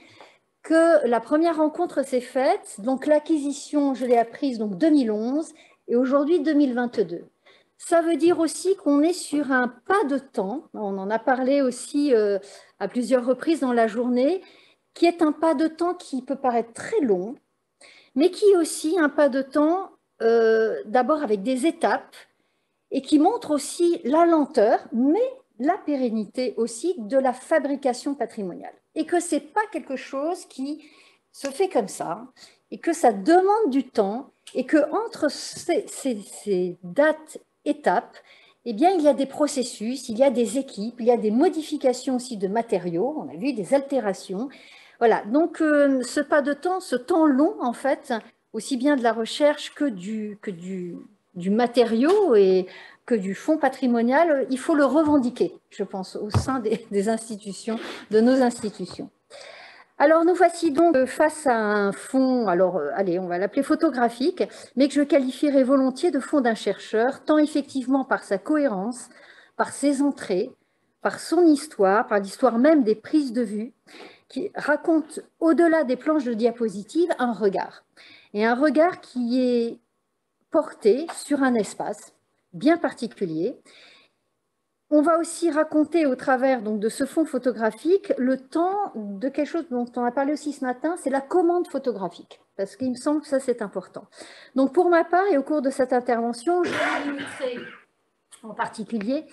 que la première rencontre s'est faite. Donc l'acquisition, je l'ai apprise donc 2011 et aujourd'hui 2022. Ça veut dire aussi qu'on est sur un pas de temps, on en a parlé aussi euh, à plusieurs reprises dans la journée, qui est un pas de temps qui peut paraître très long, mais qui est aussi un pas de temps euh, d'abord avec des étapes et qui montre aussi la lenteur, mais la pérennité aussi de la fabrication patrimoniale. Et que ce n'est pas quelque chose qui se fait comme ça, et que ça demande du temps, et que entre ces dates, étapes, eh bien, il y a des processus, il y a des équipes, il y a des modifications aussi de matériaux, on a vu des altérations. Voilà, donc euh, ce pas de temps, ce temps long, en fait, aussi bien de la recherche que du, que du, du matériau et que du fonds patrimonial, il faut le revendiquer, je pense, au sein des, institutions, de nos institutions. Alors nous voici donc face à un fond, alors euh, allez, on va l'appeler photographique, mais que je qualifierais volontiers de fond d'un chercheur, tant effectivement par sa cohérence, par ses entrées, par son histoire, par l'histoire même des prises de vue, qui raconte au-delà des planches de diapositives un regard. Et un regard qui est porté sur un espace bien particulier. On va aussi raconter au travers donc, de ce fond photographique le temps de quelque chose dont on a parlé aussi ce matin, c'est la commande photographique, parce qu'il me semble que ça c'est important. Donc pour ma part et au cours de cette intervention, je vais limiter en particulier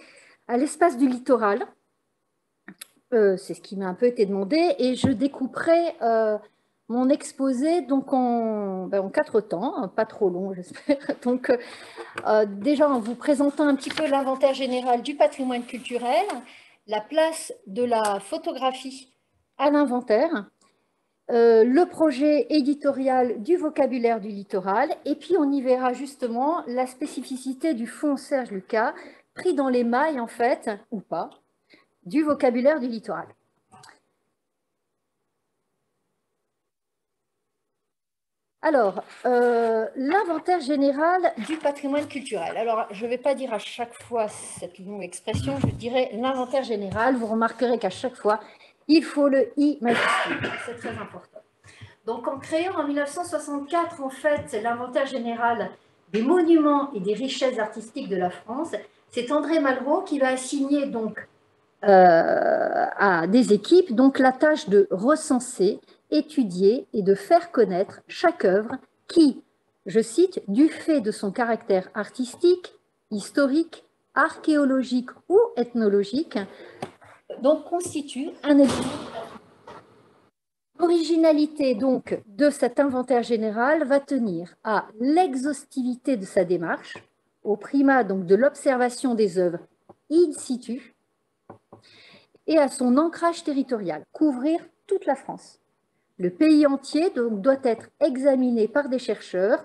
à l'espace du littoral. Euh, c'est ce qui m'a un peu été demandé, et je découperai euh, mon exposé donc en, ben, en, quatre temps, hein, pas trop long j'espère. Donc euh, déjà en vous présentant un petit peu l'inventaire général du patrimoine culturel, la place de la photographie à l'inventaire, euh, le projet éditorial du vocabulaire du littoral, et puis on y verra justement la spécificité du fonds Serge Lucas, pris dans les mailles en fait, ou pas, du vocabulaire du littoral. Alors, euh, l'inventaire général du patrimoine culturel. Alors, je ne vais pas dire à chaque fois cette longue expression, je dirais l'inventaire général. Vous remarquerez qu'à chaque fois, il faut le I majuscule. C'est très important. Donc, en créant en 1964, en fait, l'inventaire général des monuments et des richesses artistiques de la France, c'est André Malraux qui va assigner donc euh, à des équipes donc la tâche de recenser étudier et de faire connaître chaque œuvre qui, je cite, du fait de son caractère artistique, historique, archéologique ou ethnologique, donc constitue un élément. L'originalité donc de cet inventaire général va tenir à l'exhaustivité de sa démarche, au primat donc de l'observation des œuvres in situ et à son ancrage territorial, couvrir toute la France. Le pays entier doit être examiné par des chercheurs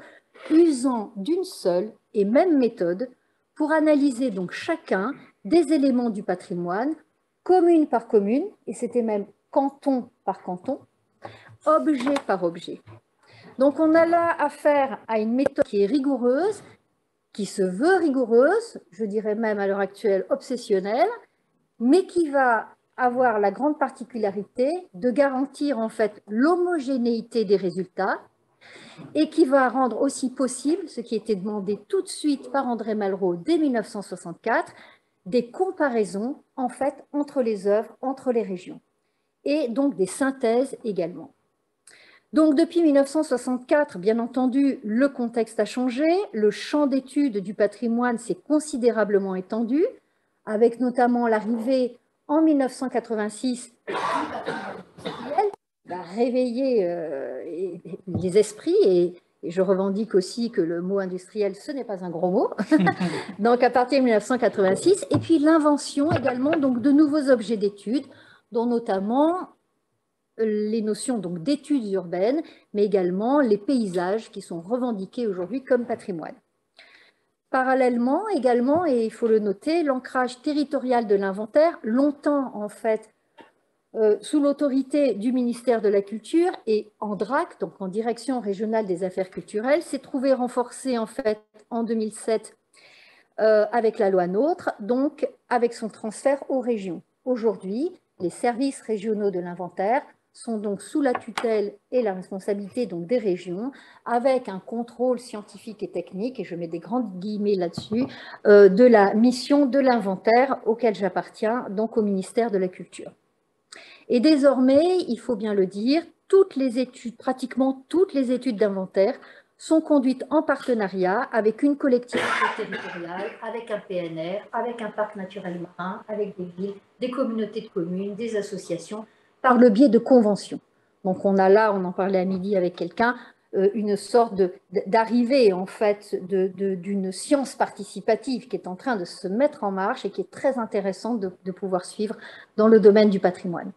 usant d'une seule et même méthode pour analyser donc chacun des éléments du patrimoine, commune par commune, et c'était même canton par canton, objet par objet. Donc on a là affaire à une méthode qui est rigoureuse, qui se veut rigoureuse, je dirais même à l'heure actuelle obsessionnelle, mais qui va avoir la grande particularité de garantir en fait l'homogénéité des résultats et qui va rendre aussi possible, ce qui était demandé tout de suite par André Malraux dès 1964, des comparaisons en fait entre les œuvres, entre les régions, et donc des synthèses également. Donc depuis 1964, bien entendu, le contexte a changé, le champ d'étude du patrimoine s'est considérablement étendu, avec notamment l'arrivée en 1986, va réveiller euh, les esprits et, je revendique aussi que le mot industriel, ce n'est pas un gros mot. donc à partir de 1986, et puis l'invention également donc de nouveaux objets d'études, dont notamment les notions donc d'études urbaines, mais également les paysages qui sont revendiqués aujourd'hui comme patrimoine. Parallèlement, également, et il faut le noter, l'ancrage territorial de l'inventaire, longtemps en fait euh, sous l'autorité du ministère de la Culture et en DRAC, donc en Direction régionale des affaires culturelles, s'est trouvé renforcé en fait en 2007 euh, avec la loi NOTRe, donc avec son transfert aux régions. Aujourd'hui, les services régionaux de l'inventaire sont donc sous la tutelle et la responsabilité donc des régions, avec un contrôle scientifique et technique, et je mets des grandes guillemets là-dessus, euh, de la mission de l'inventaire auquel j'appartiens, donc au ministère de la Culture. Et désormais, il faut bien le dire, toutes les études, pratiquement toutes les études d'inventaire sont conduites en partenariat avec une collectivité territoriale, avec un PNR, avec un parc naturel marin, avec des villes, des communautés de communes, des associations, par le biais de conventions. Donc on a là, on en parlait à midi avec quelqu'un, euh, une sorte d'arrivée en fait d'une science participative qui est en train de se mettre en marche et qui est très intéressante de, pouvoir suivre dans le domaine du patrimoine.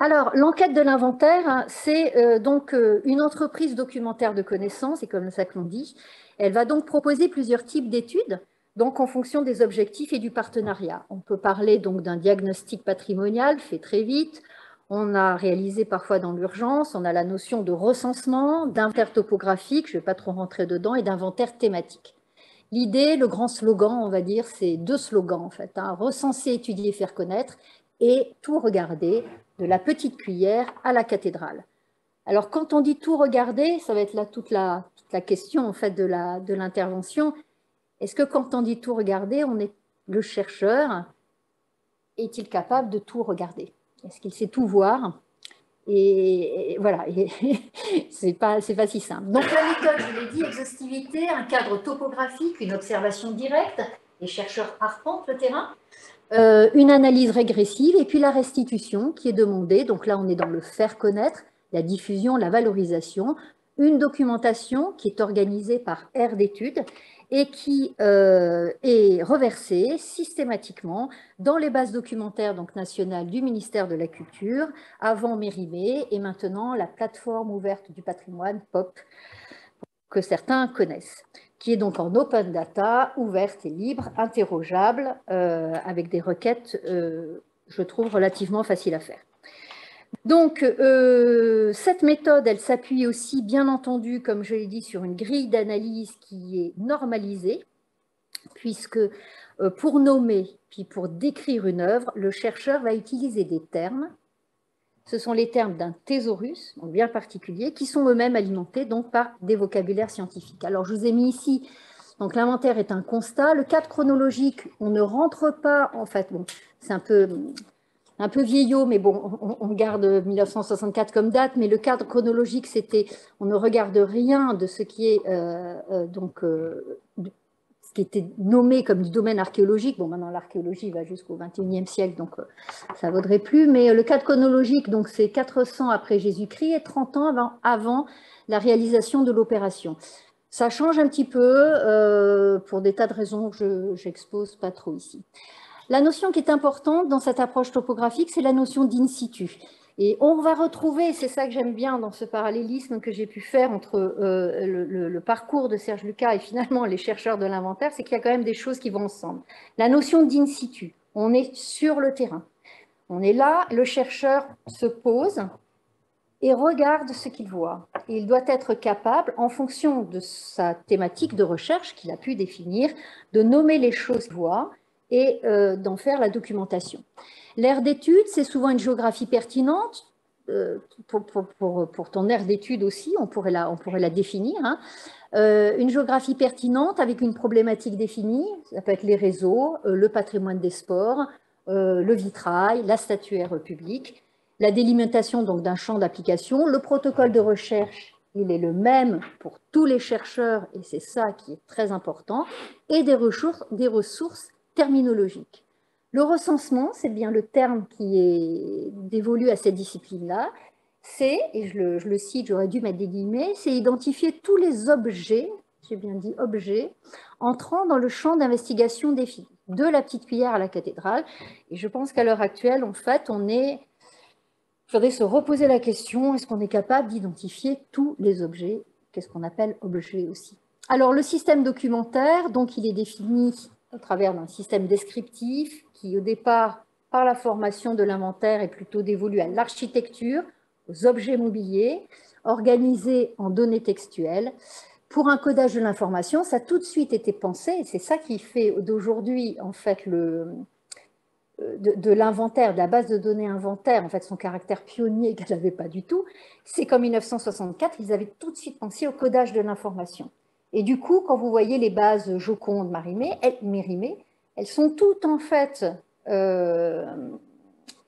Alors, l'enquête de l'inventaire, c'est euh, donc euh, une entreprise documentaire de connaissances, et comme ça que l'on dit. Elle va donc proposer plusieurs types d'études donc en fonction des objectifs et du partenariat. On peut parler donc d'un diagnostic patrimonial fait très vite, On a réalisé parfois dans l'urgence, on a la notion de recensement, d'inventaire topographique, je ne vais pas trop rentrer dedans, et d'inventaire thématique. L'idée, le grand slogan, on va dire, c'est deux slogans en fait. Hein. recenser, étudier, faire connaître et tout regarder, de la petite cuillère à la cathédrale. Alors quand on dit tout regarder, ça va être là toute la, question en fait de l'intervention. De Est-ce que quand on dit tout regarder, on est le chercheur est-il capable de tout regarder? Est-ce qu'il sait tout voir? Et, voilà, c'est pas, pas si simple. Donc la méthode, je l'ai dit, exhaustivité, un cadre topographique, une observation directe, les chercheurs arpentent le terrain, euh, une analyse régressive et puis la restitution qui est demandée. Donc là, on est dans le faire connaître, la diffusion, la valorisation, une documentation qui est organisée par aire d'études et qui euh, est reversée systématiquement dans les bases documentaires donc, nationales du ministère de la Culture, avant Mérimée et maintenant la plateforme ouverte du patrimoine POP, que certains connaissent, qui est donc en open data, ouverte et libre, interrogeable, euh, avec des requêtes, euh, je trouve, relativement faciles à faire. Donc, euh, cette méthode, elle s'appuie aussi, bien entendu, comme je l'ai dit, sur une grille d'analyse qui est normalisée, puisque euh, pour nommer, puis pour décrire une œuvre, le chercheur va utiliser des termes. Ce sont les termes d'un thésaurus, donc bien particulier, qui sont eux-mêmes alimentés donc par des vocabulaires scientifiques. Alors, je vous ai mis ici donc l'inventaire est un constat. Le cadre chronologique, on ne rentre pas, en fait, bon, c'est un peu un peu vieillot, mais bon, on, garde 1964 comme date, mais le cadre chronologique, c'était, on ne regarde rien de ce qui est euh, euh, donc euh, ce qui était nommé comme du domaine archéologique. Bon, maintenant l'archéologie va jusqu'au 21e siècle, donc ça vaudrait plus. Mais le cadre chronologique, donc c'est 400 après Jésus-Christ et 30 ans avant, avant la réalisation de l'opération. Ça change un petit peu pour des tas de raisons que je n'expose pas trop ici. La notion qui est importante dans cette approche topographique, c'est la notion d'in situ. Et on va retrouver, c'est ça que j'aime bien dans ce parallélisme que j'ai pu faire entre euh, le, parcours de Serge Lucas et finalement les chercheurs de l'inventaire, c'est qu'il y a quand même des choses qui vont ensemble. La notion d'in situ, on est sur le terrain. On est là, le chercheur se pose et regarde ce qu'il voit. Il doit être capable, en fonction de sa thématique de recherche qu'il a pu définir, de nommer les choses qu'il voit et euh, d'en faire la documentation. L'aire d'étude, c'est souvent une géographie pertinente. Euh, pour, ton aire d'étude aussi, on pourrait la, on pourrait la définir. Hein. Euh, une géographie pertinente avec une problématique définie, ça peut être les réseaux, le patrimoine des sports, le vitrail, la statuaire publique, la délimitation d'un champ d'application, le protocole de recherche il est le même pour tous les chercheurs, et c'est ça qui est très important, et des ressources, des ressources terminologique. Le recensement, c'est bien le terme qui est dévolu à cette discipline-là, c'est, et je le, cite, j'aurais dû mettre des guillemets, c'est identifier tous les objets, j'ai bien dit objets, entrant dans le champ d'investigation défini, de la petite cuillère à la cathédrale. Et je pense qu'à l'heure actuelle, en fait, on est... Il faudrait se reposer la question, est-ce qu'on est capable d'identifier tous les objets? Qu'est-ce qu'on appelle objets aussi? Alors, le système documentaire, donc il est défini au travers d'un système descriptif qui, au départ, par la formation de l'inventaire, est plutôt dévolu à l'architecture, aux objets mobiliers, organisé en données textuelles. Pour un codage de l'information, ça a tout de suite été pensé, et c'est ça qui fait d'aujourd'hui, en fait, le, de, de l'inventaire, de la base de données inventaire, en fait, son caractère pionnier qu'elle n'avait pas du tout, c'est qu'en 1964, ils avaient tout de suite pensé au codage de l'information. Et du coup, quand vous voyez les bases Joconde, Mérimée, elles sont toutes en fait euh,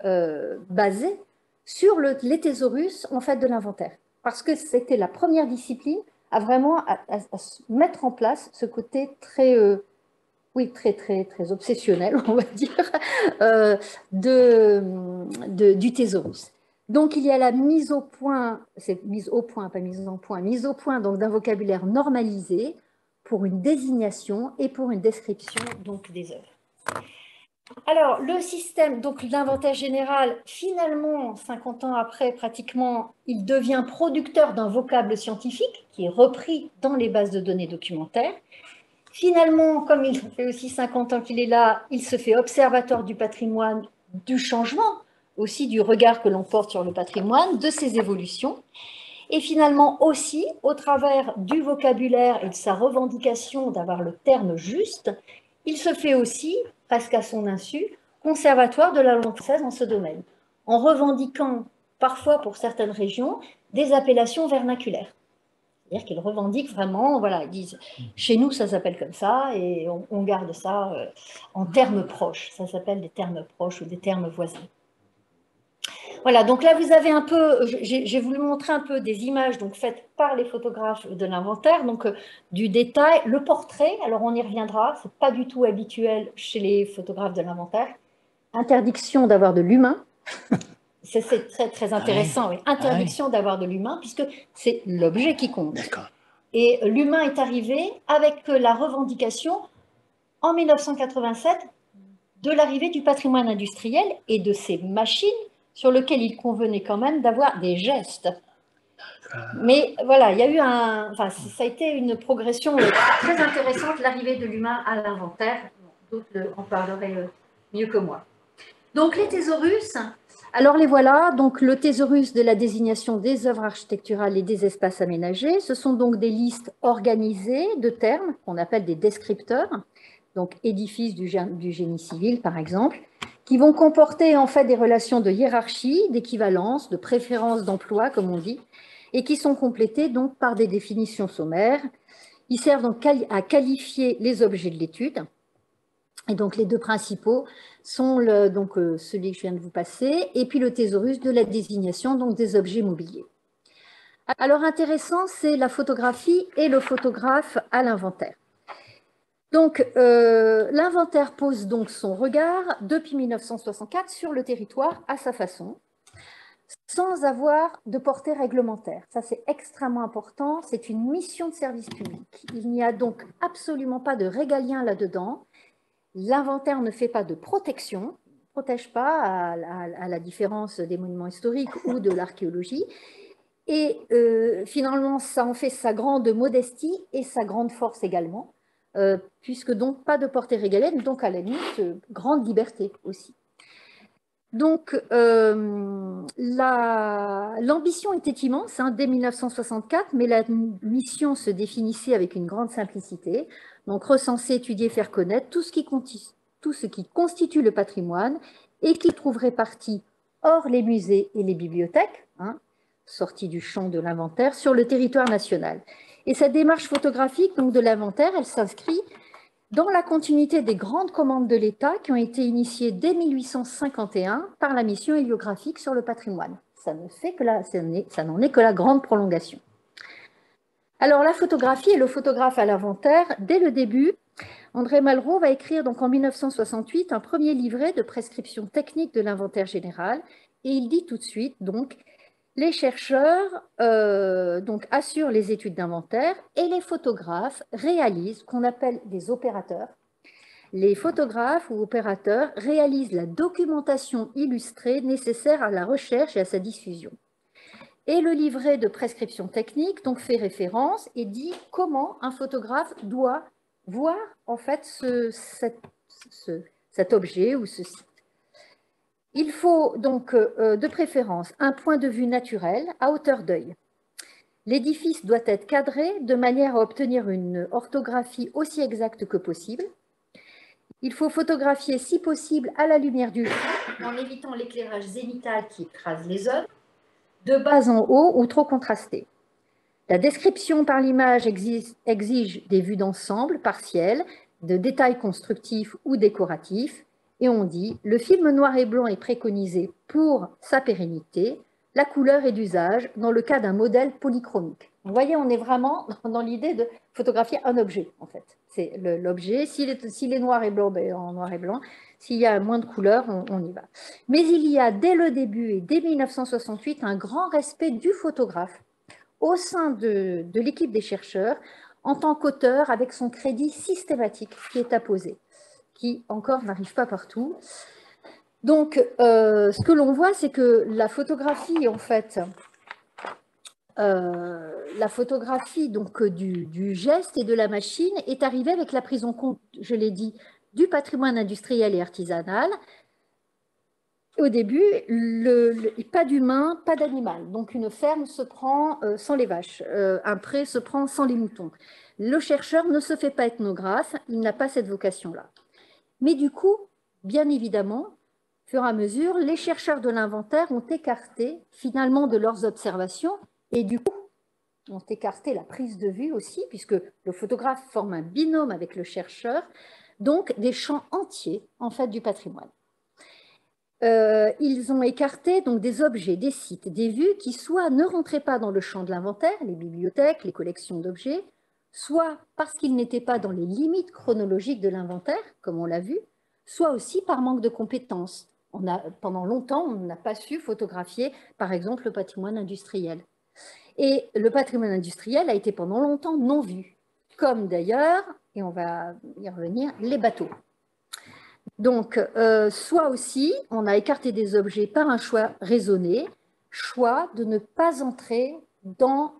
euh, basées sur le, les thésaurus en fait de l'inventaire. Parce que c'était la première discipline à vraiment à, mettre en place ce côté très, euh, oui, très, très, très obsessionnel, on va dire, de, du thésaurus. Donc, il y a la mise au point, c'est mise au point, pas mise en point, mise au point donc d'un vocabulaire normalisé pour une désignation et pour une description donc des œuvres. Alors, le système, donc l'inventaire général, finalement, 50 ans après, pratiquement, il devient producteur d'un vocable scientifique qui est repris dans les bases de données documentaires. Finalement, comme il fait aussi 50 ans qu'il est là, il se fait observateur du patrimoine du changement aussi du regard que l'on porte sur le patrimoine, de ses évolutions, et finalement aussi au travers du vocabulaire et de sa revendication d'avoir le terme juste, il se fait aussi, presque à son insu, conservatoire de la langue française dans ce domaine, en revendiquant parfois pour certaines régions des appellations vernaculaires. C'est-à-dire qu'ils revendiquent vraiment, voilà, ils disent chez nous ça s'appelle comme ça et on, on garde ça euh, en termes proches, ça s'appelle des termes proches ou des termes voisins. Voilà, donc là vous avez un peu, j'ai j'ai voulu montrer un peu des images donc faites par les photographes de l'inventaire, donc euh, du détail, le portrait, alors on y reviendra, c'est pas du tout habituel chez les photographes de l'inventaire. Interdiction d'avoir de l'humain, c'est très très intéressant, oui. Interdiction d'avoir de l'humain puisque c'est l'objet qui compte. Et l'humain est arrivé avec la revendication en 1987 de l'arrivée du patrimoine industriel et de ces machines sur lesquelles il convenait quand même d'avoir des gestes. Mais voilà, il y a eu un, enfin, ça a été une progression euh, très intéressante, l'arrivée de l'humain à l'inventaire. D'autres en parleraient euh, mieux que moi. Donc les thésaurus, alors les voilà, donc le thésaurus de la désignation des œuvres architecturales et des espaces aménagés, ce sont donc des listes organisées de termes qu'on appelle des descripteurs, donc édifices du génie civil par exemple, qui vont comporter en fait des relations de hiérarchie, d'équivalence, de préférence d'emploi comme on dit, et qui sont complétés donc par des définitions sommaires. Ils servent donc à qualifier les objets de l'étude. Et donc les deux principaux sont donc, euh, celui que je viens de vous passer et puis le thésaurus de la désignation donc des objets mobiliers. Alors intéressant, c'est la photographie et le photographe à l'inventaire. Donc euh, l'inventaire pose donc son regard depuis 1964 sur le territoire à sa façon, sans avoir de portée réglementaire. Ça c'est extrêmement important, c'est une mission de service public. Il n'y a donc absolument pas de régalien là-dedans. L'inventaire ne fait pas de protection, ne protège pas à, la différence des monuments historiques ou de l'archéologie. Et euh, finalement, ça en fait sa grande modestie et sa grande force également, euh, puisque donc pas de portée régalienne, donc à la limite, euh, grande liberté aussi. Donc, euh, la- l'ambition était immense hein, dès 1964, mais la mission se définissait avec une grande simplicité. Donc, recenser, étudier, faire connaître tout ce qui, conti- tout ce qui constitue le patrimoine et qui trouve réparti hors les musées et les bibliothèques, hein, sortis du champ de l'inventaire, sur le territoire national. Et cette démarche photographique donc, de l'inventaire, elle s'inscrit dans la continuité des grandes commandes de l'État qui ont été initiées dès 1851 par la mission héliographique sur le patrimoine. Ça n'en est que la grande prolongation. Alors la photographie et le photographe à l'inventaire, dès le début, André Malraux va écrire donc en 1968 un premier livret de prescription technique de l'inventaire général et il dit tout de suite donc les chercheurs euh, donc, assurent les études d'inventaire et les photographes réalisent qu'on appelle des opérateurs. Les photographes ou opérateurs réalisent la documentation illustrée nécessaire à la recherche et à sa diffusion. Et le livret de prescription technique donc, fait référence et dit comment un photographe doit voir en fait ce- cet- ce- cet objet ou ce site. Il faut donc euh, de préférence un point de vue naturel à hauteur d'œil. L'édifice doit être cadré de manière à obtenir une orthographie aussi exacte que possible. Il faut photographier si possible à la lumière du jour en évitant l'éclairage zénital qui écrase les œuvres, de bas en haut ou trop contrasté. La description par l'image exige des vues d'ensemble partielles, de détails constructifs ou décoratifs, et on dit le film noir et blanc est préconisé pour sa pérennité, la couleur est d'usage dans le cas d'un modèle polychromique. Vous voyez, on est vraiment dans l'idée de photographier un objet, en fait. C'est l'objet. S'il est, noir et blanc, ben, en noir et blanc. S'il y a moins de couleurs, on, y va. Mais il y a dès le début et dès 1968 un grand respect du photographe au sein de l'équipe des chercheurs en tant qu'auteur avec son crédit systématique qui est apposé, qui encore n'arrive pas partout. Donc, euh, ce que l'on voit, c'est que la photographie, en fait, euh, la photographie donc du, geste et de la machine est arrivée avec la prise en compte, je l'ai dit, du patrimoine industriel et artisanal, au début, pas d'humain, pas d'animal. Donc une ferme se prend euh, sans les vaches, un pré se prend sans les moutons. Le chercheur ne se fait pas ethnographe, il n'a pas cette vocation-là. Mais du coup, bien évidemment, fur et à mesure, les chercheurs de l'inventaire ont écarté finalement de leurs observations et du coup ont écarté la prise de vue aussi, puisque le photographe forme un binôme avec le chercheur, donc des champs entiers en fait du patrimoine. Euh, ils ont écarté donc des objets, des sites, des vues qui soit ne rentraient pas dans le champ de l'inventaire, les bibliothèques, les collections d'objets, soit parce qu'ils n'étaient pas dans les limites chronologiques de l'inventaire, comme on l'a vu, soit aussi par manque de compétences. Pendant longtemps, on n'a pas su photographier, par exemple, le patrimoine industriel. Et le patrimoine industriel a été pendant longtemps non vu, comme d'ailleurs, et on va y revenir, les bateaux. Donc, euh, soit aussi, on a écarté des objets par un choix raisonné, choix de ne pas entrer dans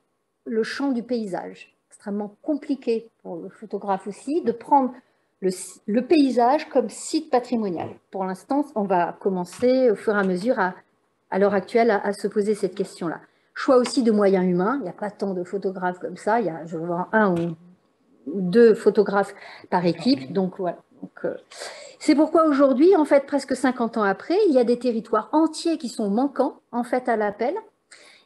le champ du paysage. Extrêmement compliqué pour le photographe aussi de prendre le, paysage comme site patrimonial. Pour l'instant, on va commencer au fur et à mesure à, à l'heure actuelle à, se poser cette question-là. Choix aussi de moyens humains. Il n'y a pas tant de photographes comme ça. Il y a, je vois, un ou deux photographes par équipe. Donc voilà. Euh, c'est pourquoi aujourd'hui, en fait, presque 50 ans après, il y a des territoires entiers qui sont manquants, en fait, à l'appel.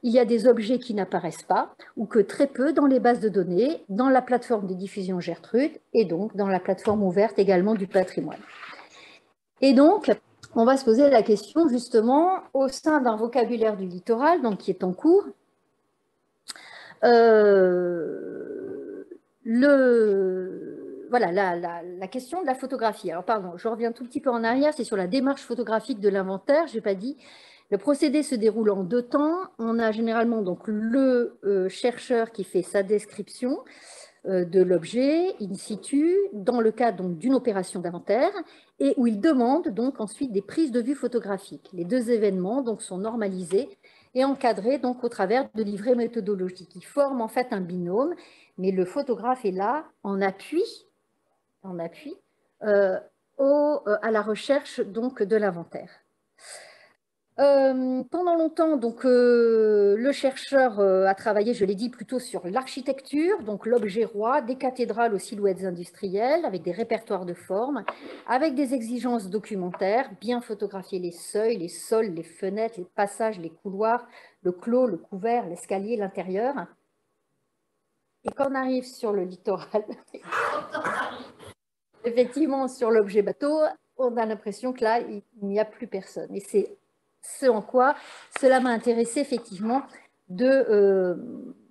Il y a des objets qui n'apparaissent pas, ou que très peu dans les bases de données, dans la plateforme de diffusion Gertrude, et donc dans la plateforme ouverte également du patrimoine. Et donc, on va se poser la question, justement, au sein d'un vocabulaire du littoral, donc qui est en cours, euh, le, voilà, la, la, la, question de la photographie. Alors, pardon, je reviens tout petit peu en arrière, c'est sur la démarche photographique de l'inventaire, je n'ai pas dit. Le procédé se déroule en deux temps. On a généralement donc le euh, chercheur qui fait sa description euh, de l'objet in situ, dans le cadre d'une opération d'inventaire, et où il demande donc ensuite des prises de vue photographiques. Les deux événements donc sont normalisés et encadrés donc au travers de livrets méthodologiques qui forment en fait un binôme, mais le photographe est là en appui, en appui euh, à la recherche donc de l'inventaire. Euh, pendant longtemps, donc, euh, le chercheur euh, a travaillé, je l'ai dit, plutôt sur l'architecture, donc l'objet roi, des cathédrales aux silhouettes industrielles, avec des répertoires de formes, avec des exigences documentaires, bien photographier les seuils, les sols, les fenêtres, les passages, les couloirs, le clos, le couvert, l'escalier, l'intérieur. Et quand on arrive sur le littoral, effectivement, sur l'objet bateau, on a l'impression que là, il n'y a plus personne. Et c'est ce en quoi cela m'a intéressé effectivement de, euh,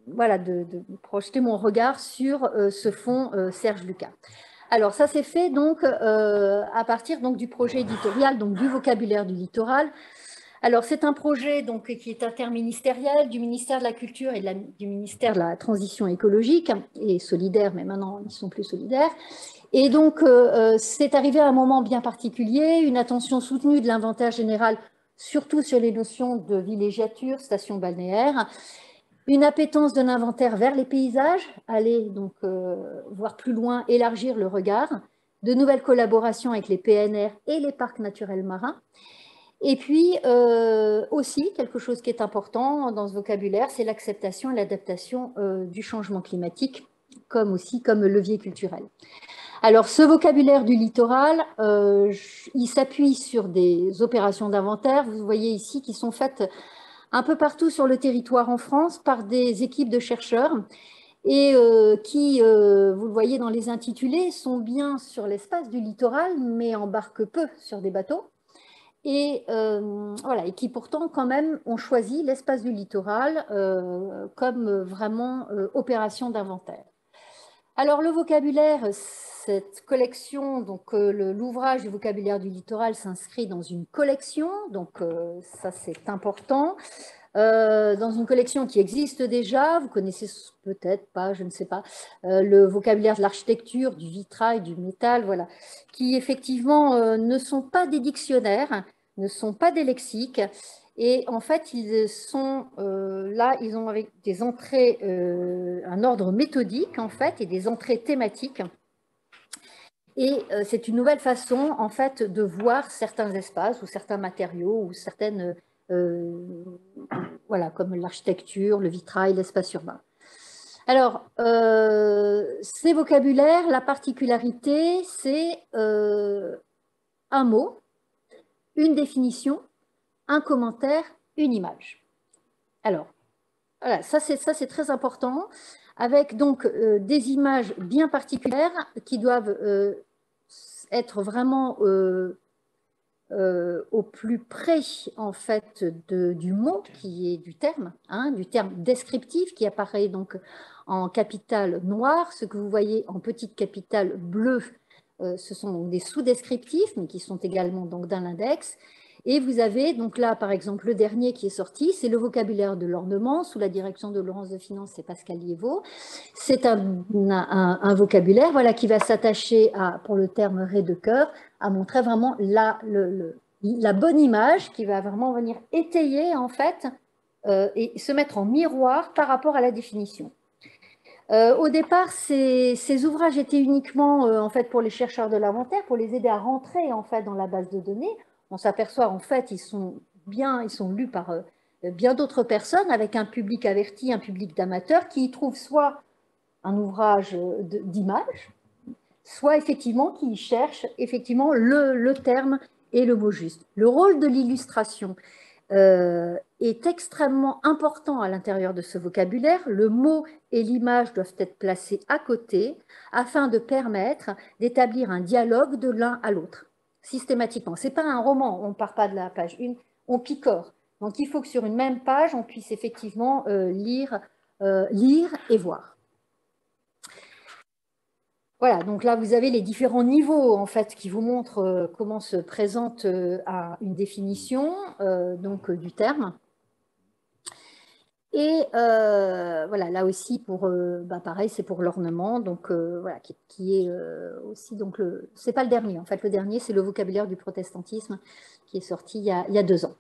voilà, de, projeter mon regard sur euh, ce fond euh, Serge Lucas. Alors ça s'est fait donc à partir donc, du projet éditorial, donc du vocabulaire du littoral. Alors c'est un projet donc, qui est interministériel du ministère de la Culture et de du ministère de la Transition écologique et solidaire, mais maintenant ils sont plus solidaires. Et donc c'est arrivé à un moment bien particulier, une attention soutenue de l'inventaire général surtout sur les notions de villégiature, station balnéaire, une appétence de l'inventaire vers les paysages, aller donc euh, voir plus loin, élargir le regard, de nouvelles collaborations avec les PNR et les parcs naturels marins. Et puis euh, aussi, quelque chose qui est important dans ce vocabulaire, c'est l'acceptation et l'adaptation euh, du changement climatique, comme aussi comme levier culturel. Alors, ce vocabulaire du littoral, euh, il s'appuie sur des opérations d'inventaire, vous voyez ici, qui sont faites un peu partout sur le territoire en France par des équipes de chercheurs et euh, qui, euh, vous le voyez dans les intitulés, sont bien sur l'espace du littoral, mais embarquent peu sur des bateaux. Et, voilà, et qui pourtant, quand même, ont choisi l'espace du littoral comme vraiment opération d'inventaire. Alors, le vocabulaire, cette collection, donc euh, l'ouvrage du vocabulaire du littoral s'inscrit dans une collection, donc euh, ça c'est important, euh, dans une collection qui existe déjà, vous connaissez peut-être pas, je ne sais pas, le vocabulaire de l'architecture, du vitrail, du métal, voilà, qui effectivement ne sont pas des dictionnaires, ne sont pas des lexiques, et en fait, ils sont euh, là, ils ont avec des entrées, euh, un ordre méthodique en fait, et des entrées thématiques Et euh, c'est une nouvelle façon, en fait, de voir certains espaces ou certains matériaux ou certaines, voilà, comme l'architecture, le vitrail, l'espace urbain. Alors, ces vocabulaires, la particularité, c'est un mot, une définition, un commentaire, une image. Alors, voilà, ça c'est très important avec donc euh, des images bien particulières qui doivent euh, être vraiment euh, au plus près en fait du mot qui est du terme, hein, du terme descriptif qui apparaît donc en capitale noire. Ce que vous voyez en petite capitale bleue, ce sont donc des sous-descriptifs, mais qui sont également donc dans l'index. Et vous avez donc là, par exemple, le dernier qui est sorti, c'est le vocabulaire de l'ornement, sous la direction de Laurence de Finance et Pascal Liévaux. C'est un, vocabulaire voilà, qui va s'attacher, à, pour le terme ray de cœur, à montrer vraiment la, bonne image qui va vraiment venir étayer, en fait, euh, et se mettre en miroir par rapport à la définition. Euh, au départ, ces, ces, ouvrages étaient uniquement euh, en fait pour les chercheurs de l'inventaire, pour les aider à rentrer en fait dans la base de données on s'aperçoit en fait ils sont bien, lus par euh, bien d'autres personnes avec un public averti, un public d'amateurs qui y trouvent soit un ouvrage d'image, soit effectivement qui cherchent effectivement le, terme et le mot juste. Le rôle de l'illustration euh, est extrêmement important à l'intérieur de ce vocabulaire. Le mot et l'image doivent être placés à côté afin de permettre d'établir un dialogue de l'un à l'autre systématiquement. Ce n'est pas un roman, on ne part pas de la page 1, on picore. Donc il faut que sur une même page, on puisse effectivement euh, lire, euh, lire et voir. Voilà, donc là vous avez les différents niveaux en fait qui vous montrent euh, comment se présente à une définition donc du terme. Et euh, voilà, là aussi, pour, euh, bah pareil, c'est pour l'ornement, donc euh, voilà, qui, est aussi donc le, c'est pas le dernier. En fait, le dernier, c'est le vocabulaire du protestantisme qui est sorti il y a, deux ans.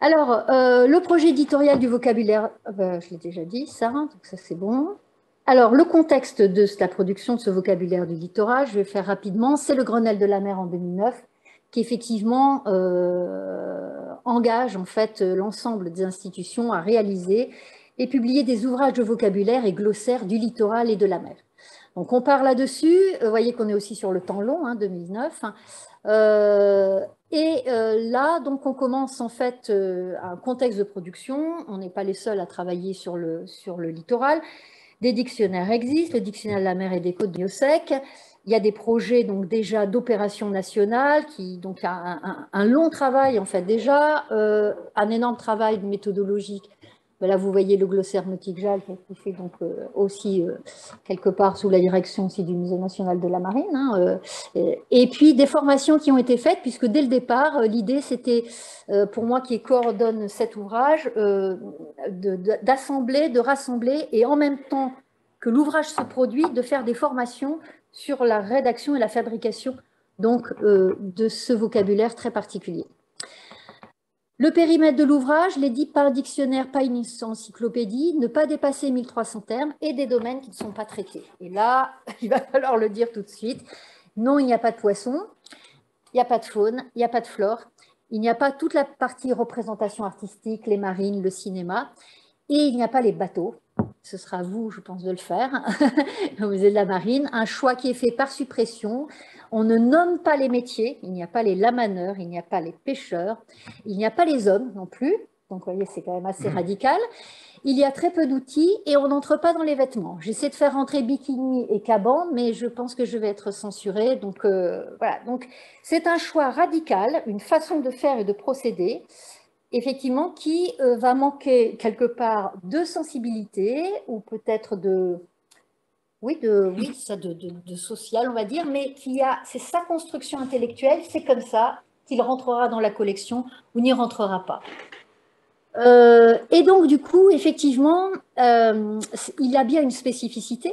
Alors, le projet éditorial du vocabulaire, bah, je l'ai déjà dit, ça, donc ça c'est bon. Alors, le contexte de la production de ce vocabulaire du littoral, je vais faire rapidement, c'est le Grenelle de la mer en 2009 effectivement euh, engage en fait l'ensemble des institutions à réaliser et publier des ouvrages de vocabulaire et glossaires du littoral et de la mer. Donc on part là-dessus, vous voyez qu'on est aussi sur le temps long, hein, 2009. Euh, et euh, là, donc on commence en fait un contexte de production, on n'est pas les seuls à travailler sur le, sur le littoral. Des dictionnaires existent, le dictionnaire de la mer et des côtes biosec, il y a des projets donc déjà d'opération nationale qui donc a un, long travail en fait déjà, euh, un énorme travail méthodologique. Ben là, vous voyez le glossaire nautique JAL qui a été fait donc euh, aussi euh, quelque part sous la direction aussi du Musée national de la marine. Hein, et puis des formations qui ont été faites puisque dès le départ, l'idée c'était pour moi qui coordonne cet ouvrage d'assembler, de rassembler et en même temps que l'ouvrage se produit, de faire des formations sur la rédaction et la fabrication donc, euh, de ce vocabulaire très particulier. Le périmètre de l'ouvrage, les dit par dictionnaire, pas une encyclopédie, ne pas dépasser 1300 termes et des domaines qui ne sont pas traités. Et là, il va falloir le dire tout de suite. Non, il n'y a pas de poisson, il n'y a pas de faune, il n'y a pas de flore, il n'y a pas toute la partie représentation artistique, les marines, le cinéma, et il n'y a pas les bateaux, ce sera à vous, je pense, de le faire, au musée de la marine, un choix qui est fait par suppression. On ne nomme pas les métiers, il n'y a pas les lamaneurs, il n'y a pas les pêcheurs, il n'y a pas les hommes non plus, donc vous voyez, c'est quand même assez mhm. radical. Il y a très peu d'outils et on n'entre pas dans les vêtements. J'essaie de faire rentrer bikini et caban, mais je pense que je vais être censurée. Donc euh, voilà, donc c'est un choix radical, une façon de faire et de procéder effectivement, qui euh, va manquer quelque part de sensibilité ou peut-être de, oui, de, oui, ça de, de, social, on va dire, mais qui a, c'est sa construction intellectuelle, c'est comme ça qu'il rentrera dans la collection ou n'y rentrera pas. Euh, et donc, du coup, effectivement, euh, il a bien une spécificité.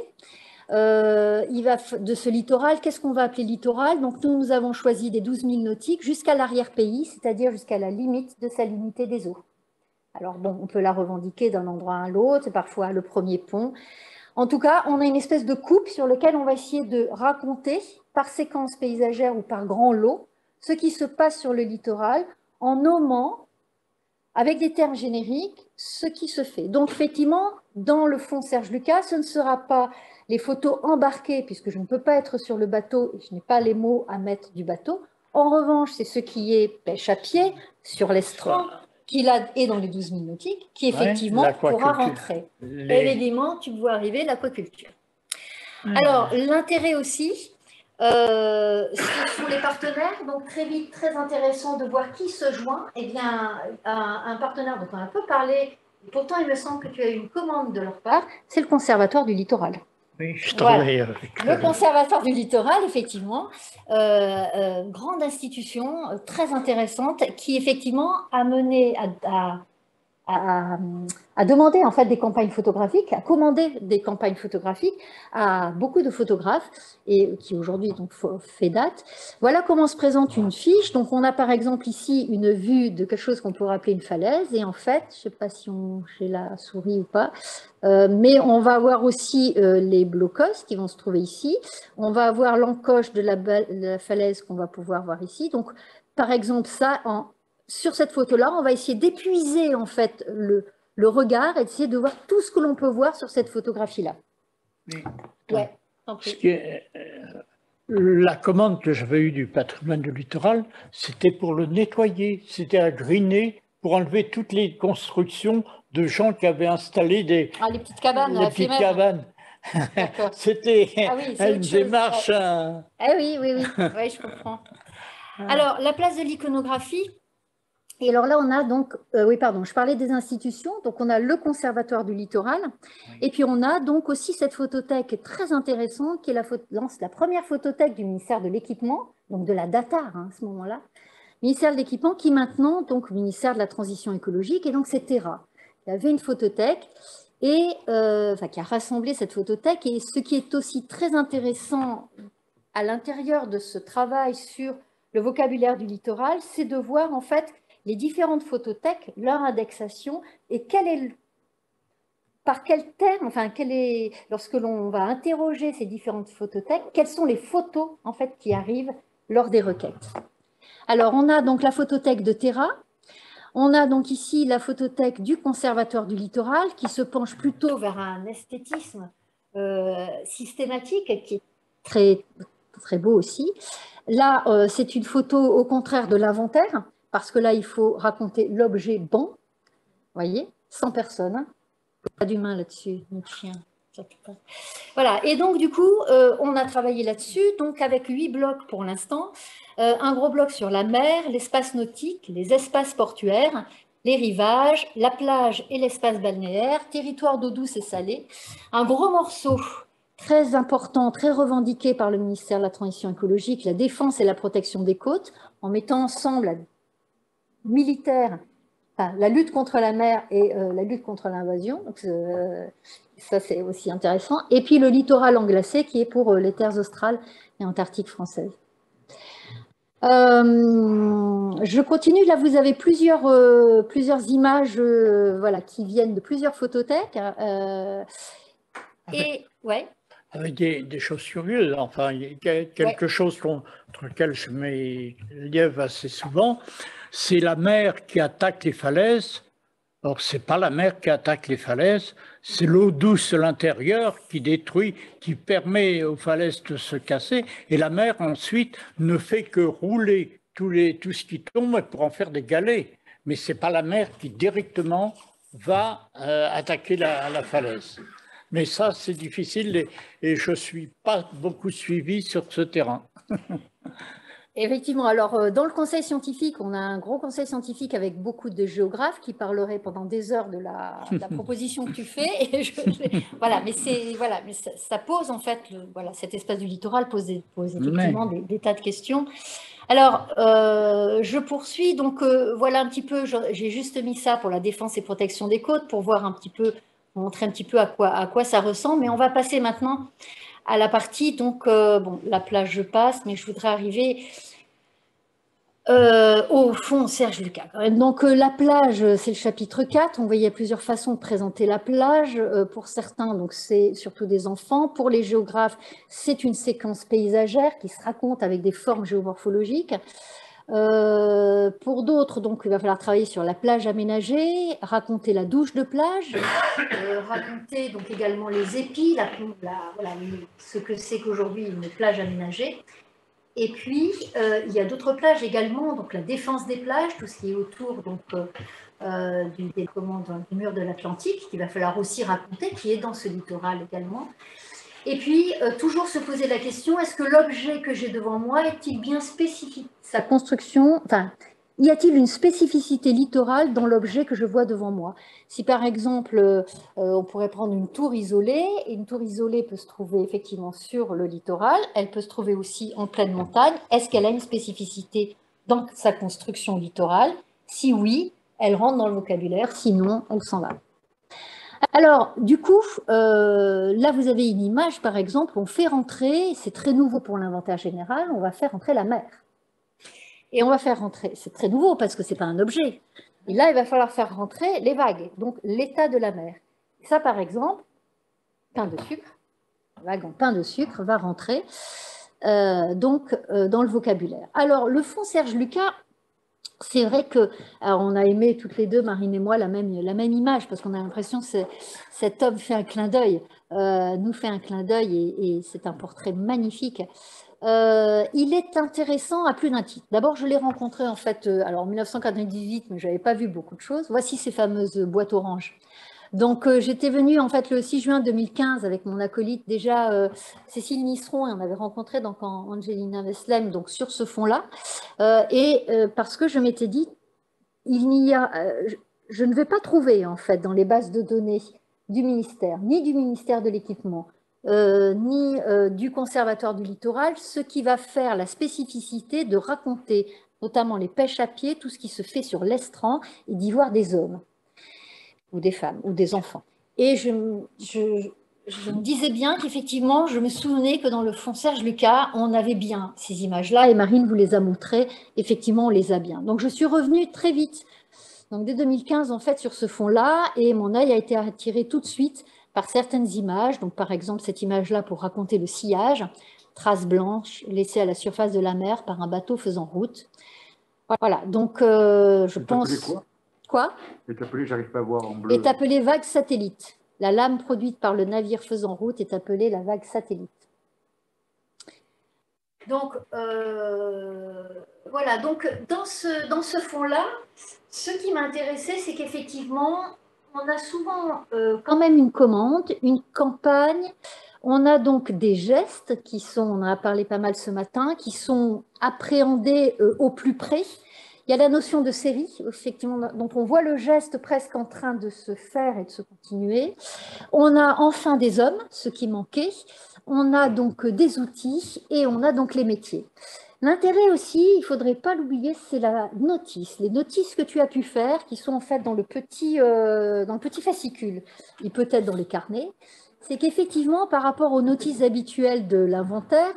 Euh, il va de ce littoral, qu'est-ce qu'on va appeler littoral? Donc nous, nous avons choisi des 12 000 nautiques jusqu'à l'arrière-pays, c'est-à-dire jusqu'à la limite de salinité des eaux. Alors bon, on peut la revendiquer d'un endroit à l'autre, parfois le premier pont. En tout cas, on a une espèce de coupe sur lequel on va essayer de raconter par séquence paysagère ou par grand lot ce qui se passe sur le littoral en nommant, avec des termes génériques, ce qui se fait. Donc effectivement, dans le fond Serge Lucas, ce ne sera pas les photos embarquées, puisque je ne peux pas être sur le bateau, je n'ai pas les mots à mettre du bateau. En revanche, c'est ce qui est pêche à pied sur l'estran, qui là est dans les 12 000 nautiques, qui effectivement pourra rentrer. Les- Évidemment, tu vois arriver l'aquaculture. Alors, l'intérêt aussi, euh, ce sont les partenaires. Donc, très vite, très intéressant de voir qui se joint. Eh bien, un, un partenaire dont on a un peu parlé, et pourtant il me semble que tu as eu une commande de leur part, c'est le Conservatoire du littoral. Oui, je Voilà. travaille avec Le Conservatoire du littoral, effectivement, euh, euh, grande institution, euh, très intéressante, qui effectivement a mené à, à- à- demander en fait des campagnes photographiques, à commander des campagnes photographiques à beaucoup de photographes et qui aujourd'hui donc fait date. Voilà comment se présente une fiche. Donc on a par exemple ici une vue de quelque chose qu'on pourrait appeler une falaise et en fait, je ne sais pas si on j'ai la souris ou pas, euh, mais on va avoir aussi euh, les blocos qui vont se trouver ici. On va avoir l'encoche de de la falaise qu'on va pouvoir voir ici. Donc, par exemple, ça, en- sur cette photo-là, on va essayer d'épuiser en fait le, le regard et d'essayer de voir tout ce que l'on peut voir sur cette photographie-là. Ouais. qui est, euh, la commande que j'avais eue du patrimoine du littoral, c'était pour le nettoyer, c'était à griner pour enlever toutes les constructions de gens qui avaient installé des Ah, les petites cabanes, les petites cabanes. C'était Ah oui, une démarche. ouais. euh, Ah oui, oui, oui, Ouais, je comprends. Alors, la place de l'iconographie. Et alors là, on a donc, euh, oui, pardon, je parlais des institutions. Donc, on a le Conservatoire du littoral. Et puis, on a donc aussi cette photothèque très intéressante qui est la, la première photothèque du ministère de l'Équipement, donc de la DATAR hein, à ce moment-là. Ministère de l'Équipement qui maintenant, donc, ministère de la Transition écologique, et donc c'est Terra. Il y avait une photothèque et euh, enfin, qui a rassemblé cette photothèque. Et ce qui est aussi très intéressant à l'intérieur de ce travail sur le vocabulaire du littoral, c'est de voir en fait les différentes photothèques, leur indexation et quel est par quel terme, enfin, quel est, lorsque l'on va interroger ces différentes photothèques, quelles sont les photos en fait qui arrivent lors des requêtes. Alors, on a donc la photothèque de Terra, on a donc ici la photothèque du Conservatoire du littoral qui se penche plutôt vers un esthétisme euh, systématique qui est très, très beau aussi. Là, euh, c'est une photo au contraire de l'inventaire parce que là, il faut raconter l'objet bon, voyez, sans personne. hein. Pas d'humain là-dessus, notre chien. Voilà, et donc du coup, euh, on a travaillé là-dessus, donc avec huit blocs pour l'instant. Euh, un gros bloc sur la mer, l'espace nautique, les espaces portuaires, les rivages, la plage et l'espace balnéaire, territoire d'eau douce et salée. Un gros morceau très important, très revendiqué par le ministère de la Transition écologique, la défense et la protection des côtes, en mettant ensemble militaire, enfin, la lutte contre la mer et euh, la lutte contre l'invasion. Donc, euh, ça, c'est aussi intéressant. Et puis le littoral englacé qui est pour euh, les terres australes et antarctiques françaises. Euh, je continue. Là, vous avez plusieurs, euh, plusieurs images euh, voilà, qui viennent de plusieurs photothèques. euh, et ouais. avec des, des choses curieuses. Enfin, quelque chose contre lequel je m'élève assez souvent, c'est la mer qui attaque les falaises. Or, c'est pas la mer qui attaque les falaises, c'est l'eau douce à l'intérieur qui détruit, qui permet aux falaises de se casser, et la mer ensuite ne fait que rouler tout ce qui tombe pour en faire des galets. Mais c'est pas la mer qui directement va euh, attaquer la, la falaise. Mais ça, c'est difficile et, et je ne suis pas beaucoup suivi sur ce terrain. Effectivement, alors euh, dans le conseil scientifique, on a un gros conseil scientifique avec beaucoup de géographes qui parleraient pendant des heures de la, de la proposition que tu fais. Et je- je- voilà, mais c'est voilà, mais ça, ça pose en fait, le- voilà, cet espace du littoral pose, des- pose effectivement des, des tas de questions. Alors, euh, je poursuis. Donc euh, voilà un petit peu, j'ai juste mis ça pour la défense et protection des côtes pour voir un petit peu, montrer un petit peu à quoi à quoi ça ressemble. Mais on va passer maintenant à la partie, donc, euh, bon, la plage, je passe, mais je voudrais arriver. Euh, au fond, Serge Lucas. Donc euh, la plage, c'est le chapitre 4. On a plusieurs façons de présenter la plage. Pour certains, donc c'est surtout des enfants. Pour les géographes, c'est une séquence paysagère qui se raconte avec des formes géomorphologiques. Euh, pour d'autres, donc, il va falloir travailler sur la plage aménagée, raconter la douche de plage, euh, raconter donc également les épis, la, voilà, ce que c'est qu'aujourd'hui une plage aménagée. Et puis, euh, il y a d'autres plages également, donc la défense des plages, tout ce qui est autour donc, du, des, comment, dans le mur de l'Atlantique, qu'il va falloir aussi raconter, qui est dans ce littoral également. Et puis, euh, toujours se poser la question, est-ce que l'objet que j'ai devant moi est-il bien spécifique? Sa construction, enfin, y a-t-il une spécificité littorale dans l'objet que je vois devant moi? Si par exemple, euh, on pourrait prendre une tour isolée, et une tour isolée peut se trouver effectivement sur le littoral, elle peut se trouver aussi en pleine montagne, est-ce qu'elle a une spécificité dans sa construction littorale? Si oui, elle rentre dans le vocabulaire, sinon, elle s'en va. Alors, du coup, euh, là, vous avez une image, par exemple, on fait rentrer, c'est très nouveau pour l'inventaire général, on va faire rentrer la mer. Et on va faire rentrer, c'est très nouveau parce que ce n'est pas un objet. Et là, il va falloir faire rentrer les vagues, donc l'état de la mer. Ça, par exemple, pain de sucre, vague en pain de sucre va rentrer euh, donc euh, dans le vocabulaire. Alors, le fond Serge Lucas, c'est vrai que alors on a aimé toutes les deux, Marine et moi, la même, image, parce qu'on a l'impression que cet homme fait un clin d'œil, euh, nous fait un clin d'œil, et, c'est un portrait magnifique. Euh, il est intéressant à plus d'un titre. D'abord, je l'ai rencontré en fait, euh, alors en 1998, mais je n'avais pas vu beaucoup de choses. Voici ces fameuses boîtes oranges. Donc, euh, j'étais venue en fait le 6 juin 2015 avec mon acolyte. Déjà euh, Cécile Nisseron et on avait rencontré donc Angelina Veslem donc sur ce fond-là. Euh, et parce que je m'étais dit il n'y a je, je ne vais pas trouver en fait dans les bases de données du ministère ni du ministère de l'équipement ni du conservatoire du littoral ce qui va faire la spécificité de raconter notamment les pêches à pied tout ce qui se fait sur l'estran et d'y voir des hommes ou des femmes ou des enfants. Et je, m- je- je me disais bien qu'effectivement, je me souvenais que dans le fond Serge Lucas, on avait bien ces images-là et Marine vous les a montrées. Effectivement, on les a bien. Donc, je suis revenue très vite, donc dès 2015, en fait, sur ce fond-là et mon œil a été attiré tout de suite par certaines images. Donc, par exemple, cette image-là pour raconter le sillage, traces blanches laissées à la surface de la mer par un bateau faisant route. Voilà, donc euh, je pense. quoi Quoi est appelé, j'arrive pas à voir en bleu. est appelée vague satellite. La lame produite par le navire faisant route est appelée la vague satellite. Donc, euh, voilà, donc dans ce, dans ce fond-là, ce qui m'intéressait, c'est qu'effectivement, on a souvent euh, quand même une commande, une campagne. On a donc des gestes qui sont, on en a parlé pas mal ce matin, qui sont appréhendés euh, au plus près. Il y a la notion de série, effectivement, donc on voit le geste presque en train de se faire et de se continuer. On a enfin des hommes, ce qui manquait. On a donc des outils et on a donc les métiers. L'intérêt aussi, il ne faudrait pas l'oublier, c'est la notice. Les notices que tu as pu faire, qui sont en fait dans le petit, euh, dans le petit fascicule, et peut-être dans les carnets, c'est qu'effectivement, par rapport aux notices habituelles de l'inventaire,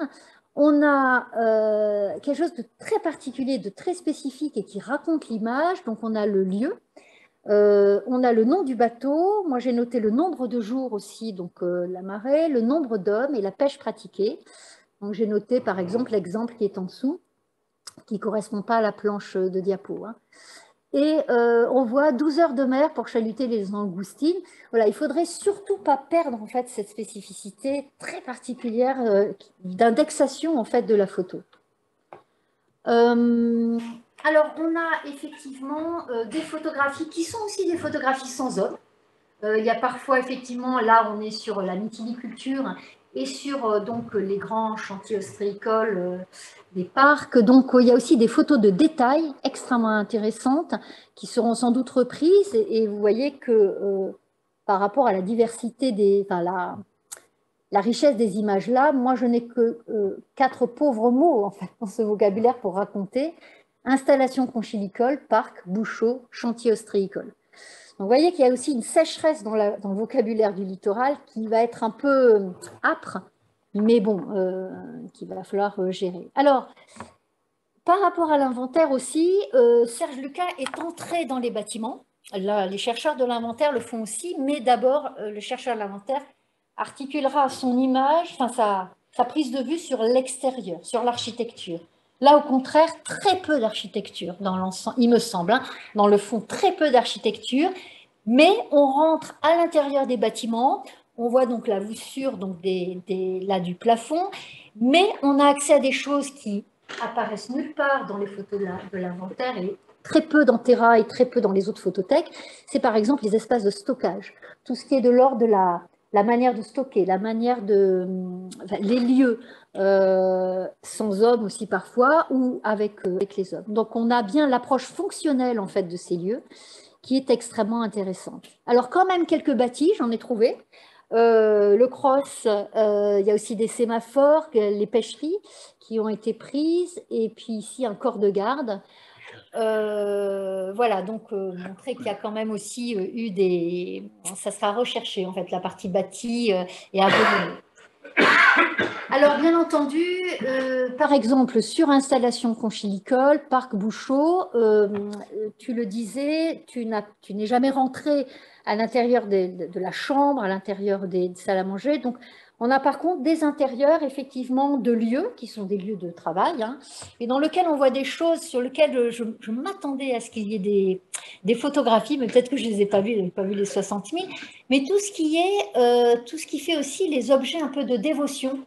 on a euh, quelque chose de très particulier, de très spécifique et qui raconte l'image. Donc, on a le lieu, euh, on a le nom du bateau. Moi, j'ai noté le nombre de jours aussi, donc euh, la marée, le nombre d'hommes et la pêche pratiquée. Donc, j'ai noté par exemple l'exemple qui est en dessous, qui ne correspond pas à la planche de diapo. hein. Et euh, on voit 12 heures de mer pour chaluter les langoustines. Voilà, il faudrait surtout pas perdre en fait cette spécificité très particulière euh, d'indexation en fait de la photo. Euh, alors, on a effectivement des photographies qui sont aussi des photographies sans hommes. Euh, il y a parfois, effectivement, là, on est sur la mytiliculture et sur euh, donc les grands chantiers ostréicoles euh, des parcs. Donc, euh, il y a aussi des photos de détail extrêmement intéressantes qui seront sans doute reprises. Et, vous voyez que euh, par rapport à la diversité des, enfin, la, richesse des images là, moi, je n'ai que euh, quatre pauvres mots en fait dans ce vocabulaire pour raconter installation conchilicole, parc, bouchot, chantier ostréicole. Vous voyez qu'il y a aussi une sécheresse dans, le vocabulaire du littoral qui va être un peu euh, âpre, mais bon, euh, qu'il va falloir euh, gérer. Alors, Par rapport à l'inventaire aussi, Serge Lucas est entré dans les bâtiments. Les chercheurs de l'inventaire le font aussi, mais d'abord, le chercheur de l'inventaire articulera son image, sa prise de vue sur l'extérieur, sur l'architecture. Là, au contraire, très peu d'architecture dans l'ensemble, il me semble, hein. dans le fond, très peu d'architecture, mais on rentre à l'intérieur des bâtiments, on voit donc la voussure donc là du plafond, mais on a accès à des choses qui apparaissent nulle part dans les photos de l'inventaire et très peu dans Terra et très peu dans les autres photothèques. C'est par exemple les espaces de stockage, tout ce qui est de l'ordre de la, la manière de stocker, la manière de... les lieux, euh, sans hommes aussi parfois, ou avec, euh, avec les hommes. Donc on a bien l'approche fonctionnelle en fait de ces lieux qui est extrêmement intéressante. Alors quand même quelques bâtis, j'en ai trouvé. Euh, le cross, il y a aussi des sémaphores, les pêcheries qui ont été prises, et puis ici un corps de garde. Euh, voilà, donc euh, montrer qu'il y a quand même aussi euh, eu des... Ça sera recherché en fait, la partie bâtie et abandonnée. Alors, bien entendu, par exemple, sur installation conchilicole, parc Bouchot, tu le disais, tu n'es jamais rentré à l'intérieur de la chambre, à l'intérieur des salles à manger. Donc, on a par contre des intérieurs, effectivement, de lieux, qui sont des lieux de travail, hein, et dans lesquels on voit des choses sur lesquelles je, je m'attendais à ce qu'il y ait des, des photographies, mais peut-être que je ne les ai pas vues, je n'ai pas vu les 60 000, mais tout ce qui est, euh, tout ce qui fait aussi les objets un peu de dévotion,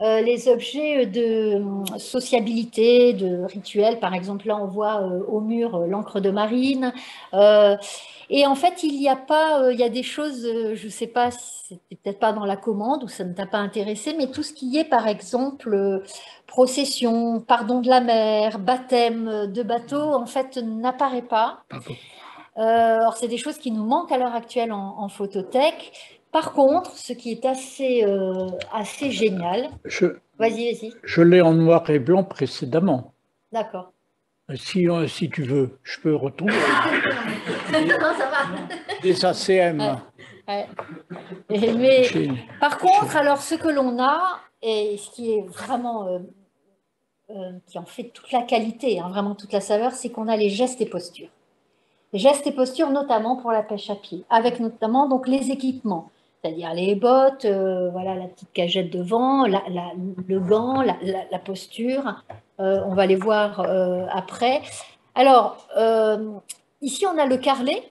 euh, les objets de hum, sociabilité, de rituel. Par exemple, là, on voit euh, au mur euh, l'encre de marine. Euh, et en fait, il y a pas, euh, il y a des choses, euh, je ne sais pas, c'était peut-être pas dans la commande ou ça ne t'a pas intéressé, mais tout ce qui est, par exemple, euh, procession, pardon de la mer, baptême de bateau, en fait, n'apparaît pas. Euh, alors, c'est des choses qui nous manquent à l'heure actuelle en, en photothèque. Par contre, ce qui est assez, euh, assez génial, Je, vas-y, vas-y, je l'ai en noir et blanc précédemment. d'accord. Si, euh, si tu veux, je peux retrouver non, ça va. des ACM. Ouais. Et- mais Chez- par contre, alors ce que l'on a, et ce qui est vraiment, euh, euh, qui en fait toute la qualité, hein, vraiment toute la saveur, c'est qu'on a les gestes et postures. Les gestes et postures, notamment pour la pêche à pied, avec notamment donc les équipements, c'est-à-dire les bottes, euh, voilà la petite cagette devant, la- la- le gant, la, la- la posture. Euh, on va les voir euh, après. Alors, ici, on a le carlet.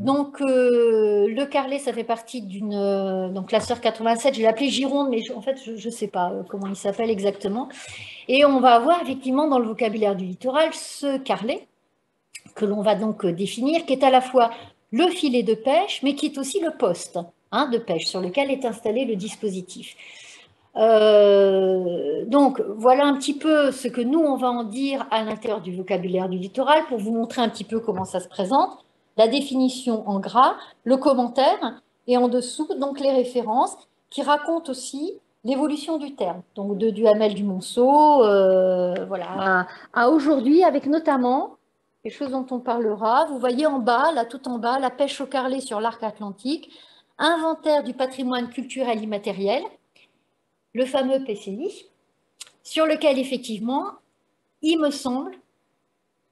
Donc, le carlet, ça fait partie d'une donc classeur 87. Je l'ai appelé Gironde, mais en fait, je ne sais pas comment il s'appelle exactement. Et on va avoir effectivement dans le vocabulaire du littoral ce carlet que l'on va donc définir, qui est à la fois le filet de pêche, mais qui est aussi le poste hein, de pêche sur lequel est installé le dispositif. Euh, donc, voilà un petit peu ce que nous, on va en dire à l'intérieur du vocabulaire du littoral pour vous montrer un petit peu comment ça se présente. La définition en gras, le commentaire et en dessous, donc les références qui racontent aussi l'évolution du terme, donc de Duhamel du Monceau, euh, voilà, à, aujourd'hui, avec notamment les choses dont on parlera. Vous voyez en bas, là tout en bas, la pêche au carlet sur l'arc atlantique, inventaire du patrimoine culturel immatériel, le fameux PCI, sur lequel effectivement, il me semble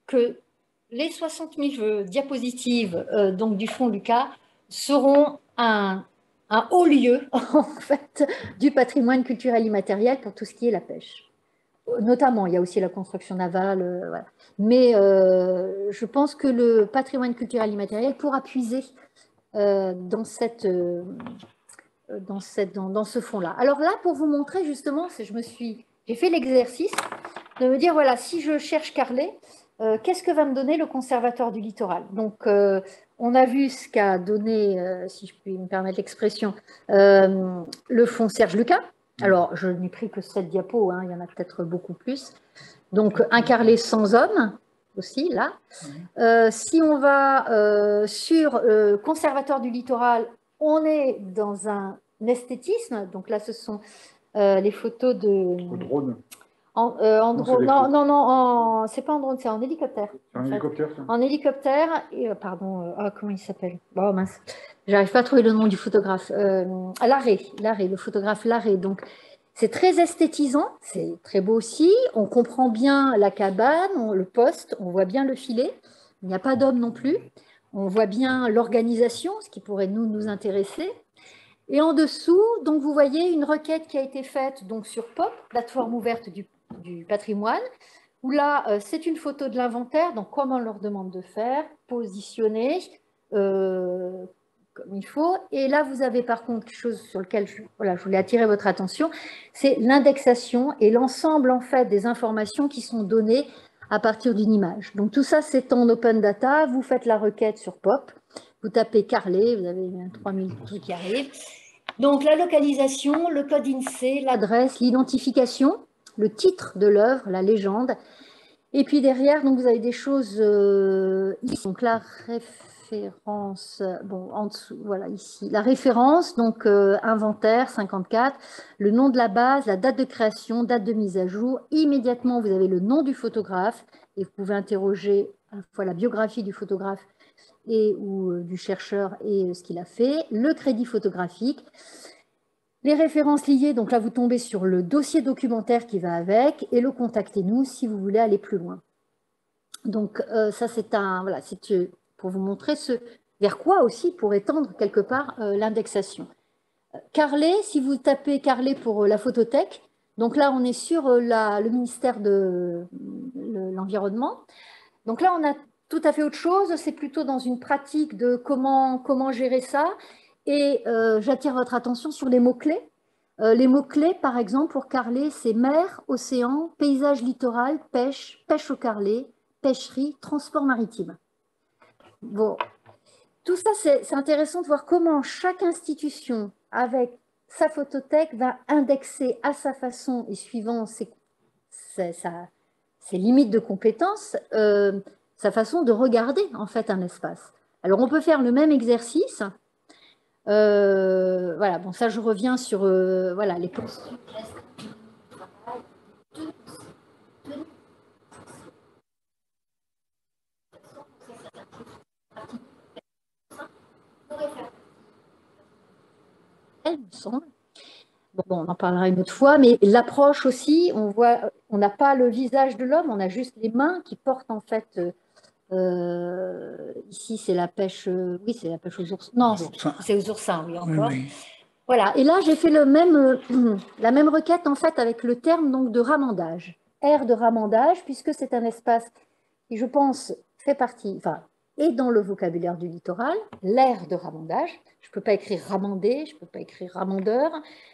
que les 60 000 diapositives euh, donc du fonds Lucas seront un, haut lieu en fait du patrimoine culturel immatériel pour tout ce qui est la pêche. Notamment, il y a aussi la construction navale, euh, mais euh, je pense que le patrimoine culturel immatériel pourra puiser euh, dans cette euh, dans, cette, dans, dans ce fond-là. Alors là, pour vous montrer justement, je me suis, j'ai fait l'exercice de me dire, voilà, si je cherche Carlet, euh, qu'est-ce que va me donner le conservatoire du littoral? Donc, euh, on a vu ce qu'a donné, euh, si je puis me permettre l'expression, euh, le fonds Serge Lucas. Alors, je n'ai pris que cette diapo, hein, il y en a peut-être beaucoup plus. Donc, un Carlet sans homme, aussi, là. Euh, si on va euh, sur euh, conservatoire du littoral, on est dans un esthétisme. Donc là, ce sont euh, les photos de. Drone. En, drone. Non, non, non, en- c'est pas en drone, c'est en hélicoptère. En hélicoptère, ça En hélicoptère, et, pardon, ah, comment il s'appelle? Oh mince, j'arrive pas à trouver le nom du photographe. Larrey, Larrey, le photographe Larrey. Donc, C'est très esthétisant, c'est très beau aussi. On comprend bien la cabane, le poste, on voit bien le filet. Il n'y a pas d'homme non plus. On voit bien l'organisation, ce qui pourrait nous, nous intéresser. Et en dessous, donc vous voyez une requête qui a été faite donc sur POP, plateforme ouverte du, du patrimoine, où là, euh, c'est une photo de l'inventaire, donc comme on leur demande de faire, positionner euh, comme il faut. Et là, vous avez par contre quelque chose sur lequel je, voilà, je voulais attirer votre attention, c'est l'indexation et l'ensemble en fait des informations qui sont données à partir d'une image. Donc tout ça, c'est en open data. Vous faites la requête sur POP, vous tapez Carlet, vous avez bien 3000 trucs qui arrivent. Donc la localisation, le code INSEE, l'adresse, l'identification, le titre de l'œuvre, la légende. Et puis derrière, donc vous avez des choses euh. Donc la référence, bon en dessous, voilà ici, la référence, donc euh, inventaire 54, le nom de la base, la date de création, date de mise à jour. Immédiatement, vous avez le nom du photographe et vous pouvez interroger à la fois la biographie du photographe et ou euh, du chercheur et euh, ce qu'il a fait, le crédit photographique, les références liées, donc là vous tombez sur le dossier documentaire qui va avec et le contactez-nous si vous voulez aller plus loin. Donc euh, ça c'est un voilà, euh, pour vous montrer ce vers quoi aussi pour étendre quelque part euh, l'indexation. Carlet, si vous tapez Carlet pour euh, la photothèque, donc là on est sur euh, la- le ministère de le- l'environnement. Donc là on a tout à fait autre chose, c'est plutôt dans une pratique de comment, comment gérer ça. Et j'attire votre attention sur les mots-clés. Les mots-clés, par exemple, pour carler, c'est mer, océan, paysage littoral, pêche, pêche au carlet, pêcherie, transport maritime. Bon, tout ça, c'est intéressant de voir comment chaque institution, avec sa photothèque, va indexer à sa façon et suivant ses limites de compétences, euh, sa façon de regarder en fait un espace. Alors on peut faire le même exercice. Euh, voilà, bon ça je reviens sur euh, voilà les postures. Elle me semble. Bon, on en parlera une autre fois, mais l'approche aussi, on voit, on n'a pas le visage de l'homme, on a juste les mains qui portent en fait. euh, euh, ici, c'est la pêche. euh, oui, c'est la pêche aux oursins. Non, c'est aux oursins, oui, Oui, encore. oui. Voilà. Et là, j'ai fait le même, euh, la même requête en fait avec le terme donc de ramandage, aire de ramandage, puisque c'est un espace qui, je pense, fait partie, enfin, est dans le vocabulaire du littoral, l'aire de ramandage. Je ne peux pas écrire ramander, je ne peux pas écrire ramandeur,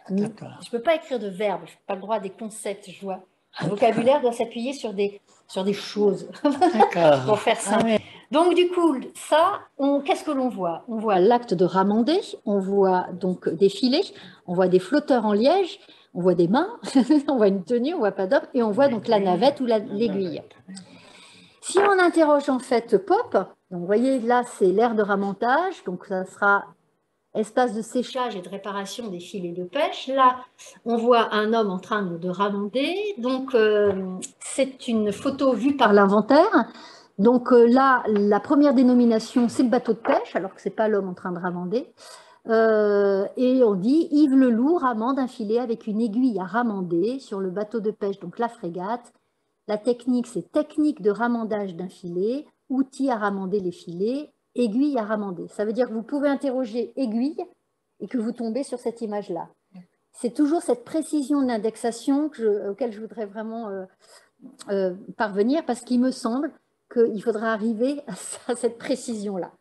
ni- je ne peux pas écrire de verbe, je n'ai pas le droit des concepts, je vois. Le vocabulaire doit s'appuyer sur des, sur des choses, pour faire ça. Ah. Donc, du coup, ça, qu'est-ce que l'on voit? On voit l'acte de ramander, on voit donc des filets, on voit des flotteurs en liège, on voit des mains, on voit une tenue, on voit pas d'homme, et on voit donc la navette ou la- l'aiguille. Si on interroge en fait Pop, donc vous voyez là c'est l'aire de ramontage, donc ça sera espace de séchage et de réparation des filets de pêche. Là, on voit un homme en train de, de ramander. Donc euh, c'est une photo vue par l'inventaire. Donc euh, là, la première dénomination c'est le bateau de pêche, alors que c'est pas l'homme en train de ramander. Euh, et on dit Yves Leloup ramande un filet avec une aiguille à ramander sur le bateau de pêche, donc la frégate. La technique, c'est technique de ramandage d'un filet, outil à ramander les filets, aiguille à ramander. Ça veut dire que vous pouvez interroger aiguille et que vous tombez sur cette image-là. C'est toujours cette précision d'indexation auquel je voudrais vraiment euh, euh, parvenir parce qu'il me semble qu'il faudra arriver à cette précision-là.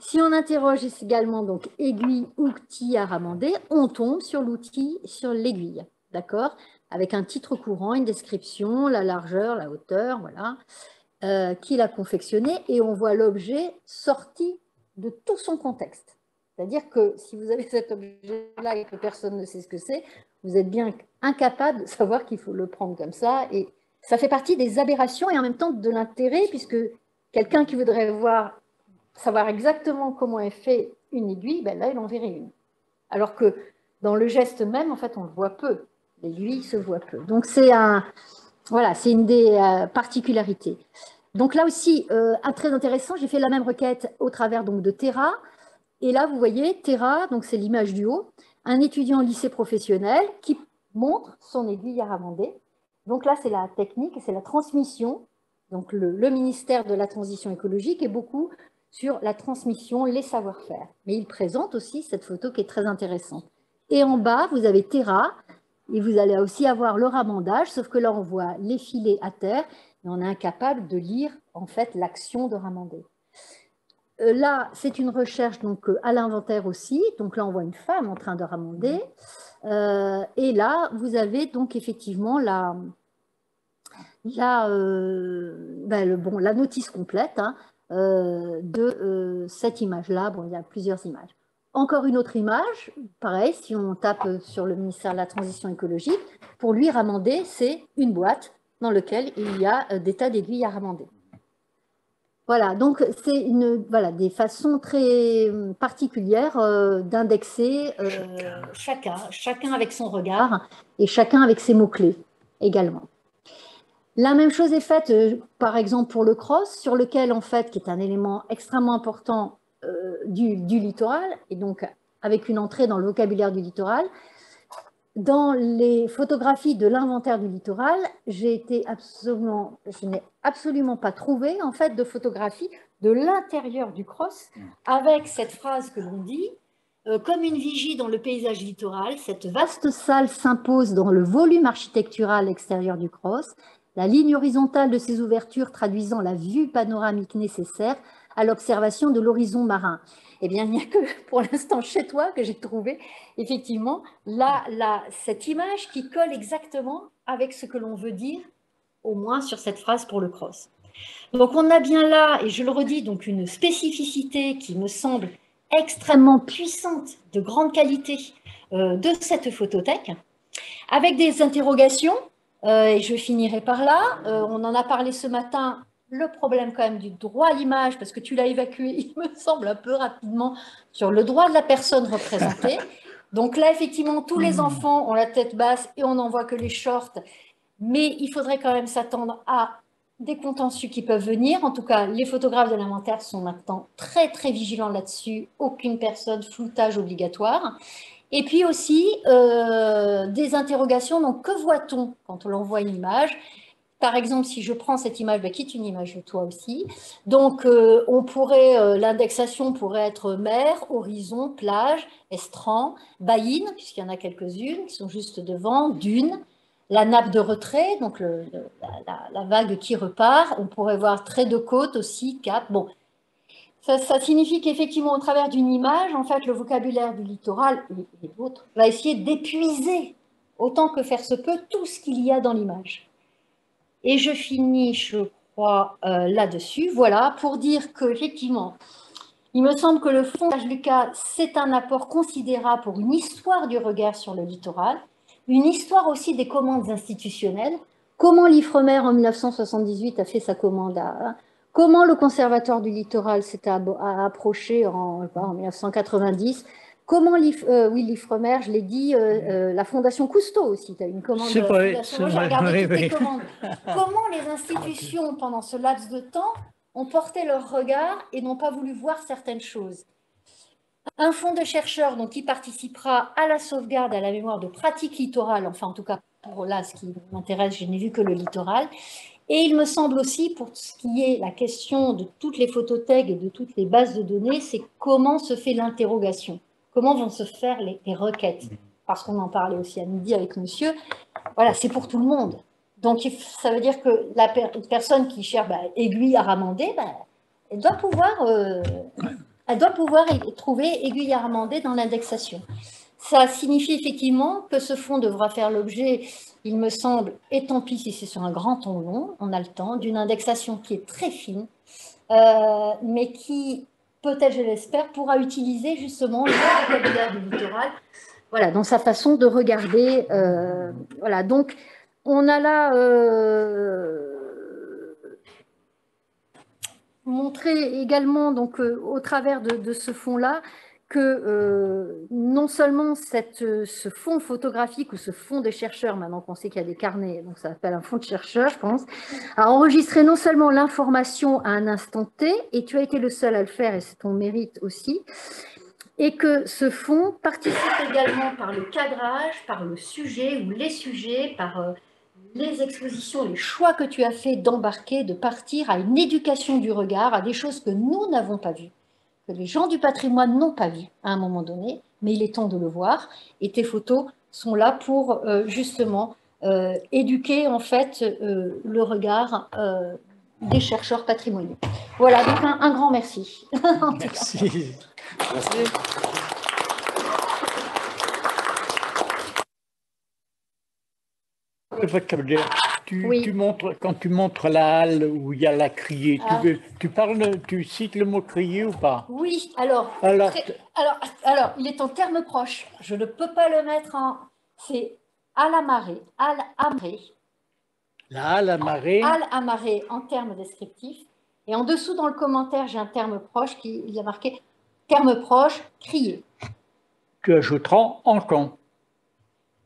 Si on interroge également donc aiguille, outil à ramander, on tombe sur l'outil, sur l'aiguille, d'accord? Avec un titre courant, une description, la largeur, la hauteur, voilà, euh, qui l'a confectionné, et on voit l'objet sorti de tout son contexte. C'est-à-dire que si vous avez cet objet-là et que personne ne sait ce que c'est, vous êtes bien incapable de savoir qu'il faut le prendre comme ça, et ça fait partie des aberrations et en même temps de l'intérêt, puisque quelqu'un qui voudrait voir savoir exactement comment est fait une aiguille, ben là, il en verrait une. Alors que dans le geste même, en fait, on le voit peu. L'aiguille se voit peu. Donc, c'est un, voilà, c'est une des euh, particularités. Donc là aussi, euh, un très intéressant, j'ai fait la même requête au travers donc, de Terra. Et là, vous voyez, Terra, donc c'est l'image du haut, un étudiant lycée professionnel qui montre son aiguille à ramander. Donc là, c'est la technique, c'est la transmission. Donc le, le, ministère de la Transition écologique est beaucoup sur la transmission, les savoir-faire. Mais il présente aussi cette photo qui est très intéressante. Et en bas, vous avez Terra, et vous allez aussi avoir le ramandage, sauf que là, on voit les filets à terre, et on est incapable de lire en fait l'action de ramander. Euh, là, c'est une recherche donc euh, à l'inventaire aussi. Donc là, on voit une femme en train de ramander. Euh, et là, vous avez donc effectivement la, la, ben, notice complète hein, de cette image-là. Bon, il y a plusieurs images. Encore une autre image, pareil, si on tape sur le ministère de la Transition écologique, pour lui, ramander, c'est une boîte dans laquelle il y a des tas d'aiguilles à ramander. Voilà, donc c'est une voilà des façons très particulières euh, d'indexer euh, chacun, chacun avec son regard et chacun avec ses mots clés également. La même chose est faite, euh, par exemple pour le cross, sur lequel en fait, qui est un élément extrêmement important du, du, littoral et donc avec une entrée dans le vocabulaire du littoral, dans les photographies de l'inventaire du littoral, j'ai été absolument, je n'ai absolument pas trouvé en fait de photographie de l'intérieur du cross avec cette phrase que l'on dit euh, comme une vigie dans le paysage littoral, cette vaste salle s'impose dans le volume architectural extérieur du cross, la ligne horizontale de ses ouvertures traduisant la vue panoramique nécessaire à l'observation de l'horizon marin eh bien, il n'y a que pour l'instant chez toi que j'ai trouvé effectivement là, cette image qui colle exactement avec ce que l'on veut dire, au moins sur cette phrase pour le cross. Donc, on a bien là, et je le redis, donc une spécificité qui me semble extrêmement puissante, de grande qualité euh, de cette photothèque, avec des interrogations, euh, et je finirai par là. Euh, on en a parlé ce matin le problème quand même du droit à l'image, parce que tu l'as évacué, il me semble, un peu rapidement, sur le droit de la personne représentée. Donc là, effectivement, tous les enfants ont la tête basse et on n'en voit que les shorts, mais il faudrait quand même s'attendre à des contentieux qui peuvent venir. En tout cas, les photographes de l'inventaire sont maintenant très, très vigilants là-dessus. Aucune personne, floutage obligatoire. Et puis aussi, euh, des interrogations. Donc, que voit-on quand on envoie une image? Par exemple, si je prends cette image, bah, qui est une image de toi aussi, donc euh, on pourrait, euh, l'indexation pourrait être mer, horizon, plage, estran, baïne, puisqu'il y en a quelques-unes qui sont juste devant, dune, la nappe de retrait, donc la, vague qui repart, on pourrait voir trait de côte aussi, cap. Bon, ça, signifie qu'effectivement, au travers d'une image, en fait, le vocabulaire du littoral et, d'autres va essayer d'épuiser autant que faire se peut tout ce qu'il y a dans l'image. Et je finis, je crois, euh, là-dessus. Voilà, pour dire qu'effectivement, il me semble que le fonds Lucas, c'est un apport considérable pour une histoire du regard sur le littoral, une histoire aussi des commandes institutionnelles. Comment l'Ifremer en 1978 a fait sa commande à, Comment le conservatoire du littoral s'est approché en, en 1990 Comment, euh, oui, l'Ifremer, je l'ai dit, euh, euh, la Fondation Cousteau aussi, tu as une commande. C'est vrai, c'est vrai. Comment les institutions, pendant ce laps de temps, ont porté leur regard et n'ont pas voulu voir certaines choses? Un fonds de chercheurs donc, qui participera à la sauvegarde, à la mémoire de pratiques littorales, enfin en tout cas pour là, ce qui m'intéresse, je n'ai vu que le littoral. Et il me semble aussi, pour ce qui est la question de toutes les photothèques et de toutes les bases de données, c'est comment se fait l'interrogation comment vont se faire les, requêtes Parce qu'on en parlait aussi à midi avec monsieur. Voilà, c'est pour tout le monde. Donc, ça veut dire que la personne qui cherche bah, aiguille à ramander, bah, elle doit pouvoir, euh, elle doit pouvoir trouver aiguille à ramander dans l'indexation. Ça signifie effectivement que ce fonds devra faire l'objet, il me semble, et tant pis si c'est sur un grand ton long, on a le temps, d'une indexation qui est très fine, euh, mais qui je l'espère, pourra utiliser justement le vocabulaire du littoral voilà, dans sa façon de regarder. Euh, voilà, donc on a là euh, montré également, donc, euh, au travers de, de ce fond-là, que euh, non seulement euh, ce fonds photographique ou ce fonds de chercheurs, maintenant qu'on sait qu'il y a des carnets, donc ça s'appelle un fonds de chercheurs, je pense, a enregistré non seulement l'information à un instant T, et tu as été le seul à le faire, et c'est ton mérite aussi, et que ce fonds participe également par le cadrage, par le sujet ou les sujets, par euh, les expositions, les choix que tu as fait d'embarquer, de partir à une éducation du regard, à des choses que nous n'avons pas vues, les gens du patrimoine n'ont pas vues à un moment donné, mais il est temps de le voir. Et tes photos sont là pour euh, justement euh, éduquer en fait euh, le regard euh, des chercheurs patrimoniaux. Voilà, donc un, grand merci. Merci. Tu, Oui. tu montres, quand tu montres la halle où il y a la criée, Ah. tu, tu parles, tu cites le mot criée ou pas? Oui, alors, Alors, très- alors, alors, il est en termes proches. Je ne peux pas le mettre en. C'est à la marée, à la marée, La halle à marée, à la marée en termes descriptifs. Et en dessous, dans le commentaire, j'ai un terme proche qui il y a marqué terme proche, crier. tu ajouteras en camp.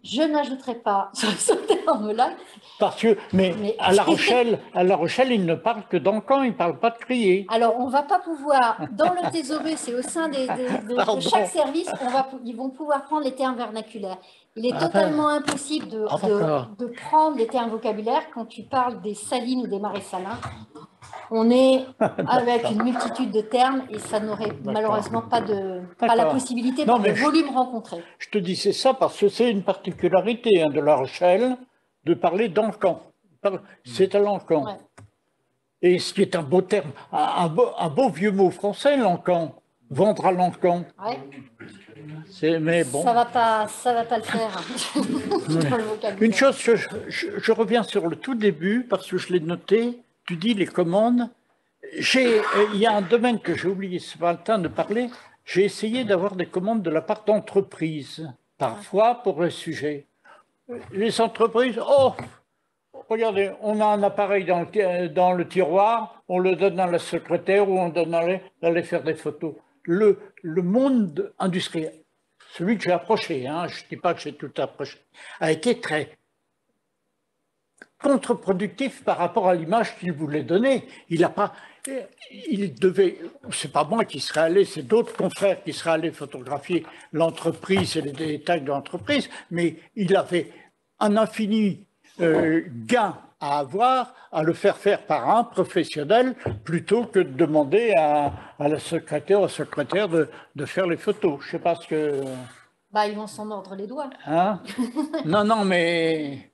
Je n'ajouterai pas ce, terme-là. Parce que, mais, Mais- à La Rochelle, à La Rochelle, il ne parle que d'encan, il ne parle pas de crier. Alors, on ne va pas pouvoir, dans le thésaurus et au sein des- des- de, chaque service, on va, ils vont pouvoir prendre les termes vernaculaires. Il est Ah totalement impossible de, Ah, de prendre les termes vocabulaires quand tu parles des salines ou des marais salins. On est avec une multitude de termes et ça n'aurait malheureusement pas, de, pas la possibilité Non, par le mais je- volume rencontré. Je te disais ça parce que c'est une particularité hein, de La Rochelle de parler d'encan. Par- C'est à l'encan. Ouais. Et ce qui est un beau terme, un, beau, un beau vieux mot français, l'encan. Vendre à l'encan. Ouais. C'est, mais bon. Ça va pas, ça va pas le faire. Le. Une chose, je, je- je reviens sur le tout début parce que je l'ai noté. Tu dis les commandes. Euh, il y a un domaine que j'ai oublié ce matin de parler. J'ai essayé d'avoir des commandes de la part d'entreprises, parfois pour le sujet. Les entreprises, oh, regardez, on a un appareil dans le, tiroir, on le donne à la secrétaire ou on donne à d'aller faire des photos. Le, le monde industriel, celui que j'ai approché, hein, je ne dis pas que j'ai tout approché, a été très contre-productif par rapport à l'image qu'il voulait donner. Il a pas, il devait, c'est pas moi qui serais allé, c'est d'autres confrères qui seraient allés photographier l'entreprise et les détails de l'entreprise, mais il avait un infini euh, gain à avoir à le faire faire par un professionnel plutôt que de demander à, à la secrétaire, au secrétaire de, de faire les photos. Je sais pas ce que... Bah, ils vont s'en mordre les doigts. Hein? Non, non, mais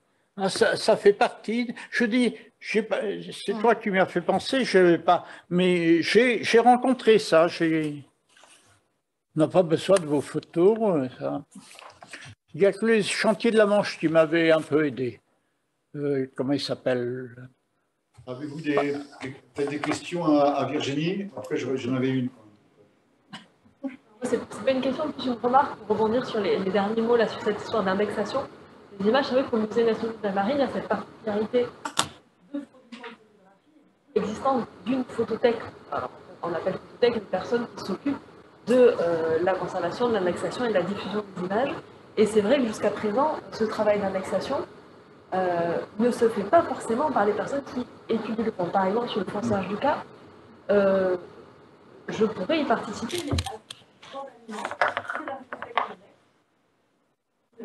ça, ça fait partie. Je dis, c'est toi qui m'as fait penser, je vais pas. Mais j'ai rencontré ça. On n'a pas besoin de vos photos. ça. Il y a que les chantiers de la Manche qui m'avaient un peu aidé. Euh, comment il s'appelle Avez-vous des, des- peut-être des questions à, à Virginie? Après, je- j'en avais une. C'est c'est pas une question, plus une remarque pour rebondir sur les, les derniers mots là, sur cette histoire d'indexation. Les images, c'est vrai qu'au Musée national de la marine, il y a cette particularité de existence d'une photothèque. On appelle photothèque une personne qui s'occupe de euh, la conservation, de l'indexation et de la diffusion des images. Et c'est vrai que jusqu'à présent, ce travail d'indexation euh, ne se fait pas forcément par les personnes qui étudient le fond. Par exemple, sur le fond Serge Lucas, euh, je pourrais y participer, mais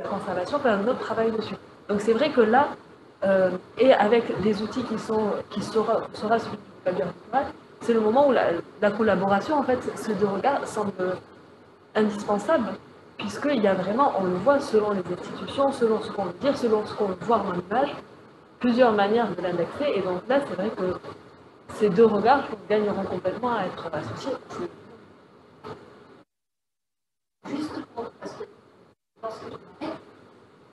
la conservation fait un autre travail dessus. Donc c'est vrai que là, euh, et avec des outils qui sont qui sera, sera celui c'est le moment où la, la collaboration, en fait, ces deux regards semble indispensable, puisqu'il y a vraiment, on le voit selon les institutions, selon ce qu'on veut dire, selon ce qu'on veut voir dans l'image, plusieurs manières de l'indexer, et donc là, c'est vrai que ces deux regards gagneront complètement à être associés. C'est-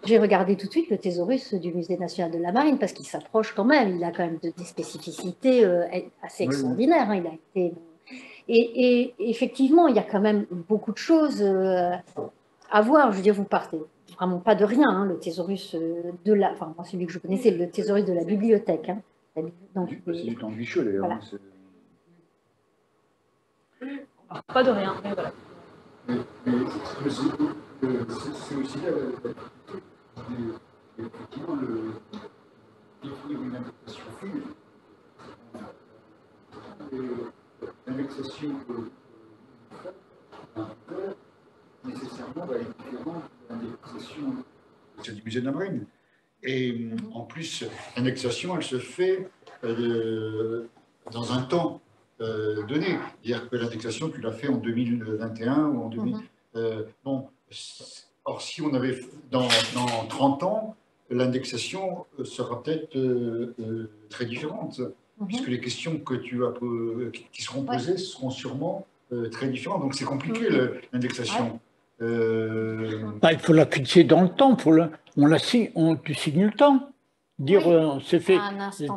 J'ai regardé tout de suite le thésaurus du Musée national de la marine parce qu'il s'approche quand même. Il a quand même de- des spécificités euh, assez oui. extraordinaires. hein. Il a été... et, et effectivement, il y a quand même beaucoup de choses euh, à voir. Je veux dire, vous partez vraiment pas de rien. hein. Le thésaurus euh, de la... Enfin, moi, celui que je connaissais, le thésaurus de la bibliothèque. hein. Donc, C'est du temps d'ailleurs. Voilà. Pas de rien, mais voilà. Mais, euh, c'est- aussi la- effectivement, le, définir une indexation fine. L'indexation que que nous faisons, un peu, monde elle est différente de l'indexation c'est du musée de la Marine. Et en plus, l'indexation, elle se fait euh, dans un temps euh, donné. C'est-à-dire que l'indexation, tu l'as fait en 2021 ou en 2000. euh, bon, or, si on avait dans, dans 30 ans, l'indexation euh, sera peut-être euh, euh, très différente, puisque les questions que tu as, qui- seront posées seront sûrement euh, très différentes. Donc c'est compliqué le- l'indexation. Euh, Bah, il faut l'appliquer dans le temps. Faut le- on la signe, on, tu signes le temps. Dire euh, c'est fait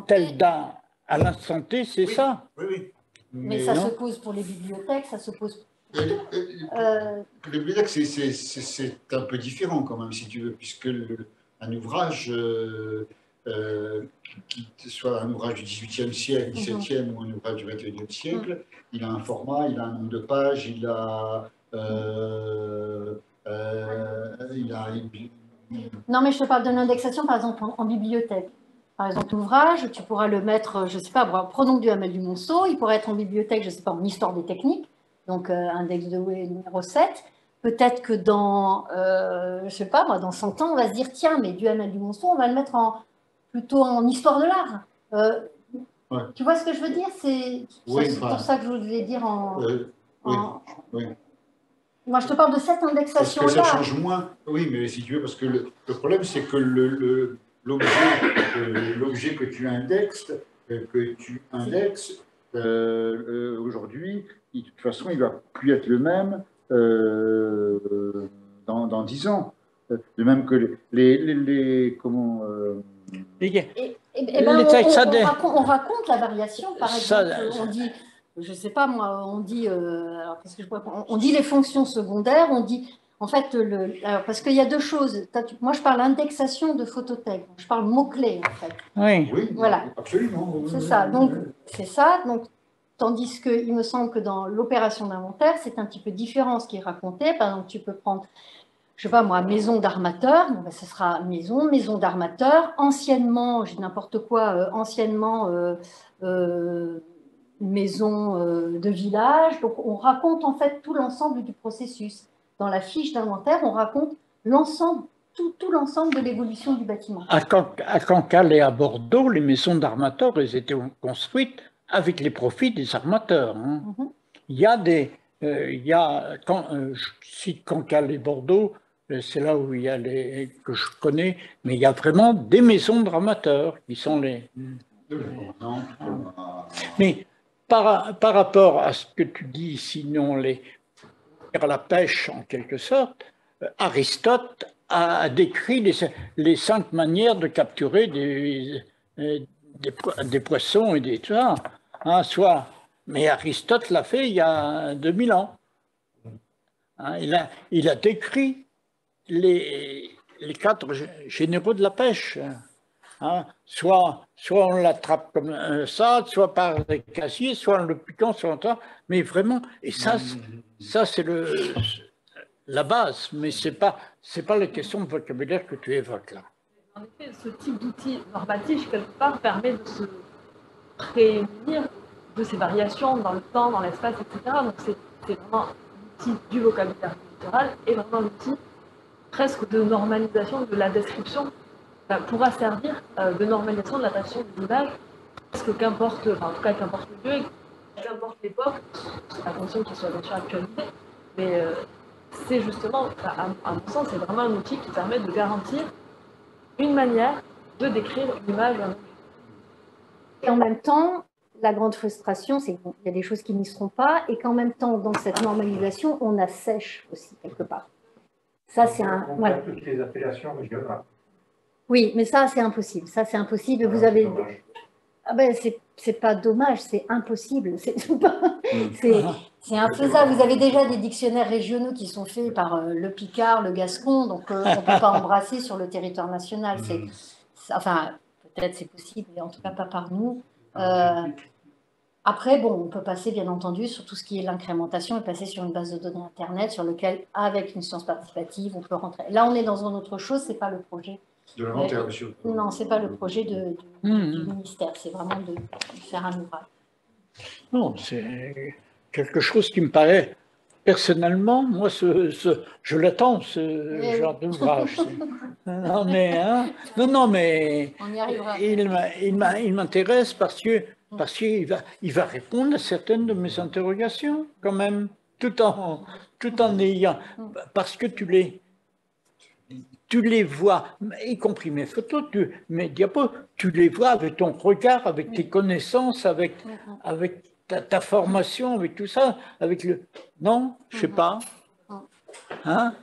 tel date à l'instant T, c'est ça. Oui, Mais ça non. se pose pour les bibliothèques, ça se pose pour Euh, tout. euh, Euh, Le bibliothèque, c'est- un peu différent quand même, si tu veux, puisque le- un ouvrage, euh, euh, qui soit un ouvrage du XVIIIe siècle, XVIIe ou un ouvrage du XXIe siècle, il a un format, il a un nombre de pages, il a, euh, euh, il a Non, mais je te parle de l'indexation, par exemple, en, en bibliothèque. Par exemple, l'ouvrage, tu pourras le mettre, je ne sais pas, prenons du Hamel du Monceau, il pourrait être en bibliothèque, je ne sais pas, en histoire des techniques, donc euh, index de Way numéro 7. Peut-être que dans, euh, je ne sais pas, moi, dans 100 ans, on va se dire, tiens, mais du Hamel du Monceau, on va le mettre en, plutôt en histoire de l'art. Euh, Ouais. Tu vois ce que je veux dire? C'est Oui, c'est enfin, pour ça que je voulais dire en... euh, oui, en- oui. Moi, je te parle de cette Parce que indexation-là. ça change moins. Oui, mais si tu veux, parce que le, le problème, c'est que le- le- l'objet que tu indexes, euh, que tu indexes, euh, euh, aujourd'hui, de toute façon, il va plus être le même euh, dans, dans 10 ans. De même que les, les, les- les- comment euh, eh ben, Les on, raconte, on raconte la variation, par exemple, on dit, je sais pas moi, on dit, euh, alors que je on, on dit les fonctions secondaires, on dit, en fait, le, alors, parce qu'il y a deux choses. Moi, je parle indexation de photothèque, je parle mots-clés, en fait. Oui. Oui, Voilà. absolument. C'est ça. Donc, c'est ça. Donc, tandis que il me semble que dans l'opération d'inventaire, c'est un petit peu différent ce qui est raconté. Par exemple, tu peux prendre, je sais pas moi, maison d'armateur. Ben, ce sera maison, maison d'armateur. Anciennement, j'ai n'importe quoi. euh, anciennement, euh, euh, maison euh, de village. Donc, on raconte en fait tout l'ensemble du processus. Dans la fiche d'inventaire, on raconte l'ensemble, tout, tout l'ensemble de l'évolution du bâtiment. À, Can- à Cancale et à Bordeaux, les maisons d'armateurs, elles étaient construites avec les profits des armateurs. hein. Mhm. Il y a des. euh, il y a, quand, euh, je cite Cancale et Bordeaux, euh, c'est là où il y a les que je connais, mais il y a vraiment des maisons d'armateurs qui sont les. Mais par, par rapport à ce que tu dis, sinon les, la pêche en quelque sorte, euh, Aristote a décrit les, cinq manières de capturer des, euh, poissons et des hein, soit, mais Aristote l'a fait il y a 2000 ans. Hein, il, a, décrit les, les quatre gé- généraux de la pêche. Hein. soit, soit on l'attrape comme un ça, soit par des casiers, soit en le piquant, soit en. Mais vraiment, et ça, c'est- ça c'est le la base, mais c'est pas c'est pas la question de vocabulaire que tu évoques là. En effet, ce type d'outil normatif, quelque part, permet de se prémunir de ces variations dans le temps, dans l'espace, etc. Donc, c'est c'est vraiment l'outil du vocabulaire littéral et vraiment l'outil presque de normalisation de la description euh, pourra servir euh, de normalisation de la description des images, parce que qu'importe, enfin, en tout cas, qu'importe le lieu, et qu'importe l'époque, à condition qu'il soit bien sûr actualisé, mais euh, c'est justement, à, à mon sens, c'est vraiment un outil qui permet de garantir une manière de décrire une image. un objet. Et en même temps, la grande frustration, c'est qu'il y a des choses qui n'y seront pas et qu'en même temps, dans cette normalisation, on assèche aussi quelque part. Ça, c'est un. On voilà. toutes les appellations régionales. Oui, mais ça, c'est impossible. Ça, c'est impossible. Vous Ah, avez. c'est dommage. Ah ben, c'est pas dommage, c'est impossible. C'est c'est- c'est infaisable. Vous avez déjà des dictionnaires régionaux qui sont faits par euh, le Picard, le Gascon, donc euh, on ne peut pas embrasser sur le territoire national. C'est, c'est- enfin, peut-être c'est possible, mais en tout cas pas par nous. Euh, après, bon, on peut passer bien entendu sur tout ce qui est l'incrémentation et passer sur une base de données Internet sur lequel, avec une science participative, on peut rentrer. Là, on est dans une autre chose, c'est pas le projet. De l'inventaire, monsieur. Non, c'est pas le projet de, du, Mhm. du ministère, c'est vraiment de, de faire un ouvrage. Non, c'est quelque chose qui me paraît Personnellement, moi, ce, ce- je l'attends, ce genre oui. d'ouvrage. Non, mais, hein, non, non, mais On y arrivera. il m'intéresse parce que parce qu'il va, il va répondre à certaines de mes interrogations, quand même, tout en, tout en ayant, parce que tu les, tu les vois, y compris mes photos, tu, mes diapos, tu les vois avec ton regard, avec tes connaissances, avec, avec ta, ta formation, avec tout ça, avec le... Non, je sais pas. Hein?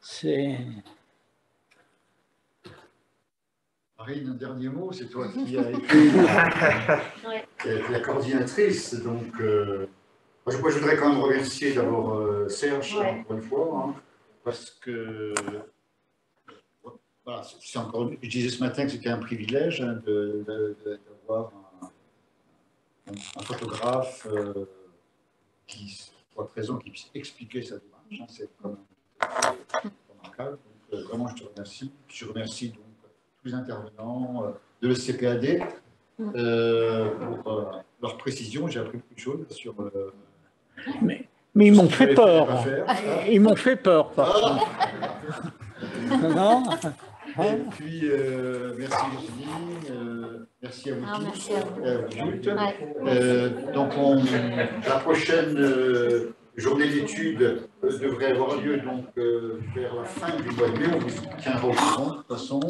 C'est... Marine, un dernier mot, c'est toi qui as été Ouais. qui a été la coordinatrice. Donc, euh, moi, je, moi, je voudrais quand même remercier d'abord euh, Serge, Ouais. encore une fois, hein, parce que voilà, c'est- encore, je disais ce matin que c'était un privilège hein, d'avoir un, photographe euh, qui soit présent, qui puisse expliquer sa démarche. hein, c'est. Donc, euh, vraiment, je te remercie. Je remercie donc tous les intervenants euh, de l'ECPAD euh, pour leur précision. J'ai appris beaucoup de choses sur. Mais, mais ils m'ont fait peur. Ils m'ont fait peur, par. Non Et puis, euh, merci Virginie, euh, merci à vous Ah, tous, merci à vous. et à vous toutes. Ouais. Euh, donc, on- la prochaine euh, journée d'études euh, devrait avoir lieu donc, euh, vers la fin du mois de mai. On vous tiendra au courant de toute façon.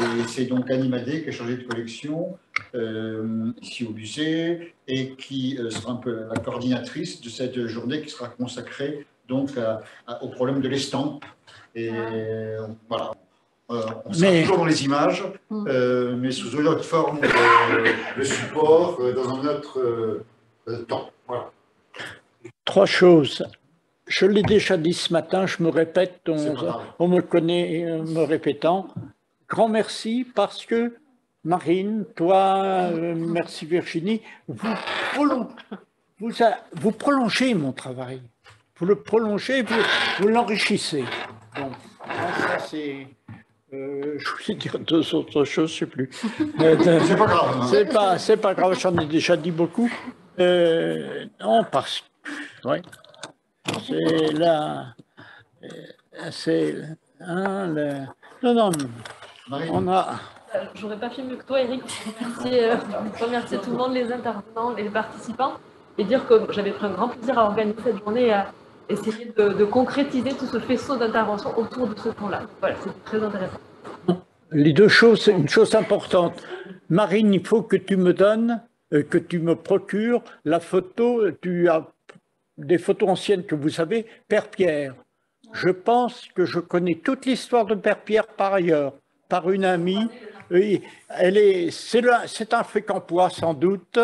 Et c'est donc Animadé qui a changé de collection euh, ici au musée et qui euh, sera un peu la coordinatrice de cette journée qui sera consacrée donc à- à- au problème de l'estampe. Et euh, voilà. Euh, on sera Mais- toujours dans les images, euh, mais sous une autre forme de, de support, euh, dans un autre temps. Voilà. Trois choses. Je l'ai déjà dit ce matin, je me répète, on, on me connaît me répétant. Grand merci parce que Marine, toi, euh, merci Virginie, vous, prolon- vous, a- vous prolongez mon travail. Vous le prolongez, vous, vous l'enrichissez. Donc, ça c'est... euh, je voulais dire deux autres choses, je ne sais plus. C'est pas grave, hein. C'est pas, c'est pas grave, j'en ai déjà dit beaucoup. Euh, non, parce que, ouais, c'est là, euh, c'est, hein, le- non, non, on a, Euh, J'aurais pas fait mieux que toi, Eric. Merci, euh, remercier tout le monde, les intervenants, les participants, et dire que j'avais pris un grand plaisir à organiser cette journée et à essayer de, de concrétiser tout ce faisceau d'interventions autour de ce temps-là. Voilà, c'était très intéressant. les deux choses, une chose importante. Marine, il faut que tu me donnes, euh, que tu me procures la photo, tu as des photos anciennes que vous savez, Père Pierre. Je pense que je connais toute l'histoire de Père Pierre par ailleurs, par une amie. Oui, elle est, c'est le- c'est un fécampois sans doute.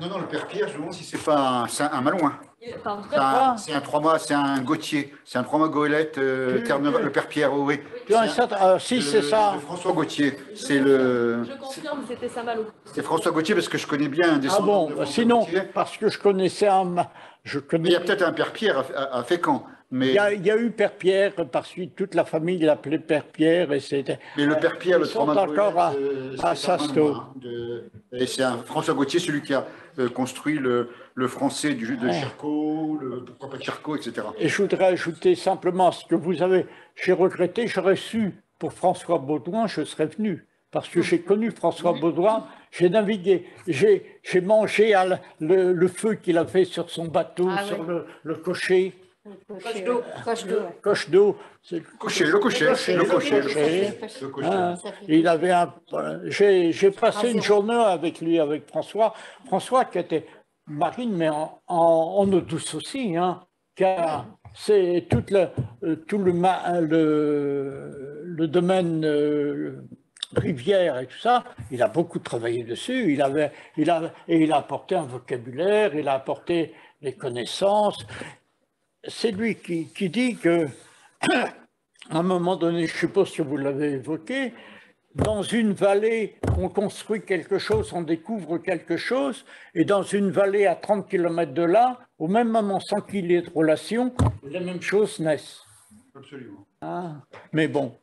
Non, non, le père Pierre, je me demande si c'est pas un, c'est un Malouin. C'est un, c'est un trois mois, c'est un Gauthier, c'est un trois mois goélette, euh, le père Pierre, oui. un certain- ah, si, c'est ça. François Gauthier, c'est le, je confirme, c'était Saint-Malo. c'est François Gauthier parce que je connais bien un Ah descendant bon, de François sinon, Gauthier. parce que je connaissais un. Je connais. il y a peut-être un père Pierre à, à- à Fécamp, mais, Il y, a, il y a eu Père Pierre, parce que toute la famille l'appelait Père Pierre, et c'était. mais le père Pierre, le de encore à, goélette, euh, à un Sasto. De- Et c'est un François Gauthier, celui qui a euh, construit le, le français du, de Ouais. Chercot, le, pourquoi pas Chercot, etc. Et je voudrais ajouter simplement ce que vous avez. J'ai regretté, j'aurais su pour François Baudouin, je serais venu. Parce que j'ai connu François Baudouin, j'ai navigué, j'ai j'ai mangé à le, le feu qu'il a fait sur son bateau, Ah sur le cocher. Coche d'eau. Coche d'eau, ouais. Coche d'eau. c'est- Cocher, le cocher, le cocher, le cocher. Le cocher. Hein, il avait un. J'ai j'ai passé Ah, une journée avec lui, avec François. François qui était marine, mais en, en, en eau douce aussi, hein, car c'est tout le, euh, tout le, ma- le, le domaine euh, rivière et tout ça. Il a beaucoup travaillé dessus. Il avait, il a, et il a apporté un vocabulaire, il a apporté des connaissances. C'est lui qui, qui dit que à un moment donné, je suppose que vous l'avez évoqué, dans une vallée, on construit quelque chose, on découvre quelque chose, et dans une vallée à 30 km de là, au même moment, sans qu'il y ait de relation, les mêmes choses naissent. Absolument. Ah, mais bon,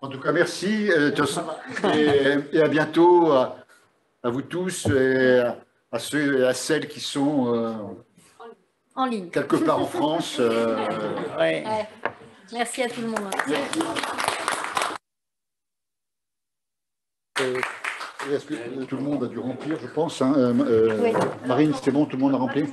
En tout cas, merci euh, et, et à bientôt à, à vous tous et à ceux et à celles qui sont euh, en ligne. quelque part en France. euh, Ouais. Merci à tout le monde. euh, Est-ce que tout le monde a dû remplir, je pense hein, euh, euh, Oui. Marine, c'est bon, tout le monde a rempli?